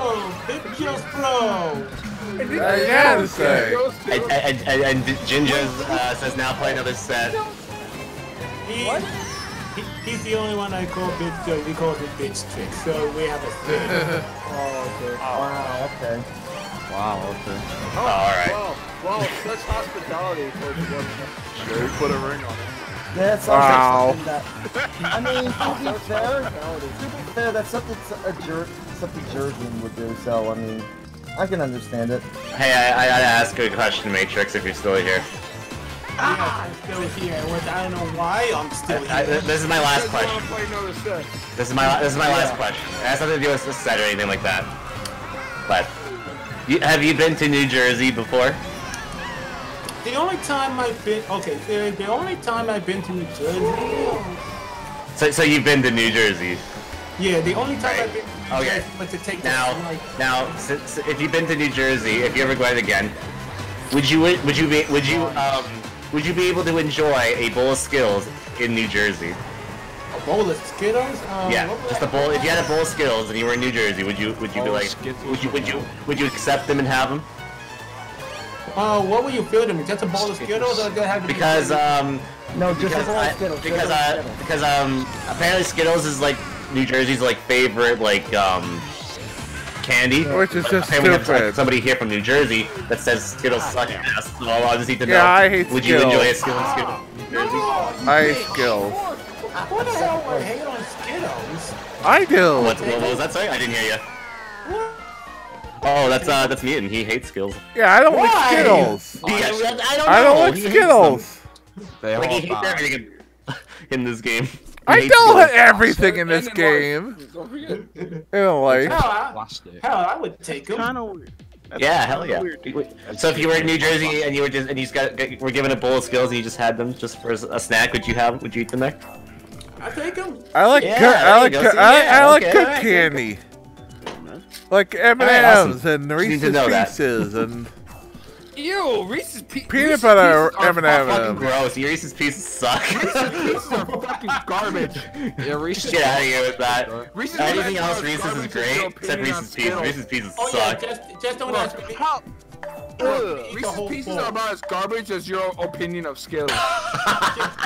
Oh, bitch Joes Pro. I gotta say. And, and, and, and Ginger uh, says now play another set. He, he, he's the only one I call bitch Joe. He calls it bitch trick. So we have a thing. Oh, okay. Wow, okay. Wow, okay. Oh, alright. Wow, wow, such hospitality for Sure, we put a ring on it. Yeah, that Wow. like that. I mean, to be fair, to be fair, that's something a jerk, something Jurgen would do. So I mean, I can understand it. Hey, I, I gotta ask a question, Matrix, if you're still here. Yeah, I'm still here. What, I don't know why I'm still I, here. this is my last question. wanna play. This is my this is my last question. It has nothing to do with the set or anything like that. But you, have you been to New Jersey before? The only time I've been okay, the, the only time I've been to New Jersey. So, so you've been to New Jersey. Yeah, the only time I've been to New Okay. Jersey was to take Now, like now, since, if you've been to New Jersey, if you ever go out again, would you would you be would you um would you be able to enjoy a bowl of skills in New Jersey? A bowl Skittles. Um, Yeah, just a bowl. If you had a bowl of Skittles and you were in New Jersey, would you would you be Bowl of like Skittles would you would you would you accept them and have them? Uh, what would you feeling? Just a bowl of Skittles, or did it have to be Because um No, just because a bowl of I- Skittles, because just uh because um apparently Skittles is like New Jersey's like favorite like um candy. Which is just Apparently we have, like, somebody here from New Jersey that says Skittles suck ass. So I just need to know. Yeah, I hate Would you enjoy a Skittles. Skittles Skittles New Jersey? I hate skills. Who the hell would hate on Skittles? I do. What, what was that? Sorry, I didn't hear you. Oh, that's uh, that's Mutant. He hates Skittles. Yeah, I don't Why? like Skittles. I, I don't know. I don't like He hates Skittles. They Like he hates everything in, in this game. He I don't Skittles. like everything in this game. Don't forget. Hell, I, Plastic. hell, I would take them. Kind of weird. That's Yeah, hell yeah. weird. So if you were in New Jersey and you were just and you just got, got were given a bowl of Skittles and you just had them just for a snack, would you have? Would you eat them there? I take them. I like Yeah, good. I you like. Good, I, yeah, I like okay, good candy. Mm-hmm. Like M and M's awesome. and Just Reese's. Pieces and Ew, Reese's pe- peanut Reese's butter Pieces are M and Fucking M's. gross. Your Reese's Pieces suck. Reese's Pieces are fucking garbage. Yeah, Reese's Get out of here with that. Reese's Anything else, are Reese's is great, no except opinion Reese's Pieces. Skittles. Reese's Pieces Oh yeah, suck. just just don't ask me. How? Ugh. Reese's whole Pieces bowl. are about as garbage as your opinion of Skittles.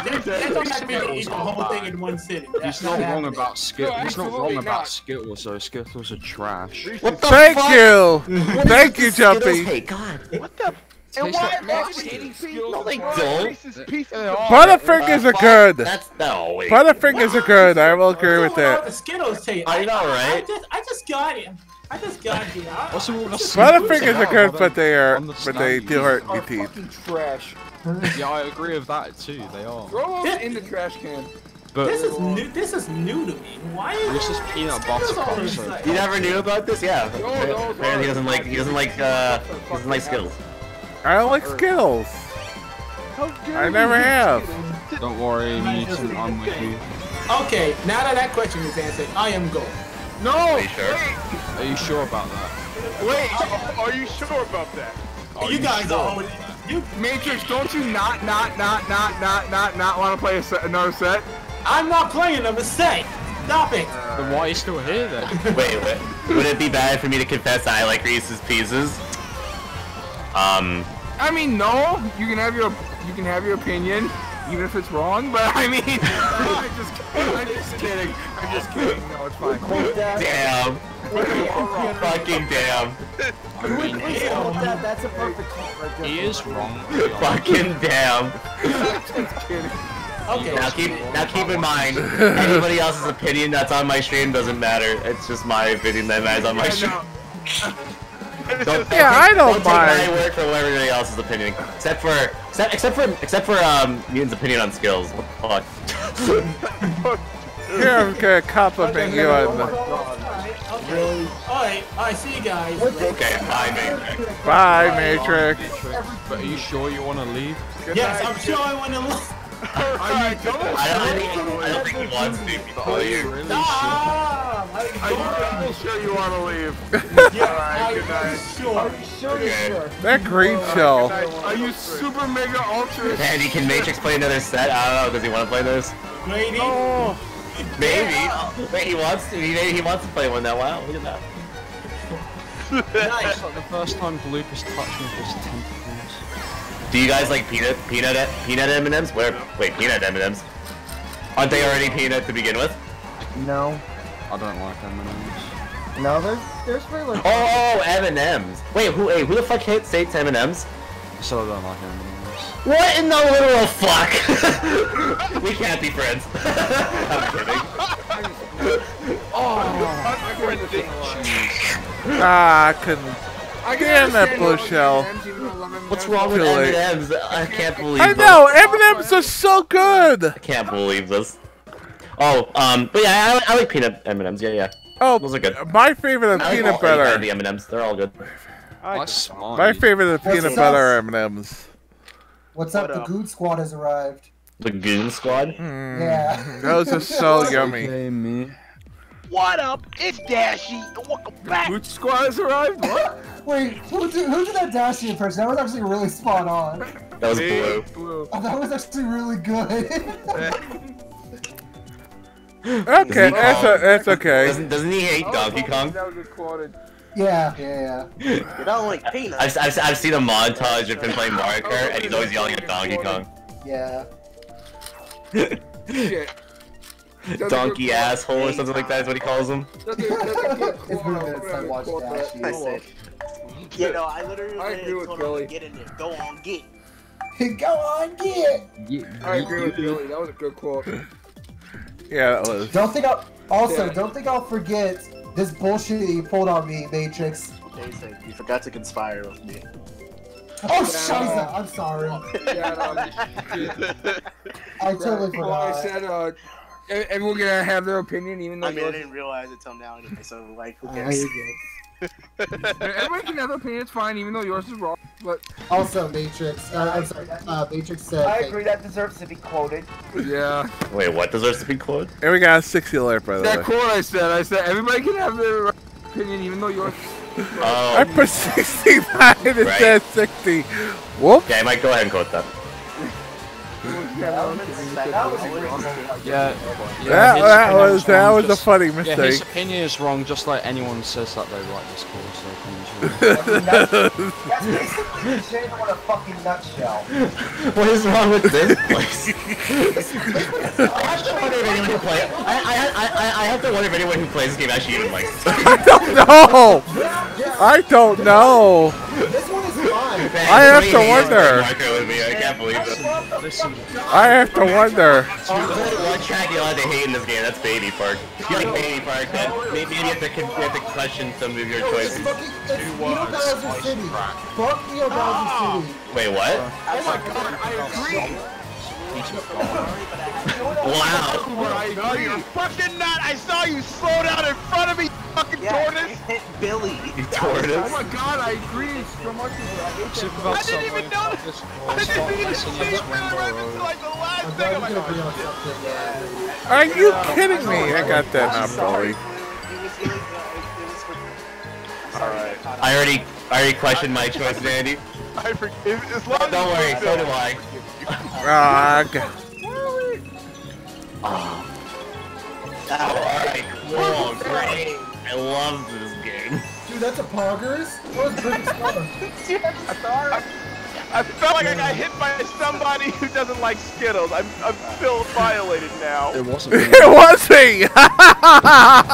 Just, just don't ask me to eat the whole thing in one sitting. That's He's not wrong about Skittles. No, He's not wrong absolutely about. Skittles, though. Skittles are trash. What the Thank fuck? you. Thank you, Jumpy. hate? God. What the? And why like am eating eating Pieces? Skittles No, they don't. Reese's Butterfingers are uh, good. That's no wait. Butterfingers are good. I will agree with that. The Skittles taste. I know, I right? just, I just got it. I just got it. I, What's the rule of Butterfingers are good, but they are, the but they do hurt Are your teeth. fucking trash. Yeah, I agree with that too. They are. Throw them in the trash can. But this is new. This is new to me. Why is Reese's peanut butter Skittles all cups this are like- You never knew about this? Yeah. No, no, Apparently he doesn't like he doesn't like uh he doesn't like Skittles. I don't like Skittles. I never have. don't worry, me too. I'm with you. Okay, now that that question is answered, I am go. No. Are you sure? Are you sure about that? Wait, are you sure about that? Are you guys are you. Matrix, don't you not, not, not, not, not, not, not want to play a set, another set? I'm not playing them. Say, stop it. Then why are you still here then? Wait, wait. Would it be bad for me to confess I like Reese's Pieces? Um, I mean, no. You can have your, you can have your opinion, even if it's wrong. But I mean, I'm just, I'm just kidding. I'm just kidding. No, it's fine. Damn. Fucking damn. I mean, Please that. That's a perfect quote right there. he is wrong. Fucking damn. Just kidding. Okay. Now keep now keep in mind, anybody else's opinion that's on my stream doesn't matter. It's just my opinion that matters on my Yeah, stream. no. Don't, Yeah, I don't take mind. my word for everybody else's opinion, except for except, except for except for um Mutant's opinion on skills. What the fuck? Here I'm gonna compliment you on the. Okay. All right. All right. See you guys. Okay, bye, man. Bye, Matrix. But are you sure you want to leave? Yes, I'm sure I want to. Are you double? I don't think I don't think he wants to. Are you really sure? Ah, Are you double sure you want to leave? yeah, good night. I'm sure. Sure, Okay. sure. That green shell. Are you super mega ultra? Andy, can Matrix play another set? I don't know. Does he want to play those? Grady. Maybe. Wait, he wants to. He, maybe he wants to play one now. Wow, look at that. Nice. It's like the first time Bloop has touched me with his tentacles. Do you guys like peanut peanut peanut M&Ms? Where? Wait, peanut M&Ms. Aren't they already peanut to begin with? No. I don't like M&M's. No, there's there's regular. Oh, oh M&Ms. Wait, who? Wait, who the fuck hates hates M&Ms? So I don't like M&M's. What in the literal fuck? we can't be friends. I'm kidding. Ah, I couldn't. I can Damn that understand shell. M&Ms, even though M&Ms What's wrong with Too. M&Ms? I can't believe. I know M&M's are so good. I can't believe this. Oh, um, but yeah, I, I like peanut M&Ms. Yeah, yeah. Oh, Those are good. my favorite is I like peanut all- any butter. The M&Ms, they're all good. That's. My favorite is peanut the sauce? butter M&M's. What's up? What The up? Goon Squad has arrived. The Goon Squad. Mm, Yeah. Those are so yummy. Okay, me. What up? It's Dashie. and Welcome back. Boot Squad has arrived? What? Wait, who did, who did that Dashie impression? That was actually really spot on. That was blue. Blue. Oh, that was actually really good. Okay, that's, a, that's okay. Doesn't doesn't he hate oh, Donkey oh, Kong? That was recorded. Yeah, yeah, You don't like peanuts. I've, I've, I've seen a montage of him playing Mario Kart, and he's always yelling at Donkey Kong. yeah. Shit. Donkey asshole or something like that is what he calls him. it's been a minute since I watched Dash. I said. Yeah, no, I literally I agree with told Billy. him to get in there. Go on, get. Go on, get. I agree with Billy. That was a good quote. Yeah, that was. Don't think I'll. Also, Yeah. don't think I'll forget this bullshit that you pulled on me, Matrix. Jason, you forgot to conspire with me. Oh, Shiza! I'm sorry. Yeah, no, I totally forgot. well, I forgot. said, uh, everyone gonna have their opinion, even though I mean, I didn't realize it till now anyway, so like, who Ah, cares? you're. Everyone can have their opinion, it's fine, even though yours is wrong. But Also, Matrix. Uh, I'm sorry. Uh, Matrix said. I agree that deserves to be quoted. yeah, Wait, what deserves to be quoted? And we got a 60 alert, by the that way. quote I said, I said everybody can have their opinion, even though yours. Oh, I put 69 and it Right. said 60. Whoop. yeah, I might go ahead and quote that. Yeah, yeah That, that was that was a funny Yeah, his opinion is wrong, just like anyone says that they like this course, so opinion's wrong. I that's, that's basically the same in a fucking nutshell. What is wrong with this place? I have to wonder if anyone who play I, I, I, I, I have to wonder if anyone who plays this game actually even likes it. I don't know. I don't know. This one is fine. I have to wonder. Marco with me, I can't believe it. I have to wonder. There's one track you allowed to hate in this game, that's Baby Park. If you like Baby Park, then maybe maybe you have to, you have to question some of your choices. Fucking. Neo Bowser City. Fuck Neo Bowser City. Wait, what? Oh my god, I agree. Wow. No, you're fucking not. I saw you slow down in front of me, fucking Yeah, tortoise. you hit Billy. You tortoise. Oh my god, I agree. So much I didn't even know. I didn't even see messing it right until like the last I'm thing. I'm like, could agree on oh, something. Yeah. Are you kidding me? I got that now, Billy. Alright. I already, I already questioned my choice, Andy. I forget. As long Don't you worry, so do I. Ah, g- Alright, cool, great. I love this game. Dude, that's a poggers. What was British color? I felt like I got hit by somebody who doesn't like Skittles. I'm, I'm feel violated now. It wasn't me. it was me.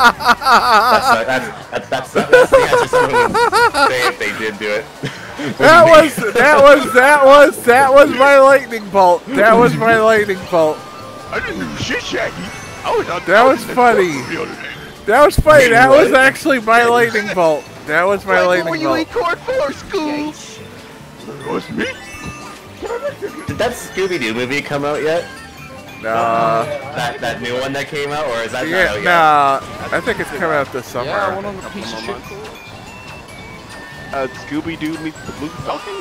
That's, that's, that's, that's, that's the answer someone would say if they did do it. That was that was that was that was my lightning bolt. That was my lightning bolt. I didn't do shit, Shaggy. I was on That was funny. That was funny. That was actually my lightning bolt. That was my Like, what were lightning you eat bolt. corn for, school? It was me. Did that Scooby Doo movie come out yet? Nah. That that new one that came out, or is that not Yeah, out yet? nah. I think it's coming out this summer. Yeah, one of the piece of shit. Uh, Scooby Doo meets the Blue Falcon.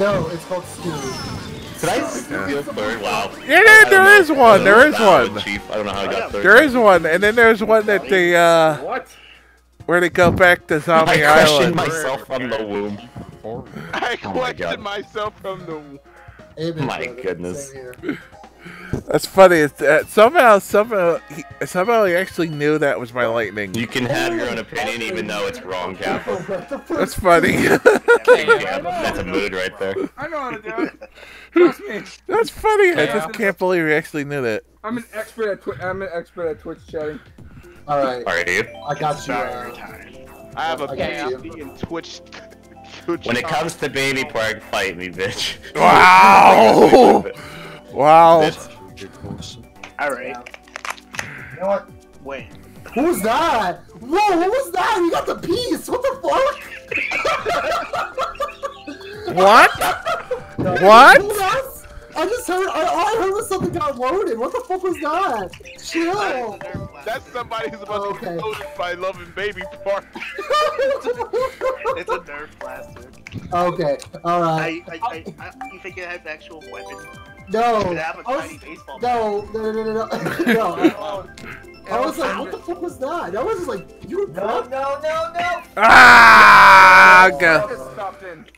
No, it's called Scooby. Did I steal third? Wow. Yeah, there, I know. one. There is I don't know, one. Chief. I don't know how I got third. There is one, and then there's one that they uh, What? where they go back to I Zombie questioned Island. myself from the womb. I Oh my questioned myself from the. Amen, My brother. goodness. That's funny. It's, uh, somehow, somehow, he, somehow he actually knew that was my lightning. You can have your own opinion even though it's wrong, Kappa. That's funny. Yeah, that's a mood right there. I know how to do it. Trust me. That's funny. I just can't believe he actually knew that. I'm an expert at Twi- I'm an expert at Twitch chatting. All right, Alright, dude. I got you. Uh, I have a got PhD in Twitch. Twitch When it comes to Baby Park, fight me, bitch. Wow. Wow. That's- Alright. you know what? Wait. Who was that? Whoa, what was that? You got the piece. What the fuck? What? What? Who else? I just heard. I, all I heard was something got loaded. What the fuck was that? Chill. That's somebody who's about to Okay. get loaded by loving Baby Park. It's a Nerf blaster. okay. All right. I. I, I, I, you think it has an actual weapon? No. Could have a I was, tiny baseball. no. No. No. No. No. No. I, I was like, what the fuck was that? That was just like you were No, no, no, no. Ah! go.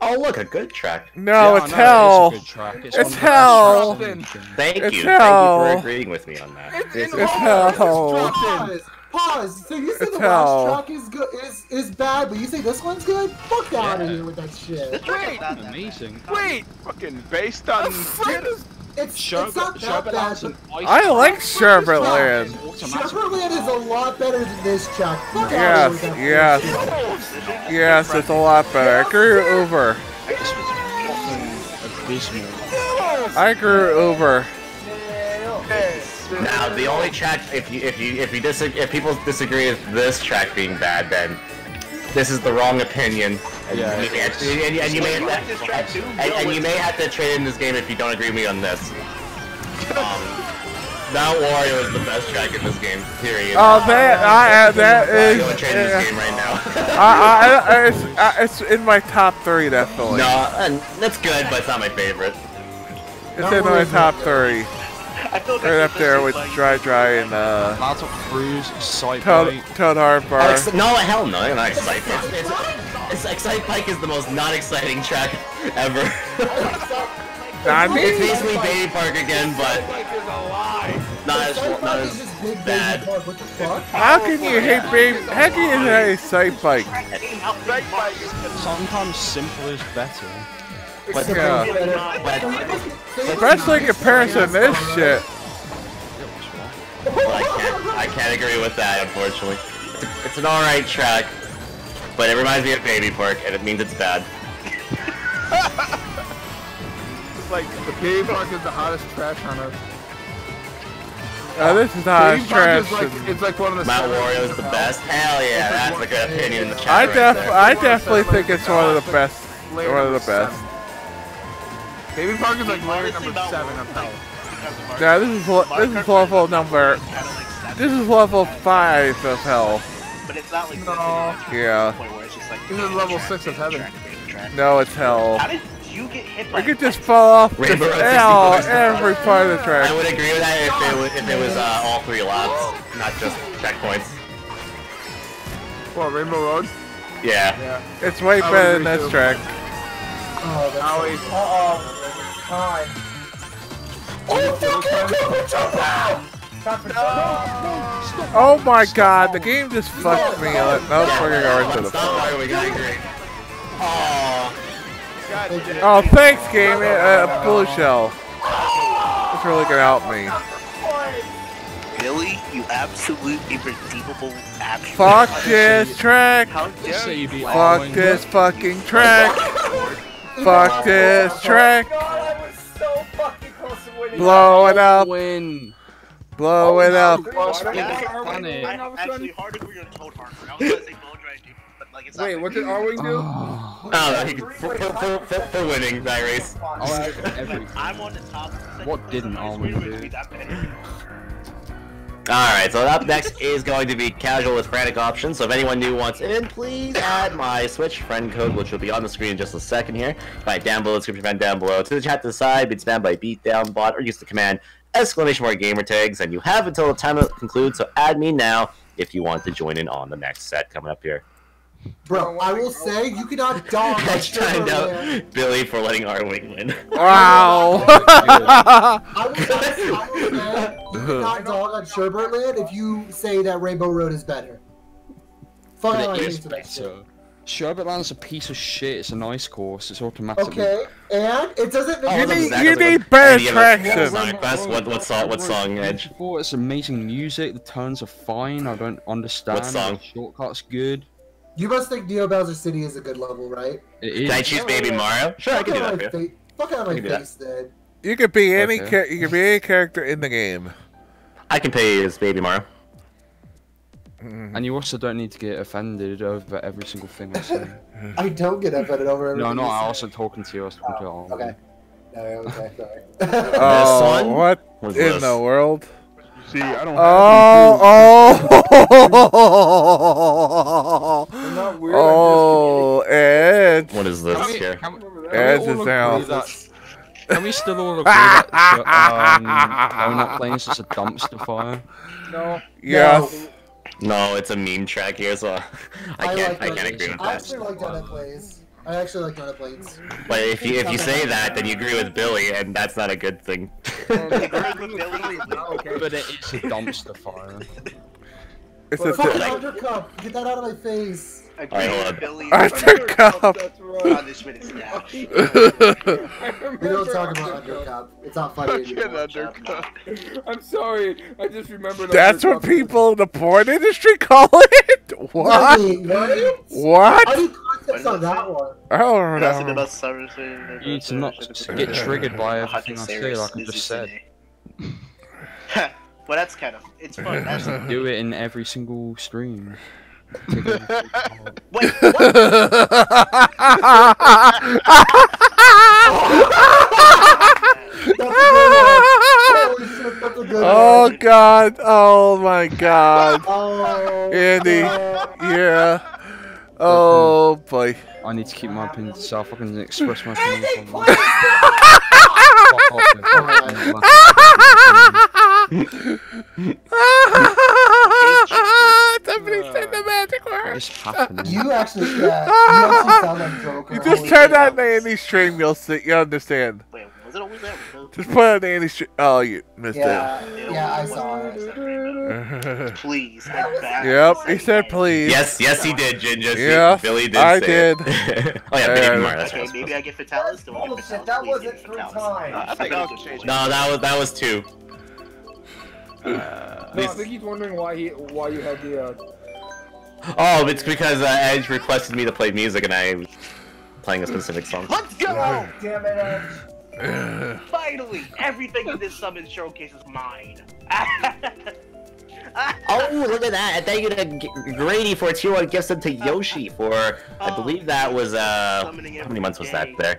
Oh, look, a good track. No, Yeah, it's I know, hell. It is a good track. It's It's, one of the best hell. tracks in the. Thank It's you. hell. Thank you for agreeing with me on that. It's, It's- It's all- hell. Dropped in. Pause. So you say It's the hell. last track is good, is is bad, but you say this one's good? Fuck out of here with that shit. Wait, amazing. wait, fucking based on. It's, Sherbet- it's not that Sherbet bad. Land's but- I like Fuck this Sherbet. Land. Sherbet Land is a lot better than this track. Fuck Yes, out of here with that yes. Yes, it's a lot better. I grew over. I grew over. Now, the only track, if you if you if you disagree, if people disagree with this track being bad, then this is the wrong opinion. And, Yeah, you, and, and, and you may You like this track too? and, and you may have to trade in this game if you don't agree with me on this. Um, Mount Wario is the best track in this game. Period. Oh, that I, uh, that is. I'm gonna trade in this uh, game right now. I, I, I, it's, uh, it's in my top three, definitely. no, and that's good, but it's not my favorite. It's in my top three. I feel like Right I up there with Dry Dry and uh, Lots of Cruise, Sight Toad, Bite. Toad Hard Oh, Bar. ex- no, hell no, not Excitebike. It's, it's, it's, Excitebike is the most not exciting track ever. I mean, it's basically Baby Park again, but not as Excite not Bike as just big baby bad. park. What the fuck? how can you hate baby? How can you hate sight bike? Sometimes simple is better. But, Yeah. but, Especially in comparison to this shit. but I can't I can't agree with that, unfortunately. It's, it's an alright track, but it reminds me of Baby Park, and it means it's bad. It's like the Baby Park is the hottest trash on earth. Uh, this is not Baby as Park trash. is like it's like one of the Mount seven is the best. Hell yeah, that's a good opinion in the chat I right def there. I definitely think it's one of the best. One of the best. Baby Park is like layer number seven of hell. Yeah, this is le- this is level number. This is level five of hell. But it's not like No. Yeah. point where it's just like. This is level six of heaven. No, it's hell. How did you get hit by? We could just fall off the Rainbow Road hell every part of the track. I would agree with that if it was, if it was uh, all three laps, not just checkpoints. What, Rainbow Road? Yeah. Yeah. It's way better than this too. track. Oh, that's Owie. Uh-oh. Time. Oh my god, the game just fucked me. Let- No, fucking going to the. Let's not worry, we gotta agree. Oh, Oh, thanks, game. Uh, blue shell. It's really gonna help me. Billy, you absolute irredeemable absolute. Fuck this track. How dare say you you? Fuck this fucking track. Fuck this track. Oh I was so fucking close to winning. Blow it up. Win. Blow it oh up. Actually, hard agree on Toad Harbor. I was gonna say Bone Dry but like it's. Wait, what did favorite. Arwing do? Oh, oh no, he, for, for, for, for, for winning that race. Owen did. I'm on the top. What didn't Owen do? Alright, so up next is going to be casual with frantic options. So if anyone new wants in, please add my Switch friend code, which will be on the screen in just a second here. Right down below, description event down below. To the chat to the side, be spammed by beatdownbot or use the command exclamation mark gamer tags, and you have until the time concludes. So add me now if you want to join in on the next set coming up here. Bro, I will say you cannot dog Next time Sugarland. out, Billy for letting Arwing win. Wow. I will say, I will say you cannot dog on Sherbet Land if you say that Rainbow Road is better. Fuck But all I it is that shit. better. Sherbet Land's a piece of shit. It's an ice course. It's automatically. Okay, and it doesn't oh, make You Hold need- second, you second. need better Any of us- traction. Song? What, what song? What song, Edge? Before it's amazing music. The turns are fine. I don't understand. What song? The shortcut's good. You must think Neo Bowser City is a good level, right? Can. I choose Baby Mario? Sure, I can do Fuck that out for my you. fa- Fuck out of my can face, then. You could be any Okay. cha- you could be any character in the game. I can pay you as Baby Mario. Mm-hmm. And you also don't need to get offended over every single thing I say. I don't get offended over no, everything. no, you I say. wasn't talking to you. I was talking to Arwen. Oh, okay. No, okay, sorry. Oh, one what in this. the world? See, I don't Oh, oh, I'm not weird. oh, Edge. What is this Can we, here? can we, can all is agree down. that- Can we still all agree that um, Donut Plains is a dumpster fire? No. Yes. No, it's a meme track here, so I can't. I, like can't agree Donut with I that. actually like Donut Plains. I actually like Donut Plains. But if you if you say that, then you agree with Billy, and that's not a good thing. But it is a dumpster fire. It's Fucking a undercup. Get that out of my face. Alright, hold on. Billy. Undercup. Punishment oh, is now. We don't talk about undercup. It's not funny anymore. I'm sorry. I just remembered. That's what people in the porn industry call it. What? Wait, what? What? I need that one. Oh, I don't That's the know. best service. You need to not get triggered by everything I say, like I just said. well, that's kind of it's fun. That's Do it in every single stream. Wait, Oh God! Oh my God! Oh, Andy, yeah. Oh boy. I need to keep my opinion to myself. I can express my opinion. on- Somebody said the magic word. What's happening? You actually, yeah, you actually sound like Joker. You just Holy turn shit. on Andy's stream, you'll see. You understand. Wait, was it always there? Just put on Andy's stream. Oh, you missed Yeah, yeah, I saw it. it. Please. I beg. Yep, he said please. Yes, yes, he did, Ginger. Yeah, Billy did. I say did. It. oh yeah, Billy Uh, That's Okay, maybe I get Fatalis. Do I get Fatalis? that wasn't give three times. I think I'll change No, that was that was two. No, I think he's wondering why he why you had the. Uh... Oh, it's because uh, Edge requested me to play music, and I was playing a specific song. Let's go! Oh, damn it, Edge. Finally, everything in this summon showcase is mine. Oh, look at that! I thank you to G- Grady for tier one gifts to Yoshi for I believe that was uh how many months was that there?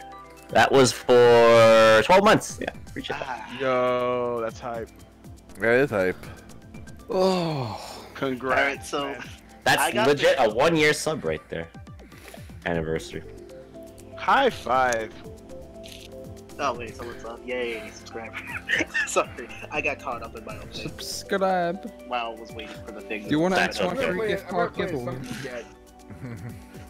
That was for twelve months. Yeah, appreciate that. Yo, that's hype. That is hype. Oh, congrats. Alright, so I That's got legit a one year sub right there. Anniversary. High five. Oh wait, someone's up. Uh, yay, subscriber. Sorry, I got caught up in my own thing subscribe. while I was waiting for the thing. Do you want to That's enter my free gift card giveaway?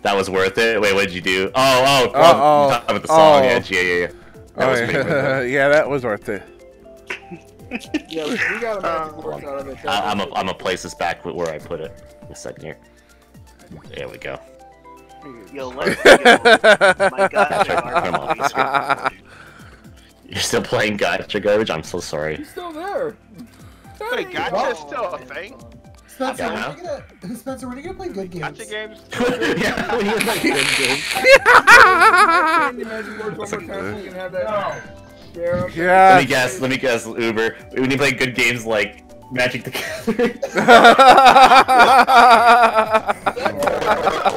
That was worth it. Wait, what did you do? Oh, oh, oh, Uh-oh. you talking about the song? Oh. Yeah, yeah, yeah. yeah. That Oh, was uh, yeah. yeah, that was worth it. Yeah, we got a magic words out of it. I, uh, I'm a, I'm gonna place this back where I put it. A second here. There we go. Yo, let's go. My God, Come on. You're still playing Gacha Garbage? I'm so sorry. He's still there. Wait, gotcha is still a thing? Spencer, Yeah. when are you gonna, Spencer, when are you gonna play good games? Gotcha games? yeah, when you like good games. Say the magic words one more time can have that. Share 'em. Yeah. Let me guess. Let me guess. Uber. When you play good games like Magic the Gathering.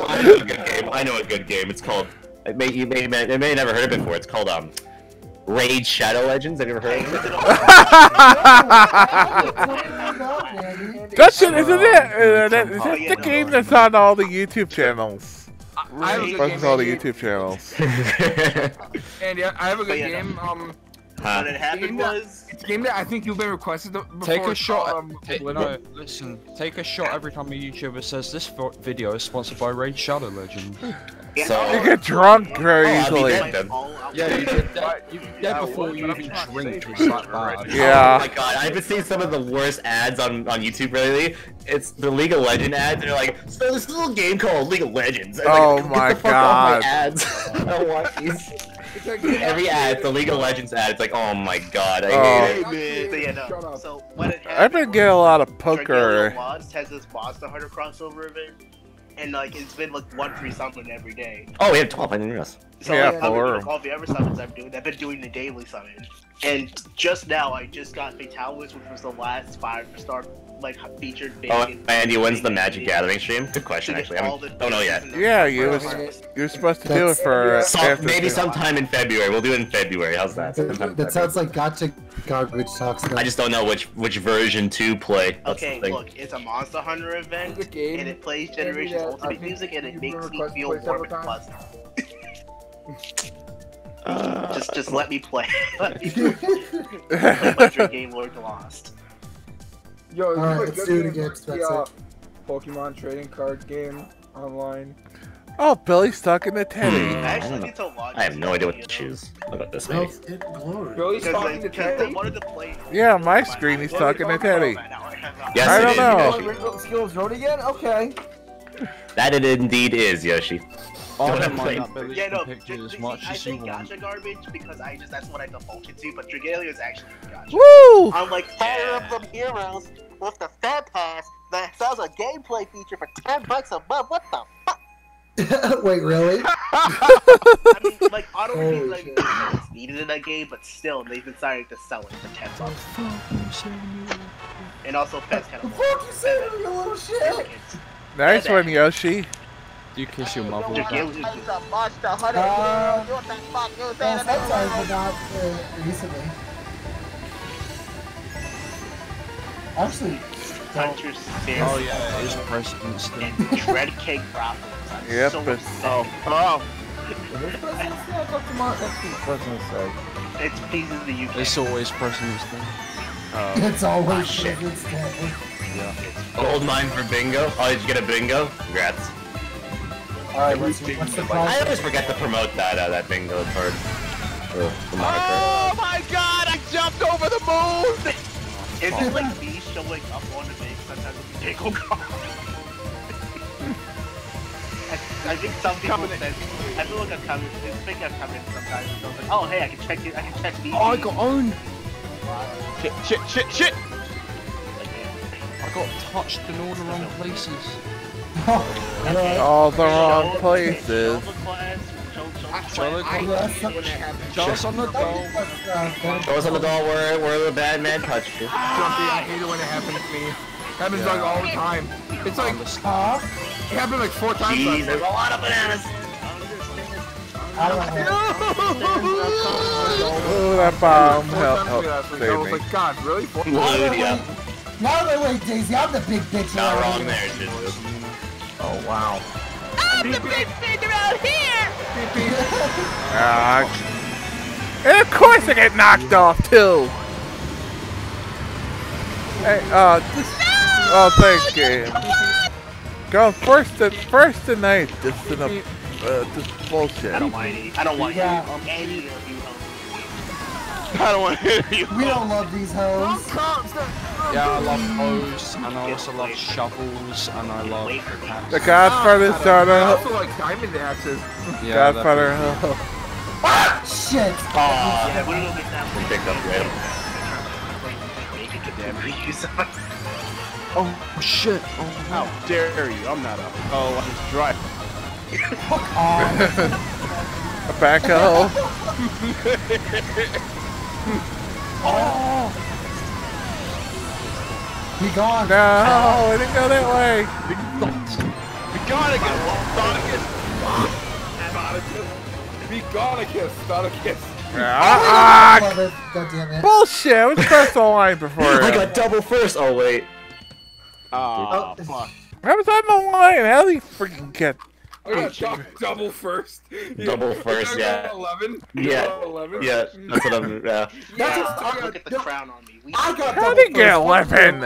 I know a good game. I know a good game. It's called. It may, you may, may, you may have never heard it before. It's called um, Raid Shadow Legends. Have you ever heard of it? That shit, isn't it? That, is that the game that's on all the YouTube channels? I have a good game, all the YouTube channels. Andy, I I have a good yeah, game. Um, Huh? What had happened game was it's a game that I think you've been requested to- before. Take a shot. Um, ta- no, listen. Take a shot every time a YouTuber says this video is sponsored by Raid Shadow Legend. So- You get drunk very Oh, I'll easily. dead. Yeah, you did that. You did that before you even drink. It's bad. Yeah. Oh my god, I've been seeing some of the worst ads on, on YouTube lately. It's the League of Legends ads, and they're like, so this little game called League of Legends. And Oh like, my Get the fuck God. off my ads. I don't want these. It's a game Every ad, the League of Legends ad, it's like, oh my god, I Oh. hate it. Hey, man. Yeah, no. up. So what had happened? I've been getting a lot of poker. Lost has this Monster Hunter crossover event, and like it's been like one free summon every day. Oh, we have 12, I didn't realize. So Yeah, like, I've been four. all the other summons I'm doing. I've been doing the daily summon, and just now I just got Fatalis, which was the last five star like featured. Oh, bacon- Andy, when's the Magic video. Gathering stream? Good question, actually. I all haven't- don't know yet. Yeah, you was you were supposed to do it for uh, So, maybe sometime in February. We'll do it in February. How's that? Sometime That, that sounds like gotcha garbage talks. I just don't know which which version to play. That's Okay, look, it's a Monster Hunter event, It's a game, and it plays Andy, Generations that Ultimate music, and it makes me feel to warm and pleasant. Uh, Just, just let me play. let me play my Game Lord Lost. Yo, Alright, let's do it again, like the, Spencer. uh, Pokemon trading card game online. Oh, Billy's talking to Teddy. I actually need to watch. I have no idea what to choose. Look at this maybe. Billy's Because talking I, to because I Teddy. wanted to. Yeah, on my screen he's talking to Teddy. Yes, I don't know. Skills Road again? Okay. That it indeed is, Yoshi. I Don't don't play- mind that Billy Yeah, no. can as much I as you think want. gacha garbage because I just that's what I defaulted to, but Dragalia is actually gacha. Woo! I'm like fire up them heroes with the Feh Pass that sells a gameplay feature for ten bucks a month. What the fuck? Wait, really? I mean, like auto Holy repeat like shit. it's needed in that game, but still they've decided to sell it for ten bucks. And also Feh's kind of Fuck you, say you little shit! Nice one, Yoshi. You kiss your mother You with Dragalia that. is just Uh, well, sometimes, but not uh, recently. Actually, Hunter Stairs Oh yeah, it is President's Day. and Dread Cake Brothels. Yep, so it's- upset. Oh, oh. it is President's Day. I thought tomorrow next week President's Day. It's pieces of the UK. It's always President's Day. It's always shit. President's Day. Gold mine for bingo. Oh, did you get a bingo? Congrats. Alright, what's, what's the I prize? always forget to promote that uh, that bingo card. Oh, the moniker. Oh my god, I jumped over the moon! Is it like me showing up on the big sometimes with the Jacob card? I, I think some people Coming in. said, I feel like I'm coming, I think I'm coming sometimes. So it's like, oh hey, I can check it, I can check these. Oh, I got owned. Shit, shit, shit, shit! I got touched in all the wrong places. Alright. All oh, the wrong places. Us on the goal. Show us on the doll where, where the bad man touched you. Jumpy, I hate it when it happens to me. happens like all the time. It's like Huh? it happened like four times. Jeez, there's a lot of bananas. I don't know. Ooh, that bomb Four helped, times to me helped last week. I was like, God, really? Four- Ludia. Now that wait, Daisy, I'm the big bitch. Not wrong there, Jizu. Oh, wow. I'm the big finger out here! Ah, and of course I get knocked off, too. Hey, uh, this... Oh, thanks, game. Go first to, first tonight. just is a, uh, this bullshit. I don't want any, I don't want Yeah. any of you. I don't want to hear you. We don't love these hoes. Yeah, I love hoes, and I also love shovels, and I love hats. The Godfather I started. also like diamond axes. Yeah, Godfather. Ah, shit. Aw, Yeah, we don't get that we picked up random. Maybe could never use Oh shit! Oh, How dare you? I'm not a. Oh, I'm just driving. Fuck off. A backhoe. Oh. Be gone. No, I didn't go that way. We gotta get Sonicus. Be gone a kiss, not a kiss. Ah, it. God damn it. bullshit. I was first on line before. I got double first. Oh wait. Oh, Oh. fuck. I was on the line. How did he freaking get? I got dou- double first. Double first, yeah. Eleven. Yeah. Eleven. Yeah, that's what I'm. Yeah. That's Yeah, just- look at the crown on me. We, I got How double did get first. eleven?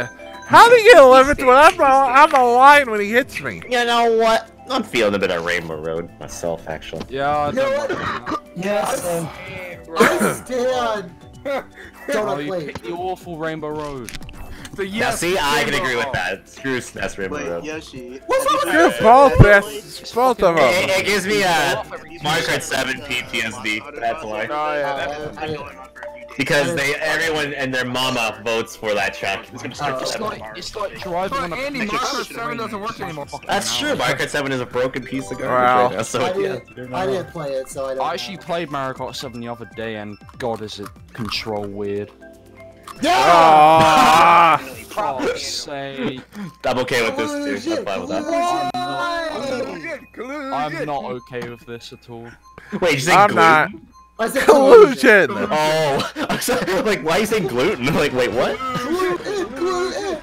How did he get eleventh when I'm on, I'm on line when he hits me? You know what? I'm feeling a bit of Rainbow Road myself, actually. Yeah, I You know what? Yes, and I stand. Oh, Donut you picked the awful Rainbow Road. The Now, see, I can agree with that. Screw SNES Rainbow Wait, Road. Yoshi. What's have wrong you with You're both have best. Both of It, them. it gives me a Mario Kart 7 PTSD. That's why. Oh, yeah. I've been going on for a few days. Because they, everyone and their mama votes for that track. It's oh, It's like it's like driving on But a Andy, picture Mario of 7 doesn't work anymore. That's true. Mario Kart 7 is a broken piece of garbage Wow. right now. So I yeah. didn't, you're I didn't play it, so I don't. I actually played Mario Kart 7 the other day, and God, is it control weird. Ah, Fuck's sake. I'm okay with this Collusion, too. I'm fine with that. collusion. Collusion. I'm not okay with this at all. Wait, you say I'm gluten? not. I said Collusion. Oh, I'm sorry. Like, why are you saying gluten? I'm like, wait, what? Gluten, gluten.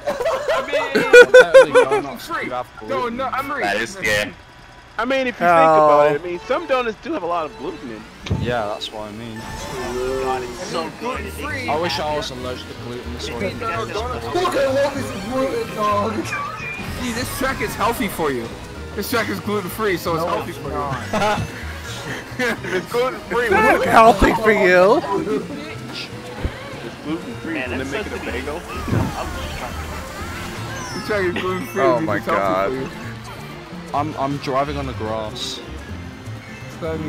Technically, donuts do have No, gluten. no, I'm That is yeah. I mean, if you think Oh. about it, I mean, some donuts do have a lot of gluten in. Yeah, that's what I mean. God, it's so good. I wish I was allergic to gluten, so I could this Look, I love this gluten dog. See, this track is healthy for you. This track is gluten free, so it's healthy for you. it's gluten free. It's not healthy for you. It's gluten free. and then make it a bagel. This track is gluten free. Oh my god. I'm I'm driving on the grass. That.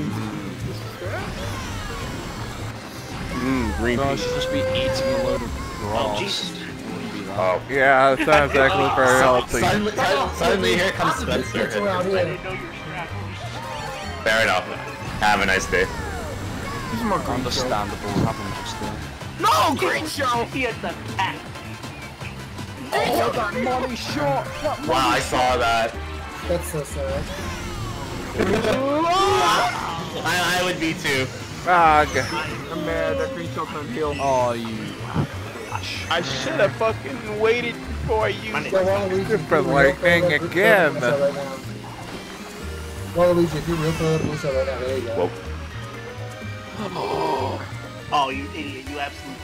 Mmm, green No, I peas. should just be eating a load of grass. Oh. oh yeah, it's not exactly oh. very healthy. Suddenly, suddenly here comes Spencer. Fair enough. Have a nice day. He's more Understandable. Have a nice day. No, green show. He has the pack. Oh, that money shot. That money Wow, I saw that. That's so sad. I, I would be too. Ah, g- I'm mad that green show couldn't heal. Oh, you. I should have fucking waited before I used So it. Waluigi, But if you're lightning again. push that. Waluigi, if you're real fun, push that right now. There you go. Oh, you idiot! You absolutely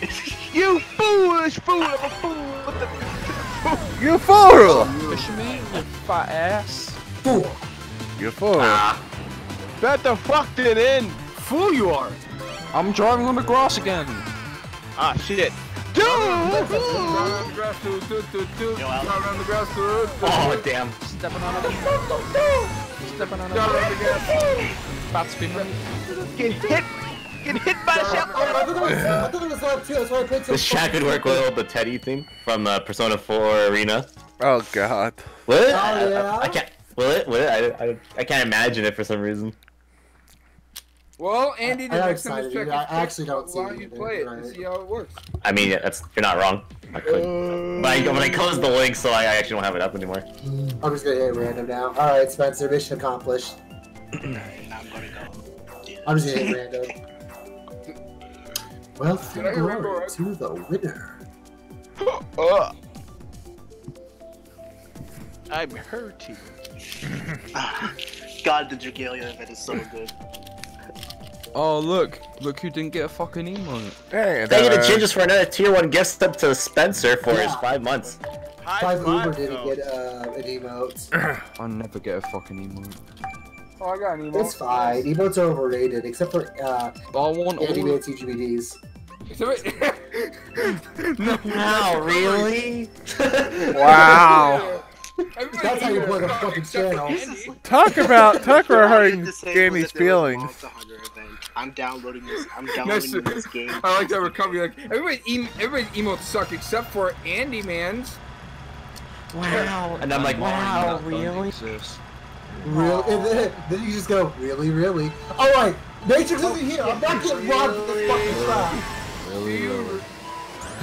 pussy. You foolish fool of a fool! What the? you fool! Push me, you fat ass. Fool. You fool. Bet the fuck did in. Fool you are. I'm driving on the grass again. Ah shit. Down around the grass, dude. Oh, damn. Stepping on it. Stepping on Down around it. grass. Bad spin. Get hit. Get hit by the shell. I thought it was, I thought it was lap that's why I played so This chat could work well with the Teddy thing from uh, Persona 4 Arena. Oh god. Will it? Oh, I- I- I, can't. Will it? Will it? I, I, I can't imagine it for some reason. Well, Andy, the I got next time this excited. I actually don't fixed, why see don't you it, play it and see how it works? I mean, that's you're not wrong. I could. but I, but I closed the link, so I actually don't have it up anymore. I'm just gonna hit random now. Alright, Spencer, mission accomplished. I'm gonna go. I'm just gonna hit random. Well, Did I hear Rainbow glory Road? to the winner. Ugh. I'm hurting. God, the Dragalia event is so good. Oh look, look who didn't get a fucking emote. Hey, Thank you to uh, Gingers for another tier one gift sub to Spencer for his five months. Five Uber didn't get uh, an emote. I never get a fucking emote. Oh, I got an emote. It's fine. Emotes are overrated, except for uh, But I want all the... TGBDs. No, Wow, really? Wow. That's how you play the fucking channel. Talk about talk about hurting had to say was Danny's that there was a feelings. Monster Hunter event. I'm downloading this. I'm downloading to- this game. I like that recovery. Like everybody, em- everybody emotes suck except for Andyman's. Wow. And I'm like, wow, really? Real, and then, then you just go, really, really? Alright, Matrix isn't here. I'm not getting robbed with this fucking crap. Really, really.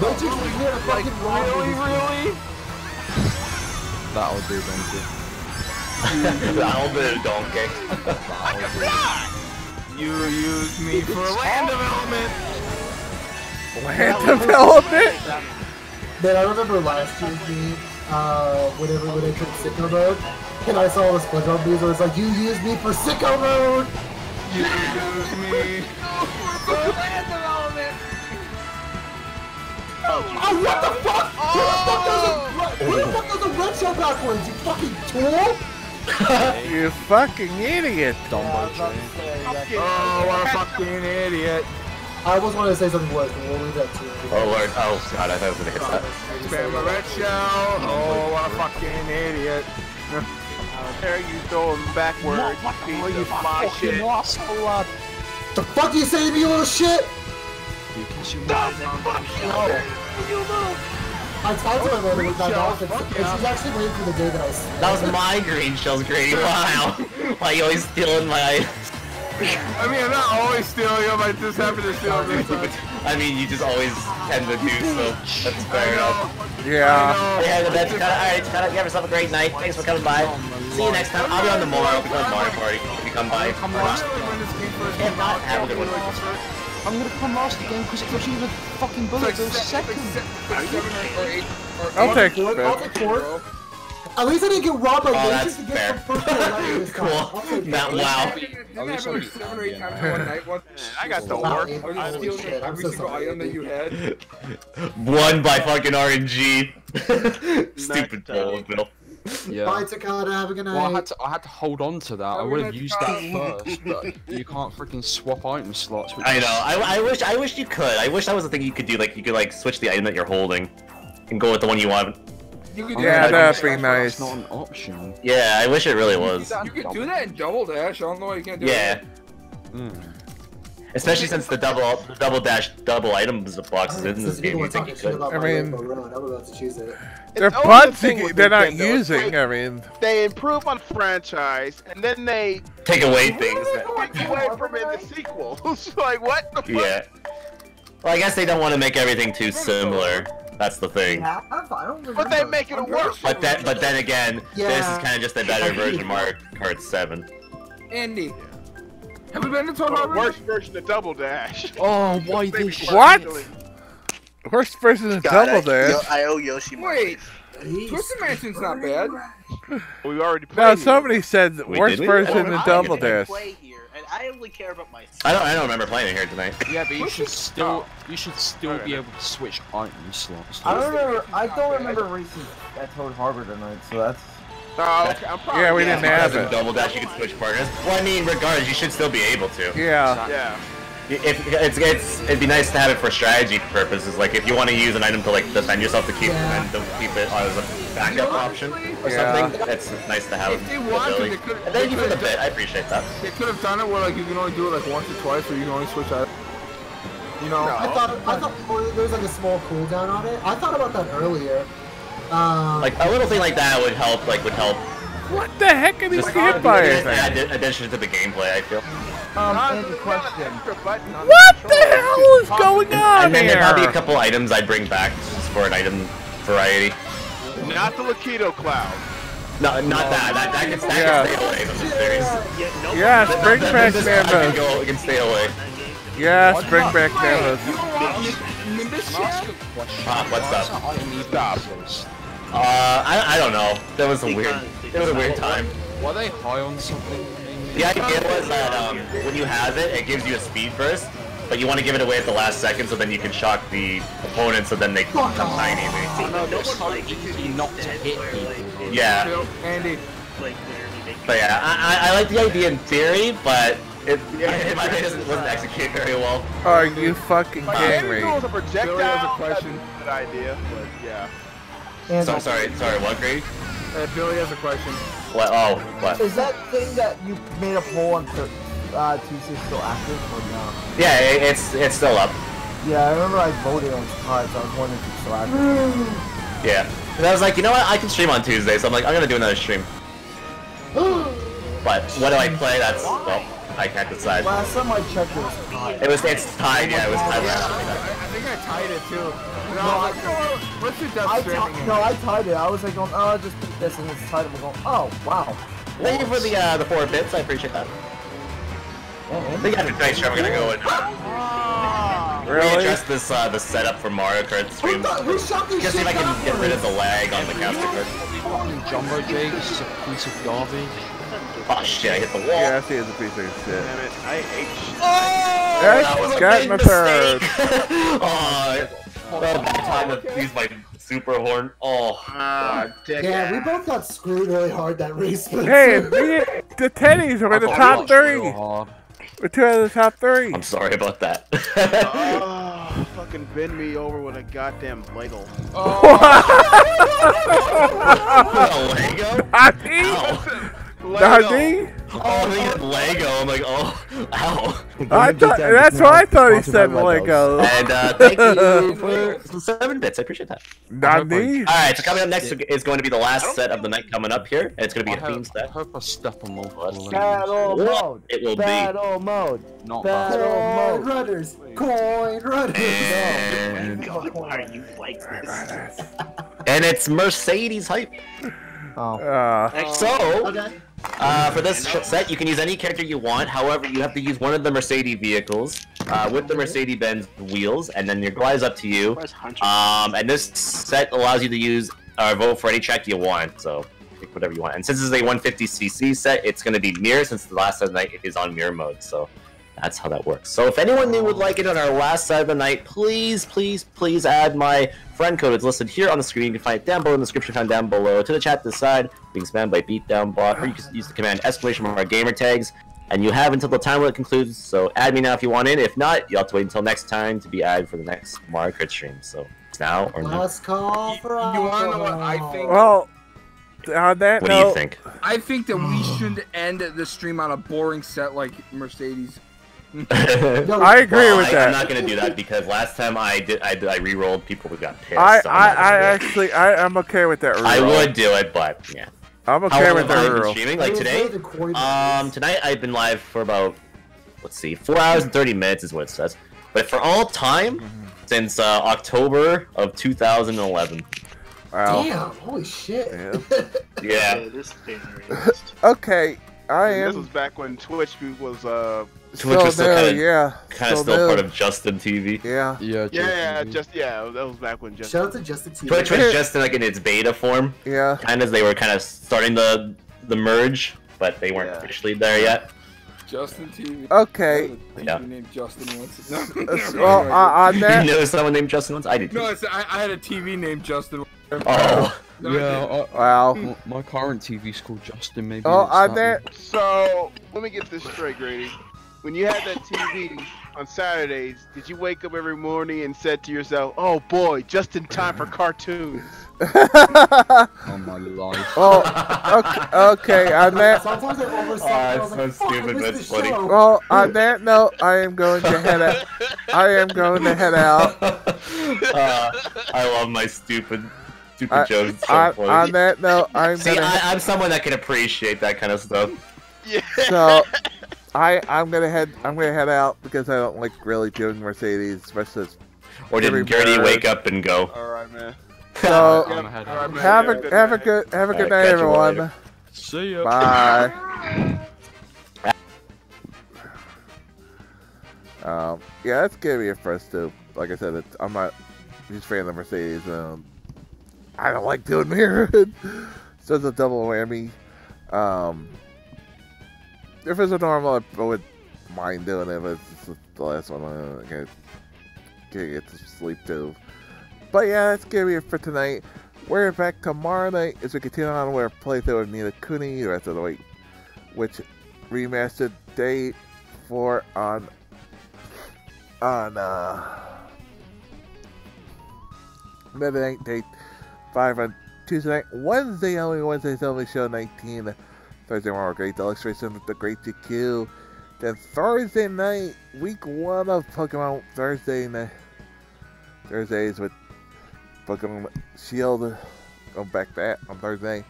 Matrix isn't here to fucking rob me. Really, really? That'll do, Benji. That'll do, donkey. You use me for land development. Land development? Man, I remember last year's game, uh, whenever when I took sicko mode, and I saw the SpongeBob news where it's like, you used me for sicko mode! You use me for land development. Oh, what the fuck? Who the fuck does a, oh. who the fuck does a red shell backwards, you fucking tool? You fucking idiot. Dumbo train. Oh, what a fucking idiot. I almost wanted to say something worse, but we'll leave that to you. Oh lord, oh god, I thought I was gonna hit that. Spam a red shell. Oh, what a fucking idiot. How dare you throw him backwards? Piece of my shit. blood. The fuck you say to me, you little shit? Because you I talked to my mother with my mouth, and and she's actually waiting for the day that I s- That was my green shells, Grady. Wow. Why you always stealing my? I mean, I'm not always stealing them. I just happen to steal them. I mean, you just always tend to do so. That's fair enough. Yeah. Yeah, that's kind of alright. Kind of. You have yourself a great night. Thanks for coming by. See you next time. I'll be on the tomorrow because Mario Party. If you come by. Come last If not, have a good one. I'm gonna come last again because it gives you the fucking bullet bill second. I'll take I'll take fourth. At least I didn't get robbed by Oh, Matrix that's to get from first to this Cool. take That wow. Didn't that happen seven or eight times one night? Once? I got the Wow, worst. Andy, I was holy stealing shit, I'm every so single sorry. item that you had. One by fucking RNG. Stupid Nice, bullet bill. Yeah. Bye, Takada. Have a good night. Well, I had to, I had to hold on to that. I would have used time. that first, but you can't freaking swap item slots. I know. I, I wish I wish you could. I wish that was a thing you could do. Like you could like switch the item that you're holding, and go with the one you want. You could Yeah, that. that'd be That's nice. not an option. Yeah, I wish it really was. You could do that in Double Dash. I don't know why you can't do it. Yeah. it. Especially since the double the double dash double items boxes in this game, you think you could. I mean- I'm about to choose it. They're It's only buds the thing they're not Nintendo, using. like I mean, They improve on franchise, and then they Take away things. take away from it in the sequels. like what? The fuck? Yeah. Well, I guess they don't want to make everything too similar. That's the thing. I don't. But they make it worse. But then, but then again, this is kind of just a better version of Mario Kart 7. Andy, have you been to Toad oh, Harbor? worse version of Double Dash. Oh, why this? what? Worst person in God, Double I, Yo- Dash. I owe Yoshi money. Wait, Twisted Mansion's not bad. We already played. No, it. somebody said Wait, worst did we? person Oh, in I Double Dash. play here, and I only care about myself. I don't, I don't remember playing it here tonight. Yeah, but you should still, you should still be able to switch item slots. I don't remember. I don't remember racing at Toad Harbor tonight, so that's. Oh, okay. I'm probably Yeah, we didn't have Because it. Double Dash, you can switch partners. Well, I mean, regardless, you should still be able to. Yeah. Yeah. If it's, it's it'd be nice to have it for strategy purposes. Like if you want to use an item to like defend yourself to keep and to keep it as a backup option or Yeah. something, it's nice to have. If they wanted, they could. And thank you for the bit. I appreciate that. They could have done it where like you can only do it like once or twice, or you can only switch out. You know. I thought I thought well, there was like a small cooldown on it. I thought about that earlier. Um, Like a little thing like that would help. Like would help. What the heck are these Just hit by add addition to the gameplay. I feel. Um, Andy, there's question. an extra button on What the the hell is going on And then there'd be a couple items I'd bring back just for an item variety. Not the Lakitu Cloud. No, not that. That, that, can, that Yeah. can stay away from this series. Yeah, no, Yes, no, bring no, back This one can Nimbus. go. It can stay away. Yes, bring back Nimbus. You don't Nimbus Can I ask shit? a question? Ah, what's up? is that item even exist? Uh, I, I don't know. That was a weird. It was a weird time. Were they high on something? The idea was that um, when you have it, it gives you a speed burst, but you want to give it away at the last second so then you can shock the opponent so then they can become tiny. No, it's so easy not to hit people. Yeah, Chill, Andy. like literally making but yeah, I, I I like the idea in theory, but it, in my it wasn't executed very well. Are you fucking Like, kidding maybe me? if it was a projectile. Billy has a that's question. a good idea, but yeah. Andy, So, sorry, sorry, what, Grady? Uh, Billy has a question. What? Oh, what? Is that thing that you made a poll on uh, Tuesday still active or no? Yeah, it, it's it's still up. Yeah, I remember I voted on time, so I was wondering if it's still active. Yeah. And I was like, you know what? I can stream on Tuesday, so I'm like, I'm gonna do another stream. But what do I play? That's well, I can't decide. Last time I checked, it was tied. It was it's tied. Yeah, it was tied. I, last I think I tied it too. No, No, I I- was like, oh, let's Death I no, I tied it. I was like, going, oh, just pick this, and it's tied. I'm going, oh, wow. Thank you for the uh, the four bits. I appreciate that. I think after tonight's stream, I'm gonna go and Really? readjust this uh, the setup for Mario Kart stream. Who shot this Just see if I can get rid of the lag on the caster card. Fucking Jumbo Jay, this is a piece of garbage. Oh shit! I hit the wall. Yeah, I see it's a piece of shit. Damn it, I hate. Oh, that was a got big my third. mistake. oh, well, bad time to use my super horn. Oh, Ah, dick. Yeah, we both got screwed really hard that race. Hey, me, the Teddies are in the top three. hard. We're two out of the top three. I'm sorry about that. Oh, fucking bend me over with a goddamn ladle. a Lego? Nani? Ow. Nani? Oh, I think it's Lego. I'm like, oh, ow. I thought, that's what I thought he said, Lego. And uh, thank you for seven bits. I appreciate that. Nani? All right, so coming up next is going to be the last set of the night coming up here, and it's going to be a hope, theme I set. hope I step on multiple lanes. Battle mode. it will be. Battle mode. Not that. Battle mode. runners, coin runners. And, God, why are you like this? and it's Mercedes hype. Oh. Uh, So, Okay. uh, for this set, you can use any character you want. However, you have to use one of the Mercedes vehicles uh, with the Mercedes-Benz wheels, and then your glide is up to you. Um, and this set allows you to use or vote for any track you want. So pick whatever you want. And since this is a 150cc set, it's going to be mirror since the last set of the night is on mirror mode. So That's how that works. So if anyone new would like it on our last side of the night, please, please, please add my friend code. It's listed here on the screen. You can find it down below in the description found down below. To the chat this side, being spammed by beatdownbot, or you can use the command exclamation mark gamer tags. And you have until the time when it concludes, so add me now if you want in. If not, you'll have to wait until next time to be added for the next Mario Kart stream. So it's now or never. Last call for You wanna know what I think? Well, on that What do you think? I think that we shouldn't end the stream on a boring set like Mercedes. I agree Well, with I, that. I'm not gonna do that because last time I did, I, I re-rolled. People who got pissed. I, so I'm I, not gonna I do it. actually, I, I'm okay with that. I would do it, but yeah. I'm okay How with have I that been rule. streaming? Like today? Um, tonight I've been live for about, let's see, four hours and thirty minutes is what it says. But for all time, Mm-hmm. since uh, October of 2011. Wow. Damn, holy shit. Yeah. this Okay, I am. This was back when Twitch was uh. Twitch was still new, kind of, yeah, kind of still still part of Justin TV. Yeah. Yeah. Yeah, yeah, just yeah. That was back when Justin. Shout out to Justin TV. Twitch was just in, like in its beta form. Yeah. Kind of, as they were kind of starting the the merge, but they weren't officially there yet. Justin TV. Okay. Yeah. You named Justin once. No, Uh, well, uh, on that, You know someone named Justin once? I did. no it's, I, I had a TV named Justin. Oh. No, Yeah. didn't. Wow. My current TV's called Justin. Maybe. Oh, it's on that that, So let me get this straight, Grady. When you had that TV on Saturdays, did you wake up every morning and said to yourself, "Oh boy, just in time for cartoons"? oh my life. oh, okay, okay, on that, Sometimes I overslept. Oh, I it's was so like, fuck, I stupid, missed but funny. show. well, on that note, I am going to head out. I am going to head out. Uh, I love my stupid, stupid I- jokes. So on, funny. on that note, I'm See, gonna. I, I'm someone that can appreciate that kind of stuff. Yeah. So, I I'm gonna head I'm gonna head out because I don't like really doing Mercedes, especially. as- Or did every Gertie bird. wake up and go? All right, man. So I'm ahead. Man. have a have a good have a good Alright, night, everyone. See ya. Bye. Um, yeah, that's gonna be a first too. Like I said, it's, I'm not a huge fan of the Mercedes. Um, I don't like doing mirror. so it's a double whammy. Um, if it's a normal, I would mind doing it, but it's the last one. I can't, can't get to sleep too. But yeah, that's gonna be it for tonight. We're back tomorrow night as we continue on with our playthrough of Ni no Kuni. The rest of the week, which remastered date for on on uh midnight date five on Tuesday night, Wednesday only, Wednesday's only show 19, Thursday more Great Deluxe Racing with the Great GQ. Then Thursday night, week one of Pokemon Thursday night, Thursdays with Pokemon Shield. Go back that on Thursday,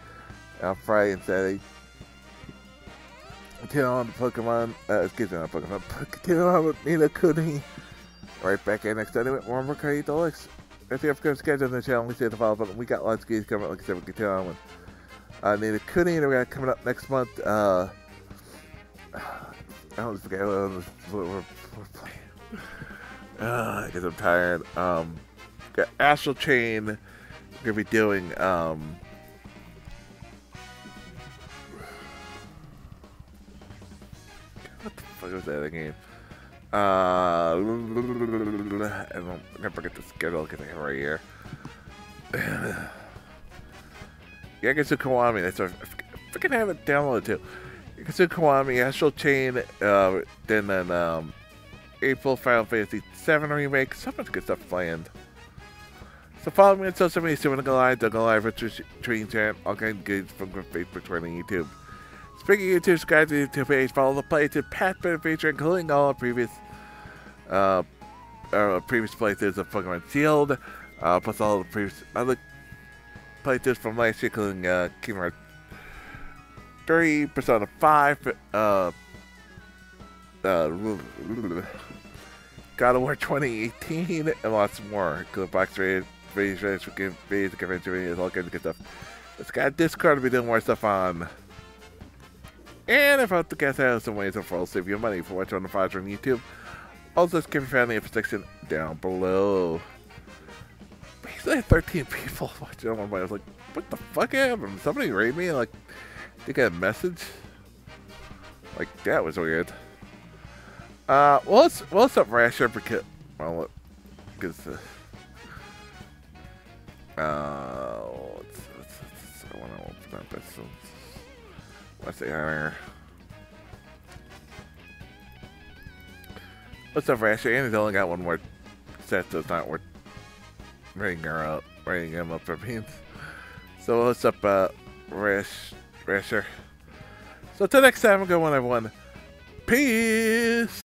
on Friday and Saturday. Continue on to Pokemon, uh, excuse me, not Pokemon, continue on with Ni no Kuni. Right back in next Sunday with more Mario Kart Deluxe. If you have to schedule on the channel, we see the follow button. We got lots of games coming like I said, we continue on with uh, Ni no Kuni, we got coming up next month, uh, I always forget what, we're, we're playing. Uh, because I'm tired. Um, got Astral Chain. We're gonna be doing. Um, what the fuck was that other game? Uh, I don't I never get the schedule because I have it right here. Yakuza Kiwami. That's I freaking have it downloaded too. Yakuza Kiwami, Astral Chain, uh, then then um, April Final Fantasy VII remake. So much good stuff planned. So follow me on social media, Nickel Live, Double Live, Richard Train Chat, all kinds of good from Facebook, Twitter, and YouTube. Speaking of YouTube, subscribe to the YouTube page, follow the playthrough, Pat Better feature, including all our previous uh, uh, previous playthroughs of Pokemon Shield, uh, plus all the previous other playthroughs from last year, including uh, Kingdom 3, Persona 5, uh, uh, God of War 2018, and lots more. Good box raid, videos, videos, videos, videos, convention videos, all kinds of good stuff. It's got Discord to be doing more stuff on. And if I have to guess, I have some ways of all save you money for watching on the files on YouTube. Also, skip your family info section down below. Basically, had 13 people watching on one I was like, what the fuck happened? Somebody raid me? Like, I get a message? Like, that was weird. Uh, well, let's well, let's up Rasher because well, because the uh, let's, let's, let's, I want to open up this. What's the honor? What's up, Rash, and he's only got one more set, so it's not worth rating her up, rating him up for beans. So what's up, uh, Rash, Rasher? So till next time, go one everyone. Peace.